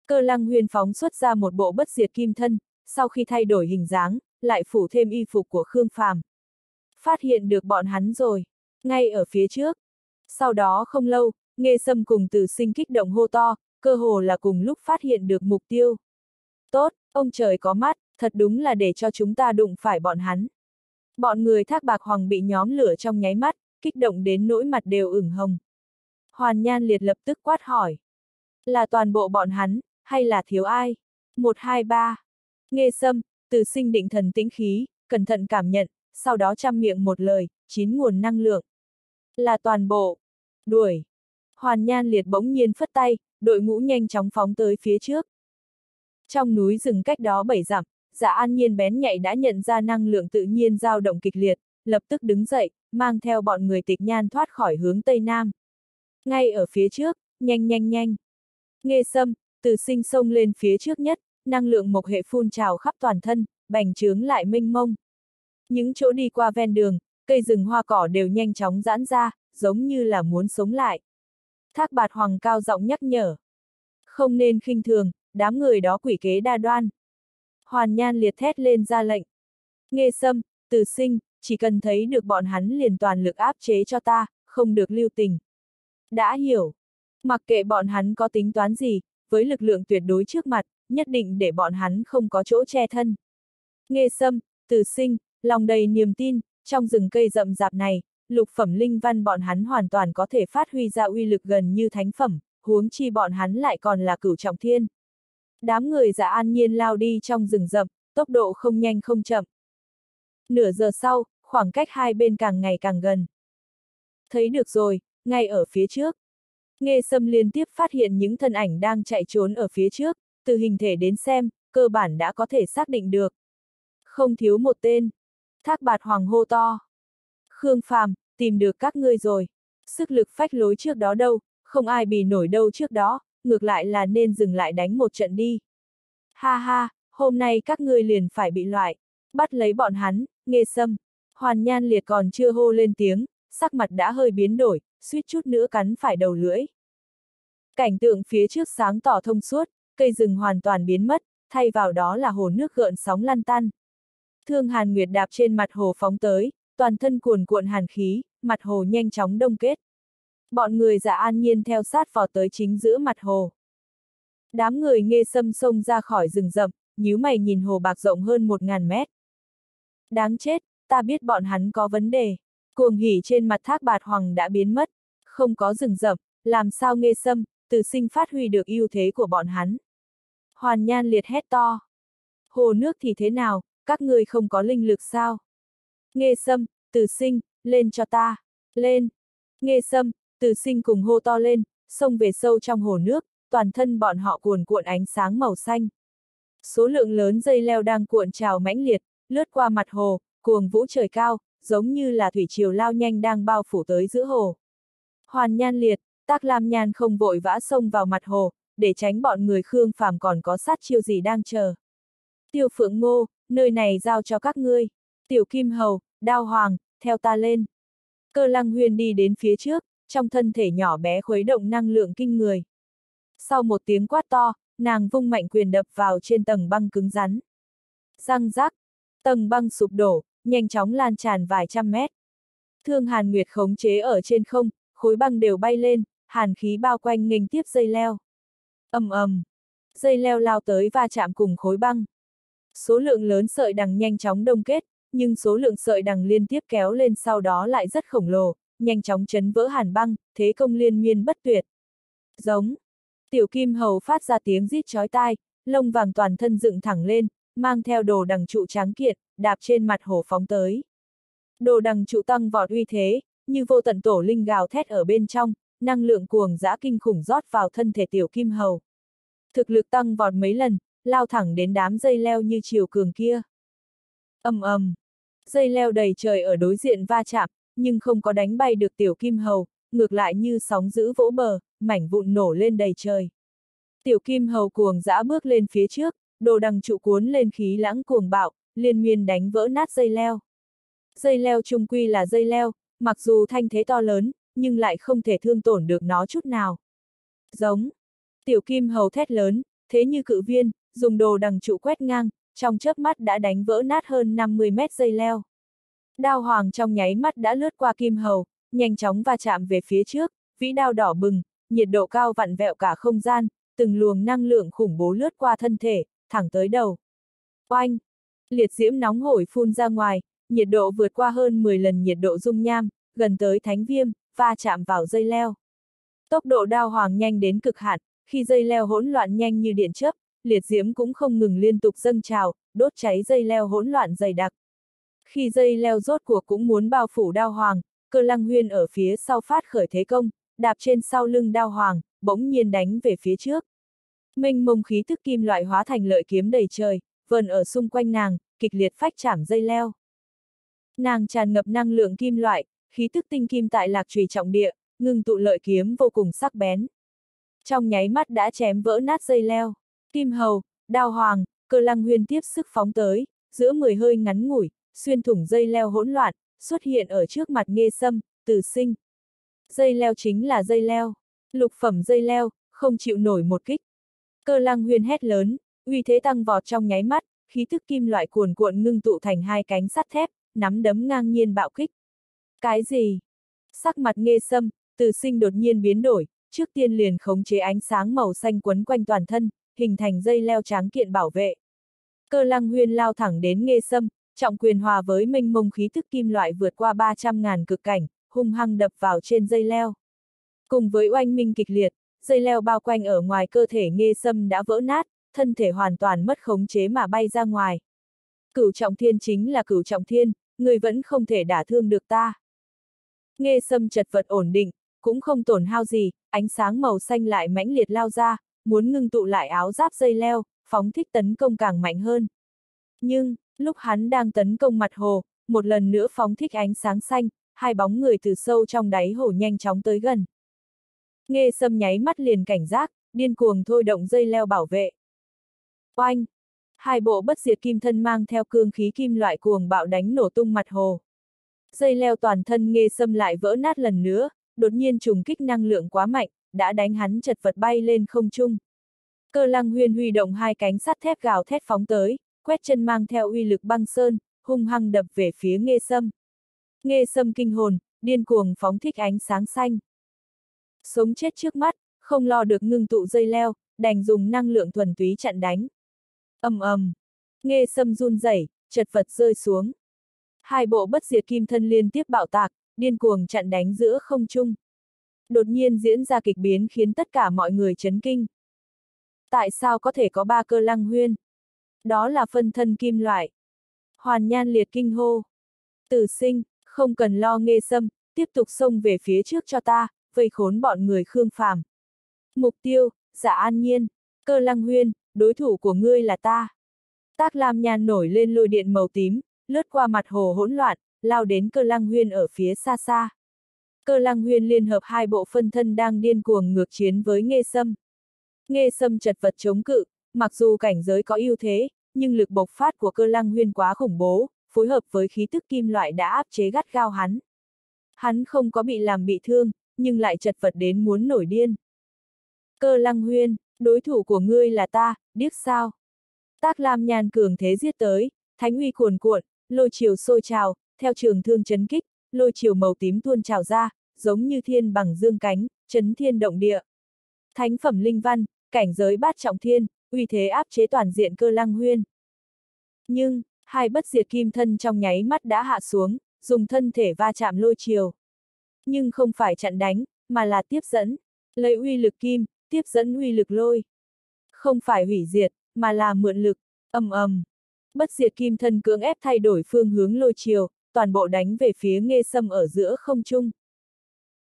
Cơ lăng huyền phóng xuất ra một bộ bất diệt kim thân, sau khi thay đổi hình dáng, lại phủ thêm y phục của Khương Phàm. Phát hiện được bọn hắn rồi, ngay ở phía trước. Sau đó không lâu, nghe sâm cùng từ sinh kích động hô to, cơ hồ là cùng lúc phát hiện được mục tiêu. Tốt, ông trời có mắt, thật đúng là để cho chúng ta đụng phải bọn hắn. Bọn người thác bạc hoàng bị nhóm lửa trong nháy mắt, kích động đến nỗi mặt đều ửng hồng. Hoàn Nhan liệt lập tức quát hỏi. Là toàn bộ bọn hắn, hay là thiếu ai? Một hai ba. Nghe sâm, từ sinh định thần tĩnh khí, cẩn thận cảm nhận, sau đó chăm miệng một lời, chín nguồn năng lượng. Là toàn bộ. Đuổi. Hoàn Nhan liệt bỗng nhiên phất tay, đội ngũ nhanh chóng phóng tới phía trước. Trong núi rừng cách đó bảy dặm, dạ an nhiên bén nhạy đã nhận ra năng lượng tự nhiên dao động kịch liệt, lập tức đứng dậy, mang theo bọn người tịch nhan thoát khỏi hướng Tây Nam. Ngay ở phía trước, nhanh nhanh nhanh. Nghe sâm, từ sinh sông lên phía trước nhất, năng lượng mộc hệ phun trào khắp toàn thân, bành trướng lại mênh mông. Những chỗ đi qua ven đường, cây rừng hoa cỏ đều nhanh chóng giãn ra, giống như là muốn sống lại. Thác bạt hoàng cao giọng nhắc nhở. Không nên khinh thường, đám người đó quỷ kế đa đoan. Hoàn nhan liệt thét lên ra lệnh. Nghe sâm, từ sinh, chỉ cần thấy được bọn hắn liền toàn lực áp chế cho ta, không được lưu tình. Đã hiểu. Mặc kệ bọn hắn có tính toán gì, với lực lượng tuyệt đối trước mặt, nhất định để bọn hắn không có chỗ che thân. Nghe sâm, từ sinh, lòng đầy niềm tin, trong rừng cây rậm rạp này, lục phẩm linh văn bọn hắn hoàn toàn có thể phát huy ra uy lực gần như thánh phẩm, huống chi bọn hắn lại còn là cửu trọng thiên. Đám người dạ an nhiên lao đi trong rừng rậm, tốc độ không nhanh không chậm. Nửa giờ sau, khoảng cách hai bên càng ngày càng gần. Thấy được rồi, ngay ở phía trước. Nghe Sâm liên tiếp phát hiện những thân ảnh đang chạy trốn ở phía trước, từ hình thể đến xem, cơ bản đã có thể xác định được. Không thiếu một tên. Thác bạt hoàng hô to. Khương Phàm, tìm được các ngươi rồi. Sức lực phách lối trước đó đâu, không ai bì nổi đâu trước đó, ngược lại là nên dừng lại đánh một trận đi. Ha ha, hôm nay các ngươi liền phải bị loại. Bắt lấy bọn hắn, nghe sâm. Hoàn nhan liệt còn chưa hô lên tiếng, sắc mặt đã hơi biến đổi, suýt chút nữa cắn phải đầu lưỡi. Cảnh tượng phía trước sáng tỏ thông suốt, cây rừng hoàn toàn biến mất, thay vào đó là hồ nước gợn sóng lăn tăn. Thương Hàn Nguyệt đạp trên mặt hồ phóng tới, toàn thân cuồn cuộn hàn khí, mặt hồ nhanh chóng đông kết. Bọn người giả an nhiên theo sát vào tới chính giữa mặt hồ. Đám người nghe sâm sông ra khỏi rừng rậm, nhíu mày nhìn hồ bạc rộng hơn một ngàn mét. Đáng chết, ta biết bọn hắn có vấn đề. Cuồng hỉ trên mặt thác bạt hoàng đã biến mất, không có rừng rậm, làm sao nghe sâm, từ sinh phát huy được ưu thế của bọn hắn. Hoàn Nhan liệt hét to. Hồ nước thì thế nào, các người không có linh lực sao? Nghe sâm, từ sinh, lên cho ta, lên. Nghe sâm, từ sinh cùng hô to lên, xông về sâu trong hồ nước, toàn thân bọn họ cuồn cuộn ánh sáng màu xanh. Số lượng lớn dây leo đang cuộn trào mãnh liệt, lướt qua mặt hồ, cuồng vũ trời cao, giống như là thủy triều lao nhanh đang bao phủ tới giữa hồ. Hoàn nhan liệt, tác lam nhan không vội vã xông vào mặt hồ, để tránh bọn người Khương Phàm còn có sát chiêu gì đang chờ. Tiêu Phượng Ngô, nơi này giao cho các ngươi. Tiểu Kim Hầu, Đao Hoàng, theo ta lên. Cơ Lăng huyền đi đến phía trước, trong thân thể nhỏ bé khuấy động năng lượng kinh người. Sau một tiếng quát to, nàng vung mạnh quyền đập vào trên tầng băng cứng rắn. Răng rác, tầng băng sụp đổ, nhanh chóng lan tràn vài trăm mét. Thương Hàn Nguyệt khống chế ở trên không, khối băng đều bay lên, hàn khí bao quanh nghênh tiếp dây leo. ầm ầm, dây leo lao tới va chạm cùng khối băng. Số lượng lớn sợi đằng nhanh chóng đông kết, nhưng số lượng sợi đằng liên tiếp kéo lên sau đó lại rất khổng lồ, nhanh chóng chấn vỡ hàn băng, thế công liên miên bất tuyệt. Giống. Tiểu kim hầu phát ra tiếng rít chói tai, lông vàng toàn thân dựng thẳng lên, mang theo đồ đằng trụ trắng kiện, đạp trên mặt hồ phóng tới. Đồ đằng trụ tăng vọt uy thế, như vô tận tổ linh gào thét ở bên trong, năng lượng cuồng dã kinh khủng rót vào thân thể tiểu kim hầu. Thực lực tăng vọt mấy lần, lao thẳng đến đám dây leo như chiều cường kia. ầm ầm, dây leo đầy trời ở đối diện va chạm, nhưng không có đánh bay được tiểu kim hầu, ngược lại như sóng giữ vỗ bờ, mảnh vụn nổ lên đầy trời. Tiểu kim hầu cuồng dã bước lên phía trước, đồ đằng trụ cuốn lên khí lãng cuồng bạo, liên miên đánh vỡ nát dây leo. Dây leo trung quy là dây leo, mặc dù thanh thế to lớn, nhưng lại không thể thương tổn được nó chút nào. Giống. Tiểu kim hầu thét lớn, thế như cự viên, dùng đồ đằng trụ quét ngang, trong chớp mắt đã đánh vỡ nát hơn 50 mét dây leo. Đao hoàng trong nháy mắt đã lướt qua kim hầu, nhanh chóng va chạm về phía trước, vĩ đao đỏ bừng, nhiệt độ cao vặn vẹo cả không gian, từng luồng năng lượng khủng bố lướt qua thân thể, thẳng tới đầu. Oanh! Liệt diễm nóng hổi phun ra ngoài, nhiệt độ vượt qua hơn 10 lần nhiệt độ dung nham, gần tới thánh viêm, va chạm vào dây leo. Tốc độ đao hoàng nhanh đến cực hạn, khi dây leo hỗn loạn nhanh như điện chớp, liệt diễm cũng không ngừng liên tục dâng trào, đốt cháy dây leo hỗn loạn dày đặc. Khi dây leo rốt cuộc cũng muốn bao phủ đao hoàng, cơ lăng huyên ở phía sau phát khởi thế công, đạp trên sau lưng đao hoàng, bỗng nhiên đánh về phía trước. Minh mông khí thức kim loại hóa thành lợi kiếm đầy trời, vờn ở xung quanh nàng, kịch liệt phách chảm dây leo. Nàng tràn ngập năng lượng kim loại, khí tức tinh kim tại lạc trùy trọng địa, ngừng tụ lợi kiếm vô cùng sắc bén. Trong nháy mắt đã chém vỡ nát dây leo. Kim hầu, đao hoàng, cơ lăng huyên tiếp sức phóng tới, giữa mười hơi ngắn ngủi, xuyên thủng dây leo hỗn loạn, xuất hiện ở trước mặt nghe sâm, từ sinh. Dây leo chính là dây leo. Lục phẩm dây leo, không chịu nổi một kích. Cơ lăng huyên hét lớn, uy thế tăng vọt trong nháy mắt, khí thức kim loại cuồn cuộn ngưng tụ thành hai cánh sắt thép, nắm đấm ngang nhiên bạo kích. Cái gì? Sắc mặt nghe sâm, từ sinh đột nhiên biến đổi, trước tiên liền khống chế ánh sáng màu xanh quấn quanh toàn thân, hình thành dây leo tráng kiện bảo vệ. Cơ lăng huyên lao thẳng đến nghe sâm, trọng quyền hòa với minh mông khí thức kim loại vượt qua 300 ngàn cực cảnh, hung hăng đập vào trên dây leo. Cùng với oanh minh kịch liệt, dây leo bao quanh ở ngoài cơ thể nghe sâm đã vỡ nát, thân thể hoàn toàn mất khống chế mà bay ra ngoài. Cửu trọng thiên chính là cửu trọng thiên, người vẫn không thể đả thương được ta. Nghe sâm chật vật ổn định, cũng không tổn hao gì, ánh sáng màu xanh lại mãnh liệt lao ra, muốn ngưng tụ lại áo giáp dây leo, phóng thích tấn công càng mạnh hơn. Nhưng, lúc hắn đang tấn công mặt hồ, một lần nữa phóng thích ánh sáng xanh, hai bóng người từ sâu trong đáy hồ nhanh chóng tới gần. Nghe sâm nháy mắt liền cảnh giác, điên cuồng thôi động dây leo bảo vệ. Oanh! Hai bộ bất diệt kim thân mang theo cương khí kim loại cuồng bạo đánh nổ tung mặt hồ. Dây leo toàn thân nghe sâm lại vỡ nát lần nữa, đột nhiên trùng kích năng lượng quá mạnh, đã đánh hắn chật vật bay lên không trung. Cơ lăng huyên huy động hai cánh sắt thép gào thét phóng tới, quét chân mang theo uy lực băng sơn, hung hăng đập về phía nghe sâm. Nghe sâm kinh hồn, điên cuồng phóng thích ánh sáng xanh. Sống chết trước mắt, không lo được ngưng tụ dây leo, đành dùng năng lượng thuần túy chặn đánh. ầm ầm, nghe sâm run rẩy, chật vật rơi xuống. Hai bộ bất diệt kim thân liên tiếp bạo tạc, điên cuồng chặn đánh giữa không trung. Đột nhiên diễn ra kịch biến khiến tất cả mọi người chấn kinh. Tại sao có thể có ba cơ lăng huyên? Đó là phân thân kim loại. Hoàn nhan liệt kinh hô. Tử sinh, không cần lo nghe sâm, tiếp tục xông về phía trước cho ta, vây khốn bọn người khương phàm. Mục tiêu, giả an nhiên, cơ lăng huyên, đối thủ của ngươi là ta. Tác Lam Nhan nổi lên lôi điện màu tím, lướt qua mặt hồ hỗn loạn, lao đến cơ lăng huyên ở phía xa xa. Cơ lăng huyên liên hợp hai bộ phân thân đang điên cuồng ngược chiến với nghe sâm. Nghe sâm chật vật chống cự, mặc dù cảnh giới có ưu thế, nhưng lực bộc phát của cơ lăng huyên quá khủng bố, phối hợp với khí tức kim loại đã áp chế gắt gao hắn. Hắn không có bị làm bị thương, nhưng lại chật vật đến muốn nổi điên. Cơ lăng huyên, đối thủ của ngươi là ta, điếc sao? Tác Lam Nhan cường thế giết tới, thánh uy cuồn cuộn, lôi chiều sôi trào, theo trường thương chấn kích, lôi chiều màu tím tuôn trào ra, giống như thiên bằng dương cánh, chấn thiên động địa. Thánh phẩm linh văn, cảnh giới bát trọng thiên, uy thế áp chế toàn diện cơ lăng huyên. Nhưng, hai bất diệt kim thân trong nháy mắt đã hạ xuống, dùng thân thể va chạm lôi chiều. Nhưng không phải chặn đánh, mà là tiếp dẫn, lấy uy lực kim, tiếp dẫn uy lực lôi. Không phải hủy diệt, mà là mượn lực, ầm ầm. Bất diệt kim thân cưỡng ép thay đổi phương hướng lôi chiều, toàn bộ đánh về phía nghe sâm ở giữa không trung.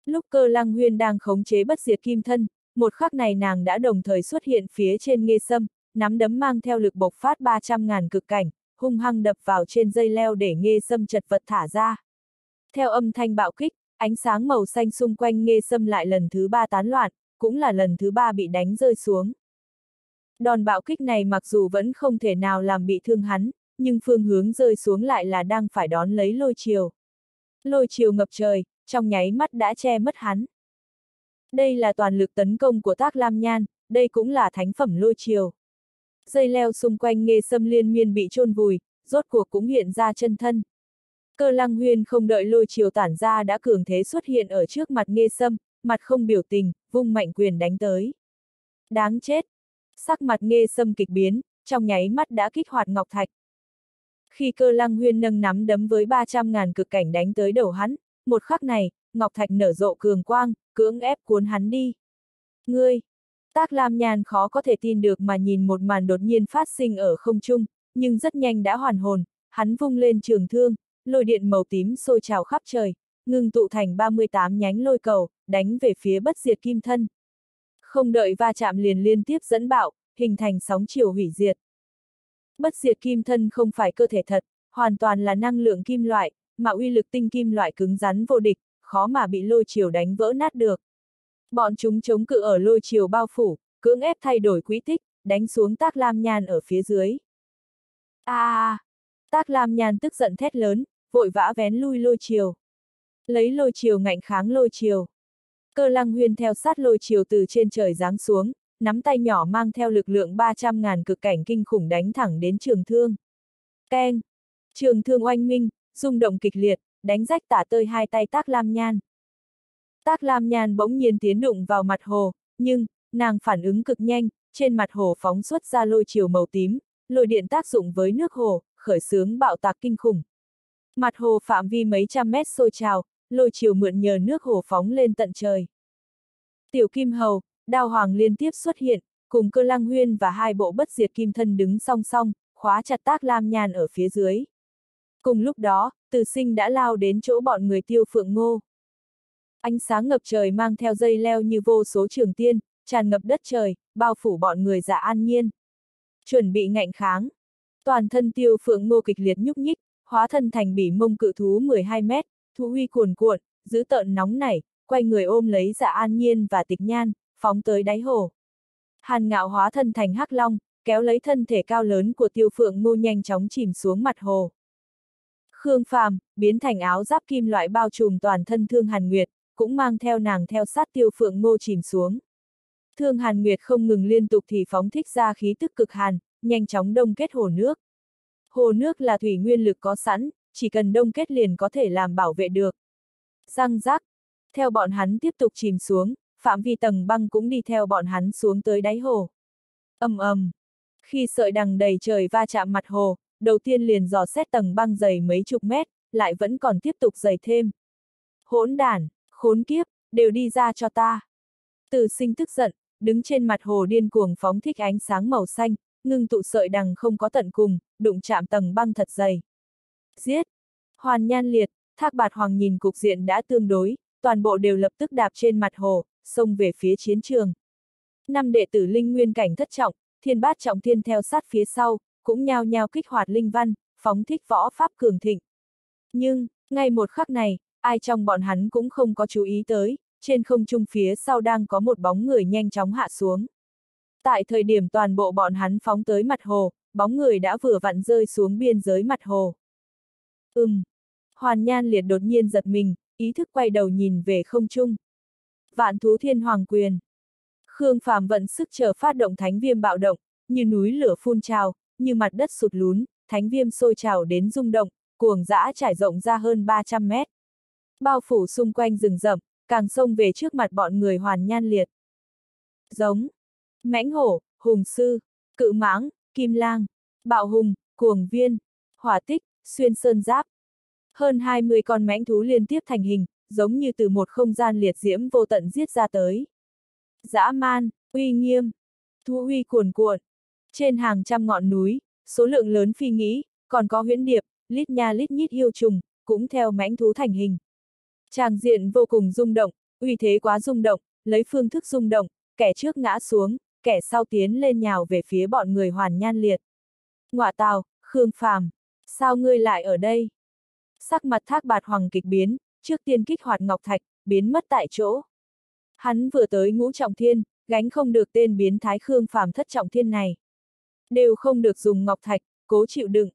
Lúc cơ lăng huyên đang khống chế bất diệt kim thân, một khắc này nàng đã đồng thời xuất hiện phía trên nghe sâm, nắm đấm mang theo lực bộc phát 300.000 cực cảnh, hung hăng đập vào trên dây leo để nghe sâm chật vật thả ra. Theo âm thanh bạo kích, ánh sáng màu xanh xung quanh nghe sâm lại lần thứ ba tán loạn, cũng là lần thứ ba bị đánh rơi xuống. Đòn bạo kích này mặc dù vẫn không thể nào làm bị thương hắn, nhưng phương hướng rơi xuống lại là đang phải đón lấy lôi chiều. Lôi chiều ngập trời, trong nháy mắt đã che mất hắn. Đây là toàn lực tấn công của tác lam nhan, đây cũng là thánh phẩm lôi chiều. Dây leo xung quanh nghe sâm liên miên bị chôn vùi, rốt cuộc cũng hiện ra chân thân. Cơ lăng huyên không đợi lôi chiều tản ra đã cường thế xuất hiện ở trước mặt nghê sâm, mặt không biểu tình, vung mạnh quyền đánh tới. Đáng chết! Sắc mặt nghê sâm kịch biến, trong nháy mắt đã kích hoạt ngọc thạch. Khi cơ lăng huyên nâng nắm đấm với 300.000 cực cảnh đánh tới đầu hắn, một khắc này, ngọc thạch nở rộ cường quang, cưỡng ép cuốn hắn đi. Ngươi! Tác Lam nhàn khó có thể tin được mà nhìn một màn đột nhiên phát sinh ở không trung, nhưng rất nhanh đã hoàn hồn, hắn vung lên trường thương, lôi điện màu tím sôi trào khắp trời, ngưng tụ thành 38 nhánh lôi cầu, đánh về phía bất diệt kim thân. Không đợi va chạm liền liên tiếp dẫn bạo, hình thành sóng chiều hủy diệt. Bất diệt kim thân không phải cơ thể thật, hoàn toàn là năng lượng kim loại, mà uy lực tinh kim loại cứng rắn vô địch, khó mà bị lôi chiều đánh vỡ nát được. Bọn chúng chống cự ở lôi chiều bao phủ, cưỡng ép thay đổi quỹ tích, đánh xuống tác lam nhan ở phía dưới. A à, tác lam nhan tức giận thét lớn, vội vã vén lui lôi chiều. Lấy lôi chiều ngạnh kháng lôi chiều. Cơ lăng huyên theo sát lôi chiều từ trên trời giáng xuống, nắm tay nhỏ mang theo lực lượng 300.000 cực cảnh kinh khủng đánh thẳng đến trường thương. Keng! Trường thương oanh minh, rung động kịch liệt, đánh rách tả tơi hai tay tác lam nhan. Tác lam nhan bỗng nhiên tiến đụng vào mặt hồ, nhưng, nàng phản ứng cực nhanh, trên mặt hồ phóng xuất ra lôi chiều màu tím, lôi điện tác dụng với nước hồ, khởi xướng bạo tạc kinh khủng. Mặt hồ phạm vi mấy trăm mét sôi trào, lôi chiều mượn nhờ nước hồ phóng lên tận trời. Tiểu Kim Hầu, Đao Hoàng liên tiếp xuất hiện, cùng cơ lăng huyên và hai bộ bất diệt kim thân đứng song song, khóa chặt tác lam nhan ở phía dưới. Cùng lúc đó, từ sinh đã lao đến chỗ bọn người tiêu phượng ngô. Ánh sáng ngập trời mang theo dây leo như vô số trường tiên, tràn ngập đất trời, bao phủ bọn người dạ an nhiên. Chuẩn bị ngạnh kháng. Toàn thân tiêu phượng ngô kịch liệt nhúc nhích, hóa thân thành bỉ mông cự thú 12 mét, thú huy cuồn cuộn, giữ tợn nóng nảy, quay người ôm lấy dạ an nhiên và tịch nhan, phóng tới đáy hồ. Hàn ngạo hóa thân thành hắc long, kéo lấy thân thể cao lớn của tiêu phượng ngô nhanh chóng chìm xuống mặt hồ. Khương Phàm, biến thành áo giáp kim loại bao trùm toàn thân Thương Hàn Nguyệt, cũng mang theo nàng theo sát tiêu phượng ngô chìm xuống. Thương Hàn Nguyệt không ngừng liên tục thì phóng thích ra khí tức cực hàn, nhanh chóng đông kết hồ nước. Hồ nước là thủy nguyên lực có sẵn, chỉ cần đông kết liền có thể làm bảo vệ được. Răng rác. Theo bọn hắn tiếp tục chìm xuống, phạm vi tầng băng cũng đi theo bọn hắn xuống tới đáy hồ. ầm ầm. Khi sợi đằng đầy trời va chạm mặt hồ, đầu tiên liền dò xét tầng băng dày mấy chục mét, lại vẫn còn tiếp tục dày thêm. Hỗn đản, khốn kiếp, đều đi ra cho ta. Từ sinh tức giận, đứng trên mặt hồ điên cuồng phóng thích ánh sáng màu xanh, ngưng tụ sợi đằng không có tận cùng, đụng chạm tầng băng thật dày. Giết! Hoàn nhan liệt, thác bạt hoàng nhìn cục diện đã tương đối, toàn bộ đều lập tức đạp trên mặt hồ, xông về phía chiến trường. Năm đệ tử linh nguyên cảnh thất trọng, thiên bát trọng thiên theo sát phía sau, cũng nhao nhao kích hoạt linh văn, phóng thích võ pháp cường thịnh. Nhưng, ngay một khắc này, ai trong bọn hắn cũng không có chú ý tới, trên không trung phía sau đang có một bóng người nhanh chóng hạ xuống. Tại thời điểm toàn bộ bọn hắn phóng tới mặt hồ, bóng người đã vừa vặn rơi xuống biên giới mặt hồ. Ừm. Hoàn Nhan Liệt đột nhiên giật mình, ý thức quay đầu nhìn về không trung. Vạn thú thiên hoàng quyền. Khương Phàm vận sức chờ phát động thánh viêm bạo động, như núi lửa phun trào, như mặt đất sụt lún, thánh viêm sôi trào đến rung động, cuồng dã trải rộng ra hơn 300 mét. Bao phủ xung quanh rừng rậm, càng xông về trước mặt bọn người hoàn nhan liệt. Giống, mãnh hổ, hùng sư, cự mãng, kim lang, bạo hùng, cuồng viên, hỏa tích, xuyên sơn giáp. Hơn 20 con mãnh thú liên tiếp thành hình, giống như từ một không gian liệt diễm vô tận giết ra tới. Dã man, uy nghiêm, thú uy cuồn cuộn. Trên hàng trăm ngọn núi, số lượng lớn phi nghĩ, còn có huyễn điệp, lít nha lít nhít yêu trùng, cũng theo mãnh thú thành hình. Tràng diện vô cùng rung động, uy thế quá rung động, lấy phương thức rung động, kẻ trước ngã xuống, kẻ sau tiến lên nhào về phía bọn người hoàn nhan liệt. Ngọa tào, Khương Phàm, sao ngươi lại ở đây? Sắc mặt thác bạt hoàng kịch biến, trước tiên kích hoạt ngọc thạch, biến mất tại chỗ. Hắn vừa tới ngũ trọng thiên, gánh không được tên biến thái Khương Phàm thất trọng thiên này. Đều không được dùng ngọc thạch, cố chịu đựng.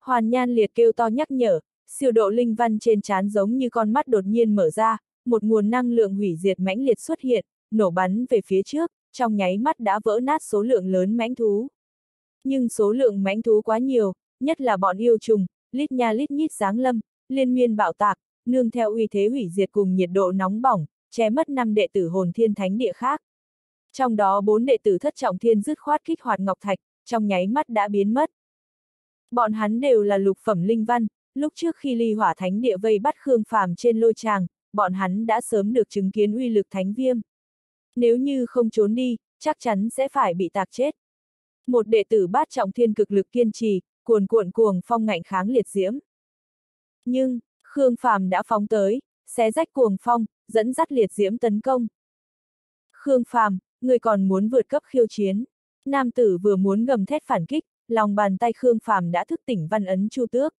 Hoàn nhan liệt kêu to nhắc nhở, siêu độ linh văn trên trán giống như con mắt đột nhiên mở ra, một nguồn năng lượng hủy diệt mãnh liệt xuất hiện, nổ bắn về phía trước, trong nháy mắt đã vỡ nát số lượng lớn mãnh thú. Nhưng số lượng mãnh thú quá nhiều, nhất là bọn yêu trùng, lít nha lít nhít giáng lâm, liên miên bạo tạc, nương theo uy thế hủy diệt cùng nhiệt độ nóng bỏng, che mất năm đệ tử hồn thiên thánh địa khác. Trong đó bốn đệ tử thất trọng thiên dứt khoát kích hoạt ngọc thạch, trong nháy mắt đã biến mất. Bọn hắn đều là lục phẩm linh văn, lúc trước khi ly hỏa thánh địa vây bắt Khương Phàm trên lôi tràng, bọn hắn đã sớm được chứng kiến uy lực thánh viêm. Nếu như không trốn đi, chắc chắn sẽ phải bị tạc chết. Một đệ tử bát trọng thiên cực lực kiên trì, cuồn cuộn cuồng phong ngạnh kháng liệt diễm. Nhưng, Khương Phàm đã phóng tới, xé rách cuồng phong, dẫn dắt liệt diễm tấn công. Khương Phàm, người còn muốn vượt cấp khiêu chiến. Nam tử vừa muốn gầm thét phản kích, lòng bàn tay Khương Phàm đã thức tỉnh văn ấn chu tước.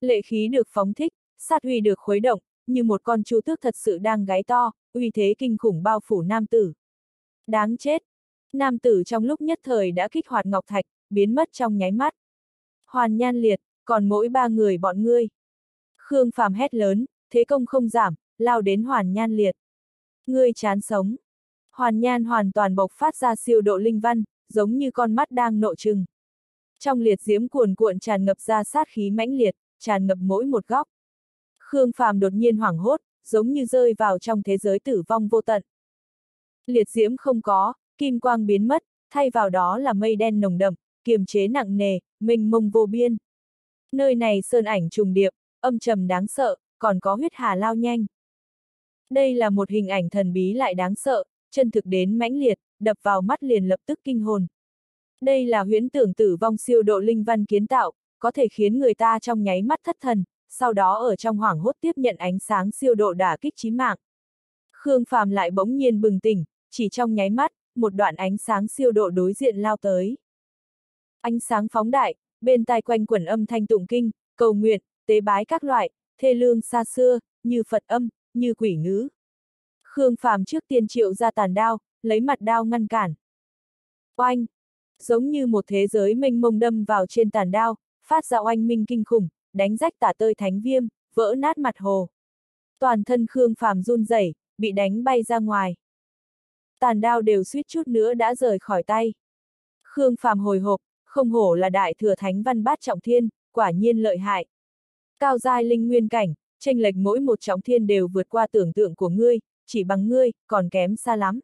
Lệ khí được phóng thích, sát uy được khuấy động, như một con chu tước thật sự đang gáy to, uy thế kinh khủng bao phủ nam tử. Đáng chết! Nam tử trong lúc nhất thời đã kích hoạt ngọc thạch, biến mất trong nháy mắt. Hoàn nhan liệt, còn mỗi ba người bọn ngươi. Khương Phàm hét lớn, thế công không giảm, lao đến hoàn nhan liệt. Ngươi chán sống. Hoàn nhan hoàn toàn bộc phát ra siêu độ linh văn, giống như con mắt đang nộ trừng. Trong liệt diễm cuồn cuộn tràn ngập ra sát khí mãnh liệt, tràn ngập mỗi một góc. Khương Phàm đột nhiên hoảng hốt, giống như rơi vào trong thế giới tử vong vô tận. Liệt diễm không có, kim quang biến mất, thay vào đó là mây đen nồng đậm, kiềm chế nặng nề, mênh mông vô biên. Nơi này sơn ảnh trùng điệp, âm trầm đáng sợ, còn có huyết hà lao nhanh. Đây là một hình ảnh thần bí lại đáng sợ, chân thực đến mãnh liệt, đập vào mắt liền lập tức kinh hồn. Đây là huyễn tưởng tử vong siêu độ linh văn kiến tạo, có thể khiến người ta trong nháy mắt thất thần, sau đó ở trong hoảng hốt tiếp nhận ánh sáng siêu độ đả kích chí mạng. Khương Phàm lại bỗng nhiên bừng tỉnh, chỉ trong nháy mắt, một đoạn ánh sáng siêu độ đối diện lao tới. Ánh sáng phóng đại, bên tai quanh quẩn âm thanh tụng kinh, cầu nguyện, tế bái các loại, thê lương xa xưa, như Phật âm, như quỷ ngữ. Khương Phàm trước tiên triệu ra tàn đao, lấy mặt đao ngăn cản. Oanh! Giống như một thế giới mênh mông đâm vào trên tàn đao, phát ra oanh minh kinh khủng, đánh rách tả tơi thánh viêm, vỡ nát mặt hồ. Toàn thân Khương Phàm run rẩy, bị đánh bay ra ngoài. Tàn đao đều suýt chút nữa đã rời khỏi tay. Khương Phàm hồi hộp, không hổ là đại thừa thánh văn bát trọng thiên, quả nhiên lợi hại. Cao giai linh nguyên cảnh, tranh lệch mỗi một trọng thiên đều vượt qua tưởng tượng của ngươi, chỉ bằng ngươi, còn kém xa lắm.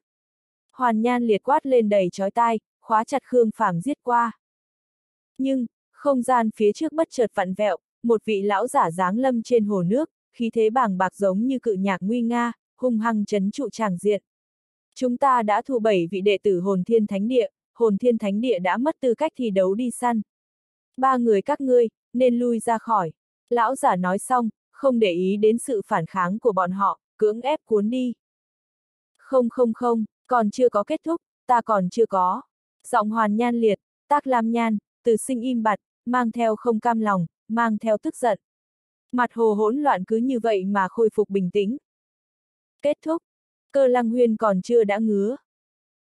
Hoàn nhan liệt quát lên đầy chói tai, khóa chặt Khương Phàm giết qua. Nhưng, không gian phía trước bất chợt vặn vẹo, một vị lão giả dáng lâm trên hồ nước, khí thế bàng bạc giống như cự nhạc nguy nga, hung hăng chấn trụ tràng diện. Chúng ta đã thu bảy vị đệ tử hồn thiên thánh địa, hồn thiên thánh địa đã mất tư cách thi đấu đi săn. Ba người các ngươi, nên lui ra khỏi. Lão giả nói xong, không để ý đến sự phản kháng của bọn họ, cưỡng ép cuốn đi. Không không không, còn chưa có kết thúc, ta còn chưa có. Giọng hoàn nhan liệt, tác lam nhan, từ sinh im bặt, mang theo không cam lòng, mang theo tức giận. Mặt hồ hỗn loạn cứ như vậy mà khôi phục bình tĩnh. Kết thúc, cơ lăng huyên còn chưa đã ngứa.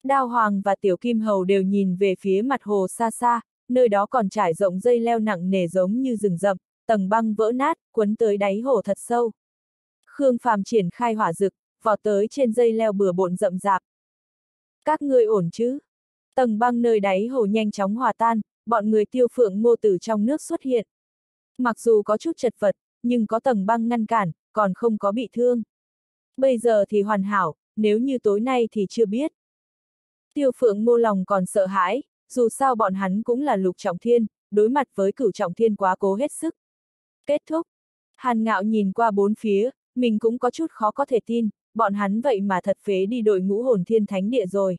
Đao Hoàng và Tiểu Kim Hầu đều nhìn về phía mặt hồ xa xa, nơi đó còn trải rộng dây leo nặng nề giống như rừng rậm, tầng băng vỡ nát, cuốn tới đáy hồ thật sâu. Khương Phàm triển khai hỏa dực, vọt tới trên dây leo bừa bộn rậm rạp. Các ngươi ổn chứ? Tầng băng nơi đáy hồ nhanh chóng hòa tan, bọn người tiêu phượng ngô tử trong nước xuất hiện. Mặc dù có chút chật vật, nhưng có tầng băng ngăn cản, còn không có bị thương. Bây giờ thì hoàn hảo, nếu như tối nay thì chưa biết. Tiêu phượng ngô lòng còn sợ hãi, dù sao bọn hắn cũng là lục trọng thiên, đối mặt với cửu trọng thiên quá cố hết sức. Kết thúc. Hàn ngạo nhìn qua bốn phía, mình cũng có chút khó có thể tin, bọn hắn vậy mà thật phế đi đội ngũ hồn thiên thánh địa rồi.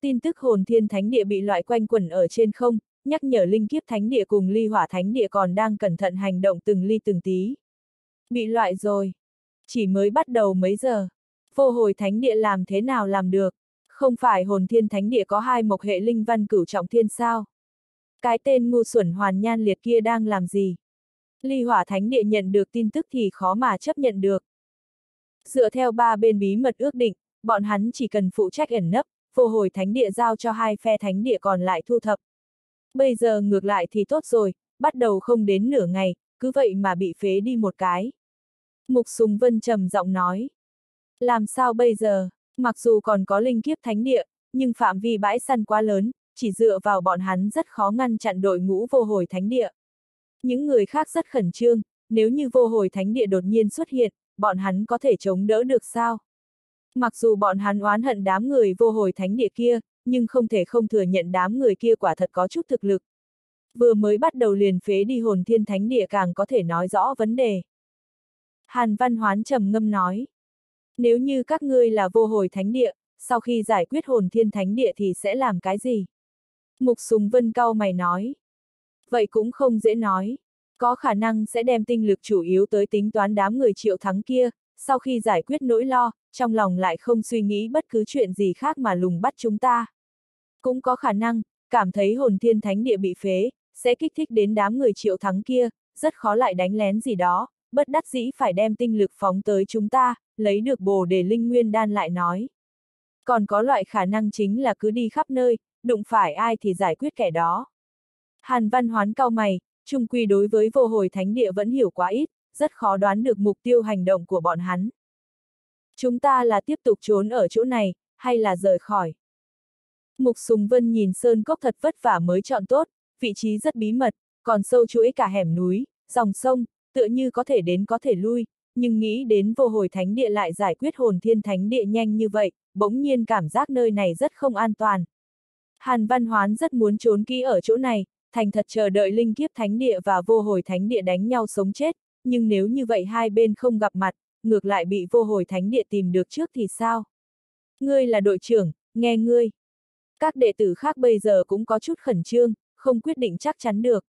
Tin tức hồn thiên thánh địa bị loại quanh quẩn ở trên không, nhắc nhở linh kiếp thánh địa cùng ly hỏa thánh địa còn đang cẩn thận hành động từng ly từng tí. Bị loại rồi. Chỉ mới bắt đầu mấy giờ. Vô hồi thánh địa làm thế nào làm được? Không phải hồn thiên thánh địa có hai mộc hệ linh văn cửu trọng thiên sao? Cái tên ngu xuẩn hoàn nhan liệt kia đang làm gì? Ly hỏa thánh địa nhận được tin tức thì khó mà chấp nhận được. Dựa theo ba bên bí mật ước định, bọn hắn chỉ cần phụ trách ẩn nấp, vô hồi thánh địa giao cho hai phe thánh địa còn lại thu thập. Bây giờ ngược lại thì tốt rồi, bắt đầu không đến nửa ngày, cứ vậy mà bị phế đi một cái. Mục Sùng Vân trầm giọng nói. Làm sao bây giờ, mặc dù còn có linh kiếp thánh địa, nhưng phạm vi bãi săn quá lớn, chỉ dựa vào bọn hắn rất khó ngăn chặn đội ngũ vô hồi thánh địa. Những người khác rất khẩn trương, nếu như vô hồi thánh địa đột nhiên xuất hiện, bọn hắn có thể chống đỡ được sao? Mặc dù bọn hắn oán hận đám người vô hồi thánh địa kia, nhưng không thể không thừa nhận đám người kia quả thật có chút thực lực. Vừa mới bắt đầu liền phế đi hồn thiên thánh địa càng có thể nói rõ vấn đề. Hàn Văn Hoán trầm ngâm nói. Nếu như các ngươi là vô hồi thánh địa, sau khi giải quyết hồn thiên thánh địa thì sẽ làm cái gì? Mục Sùng Vân cao mày nói. Vậy cũng không dễ nói. Có khả năng sẽ đem tinh lực chủ yếu tới tính toán đám người triệu thắng kia, sau khi giải quyết nỗi lo, trong lòng lại không suy nghĩ bất cứ chuyện gì khác mà lùng bắt chúng ta. Cũng có khả năng, cảm thấy hồn thiên thánh địa bị phế, sẽ kích thích đến đám người triệu thắng kia, rất khó lại đánh lén gì đó, bất đắc dĩ phải đem tinh lực phóng tới chúng ta, lấy được bồ để linh nguyên đan lại nói. Còn có loại khả năng chính là cứ đi khắp nơi, đụng phải ai thì giải quyết kẻ đó. Hàn văn hoán cao mày, trung quy đối với vô hồi thánh địa vẫn hiểu quá ít, rất khó đoán được mục tiêu hành động của bọn hắn. Chúng ta là tiếp tục trốn ở chỗ này, hay là rời khỏi? Mục Sùng Vân nhìn Sơn Cốc thật vất vả mới chọn tốt, vị trí rất bí mật, còn sâu chuỗi cả hẻm núi, dòng sông, tựa như có thể đến có thể lui, nhưng nghĩ đến vô hồi thánh địa lại giải quyết hồn thiên thánh địa nhanh như vậy, bỗng nhiên cảm giác nơi này rất không an toàn. Hàn Văn Hoán rất muốn trốn kỹ ở chỗ này, thành thật chờ đợi linh kiếp thánh địa và vô hồi thánh địa đánh nhau sống chết, nhưng nếu như vậy hai bên không gặp mặt, ngược lại bị vô hồi thánh địa tìm được trước thì sao? Ngươi là đội trưởng, nghe ngươi. Các đệ tử khác bây giờ cũng có chút khẩn trương, không quyết định chắc chắn được.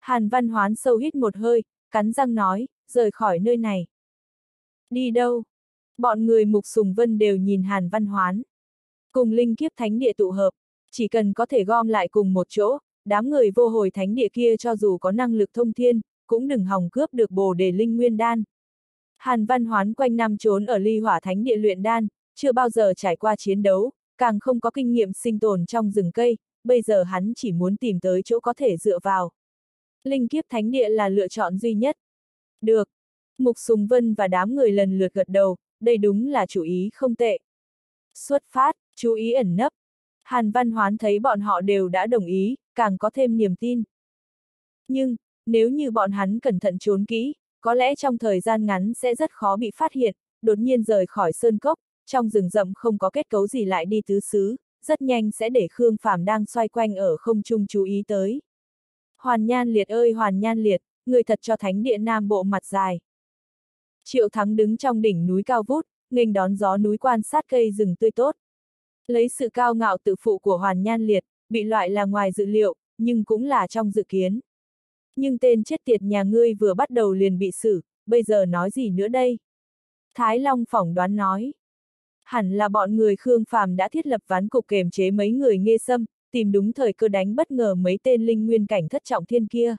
Hàn Văn Hoán sâu hít một hơi, cắn răng nói, rời khỏi nơi này. Đi đâu? Bọn người Mục Sùng Vân đều nhìn Hàn Văn Hoán. Cùng linh kiếp thánh địa tụ hợp, chỉ cần có thể gom lại cùng một chỗ, đám người vô hồi thánh địa kia cho dù có năng lực thông thiên, cũng đừng hòng cướp được bồ đề linh nguyên đan. Hàn Văn Hoán quanh năm trốn ở ly hỏa thánh địa luyện đan, chưa bao giờ trải qua chiến đấu, càng không có kinh nghiệm sinh tồn trong rừng cây, bây giờ hắn chỉ muốn tìm tới chỗ có thể dựa vào. Linh kiếp thánh địa là lựa chọn duy nhất. Được. Mục Sùng Vân và đám người lần lượt gật đầu, đây đúng là chủ ý không tệ. Xuất phát, chú ý ẩn nấp. Hàn Văn Hoán thấy bọn họ đều đã đồng ý, càng có thêm niềm tin. Nhưng, nếu như bọn hắn cẩn thận trốn kỹ, có lẽ trong thời gian ngắn sẽ rất khó bị phát hiện, đột nhiên rời khỏi sơn cốc, trong rừng rậm không có kết cấu gì lại đi tứ xứ, rất nhanh sẽ để Khương Phàm đang xoay quanh ở không trung chú ý tới. Hoàn Nhan Liệt ơi Hoàn Nhan Liệt, người thật cho thánh địa Nam Bộ mặt dài. Triệu Thắng đứng trong đỉnh núi cao vút, nghênh đón gió núi quan sát cây rừng tươi tốt. Lấy sự cao ngạo tự phụ của Hoàn Nhan Liệt, bị loại là ngoài dự liệu, nhưng cũng là trong dự kiến. Nhưng tên chết tiệt nhà ngươi vừa bắt đầu liền bị xử, bây giờ nói gì nữa đây? Thái Long phỏng đoán nói. Hẳn là bọn người Khương Phàm đã thiết lập ván cục kềm chế mấy người nghe xâm, tìm đúng thời cơ đánh bất ngờ mấy tên linh nguyên cảnh thất trọng thiên kia.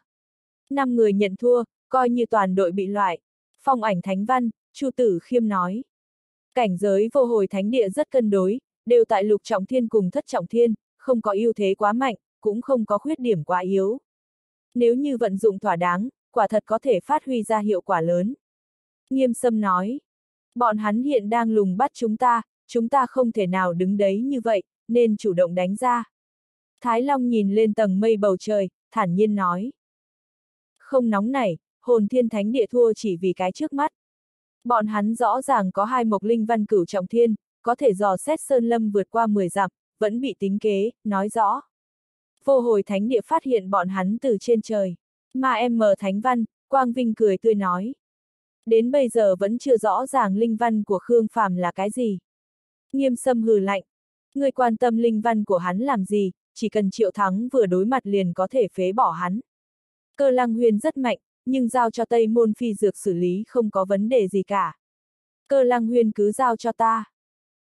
Năm người nhận thua, coi như toàn đội bị loại. Phong ảnh thánh văn, Chu Tử Khiêm nói. Cảnh giới vô hồi thánh địa rất cân đối, đều tại lục trọng thiên cùng thất trọng thiên, không có ưu thế quá mạnh, cũng không có khuyết điểm quá yếu. Nếu như vận dụng thỏa đáng, quả thật có thể phát huy ra hiệu quả lớn. Nghiêm sâm nói, bọn hắn hiện đang lùng bắt chúng ta, chúng ta không thể nào đứng đấy như vậy, nên chủ động đánh ra. Thái Long nhìn lên tầng mây bầu trời, thản nhiên nói. Không nóng này hồn thiên thánh địa thua chỉ vì cái trước mắt. Bọn hắn rõ ràng có hai mộc linh văn cửu trọng thiên, có thể dò xét sơn lâm vượt qua 10 dặm, vẫn bị tính kế, nói rõ. Vô hồi thánh địa phát hiện bọn hắn từ trên trời. Mà em mờ thánh văn, Quang Vinh cười tươi nói. Đến bây giờ vẫn chưa rõ ràng linh văn của Khương Phàm là cái gì. Nghiêm sâm hừ lạnh. Người quan tâm linh văn của hắn làm gì, chỉ cần triệu thắng vừa đối mặt liền có thể phế bỏ hắn. Cơ lăng huyền rất mạnh, nhưng giao cho Tây Môn Phi Dược xử lý không có vấn đề gì cả. Cơ lăng huyền cứ giao cho ta.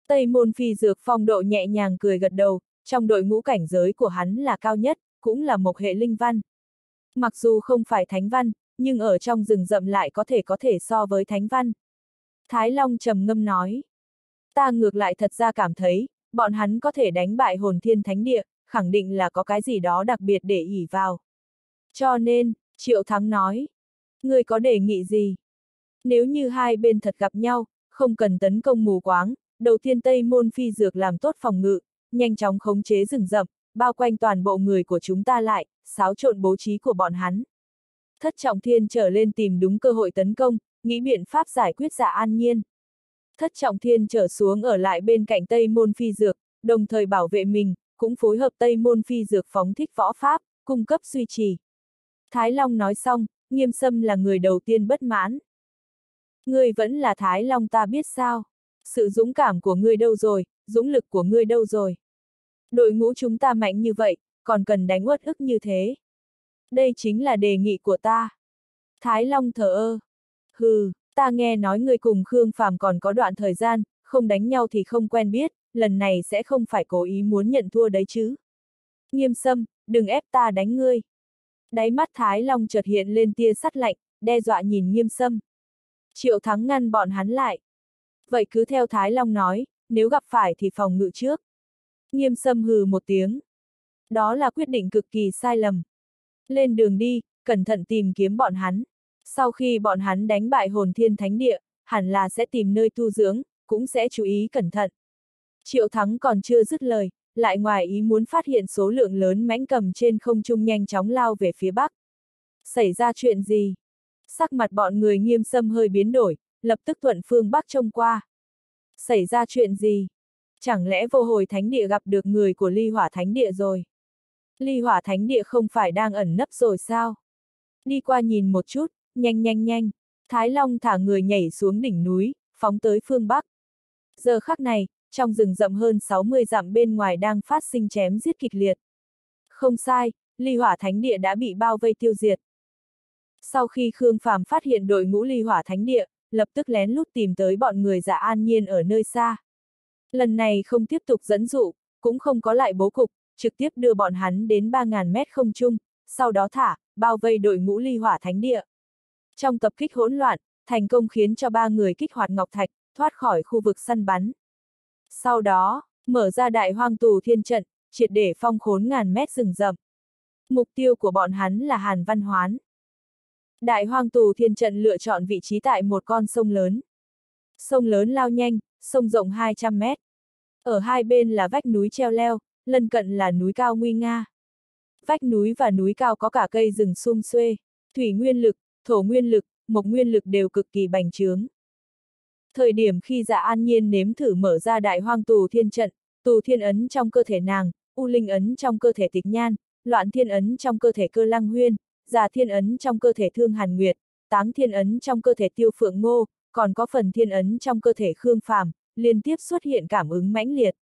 Tây Môn Phi Dược phong độ nhẹ nhàng cười gật đầu, trong đội ngũ cảnh giới của hắn là cao nhất, cũng là một hệ linh văn. Mặc dù không phải thánh văn, nhưng ở trong rừng rậm lại có thể có thể so với thánh văn. Thái Long trầm ngâm nói. Ta ngược lại thật ra cảm thấy, bọn hắn có thể đánh bại hồn thiên thánh địa, khẳng định là có cái gì đó đặc biệt để ỉ vào. Cho nên, Triệu Thắng nói, người có đề nghị gì? Nếu như hai bên thật gặp nhau, không cần tấn công mù quáng, đầu tiên Tây Môn Phi Dược làm tốt phòng ngự, nhanh chóng khống chế rừng rậm, bao quanh toàn bộ người của chúng ta lại, xáo trộn bố trí của bọn hắn. Thất trọng thiên trở lên tìm đúng cơ hội tấn công, nghĩ biện pháp giải quyết giả an nhiên. Thất trọng thiên trở xuống ở lại bên cạnh Tây Môn Phi Dược, đồng thời bảo vệ mình, cũng phối hợp Tây Môn Phi Dược phóng thích võ pháp, cung cấp duy trì. Thái Long nói xong, nghiêm sâm là người đầu tiên bất mãn. Ngươi vẫn là Thái Long ta biết sao. Sự dũng cảm của ngươi đâu rồi, dũng lực của ngươi đâu rồi. Đội ngũ chúng ta mạnh như vậy, còn cần đánh uất ức như thế. Đây chính là đề nghị của ta. Thái Long thở ơ. Hừ, ta nghe nói ngươi cùng Khương Phàm còn có đoạn thời gian, không đánh nhau thì không quen biết, lần này sẽ không phải cố ý muốn nhận thua đấy chứ. Nghiêm sâm, đừng ép ta đánh ngươi. Đáy mắt Thái Long chợt hiện lên tia sắt lạnh, đe dọa nhìn nghiêm sâm. Triệu thắng ngăn bọn hắn lại. Vậy cứ theo Thái Long nói, nếu gặp phải thì phòng ngự trước. Nghiêm sâm hừ một tiếng. Đó là quyết định cực kỳ sai lầm. Lên đường đi, cẩn thận tìm kiếm bọn hắn. Sau khi bọn hắn đánh bại hồn thiên thánh địa, hẳn là sẽ tìm nơi tu dưỡng, cũng sẽ chú ý cẩn thận. Triệu Thắng còn chưa dứt lời, lại ngoài ý muốn phát hiện số lượng lớn mãnh cầm trên không trung nhanh chóng lao về phía bắc. Xảy ra chuyện gì? Sắc mặt bọn người nghiêm sâm hơi biến đổi, lập tức thuận phương bắc trông qua. Xảy ra chuyện gì? Chẳng lẽ vô hồi thánh địa gặp được người của ly hỏa thánh địa rồi? Ly hỏa thánh địa không phải đang ẩn nấp rồi sao? Đi qua nhìn một chút, nhanh nhanh nhanh. Thái Long thả người nhảy xuống đỉnh núi, phóng tới phương Bắc. Giờ khắc này, trong rừng rậm hơn 60 dặm bên ngoài đang phát sinh chém giết kịch liệt. Không sai, ly hỏa thánh địa đã bị bao vây tiêu diệt. Sau khi Khương Phàm phát hiện đội ngũ ly hỏa thánh địa, lập tức lén lút tìm tới bọn người giả an nhiên ở nơi xa. Lần này không tiếp tục dẫn dụ, cũng không có lại bố cục, trực tiếp đưa bọn hắn đến 3.000 mét không trung, sau đó thả, bao vây đội ngũ ly hỏa thánh địa. Trong tập kích hỗn loạn, thành công khiến cho ba người kích hoạt ngọc thạch, thoát khỏi khu vực săn bắn. Sau đó, mở ra đại hoang tù thiên trận, triệt để phong khốn ngàn mét rừng rậm. Mục tiêu của bọn hắn là Hàn Văn Hoán. Đại hoang tù thiên trận lựa chọn vị trí tại một con sông lớn. Sông lớn lao nhanh, sông rộng 200 mét. Ở hai bên là vách núi treo leo, lân cận là núi cao nguy nga. Vách núi và núi cao có cả cây rừng sum xuê, thủy nguyên lực, thổ nguyên lực, mộc nguyên lực đều cực kỳ bành trướng. Thời điểm khi dạ an nhiên nếm thử mở ra đại hoang tù thiên trận, tù thiên ấn trong cơ thể nàng, u linh ấn trong cơ thể tịch nhan, loạn thiên ấn trong cơ thể cơ lăng huyên, già thiên ấn trong cơ thể thương hàn nguyệt, táng thiên ấn trong cơ thể tiêu phượng ngô, còn có phần thiên ấn trong cơ thể Khương Phàm, liên tiếp xuất hiện cảm ứng mãnh liệt.